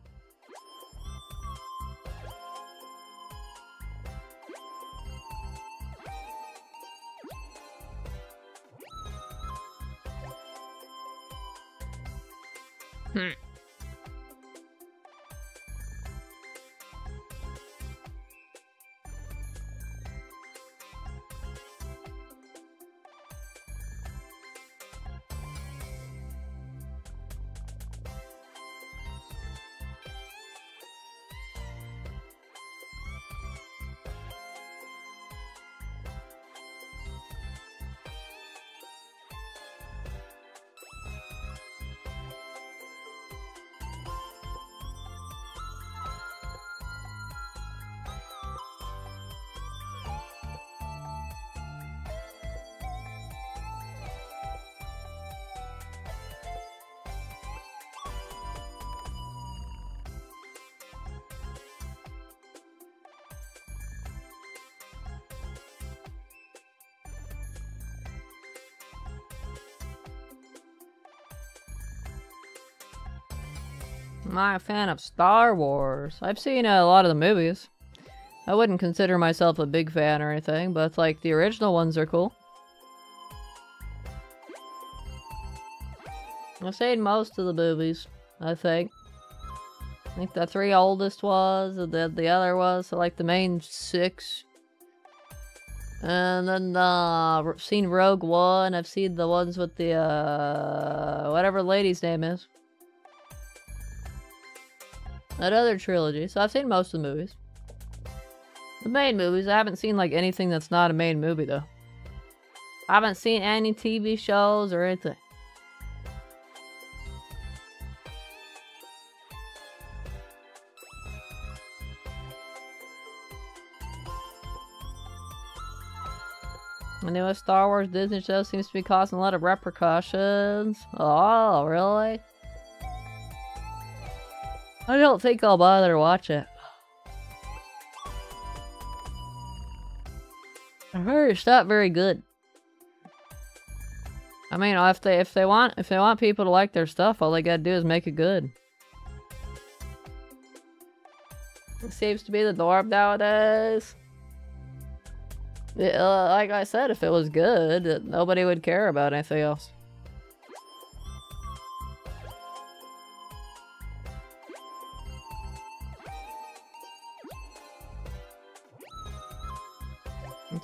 I'm not a fan of Star Wars. I've seen a lot of the movies. I wouldn't consider myself a big fan or anything, but like the original ones are cool. I've seen most of the movies, I think. I think the three oldest was, and then the other was, so like the main six. And then, uh, I've seen Rogue One, I've seen the ones with the, uh, whatever lady's name is. That other trilogy, so I've seen most of the movies. The main movies, I haven't seen like anything that's not a main movie though. I haven't seen any TV shows or anything. The newest Star Wars Disney show seems to be causing a lot of repercussions. Oh, really? I don't think I'll bother to watch it. I heard it's not very good. I mean, if they if they want if they want people to like their stuff, all they gotta do is make it good. It seems to be the norm nowadays. Like I said, if it was good, nobody would care about anything else.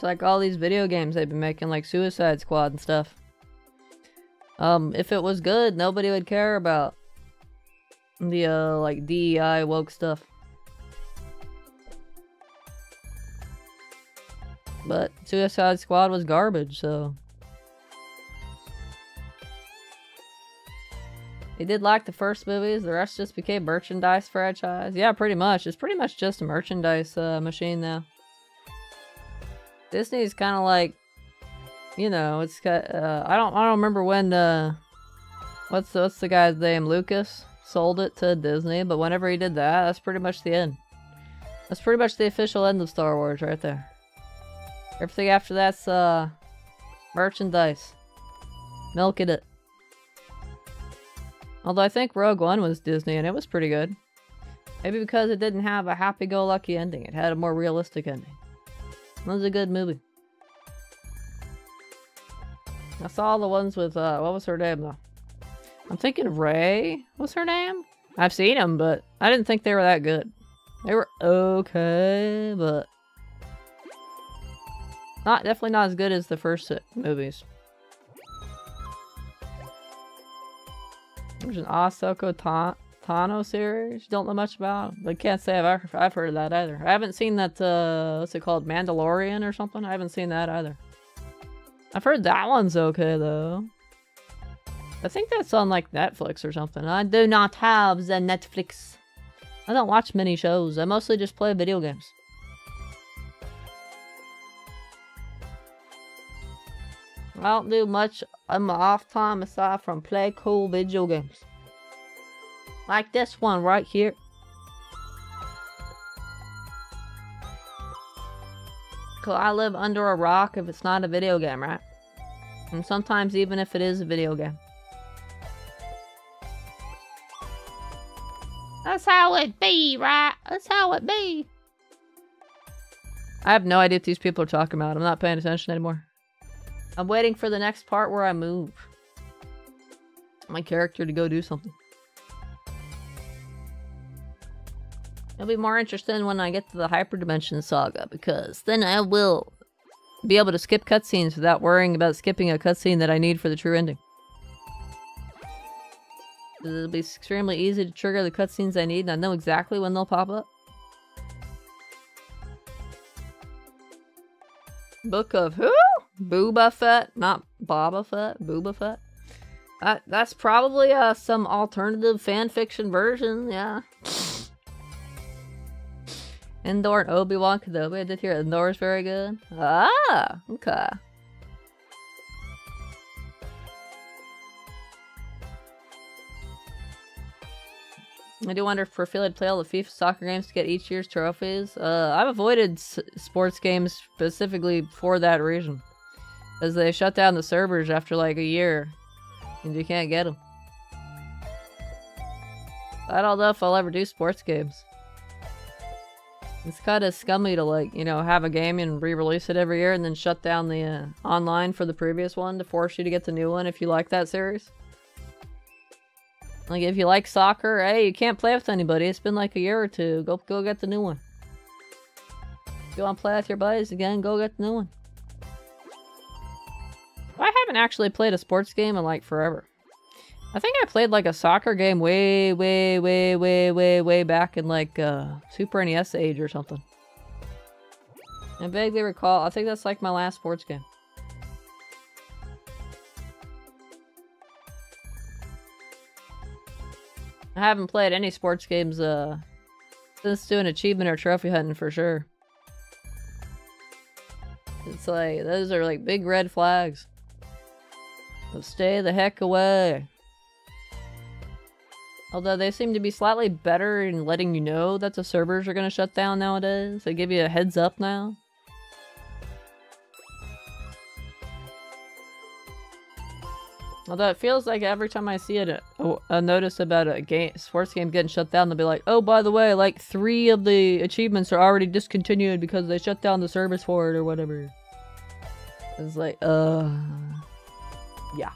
Like all these video games they've been making, like Suicide Squad and stuff. Um, if it was good, nobody would care about the, uh, like, DEI woke stuff. But Suicide Squad was garbage, so... They did like the first movies, the rest just became merchandise franchise. Yeah, pretty much. It's pretty much just a merchandise uh, machine now. Disney's kind of like, you know, it's got. Uh, I don't. I don't remember when. Uh, what's the, what's the guy's name? Lucas sold it to Disney, but whenever he did that, that's pretty much the end. That's pretty much the official end of Star Wars right there. Everything after that's uh, merchandise. Milking it. Although I think Rogue One was Disney and it was pretty good. Maybe because it didn't have a happy-go-lucky ending. It had a more realistic ending. Was a good movie. I saw the ones with, uh, what was her name though? I'm thinking Rey was her name? I've seen them, but I didn't think they were that good. They were okay, but not definitely not as good as the first movies. There's an Ahsoka Ta Tano series. Don't know much about, but can't say I've I've heard of that either. I haven't seen that. Uh, what's it called, Mandalorian or something? I haven't seen that either. I've heard that one's okay though. I think that's on like Netflix or something. I do not have the Netflix. I don't watch many shows. I mostly just play video games. I don't do much in my off time aside from play cool video games. Like this one right here. Cause I live under a rock if it's not a video game, right? And sometimes even if it is a video game. That's how it be, right? That's how it be. I have no idea what these people are talking about. I'm not paying attention anymore. I'm waiting for the next part where I move. My character to go do something. It'll be more interesting when I get to the Hyperdimension Saga, because then I will be able to skip cutscenes without worrying about skipping a cutscene that I need for the true ending. It'll be extremely easy to trigger the cutscenes I need, and I know exactly when they'll pop up. Book of who? Booba Fett? Not Boba Fett? Booba Fett? That, that's probably uh, some alternative fanfiction version, yeah. Andor and Obi-Wan Kenobi. Did hear Andor's very good. Ah, okay. I do wonder if Profil would play all the FIFA soccer games to get each year's trophies. Uh, I've avoided sports games specifically for that reason. As they shut down the servers after like a year. And you can't get them. I don't know if I'll ever do sports games. It's kind of scummy to like, you know, have a game and re-release it every year and then shut down the uh, online for the previous one to force you to get the new one if you like that series. Like if you like soccer, hey, you can't play with anybody. It's been like a year or two. Go go get the new one. If you want to play with your buddies again, go get the new one. I haven't actually played a sports game in like forever. I think I played like a soccer game way, way, way, way, way, way back in like uh, Super NES age or something. I vaguely recall. I think that's like my last sports game. I haven't played any sports games uh, since doing achievement or trophy hunting for sure. It's like, those are like big red flags. So stay the heck away. Although they seem to be slightly better in letting you know that the servers are going to shut down nowadays. They give you a heads up now. Although it feels like every time I see it, a, a, notice about a game, sports game getting shut down, they'll be like, oh, by the way, like three of the achievements are already discontinued because they shut down the service for it or whatever. It's like, uh, yeah.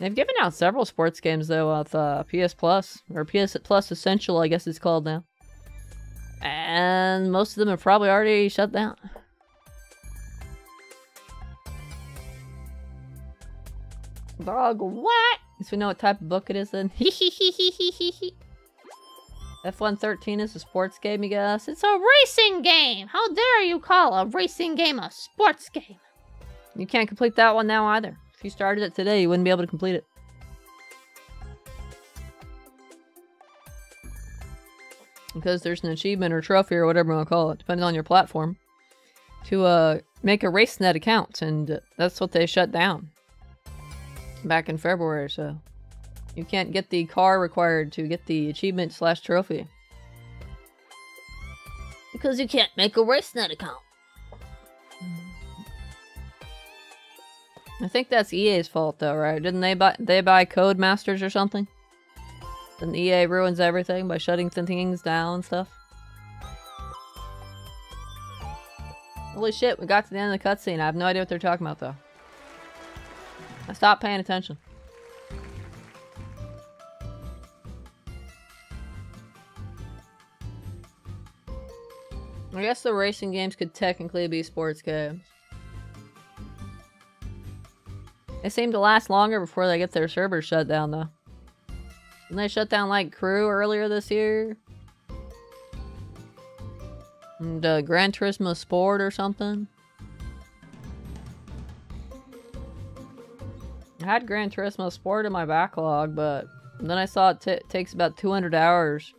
They've given out several sports games though with uh, PS Plus or PS Plus Essential, I guess it's called now. And most of them have probably already shut down. Dog, what? Guess we know what type of book it is then. F-113 is a sports game, you guess? It's a racing game! How dare you call a racing game a sports game? You can't complete that one now either. If you started it today, you wouldn't be able to complete it. Because there's an achievement or trophy or whatever you want to call it, depending on your platform, to uh, make a RaceNet account, and that's what they shut down back in February, so you can't get the car required to get the achievement slash trophy. Because you can't make a RaceNet account. I think that's EA's fault though, right? Didn't they buy they buy Codemasters or something? And EA ruins everything by shutting things down and stuff. Holy shit, we got to the end of the cutscene. I have no idea what they're talking about though. I stopped paying attention. I guess the racing games could technically be sports games. They seem to last longer before they get their servers shut down, though. Didn't they shut down, like, Crew earlier this year? And uh, Gran Turismo Sport or something? I had Gran Turismo Sport in my backlog, but then I saw it takes about 200 hours.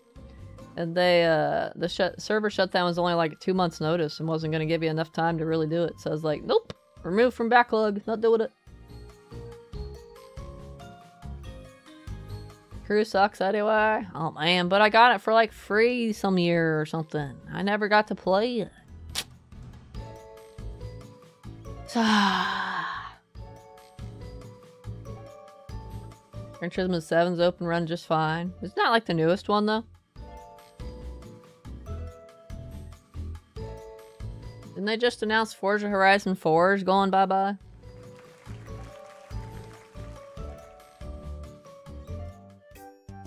And they, uh, the sh server shutdown was only like two months notice and wasn't going to give you enough time to really do it. So I was like, nope, remove from backlog, not doing it. Crew sucks anyway. Oh man, but I got it for like free some year or something. I never got to play it. Gran Turismo 7's open run just fine. It's not like the newest one though. Didn't they just announce Forza Horizon 4 is going bye-bye?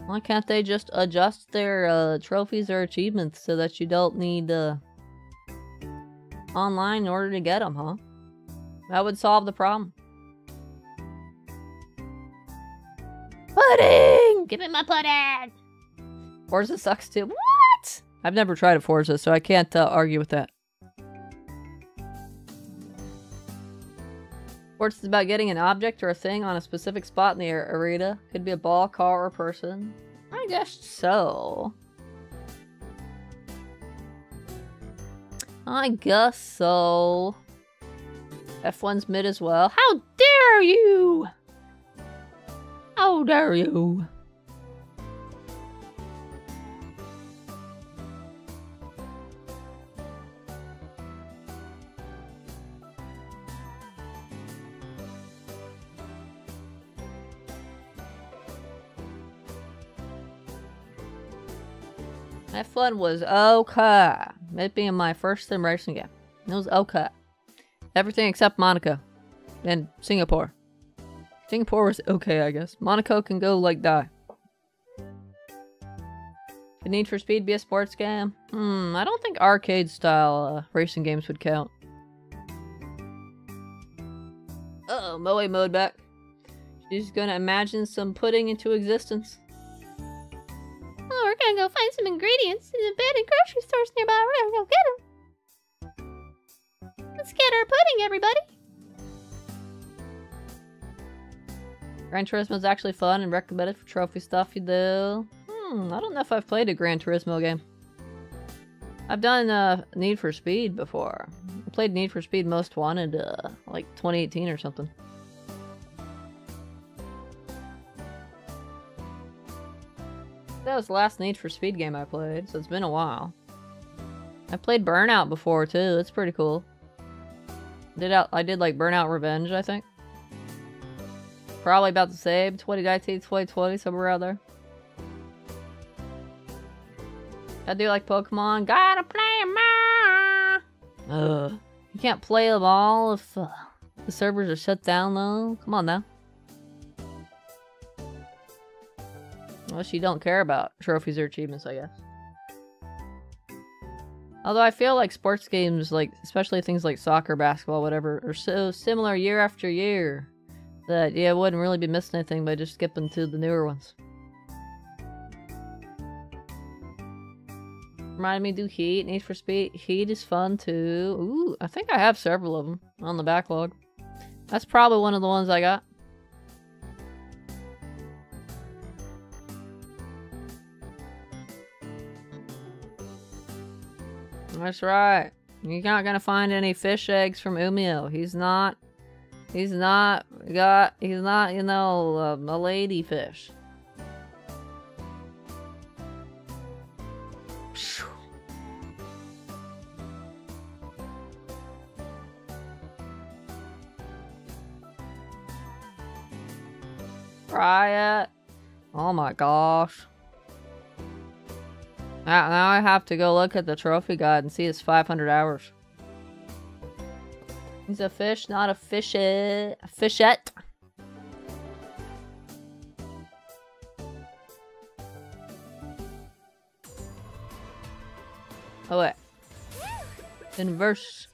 Why can't they just adjust their uh, trophies or achievements so that you don't need uh, online in order to get them, huh? That would solve the problem. Pudding! Give me my pudding! Forza sucks too. What? I've never tried a Forza, so I can't uh, argue with that. Sports is about getting an object or a thing on a specific spot in the arena. Could be a ball, car, or person. I guess so. I guess so. F1's mid as well. How dare you! How dare you! F1 was okay. It being my first sim racing game. It was okay. Everything except Monaco. And Singapore. Singapore was okay, I guess. Monaco can go like die. The Need for Speed be a sports game? Hmm, I don't think arcade style uh, racing games would count. Uh oh, Moe mode back. She's gonna imagine some pudding into existence. Gonna go find some ingredients in the abandoned grocery stores nearby. We're gonna go get them. Let's get our pudding, everybody. Gran Turismo is actually fun and recommended for trophy stuff you do. Hmm, I don't know if I've played a Gran Turismo game. I've done uh, Need for Speed before. I played Need for Speed Most Wanted uh, like 2018 or something. That was the last Need for Speed game I played, so it's been a while. I played Burnout before too. It's pretty cool. Did out I did like Burnout Revenge, I think. Probably about the same. 2019, 2020, somewhere around there. I do like Pokemon. Gotta play 'em all. Ugh. You can't play them all if uh, the servers are shut down though. Come on now. Unless you don't care about trophies or achievements, I guess. Although I feel like sports games, like especially things like soccer, basketball, whatever, are so similar year after year that yeah, I wouldn't really be missing anything by just skipping to the newer ones. Remind me do Heat, Need for Speed. Heat is fun too. Ooh, I think I have several of them on the backlog. That's probably one of the ones I got. That's right. You're not gonna find any fish eggs from Umio. He's not. He's not got. He's not. You know, a lady fish. Phew. Oh my gosh. Now, now I have to go look at the trophy guide and see his 500 hours. He's a fish, not a fishet. A fishette. Oh wait. Inverse.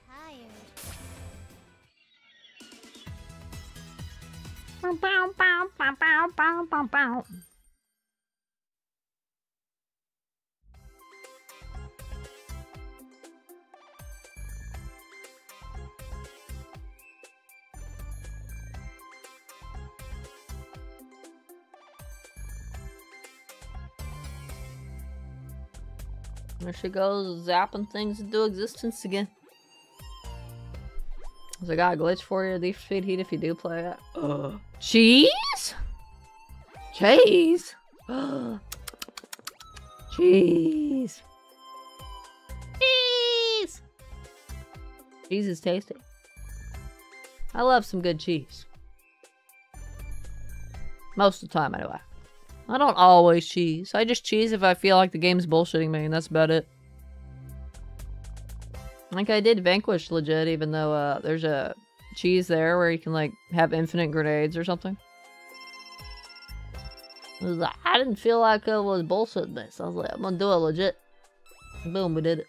Bow, bow, bow, bow, bow, bow, bow. There she goes, zapping things into existence again. So I got a glitch for you, Leaf Speed Heat if you do play it. Uh, cheese? Cheese? cheese. Cheese! Cheese is tasty. I love some good cheese. Most of the time, anyway. I don't always cheese. I just cheese if I feel like the game's bullshitting me, and that's about it. Like, I did Vanquish legit, even though uh, there's a cheese there where you can, like, have infinite grenades or something. I, like, I didn't feel like I was bullshitting this. I was like, I'm gonna do it legit. Boom, we did it.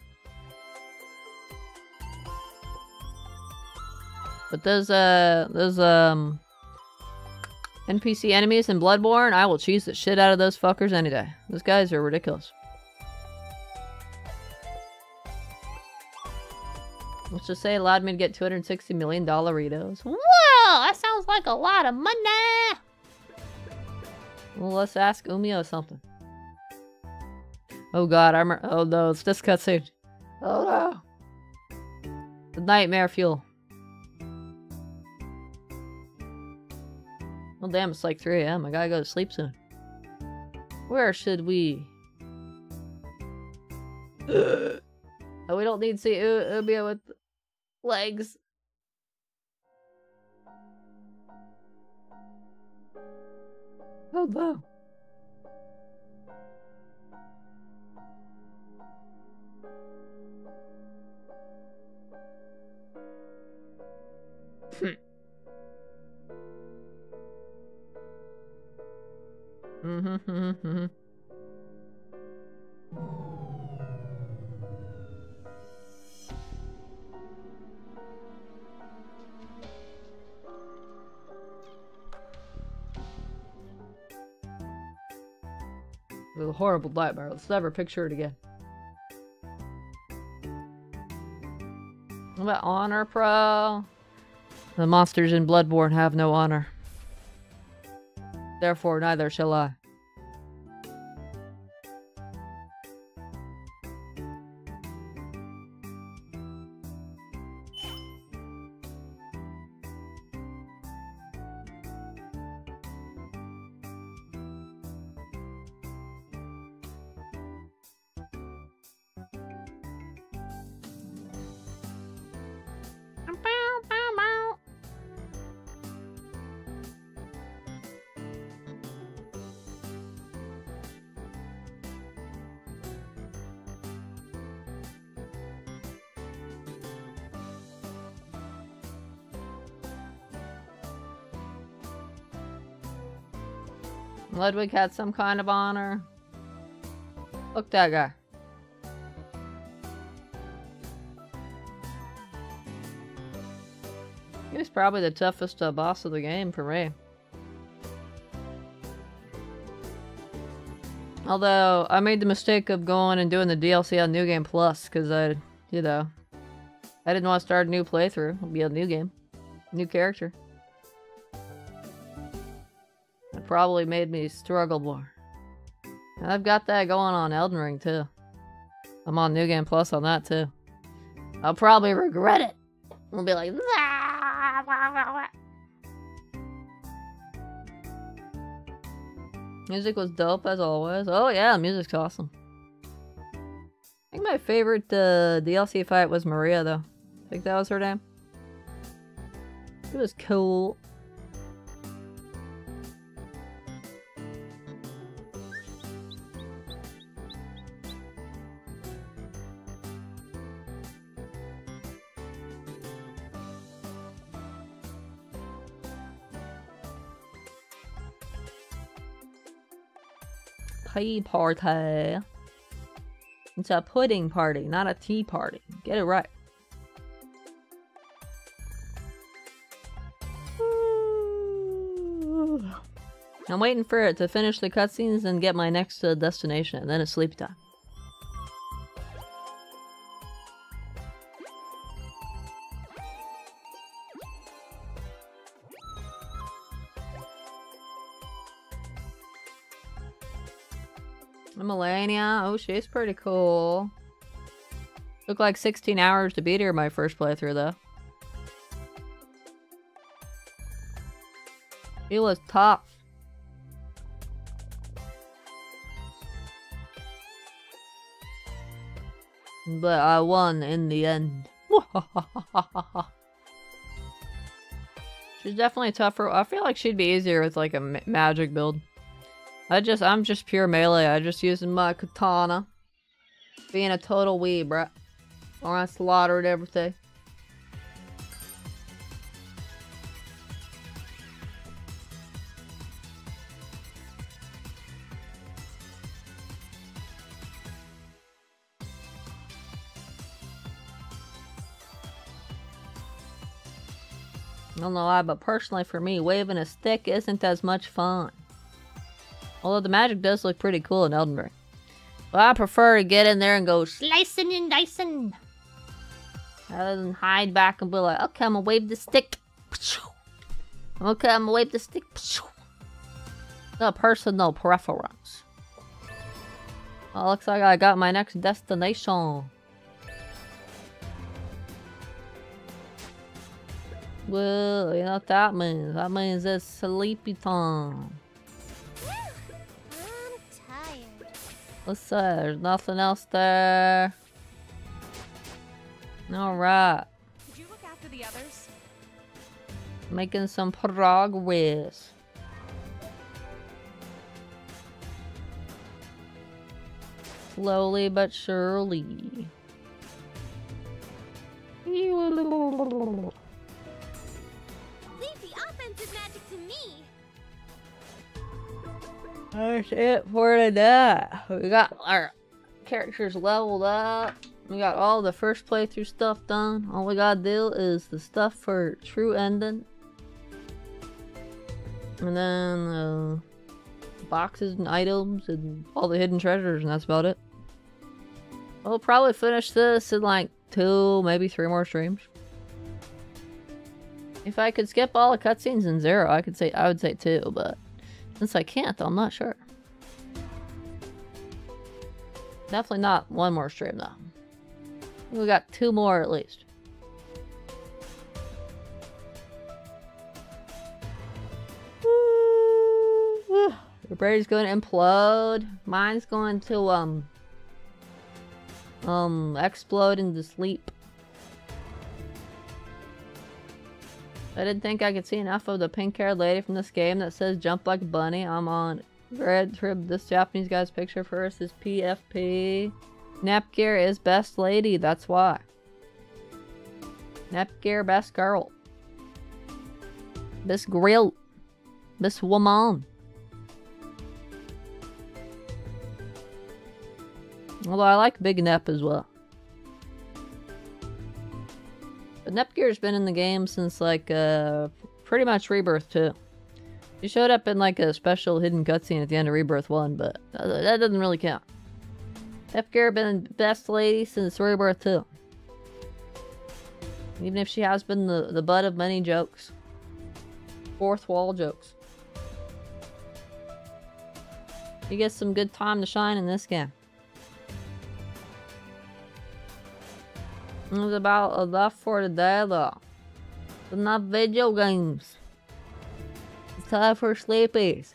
But those, uh, those, um, NPC enemies in Bloodborne, I will cheese the shit out of those fuckers any day. Those guys are ridiculous. Let's just say it allowed me to get $260 million Doritos. Whoa! That sounds like a lot of money! Well, let's ask Umio something. Oh god, I'm- oh no, it's this cutscene. Oh no! The nightmare fuel. Well damn, it's like 3 a.m. I gotta go to sleep soon. Where should we... oh, we don't need to see U Umio with legs. Oh no. Mm-hmm. It was a horrible nightmare. Let's never picture it again. What about honor, pro? The monsters in Bloodborne have no honor. Therefore, neither shall I. Ludwig had some kind of honor. Look that guy. He was probably the toughest uh, boss of the game for me. Although, I made the mistake of going and doing the DLC on New Game Plus, because I, you know, I didn't want to start a new playthrough. It'll be a new game. New character. Probably made me struggle more. I've got that going on Elden Ring, too. I'm on New Game Plus on that, too. I'll probably regret it. I'll be like, Music was dope as always. Oh yeah, music's awesome. I think my favorite uh, DLC fight was Maria though. I think that was her name. It was cool. Tea party. It's a pudding party, not a tea party. Get it right. I'm waiting for it to finish the cutscenes and get my next uh, destination, and then it's sleep time. Malenia. Oh, she's pretty cool. Took like 16 hours to beat her my first playthrough, though. He was tough. But I won in the end. She's definitely tougher. I feel like she'd be easier with like a magic build. I just, I'm just pure melee. I just using my katana. Being a total weeb, bruh. Or I slaughtered everything. I don't know why, but personally for me, waving a stick isn't as much fun. Although the magic does look pretty cool in Elden Ring. But I prefer to get in there and go slicing and dicing. Rather than hide back and be like, okay, I'm gonna wave the stick. Okay, I'm gonna wave the stick. The personal preference. Well, looks like I got my next destination. Well, you know what that means? That means it's sleepy time. Let's see, there's nothing else there. Alright, Did you look after the others? making some progress. Slowly but surely. That's it for today. We got our characters leveled up. We got all the first playthrough stuff done. All we gotta do is the stuff for true ending. And then uh, boxes and items and all the hidden treasures, and that's about it. We'll probably finish this in like two, maybe three more streams. If I could skip all the cutscenes in zero, I could say I would say two, but since I can't, I'm not sure. Definitely not one more stream though. We got two more at least. Your brain's going to implode. Mine's going to um um explode into sleep. I didn't think I could see enough of the pink-haired lady from this game that says jump like a bunny. I'm on Red Trib. This Japanese guy's picture first is PFP. Nepgear is best lady, that's why. Nepgear best girl. Best grill. Best woman. Although I like Big Nep as well. Nepgear's been in the game since like uh pretty much Rebirth 2. He showed up in like a special hidden cutscene at the end of Rebirth 1, but that doesn't really count. Nepgear been best lady since Rebirth 2. Even if she has been the, the butt of many jokes. Fourth wall jokes. She gets some good time to shine in this game. It was about enough for the today though. Enough video games. It's time for sleepies.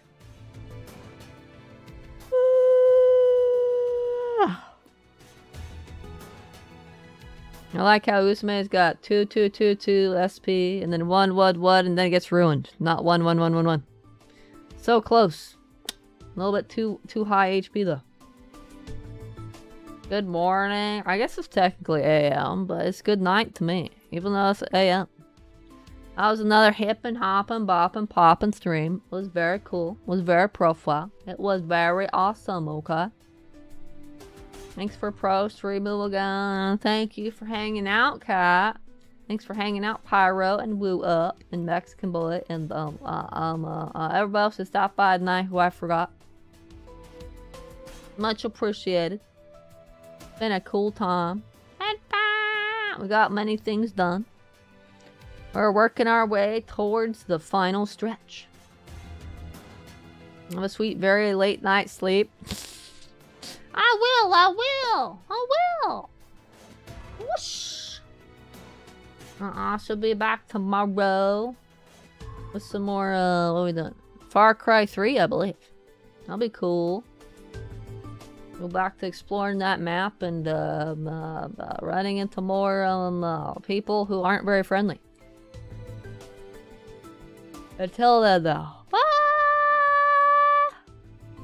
I like how Uzume's got 2222 SP and then 1 1 1 and then it gets ruined. Not 1 1 1 1 1. So close. A little bit too too high HP though. Good morning. I guess it's technically AM, but it's good night to me, even though it's AM. That was another hip and hopping, bopping, popping stream. It was very cool. It was very profile. It was very awesome, okay? Thanks for pro stream again. Thank you for hanging out, Cat. Thanks for hanging out, Pyro and Woo Up and Mexican Boy and um uh, um uh, uh, everybody else that stopped by tonight who I forgot. Much appreciated. Been a cool time. We got many things done. We're working our way towards the final stretch. Have a sweet, very late night sleep. I will, I will, I will. Whoosh. Uh-uh, she'll be back tomorrow. With some more, uh, what are we doing? Far Cry 3, I believe. That'll be cool. Go back to exploring that map and um, uh, uh, running into more um, uh, people who aren't very friendly. Until then, though,